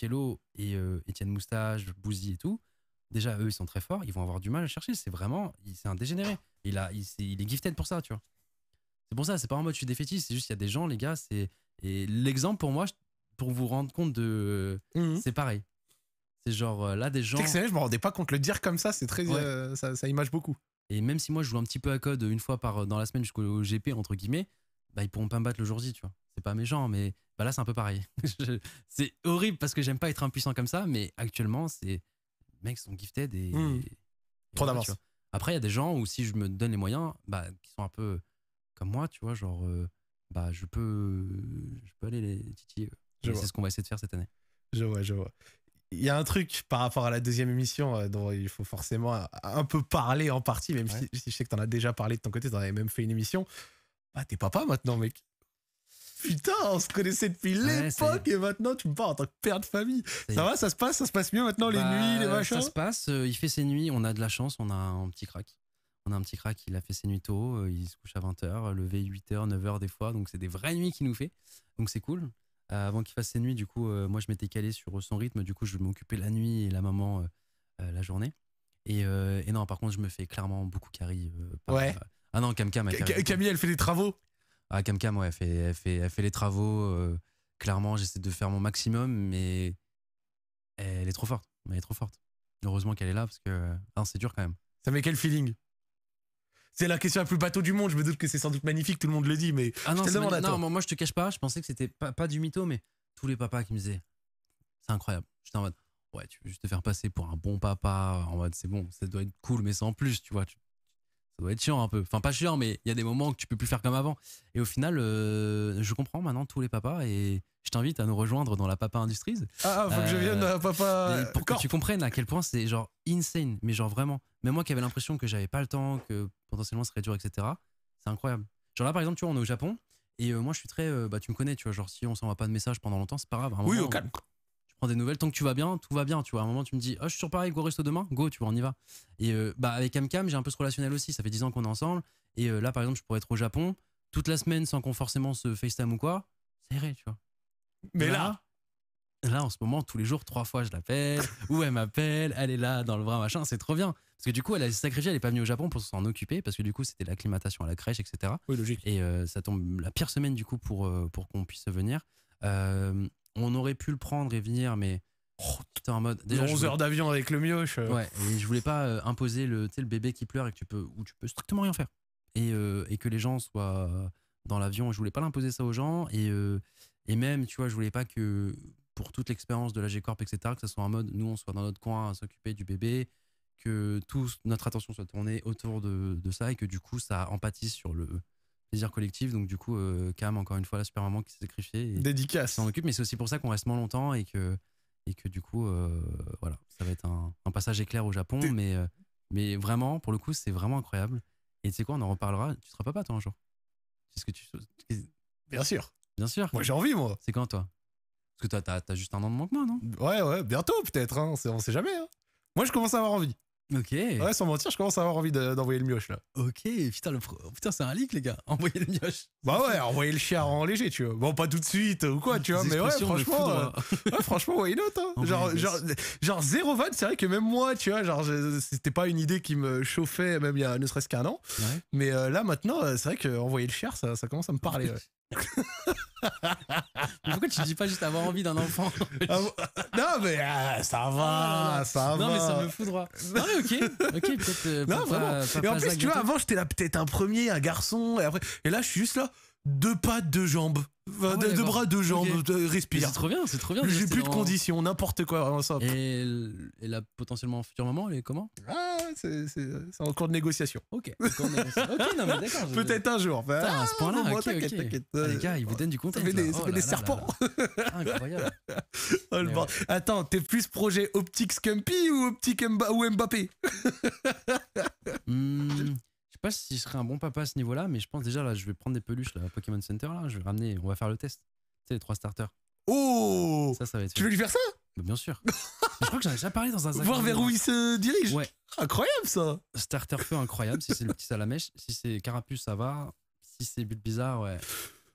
[SPEAKER 2] et euh, Étienne Moustache, Bouzy et tout, déjà, eux, ils sont très forts. Ils vont avoir du mal à chercher. C'est vraiment. C'est un dégénéré. Il, a, il, il est gifted pour ça, tu vois. C'est pour ça, c'est pas en mode je suis défaitiste, c'est juste qu'il y a des gens, les gars, c'est. Et l'exemple pour moi, pour vous rendre compte de. Mhm. C'est pareil. C'est genre euh, là, des gens.
[SPEAKER 1] C'est je me rendais pas compte. Le dire comme ça, c'est très. Euh, ça, ça, image beaucoup.
[SPEAKER 2] Et même si moi, je joue un petit peu à code une fois par, dans la semaine jusqu'au GP, entre guillemets, bah, ils pourront pas me battre le jour J, tu vois. C'est pas méchant, mais bah, là, c'est un peu pareil. c'est horrible parce que j'aime pas être impuissant comme ça, mais actuellement, c'est. Mecs sont gifted et.
[SPEAKER 1] Mhm. Trop d'avance.
[SPEAKER 2] Après, il y a des gens où si je me donne les moyens, bah, qui sont un peu comme moi, tu vois, genre, euh, bah, je peux, je peux aller les titiller. C'est ce qu'on va essayer de faire cette année.
[SPEAKER 1] Je vois, je vois. Il y a un truc par rapport à la deuxième émission euh, dont il faut forcément un peu parler en partie, même si, je sais que tu en as déjà parlé de ton côté, tu en avais même fait une émission. Bah, t'es papa maintenant, mec. Putain, on se connaissait depuis l'époque et maintenant tu me parles en tant que père de famille. Ça, va, ça se passe, ça se passe mieux maintenant, les bah, nuits, les machins
[SPEAKER 2] Ça se passe, euh, il fait ses nuits, on a de la chance, on a un petit crack. On a un petit crack, il a fait ses nuits tôt, euh, il se couche à 20h, levé 8h, 9h des fois, donc c'est des vraies nuits qu'il nous fait. Donc c'est cool. Euh, avant qu'il fasse ses nuits, du coup, moi je m'étais calé sur son rythme, du coup je m'occupais la nuit et la maman la journée. Et, non, par contre, je me fais clairement beaucoup carry.
[SPEAKER 1] ouais.
[SPEAKER 2] ah non, Camcam a
[SPEAKER 1] Camille, elle fait des travaux
[SPEAKER 2] Ah, Camcam, ouais, elle fait, elle fait, elle fait les travaux. clairement, j'essaie de faire mon maximum, mais elle est trop forte. Elle est trop forte. Heureusement qu'elle est là parce que c'est dur quand même.
[SPEAKER 1] Ça met quel feeling? C'est la question la plus bateau du monde. Je me doute que c'est sans doute magnifique, tout le monde le dit, mais
[SPEAKER 2] ah non, non, moi je te cache pas, je pensais que c'était pas, pas du mytho, mais tous les papas qui me disaient c'est incroyable. J'étais en mode ouais, tu veux juste te faire passer pour un bon papa, en mode c'est bon, ça doit être cool, mais sans plus, tu vois. Ça doit être chiant un peu. Enfin, pas chiant, mais il y a des moments que tu peux plus faire comme avant. Et au final, euh, je comprends maintenant tous les papas et je t'invite à nous rejoindre dans la Papa Industries.
[SPEAKER 1] Ah, faut que je vienne à Papa.
[SPEAKER 2] Pour que tu comprennes à quel point c'est genre insane, mais genre vraiment. Même moi qui avais l'impression que j'avais pas le temps, que potentiellement ce serait dur, etc. C'est incroyable. Genre là, par exemple, tu vois, on est au Japon et moi je suis très. bah, tu me connais, tu vois, genre si on s'envoie pas de message pendant longtemps, c'est pas grave.
[SPEAKER 1] oui, au calme
[SPEAKER 2] prends des nouvelles. Tant que tu vas bien, tout va bien. Tu vois, à un moment, tu me dis, oh, je suis sur Paris, go resto demain, go, tu vois, on y va. Et euh, bah, avec Amcam, j'ai un peu ce relationnel aussi. Ça fait 10 ans qu'on est ensemble. Et euh, là, par exemple, je pourrais être au Japon toute la semaine sans qu'on forcément se FaceTime ou quoi. C'est vrai, tu vois.
[SPEAKER 1] Mais là,
[SPEAKER 2] là, en ce moment, tous les jours, trois fois, je l'appelle, ou elle m'appelle, elle est là dans le bras, machin, c'est trop bien. Parce que du coup, elle a sacrifié, elle est pas venue au Japon pour s'en occuper, parce que du coup, c'était l'acclimatation à la crèche, etc.
[SPEAKER 1] Oui, logique.
[SPEAKER 2] Et euh, ça tombe la pire semaine, du coup, pour, pour qu'on puisse venir. On aurait pu le prendre et venir, mais
[SPEAKER 1] Oh, en mode. Déjà, 11 heures d'avion avec le mioche.
[SPEAKER 2] Euh. Ouais, et je voulais pas euh, imposer le, le bébé qui pleure et que tu peux, où tu peux strictement rien faire. Et, euh, et que les gens soient dans l'avion. Je voulais pas l'imposer ça aux gens. Et, et même, tu vois, je voulais pas que pour toute l'expérience de la G-Corp, etc., que ce soit en mode, nous, on soit dans notre coin à s'occuper du bébé, que toute notre attention soit tournée autour de, de, ça et que du coup, ça empathise sur le plaisir collectif. Donc, du coup, Cam, encore une fois, la super maman qui s'est sacrifiée.
[SPEAKER 1] Dédicace.
[SPEAKER 2] S'en occupe, mais c'est aussi pour ça qu'on reste moins longtemps et que et que du coup, euh, voilà, ça va être un, passage éclair au Japon, mais, euh, mais vraiment, pour le coup, c'est vraiment incroyable. Et tu sais quoi, on en reparlera. Tu seras papa, toi, un jour C'est ce que tu.
[SPEAKER 1] Bien sûr.
[SPEAKER 2] Bien sûr.
[SPEAKER 1] Moi, j'ai envie, moi.
[SPEAKER 2] C'est quand, toi? Parce que toi, t'as as, juste un an de manquement, non?
[SPEAKER 1] Ouais, ouais, bientôt, peut-être. Hein. On sait jamais. Hein. Moi, je commence à avoir envie.
[SPEAKER 2] Ok.
[SPEAKER 1] Ouais, sans mentir, je commence à avoir envie d'envoyer le mioche là.
[SPEAKER 2] Ok, putain, le putain c'est un leak, les gars. Envoyer le mioche.
[SPEAKER 1] Bah ouais, envoyer le chien en léger, tu vois. Bon, pas tout de suite ou quoi, tu vois, mais ouais, franchement. Euh, ouais, franchement, why not hein. genre, genre, genre, zéro van, c'est vrai que même moi, tu vois, genre, c'était pas une idée qui me chauffait, même il y a ne serait-ce qu'un an. Mais euh, là, maintenant, euh, c'est vrai qu'envoyer le chien, ça, ça commence à me parler.
[SPEAKER 2] pourquoi tu dis pas juste avoir envie d'un enfant
[SPEAKER 1] ah, Non, mais ah, ça va, ah, ça va.
[SPEAKER 2] Non, mais ça me foudroie. Non, mais ok, ok, peut-être. Euh,
[SPEAKER 1] non, vraiment. et en plus, tu vois, avant, j'étais là peut-être un premier, un garçon, et après, et là, je suis juste là, deux pattes, deux jambes. Ah deux, bras, deux jambes, respire.
[SPEAKER 2] C'est trop bien, c'est trop bien.
[SPEAKER 1] J'ai plus de conditions, n'importe quoi, vraiment ça.
[SPEAKER 2] Et, et la potentiellement future maman, elle est comment?
[SPEAKER 1] Ah, c'est en cours de négociation.
[SPEAKER 2] Ok.
[SPEAKER 1] Peut-être un jour.
[SPEAKER 2] à ce point-là, ok, t'inquiète, t'inquiète. Ah, les gars, ils vous donnent du contexte.
[SPEAKER 1] Ça fait des, ça fait des serpents.
[SPEAKER 2] Incroyable.
[SPEAKER 1] oh, Attends, t'es plus projet Optic Scumpy ou Optic ou Mbappé?
[SPEAKER 2] Hmm sais pas si je serais un bon papa à ce niveau-là, mais je pense déjà là, je vais prendre des peluches là, à Pokémon Center là, je vais ramener, on va faire le test. Tu sais, les trois starters.
[SPEAKER 1] Oh
[SPEAKER 2] Ça, ça va être.
[SPEAKER 1] Tu veux lui faire ça?
[SPEAKER 2] Bah, Bien sûr. je crois que j'en ai déjà parlé dans un.
[SPEAKER 1] Voir vers où il se dirige?
[SPEAKER 2] Ouais.
[SPEAKER 1] Incroyable ça.
[SPEAKER 2] Starter feu incroyable. si c'est le petit salamèche, si c'est carapuce, ça va. Si c'est but bizarre, ouais.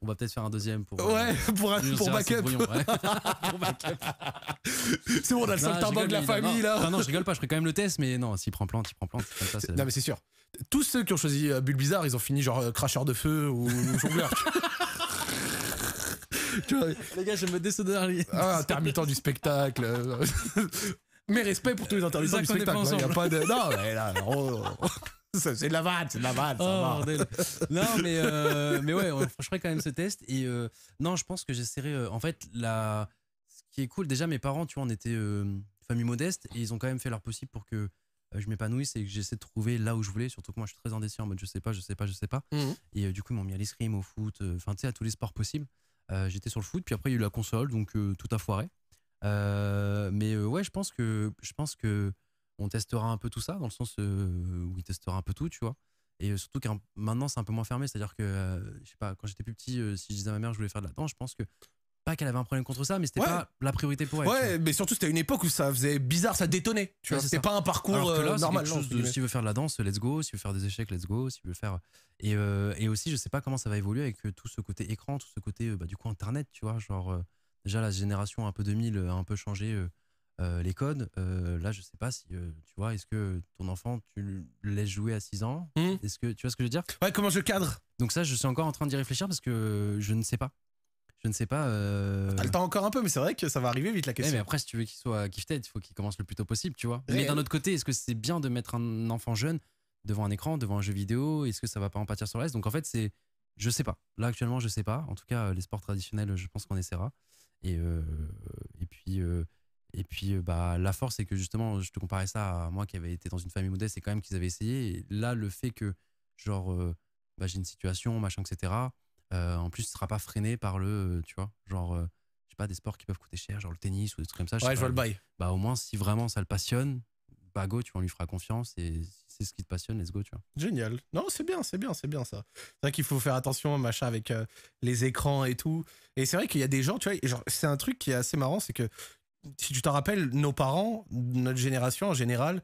[SPEAKER 2] On va peut-être faire un deuxième pour.
[SPEAKER 1] Ouais, euh, pour, pour backup. pour backup. c'est bon, on a le seul de la famille là.
[SPEAKER 2] Non, non, je rigole pas, je ferai quand même le test, mais non, s'il prend plante, il prend plante.
[SPEAKER 1] non, mais c'est sûr tous ceux qui ont choisi euh, Bulle Bizarre, ils ont fini genre euh, cracheur de feu ou jongleur.
[SPEAKER 2] les gars, je me désolidarise.
[SPEAKER 1] Ah, intermittent du spectacle. Mais respect pour tous les intermittents du spectacle. Il hein, y a pas de. Non, mais là, oh, c'est de la vanne, c'est de la vanne.
[SPEAKER 2] Oh, non, mais, euh, mais ouais, je ferai quand même ce test. Et non, je pense que j'essaierai. en fait, la... ce qui est cool, déjà, mes parents, tu vois, on était famille modeste et ils ont quand même fait leur possible pour que euh, je m'épanouisse et que j'essaie de trouver là où je voulais. Surtout que moi, je suis très indécis en mode je sais pas, je sais pas, je sais pas. Mhm. Et euh, du coup, ils m'ont mis à l'escrime, au foot, euh, enfin, tu sais, à tous les sports possibles. J'étais sur le foot, puis après, il y a eu la console, donc tout a foiré. mais ouais, je pense que je pense que on testera un peu tout ça, dans le sens où il testera un peu tout, tu vois. Et surtout que maintenant, c'est un peu moins fermé. C'est-à-dire que, je sais pas, quand j'étais plus petit, si je disais à ma mère je voulais faire de la danse, je pense que pas qu'elle avait un problème contre ça, mais c'était pas la priorité pour elle.
[SPEAKER 1] Ouais, mais surtout c'était une époque où ça faisait bizarre, ça détonnait. Tu vois, c'était pas un parcours euh, normal.
[SPEAKER 2] Chose de, si tu veux faire de la danse, let's go. Si tu veux faire des échecs, let's go. Si tu veux faire et, euh, et aussi, je sais pas comment ça va évoluer avec euh, tout ce côté écran, tout ce côté bah, du coup internet, tu vois, genre déjà la génération un peu 2000 a un peu changé les codes. là, je sais pas si tu vois, est-ce que ton enfant tu le laisses jouer à 6 ans? Mmh. Est-ce que tu vois ce que je veux dire?
[SPEAKER 1] Ouais, comment je cadre?
[SPEAKER 2] Donc ça, je suis encore en train d'y réfléchir parce que je ne sais pas. Je ne sais pas. Euh...
[SPEAKER 1] T'as le temps encore un peu, mais c'est vrai que ça va arriver vite la question.
[SPEAKER 2] mais après, si tu veux qu'il soit gifted, il faut qu'il commence le plus tôt possible, tu vois. Mais d'un autre côté, est-ce que c'est bien de mettre un enfant jeune devant un écran, devant un jeu vidéo? Est-ce que ça va pas en pâtir sur le reste? Donc en fait, c'est. Je sais pas. Là, actuellement, je sais pas. En tout cas, les sports traditionnels, je pense qu'on essaiera. Et, euh, et puis. Euh, et puis, euh, bah, la force, c'est que justement, je te comparais ça à moi qui avais été dans une famille modeste, c'est quand même qu'ils avaient essayé. Et là, le fait que genre, bah, j'ai une situation, machin, etc. en plus, ce sera pas freiné par le, tu vois, genre, je sais pas, des sports qui peuvent coûter cher, genre le tennis ou des trucs comme ça.
[SPEAKER 1] Ouais, je vois le bail.
[SPEAKER 2] Bah, au moins, si vraiment ça le passionne, bah go, tu vois, on lui fera confiance et si c'est ce qui te passionne, let's go, tu vois.
[SPEAKER 1] Génial. Non, c'est bien, c'est bien, c'est bien ça. C'est vrai qu'il faut faire attention, machin, avec les écrans et tout. Et c'est vrai qu'il y a des gens, tu vois, c'est un truc qui est assez marrant, c'est que si tu t'en rappelles, nos parents, notre génération en général,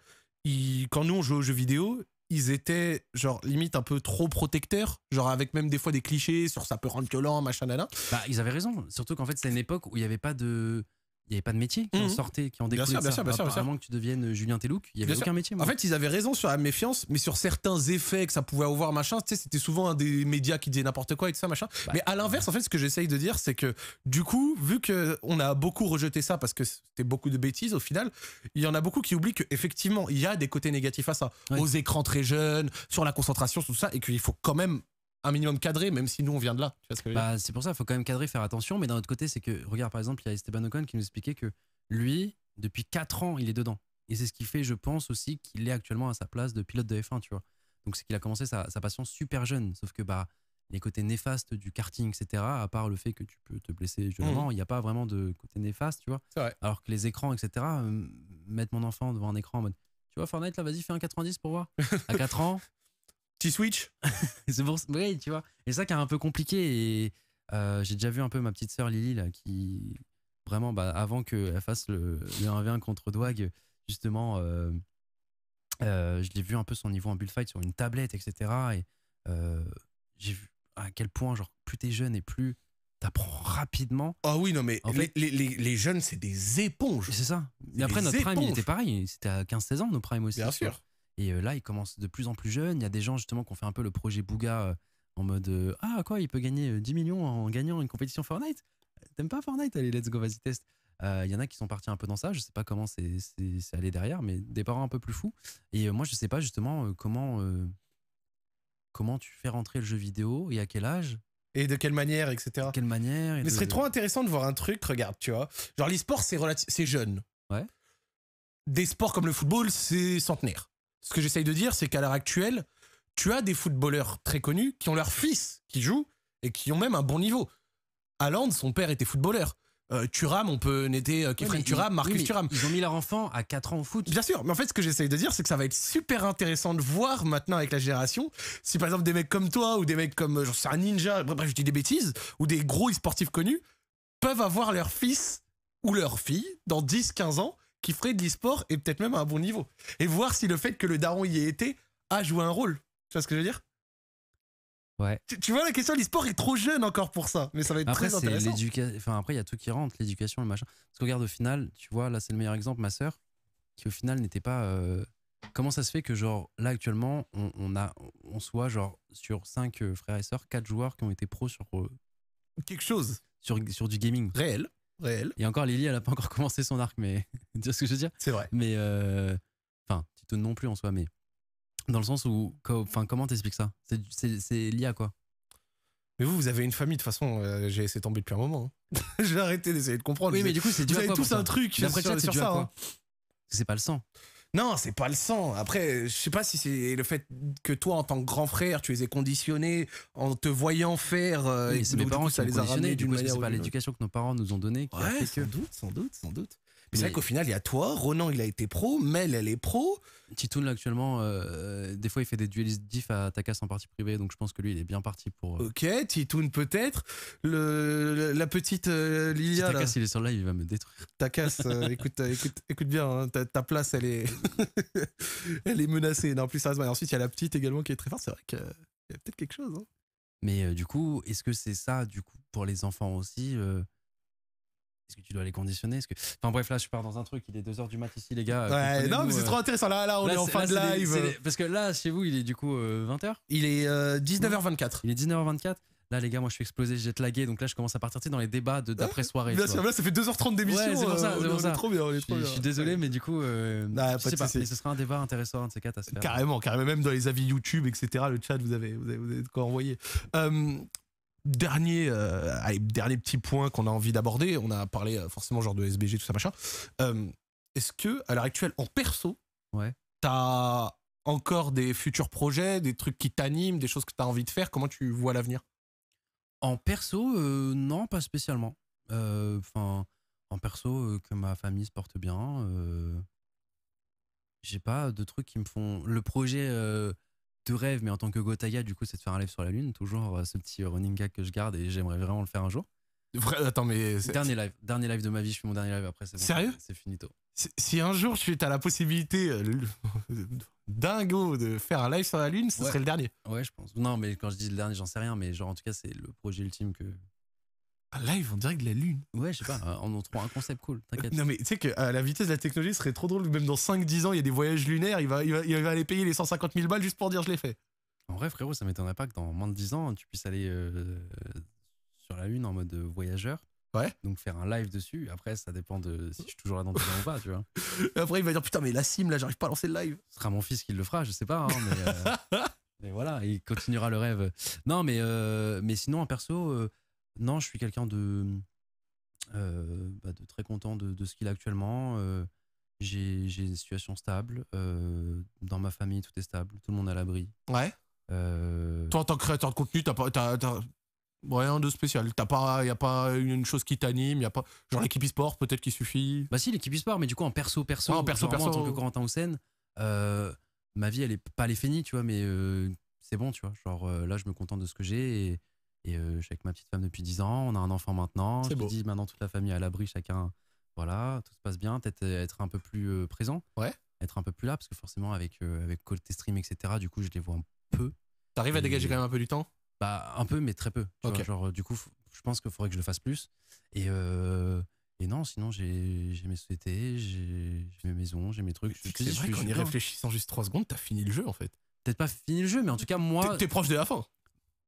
[SPEAKER 1] quand nous on jouait aux jeux vidéo, ils étaient genre limite un peu trop protecteurs, genre avec même des fois des clichés sur ça peut rendre violent, machin, nana.
[SPEAKER 2] Bah, ils avaient raison. Surtout qu'en fait, c'est une époque où il n'y avait pas de il n'y avait pas de métier qui en mhm. sortait, qui en découlait. Bien sûr, bien sûr, bien sûr. que tu deviennes euh, Julien Telouk, il n'y avait aucun métier.
[SPEAKER 1] En fait, ils avaient raison sur la méfiance, mais sur certains effets que ça pouvait avoir, machin, tu sais, c'était souvent un des médias qui disaient n'importe quoi et tout ça, machin. Bah, mais à l'inverse, en fait, ce que j'essaye de dire, c'est que du coup, vu qu'on a beaucoup rejeté ça parce que c'était beaucoup de bêtises au final, il y en a beaucoup qui oublient qu'effectivement, il y a des côtés négatifs à ça. Aux écrans très jeunes, sur la concentration, tout ça, et qu'il faut quand même un minimum cadré, même si nous on vient de là.
[SPEAKER 2] Bah, c'est pour ça, il faut quand même cadrer, faire attention. Mais d'un autre côté, c'est que, regarde par exemple, il y a Esteban Ocon qui nous expliquait que lui, depuis 4 ans, il est dedans. Et c'est ce qui fait, je pense aussi, qu'il est actuellement à sa place de pilote de F1, tu vois. Donc c'est qu'il a commencé sa, passion super jeune. Sauf que bah, les côtés néfastes du karting, etc., à part le fait que tu peux te blesser violemment, mmh. il n'y a pas vraiment de côté néfaste, tu vois. Alors que les écrans, etc., euh, mettre mon enfant devant un écran en mode, tu vois, Fortnite, là, vas-y, fais un 90 pour voir. À 4 ans.
[SPEAKER 1] Petit switch.
[SPEAKER 2] c'est pour Oui, tu vois. Et ça qui est un peu compliqué. Et euh, j'ai déjà vu un peu ma petite sœur Lily, là, qui, vraiment, bah, avant qu'elle fasse le, 1v1 contre Dwag, justement, euh, euh, je l'ai vu un peu son niveau en bullfight sur une tablette, etc. Et j'ai vu à quel point, genre, plus t'es jeune et plus t'apprends rapidement.
[SPEAKER 1] Ah oui, non, mais en fait, les, les, les, jeunes, c'est des éponges.
[SPEAKER 2] C'est ça. Mais après, notre prime, il était pareil. C'était à 15-16 ans, nos primes aussi.
[SPEAKER 1] Bien sûr.
[SPEAKER 2] Et là, il commence de plus en plus jeune. Il y a des gens, justement, qui ont fait un peu le projet Bouga en mode Ah, quoi, il peut gagner 10 millions en gagnant une compétition Fortnite? T'aimes pas Fortnite? Allez, let's go, vas-y, test. Il euh, y en a qui sont partis un peu dans ça. Je sais pas comment c'est allé derrière, mais des parents un peu plus fous. Et euh, moi, je sais pas justement euh, comment, comment tu fais rentrer le jeu vidéo et à quel âge?
[SPEAKER 1] Et de quelle manière, etc.
[SPEAKER 2] De quelle manière.
[SPEAKER 1] mais ce serait trop intéressant de voir un truc, regarde, tu vois. Genre, l'e-sport, c'est jeune.
[SPEAKER 2] Ouais.
[SPEAKER 1] Des sports comme le football, c'est centenaire. Ce que j'essaye de dire, c'est qu'à l'heure actuelle, tu as des footballeurs très connus qui ont leur fils qui joue et qui ont même un bon niveau. Haaland, son père était footballeur. Euh, Thuram, on peut noter euh, Kefren Thuram, Marcus Thuram.
[SPEAKER 2] Ils ont mis leur enfant à 4 ans au foot.
[SPEAKER 1] Bien sûr, mais en fait, ce que j'essaye de dire, c'est que ça va être super intéressant de voir maintenant avec la génération si par exemple des mecs comme toi ou des mecs comme, euh, genre, c'est un ninja, bref, je dis des bêtises, ou des gros e-sportifs connus peuvent avoir leur fils ou leur fille dans 10-15 ans qui ferait de l'e-sport et peut-être même à un bon niveau. Et voir si le fait que le daron y ait été a joué un rôle. Tu vois ce que je veux dire? Tu, vois, la question de l'e-sport est trop jeune encore pour ça, mais ça va être
[SPEAKER 2] après,
[SPEAKER 1] très intéressant.
[SPEAKER 2] Enfin, après, il y a tout qui rentre, l'éducation, le machin. Parce que regarde, au final, tu vois, là, c'est le meilleur exemple, ma sœur, qui au final n'était pas. Euh, comment ça se fait que, genre, là, actuellement, on, a, on soit, genre, sur 5 euh, frères et sœurs, 4 joueurs qui ont été pros sur. Euh,
[SPEAKER 1] Quelque chose.
[SPEAKER 2] Sur, sur du gaming.
[SPEAKER 1] Réel. Réel.
[SPEAKER 2] Et encore, Lily, elle a pas encore commencé son arc, mais. tu vois ce que je veux dire?
[SPEAKER 1] C'est vrai.
[SPEAKER 2] Mais. Enfin, tu te non plus en soi, mais dans le sens où, enfin, comment t'expliques ça? C'est lié à quoi?
[SPEAKER 1] Mais vous, vous avez une famille, de toute façon, euh, j'ai essayé de tomber depuis un moment. Hein. j'ai arrêté d'essayer de comprendre.
[SPEAKER 2] Oui, mais du coup, c'est
[SPEAKER 1] Vous avez tous un truc sur,
[SPEAKER 2] sur
[SPEAKER 1] ça.
[SPEAKER 2] Hein. C'est pas le sang.
[SPEAKER 1] Non, c'est pas le sang. Après, je sais pas si c'est le fait que toi, en tant que grand frère, tu les aies conditionnés en te voyant faire.
[SPEAKER 2] Euh, c'est mes parents ça les a ramenés d'une manière. C'est pas l'éducation que nos parents nous ont donnée.
[SPEAKER 1] Ouais, sans doute, sans doute, sans doute. Mais, c'est vrai qu'au final, il y a toi, Ronan, il a été pro, Mel, elle est pro.
[SPEAKER 2] Titoun, là, actuellement, euh, des fois, il fait des duelistes diff à Takas en partie privée, donc je pense que lui, il est bien parti pour.
[SPEAKER 1] Euh, ok, Titoun peut-être. Le, la petite euh, Lilia.
[SPEAKER 2] Si Takas, il est sur live, il va me détruire.
[SPEAKER 1] Takas, écoute, écoute, écoute bien, hein, ta, place, elle est, elle est menacée. Non, plus sérieusement. Et ensuite, il y a la petite également qui est très forte. C'est vrai qu'il y a peut-être quelque chose. Hein.
[SPEAKER 2] Mais du coup, est-ce que c'est ça, du coup, pour les enfants aussi est-ce que tu dois les conditionner? Est-ce que... Enfin bref, là, je pars dans un truc. Il est 2h du mat ici, les gars.
[SPEAKER 1] Ouais, non, mais c'est trop intéressant. Là, là on est en fin de live.
[SPEAKER 2] Parce que là, chez vous, il est du coup 20h euh,
[SPEAKER 1] Il est 19h24.
[SPEAKER 2] Il est 19h24 Là, les gars, moi, je suis explosé, j'ai lagué. Donc là, je commence à partir dans les débats d'après-soirée.
[SPEAKER 1] Là, ça fait 2h30 d'émission.
[SPEAKER 2] Ouais, c'est pour ça.
[SPEAKER 1] Euh,
[SPEAKER 2] c'est
[SPEAKER 1] trop bien.
[SPEAKER 2] je, suis désolé, mais du coup, euh,
[SPEAKER 1] ah,
[SPEAKER 2] je sais pas. Mais ce sera un débat intéressant, un de ces quatre à se faire.
[SPEAKER 1] Carrément, carrément. Même dans les avis YouTube, etc., le chat, vous avez, vous avez, vous avez de quoi envoyer. Euh, dernier, euh, dernier petit point qu'on a envie d'aborder, on a parlé euh, forcément genre de SBG, tout ça machin. Euh, est-ce que à l'heure actuelle, en perso,
[SPEAKER 2] ouais.
[SPEAKER 1] t'as encore des futurs projets, des trucs qui t'animent, des choses que tu as envie de faire? Comment tu vois l'avenir?
[SPEAKER 2] En perso, non, pas spécialement. Enfin, en perso, que ma famille se porte bien. J'ai pas de trucs qui me font. Le projet de rêve, mais en tant que Gotaga, du coup, c'est de faire un live sur la Lune. Toujours euh, ce petit running gag que je garde et j'aimerais vraiment le faire un jour.
[SPEAKER 1] Attends, mais
[SPEAKER 2] Dernier live, dernier live de ma vie, je fais mon dernier live après. bon.
[SPEAKER 1] Sérieux?
[SPEAKER 2] C'est finito.
[SPEAKER 1] si- un jour tu as la possibilité euh, dingo de faire un live sur la Lune, ce
[SPEAKER 2] Ouais.
[SPEAKER 1] serait le dernier.
[SPEAKER 2] Ouais, je pense. Non, mais quand je dis le dernier, j'en sais rien, mais genre en tout cas, c'est le projet ultime que.
[SPEAKER 1] Un live en direct de la Lune
[SPEAKER 2] Ouais, je sais pas, euh, on en trouve un concept cool, t'inquiète.
[SPEAKER 1] Non mais tu sais qu'à la vitesse de la technologie, ce serait trop drôle, même dans 5-10 ans, il y a des voyages lunaires, il va, il, va, il va aller payer les 150 000 balles juste pour dire je l'ai fait.
[SPEAKER 2] En vrai, frérot, ça m'étonnerait pas que dans moins de 10 ans, tu puisses aller euh, sur la Lune en mode euh, voyageur.
[SPEAKER 1] Ouais.
[SPEAKER 2] Donc faire un live dessus. Après, ça dépend de si je suis toujours là dans 10 ans ou pas, tu vois.
[SPEAKER 1] Après il va dire putain mais la sim là, j'arrive pas à lancer le live.
[SPEAKER 2] Ce sera mon fils qui le fera, je sais pas. hein, mais, euh, mais voilà, il continuera le rêve. Non, mais, euh, mais sinon, en perso, euh, non, je suis quelqu'un de, euh, bah, de très content de, de ce qu'il a actuellement. Euh, j'ai j'ai une situation stable. Euh, dans ma famille, tout est stable. Tout le monde est à l'abri.
[SPEAKER 1] Ouais.
[SPEAKER 2] Euh,
[SPEAKER 1] Toi en tant que créateur de contenu, t'as pas, t'as, t'as rien de spécial. T'as pas, y a pas une chose qui t'anime, y a pas genre l'équipe e-sport peut-être qui suffit.
[SPEAKER 2] Bah si, l'équipe e-sport, mais du coup en perso, perso,
[SPEAKER 1] Ouais, en perso,
[SPEAKER 2] genre, moi, en
[SPEAKER 1] perso.
[SPEAKER 2] tant que Corentin Houssen, euh, ma vie elle est pas les finie, tu vois, mais euh, c'est bon, tu vois. Genre euh, là, je me contente de ce que j'ai et, et euh, je suis avec ma petite femme depuis 10 ans, on a un enfant maintenant. Je
[SPEAKER 1] beau.
[SPEAKER 2] dis maintenant toute la famille est à l'abri, chacun, voilà, tout se passe bien. Peut-être euh, être un peu plus présent,
[SPEAKER 1] Ouais.
[SPEAKER 2] être un peu plus là, parce que forcément avec euh, avec côté stream, etc. Du coup, je les vois un peu,
[SPEAKER 1] T'arrives à dégager quand même un peu du temps?
[SPEAKER 2] Bah un peu, mais très peu. tu
[SPEAKER 1] Ok.
[SPEAKER 2] vois. genre du coup, je pense qu'il faudrait que je le fasse plus. Et euh, et non, sinon j'ai mes sociétés, j'ai mes maisons, j'ai mes trucs.
[SPEAKER 1] C'est vrai qu'en y réfléchissant juste 3 secondes, t'as fini le jeu en fait.
[SPEAKER 2] Peut-être pas fini le jeu, mais en tout cas moi,
[SPEAKER 1] T'es proche de la fin.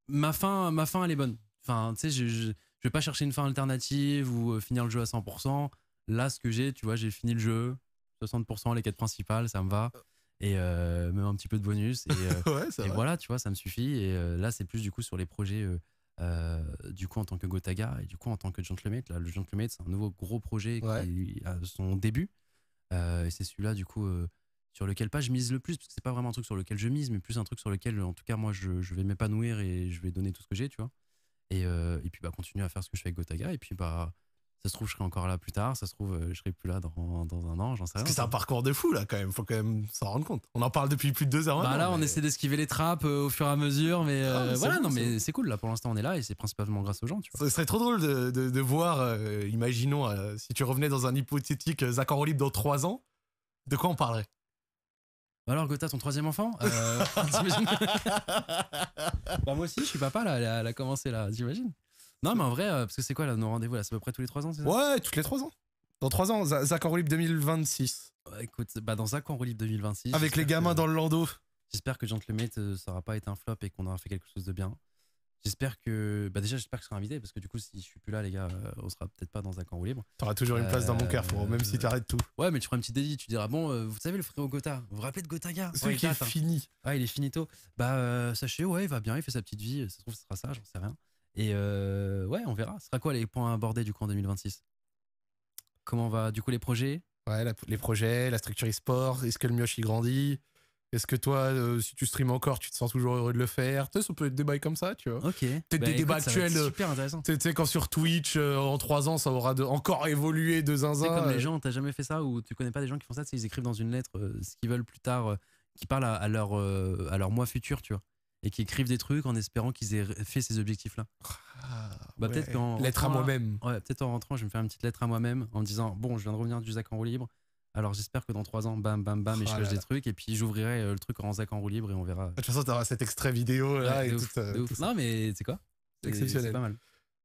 [SPEAKER 2] Ma fin, ma fin elle est bonne. Enfin, tu sais, je, je, je vais pas chercher une fin alternative ou euh, finir le jeu à 100%. Là, ce que j'ai, tu vois, j'ai fini le jeu, 60% les quêtes principales, ça me va. Et euh, même un petit peu de bonus. Et, euh,
[SPEAKER 1] ouais,
[SPEAKER 2] et voilà, tu vois, ça me suffit. Et euh, là, c'est plus du coup sur les projets, euh, du coup, en tant que Gotaga et du coup, en tant que Gentlemate. Là, le Gentlemate, c'est un nouveau gros projet
[SPEAKER 1] Ouais.
[SPEAKER 2] qui a son début. Et c'est celui-là, du coup, sur lequel pas je mise le plus, parce que c'est pas vraiment un truc sur lequel je mise, mais plus un truc sur lequel, en tout cas, moi, je, je vais m'épanouir et je vais donner tout ce que j'ai, tu vois. Et, euh, et puis, bah, continuer à faire ce que je fais avec Gotaga. Et puis, bah, ça se trouve, je serai encore là plus tard. Ça se trouve, euh, je serai plus là dans, dans un an, j'en sais
[SPEAKER 1] Parce
[SPEAKER 2] rien.
[SPEAKER 1] que c'est un parcours de fou là quand même, faut quand même s'en rendre compte. On en parle depuis plus de deux heures
[SPEAKER 2] Bah
[SPEAKER 1] maintenant,
[SPEAKER 2] là, on essaie d'esquiver les trappes euh, au fur et à mesure, mais euh,
[SPEAKER 1] Ah, mais
[SPEAKER 2] voilà,
[SPEAKER 1] bon,
[SPEAKER 2] non, mais c'est cool. Là, pour l'instant, on est là et c'est principalement grâce aux gens, tu vois.
[SPEAKER 1] Ce serait trop drôle de, de- de voir, imaginons, si tu revenais dans un hypothétique Zach libre dans trois ans, de quoi on parlerait?
[SPEAKER 2] Alors, Gotha, ton troisième enfant euh, Bah, moi aussi, je suis papa, là, elle a, elle a commencé là, t'imagines Non, mais en vrai, euh, parce que c'est quoi là, nos rendez-vous là C'est à peu près tous les trois ans, c'est ça
[SPEAKER 1] Ouais, toutes les trois ans. Dans trois ans, Za- Zach en roue libre 2026.
[SPEAKER 2] Ouais, Écoute, bah, dans Zach en roue libre 2026.
[SPEAKER 1] Avec les gamins
[SPEAKER 2] que-
[SPEAKER 1] dans le landau.
[SPEAKER 2] J'espère que Gentlemate, euh, ça aura pas été un flop et qu'on aura fait quelque chose de bien. J'espère que. Bah, déjà, j'espère que je serai invité parce que du coup, si je suis plus là, les gars, euh, on sera peut-être pas dans Zach en roue libre.
[SPEAKER 1] T'auras toujours une place dans mon cœur, frérot, même si tu arrêtes tout.
[SPEAKER 2] Ouais, mais tu feras une petite dédit, tu diras bon, euh, vous savez le frérot Gotha, vous vous rappelez de Gotaga
[SPEAKER 1] Celui
[SPEAKER 2] Ouais,
[SPEAKER 1] qui est
[SPEAKER 2] date, hein.
[SPEAKER 1] fini.
[SPEAKER 2] Ah, il est finito. Bah, euh, sachez, ouais, il va bien, il fait sa petite vie. Ça se trouve, ce sera ça, j'en sais rien. Et euh, ouais, on verra. Ce sera quoi les points abordés du coup en 2026 Comment va du coup les projets?
[SPEAKER 1] Ouais, la- les projets, la structure e-sport, est-ce que le mioche il grandit? Est-ce que toi, euh, si tu streames encore, tu te sens toujours heureux de le faire? Tu sais, ça peut être des bails comme ça, tu vois.
[SPEAKER 2] Ok.
[SPEAKER 1] Peut-être
[SPEAKER 2] Bah,
[SPEAKER 1] des
[SPEAKER 2] écoute,
[SPEAKER 1] débats actuels, euh,
[SPEAKER 2] Super intéressant.
[SPEAKER 1] Tu sais- quand sur Twitch, euh, en trois ans, ça aura de- encore évolué de
[SPEAKER 2] C'est
[SPEAKER 1] zinzin.
[SPEAKER 2] comme
[SPEAKER 1] euh,
[SPEAKER 2] les gens, t'as jamais fait ça ou tu connais pas des gens qui font ça, ils écrivent dans une lettre euh, ce qu'ils veulent plus tard, qui parlent à, à leur, à leur moi futur, tu vois. Et qui écrivent des trucs en espérant qu'ils aient fait ces objectifs-là.
[SPEAKER 1] ah,
[SPEAKER 2] Bah,
[SPEAKER 1] ouais.
[SPEAKER 2] peut-être
[SPEAKER 1] Lettre à moi-même.
[SPEAKER 2] Ouais, peut-être en rentrant, je vais me faire une petite lettre à moi-même en me disant Bon, je viens de revenir du Zach en roue libre. Alors j'espère que dans trois ans, bam, bam, bam, et je
[SPEAKER 1] Oh là
[SPEAKER 2] des trucs. Et puis j'ouvrirai euh, le truc en Zach en roue libre et on verra.
[SPEAKER 1] De toute façon, t'auras cet extrait vidéo là
[SPEAKER 2] Ouais,
[SPEAKER 1] et tout, euh, tout.
[SPEAKER 2] Non, mais c'est quoi?
[SPEAKER 1] C'est exceptionnel.
[SPEAKER 2] C'est pas mal.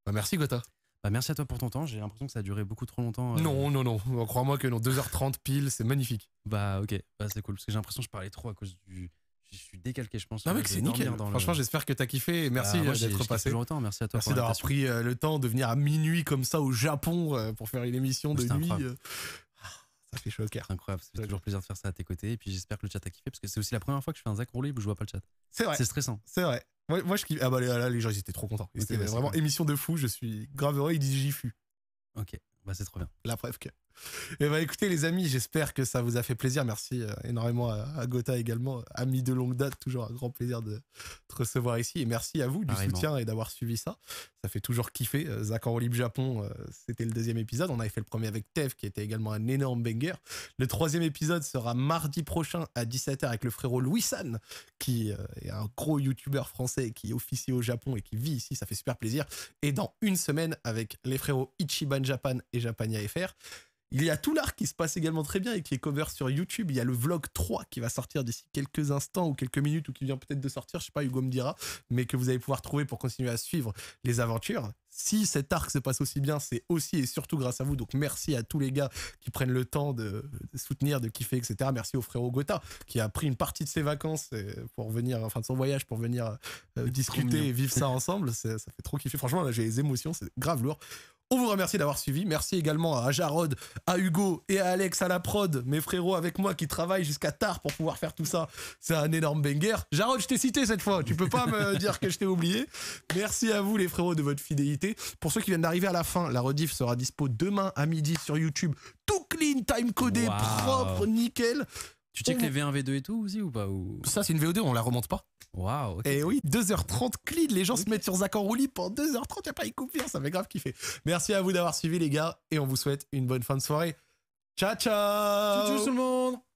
[SPEAKER 1] Bah, merci, Gotha.
[SPEAKER 2] Bah, merci à toi pour ton temps. J'ai l'impression que ça a duré beaucoup trop longtemps. euh.
[SPEAKER 1] Non, non, non. Crois-moi que non, 2h30 pile, c'est magnifique.
[SPEAKER 2] Bah, ok. Bah, c'est cool. Parce que j'ai l'impression que je parlais trop à cause du. Je suis décalqué, je pense.
[SPEAKER 1] Non,
[SPEAKER 2] Je
[SPEAKER 1] mec, c'est nickel.
[SPEAKER 2] le-
[SPEAKER 1] Franchement, j'espère que t'as kiffé et merci
[SPEAKER 2] Bah,
[SPEAKER 1] euh, d'être passé.
[SPEAKER 2] autant. Merci à toi
[SPEAKER 1] Merci d'avoir pris le temps de venir à minuit comme ça au Japon pour faire une émission de nuit. Ah, Ça fait chaud au cœur.
[SPEAKER 2] Incroyable. Ça fait toujours plaisir de faire ça à tes côtés. Et puis j'espère que le chat a kiffé parce que c'est aussi la première fois que je fais un Zach libre où je vois pas le chat.
[SPEAKER 1] C'est vrai,
[SPEAKER 2] C'est stressant.
[SPEAKER 1] c'est vrai. Moi, moi, je kiffe. Ah bah là, les gens, ils étaient trop contents. C'était
[SPEAKER 2] bah,
[SPEAKER 1] vraiment émission de fou. Je suis grave heureux. Ils disent j'y fus.
[SPEAKER 2] Ok. Bah, c'est trop bien.
[SPEAKER 1] La preuve que. Et eh bah ben, écoutez les amis, j'espère que ça vous a fait plaisir. Merci euh, énormément à, Gotha également, ami de longue date, toujours un grand plaisir de te recevoir ici. Et merci à vous du soutien et d'avoir suivi ça. Ça fait toujours kiffer. Euh, Zach en Libre Japon, euh, c'était le deuxième épisode. On avait fait le premier avec Tev, qui était également un énorme banger. Le troisième épisode sera mardi prochain à 17h avec le frérot Louis San, qui est un gros youtubeur français qui officie au Japon et qui vit ici. Ça fait super plaisir. Et dans une semaine avec les frérots Ichiban Japan et Japania FR. Il y a tout l'art qui se passe également très bien et qui est cover sur YouTube. Il y a le vlog 3 qui va sortir d'ici quelques instants ou quelques minutes ou qui vient peut-être de sortir, je sais pas, Hugo me dira, mais que vous allez pouvoir trouver pour continuer à suivre les aventures. Si cet arc se passe aussi bien, c'est aussi et surtout grâce à vous. Donc merci à tous les gars qui prennent le temps de, soutenir, de kiffer, etc. Merci au frérot Gotha qui a pris une partie de ses vacances euh, pour venir, enfin de son voyage pour venir euh, discuter et vivre ça ensemble. Ça fait trop kiffer. Franchement, là j'ai les émotions, c'est grave lourd. On vous remercie d'avoir suivi. Merci également à Jarod, à Hugo et à Alex à la prod, mes frérots avec moi qui travaillent jusqu'à tard pour pouvoir faire tout ça. C'est un énorme banger. Jarod, je t'ai cité cette fois. Tu peux pas me dire que je t'ai oublié. Merci à vous les frérots de votre fidélité. Pour ceux qui viennent d'arriver à la fin, la rediff sera dispo demain à midi sur YouTube. Tout clean, time codé, propre, nickel.
[SPEAKER 2] Tu checkes les V1, V2 et tout aussi ou pas
[SPEAKER 1] Ça, c'est une VO2, on la remonte pas.
[SPEAKER 2] Waouh.
[SPEAKER 1] Et oui, 2h30 clean. Les gens se mettent sur Zach en roulis pendant 2h30. Il a pas y coupure. Ça fait grave kiffer. Merci à vous d'avoir suivi, les gars. Et on vous souhaite une bonne fin de soirée. Ciao, ciao.
[SPEAKER 2] Ciao, ciao tout le monde.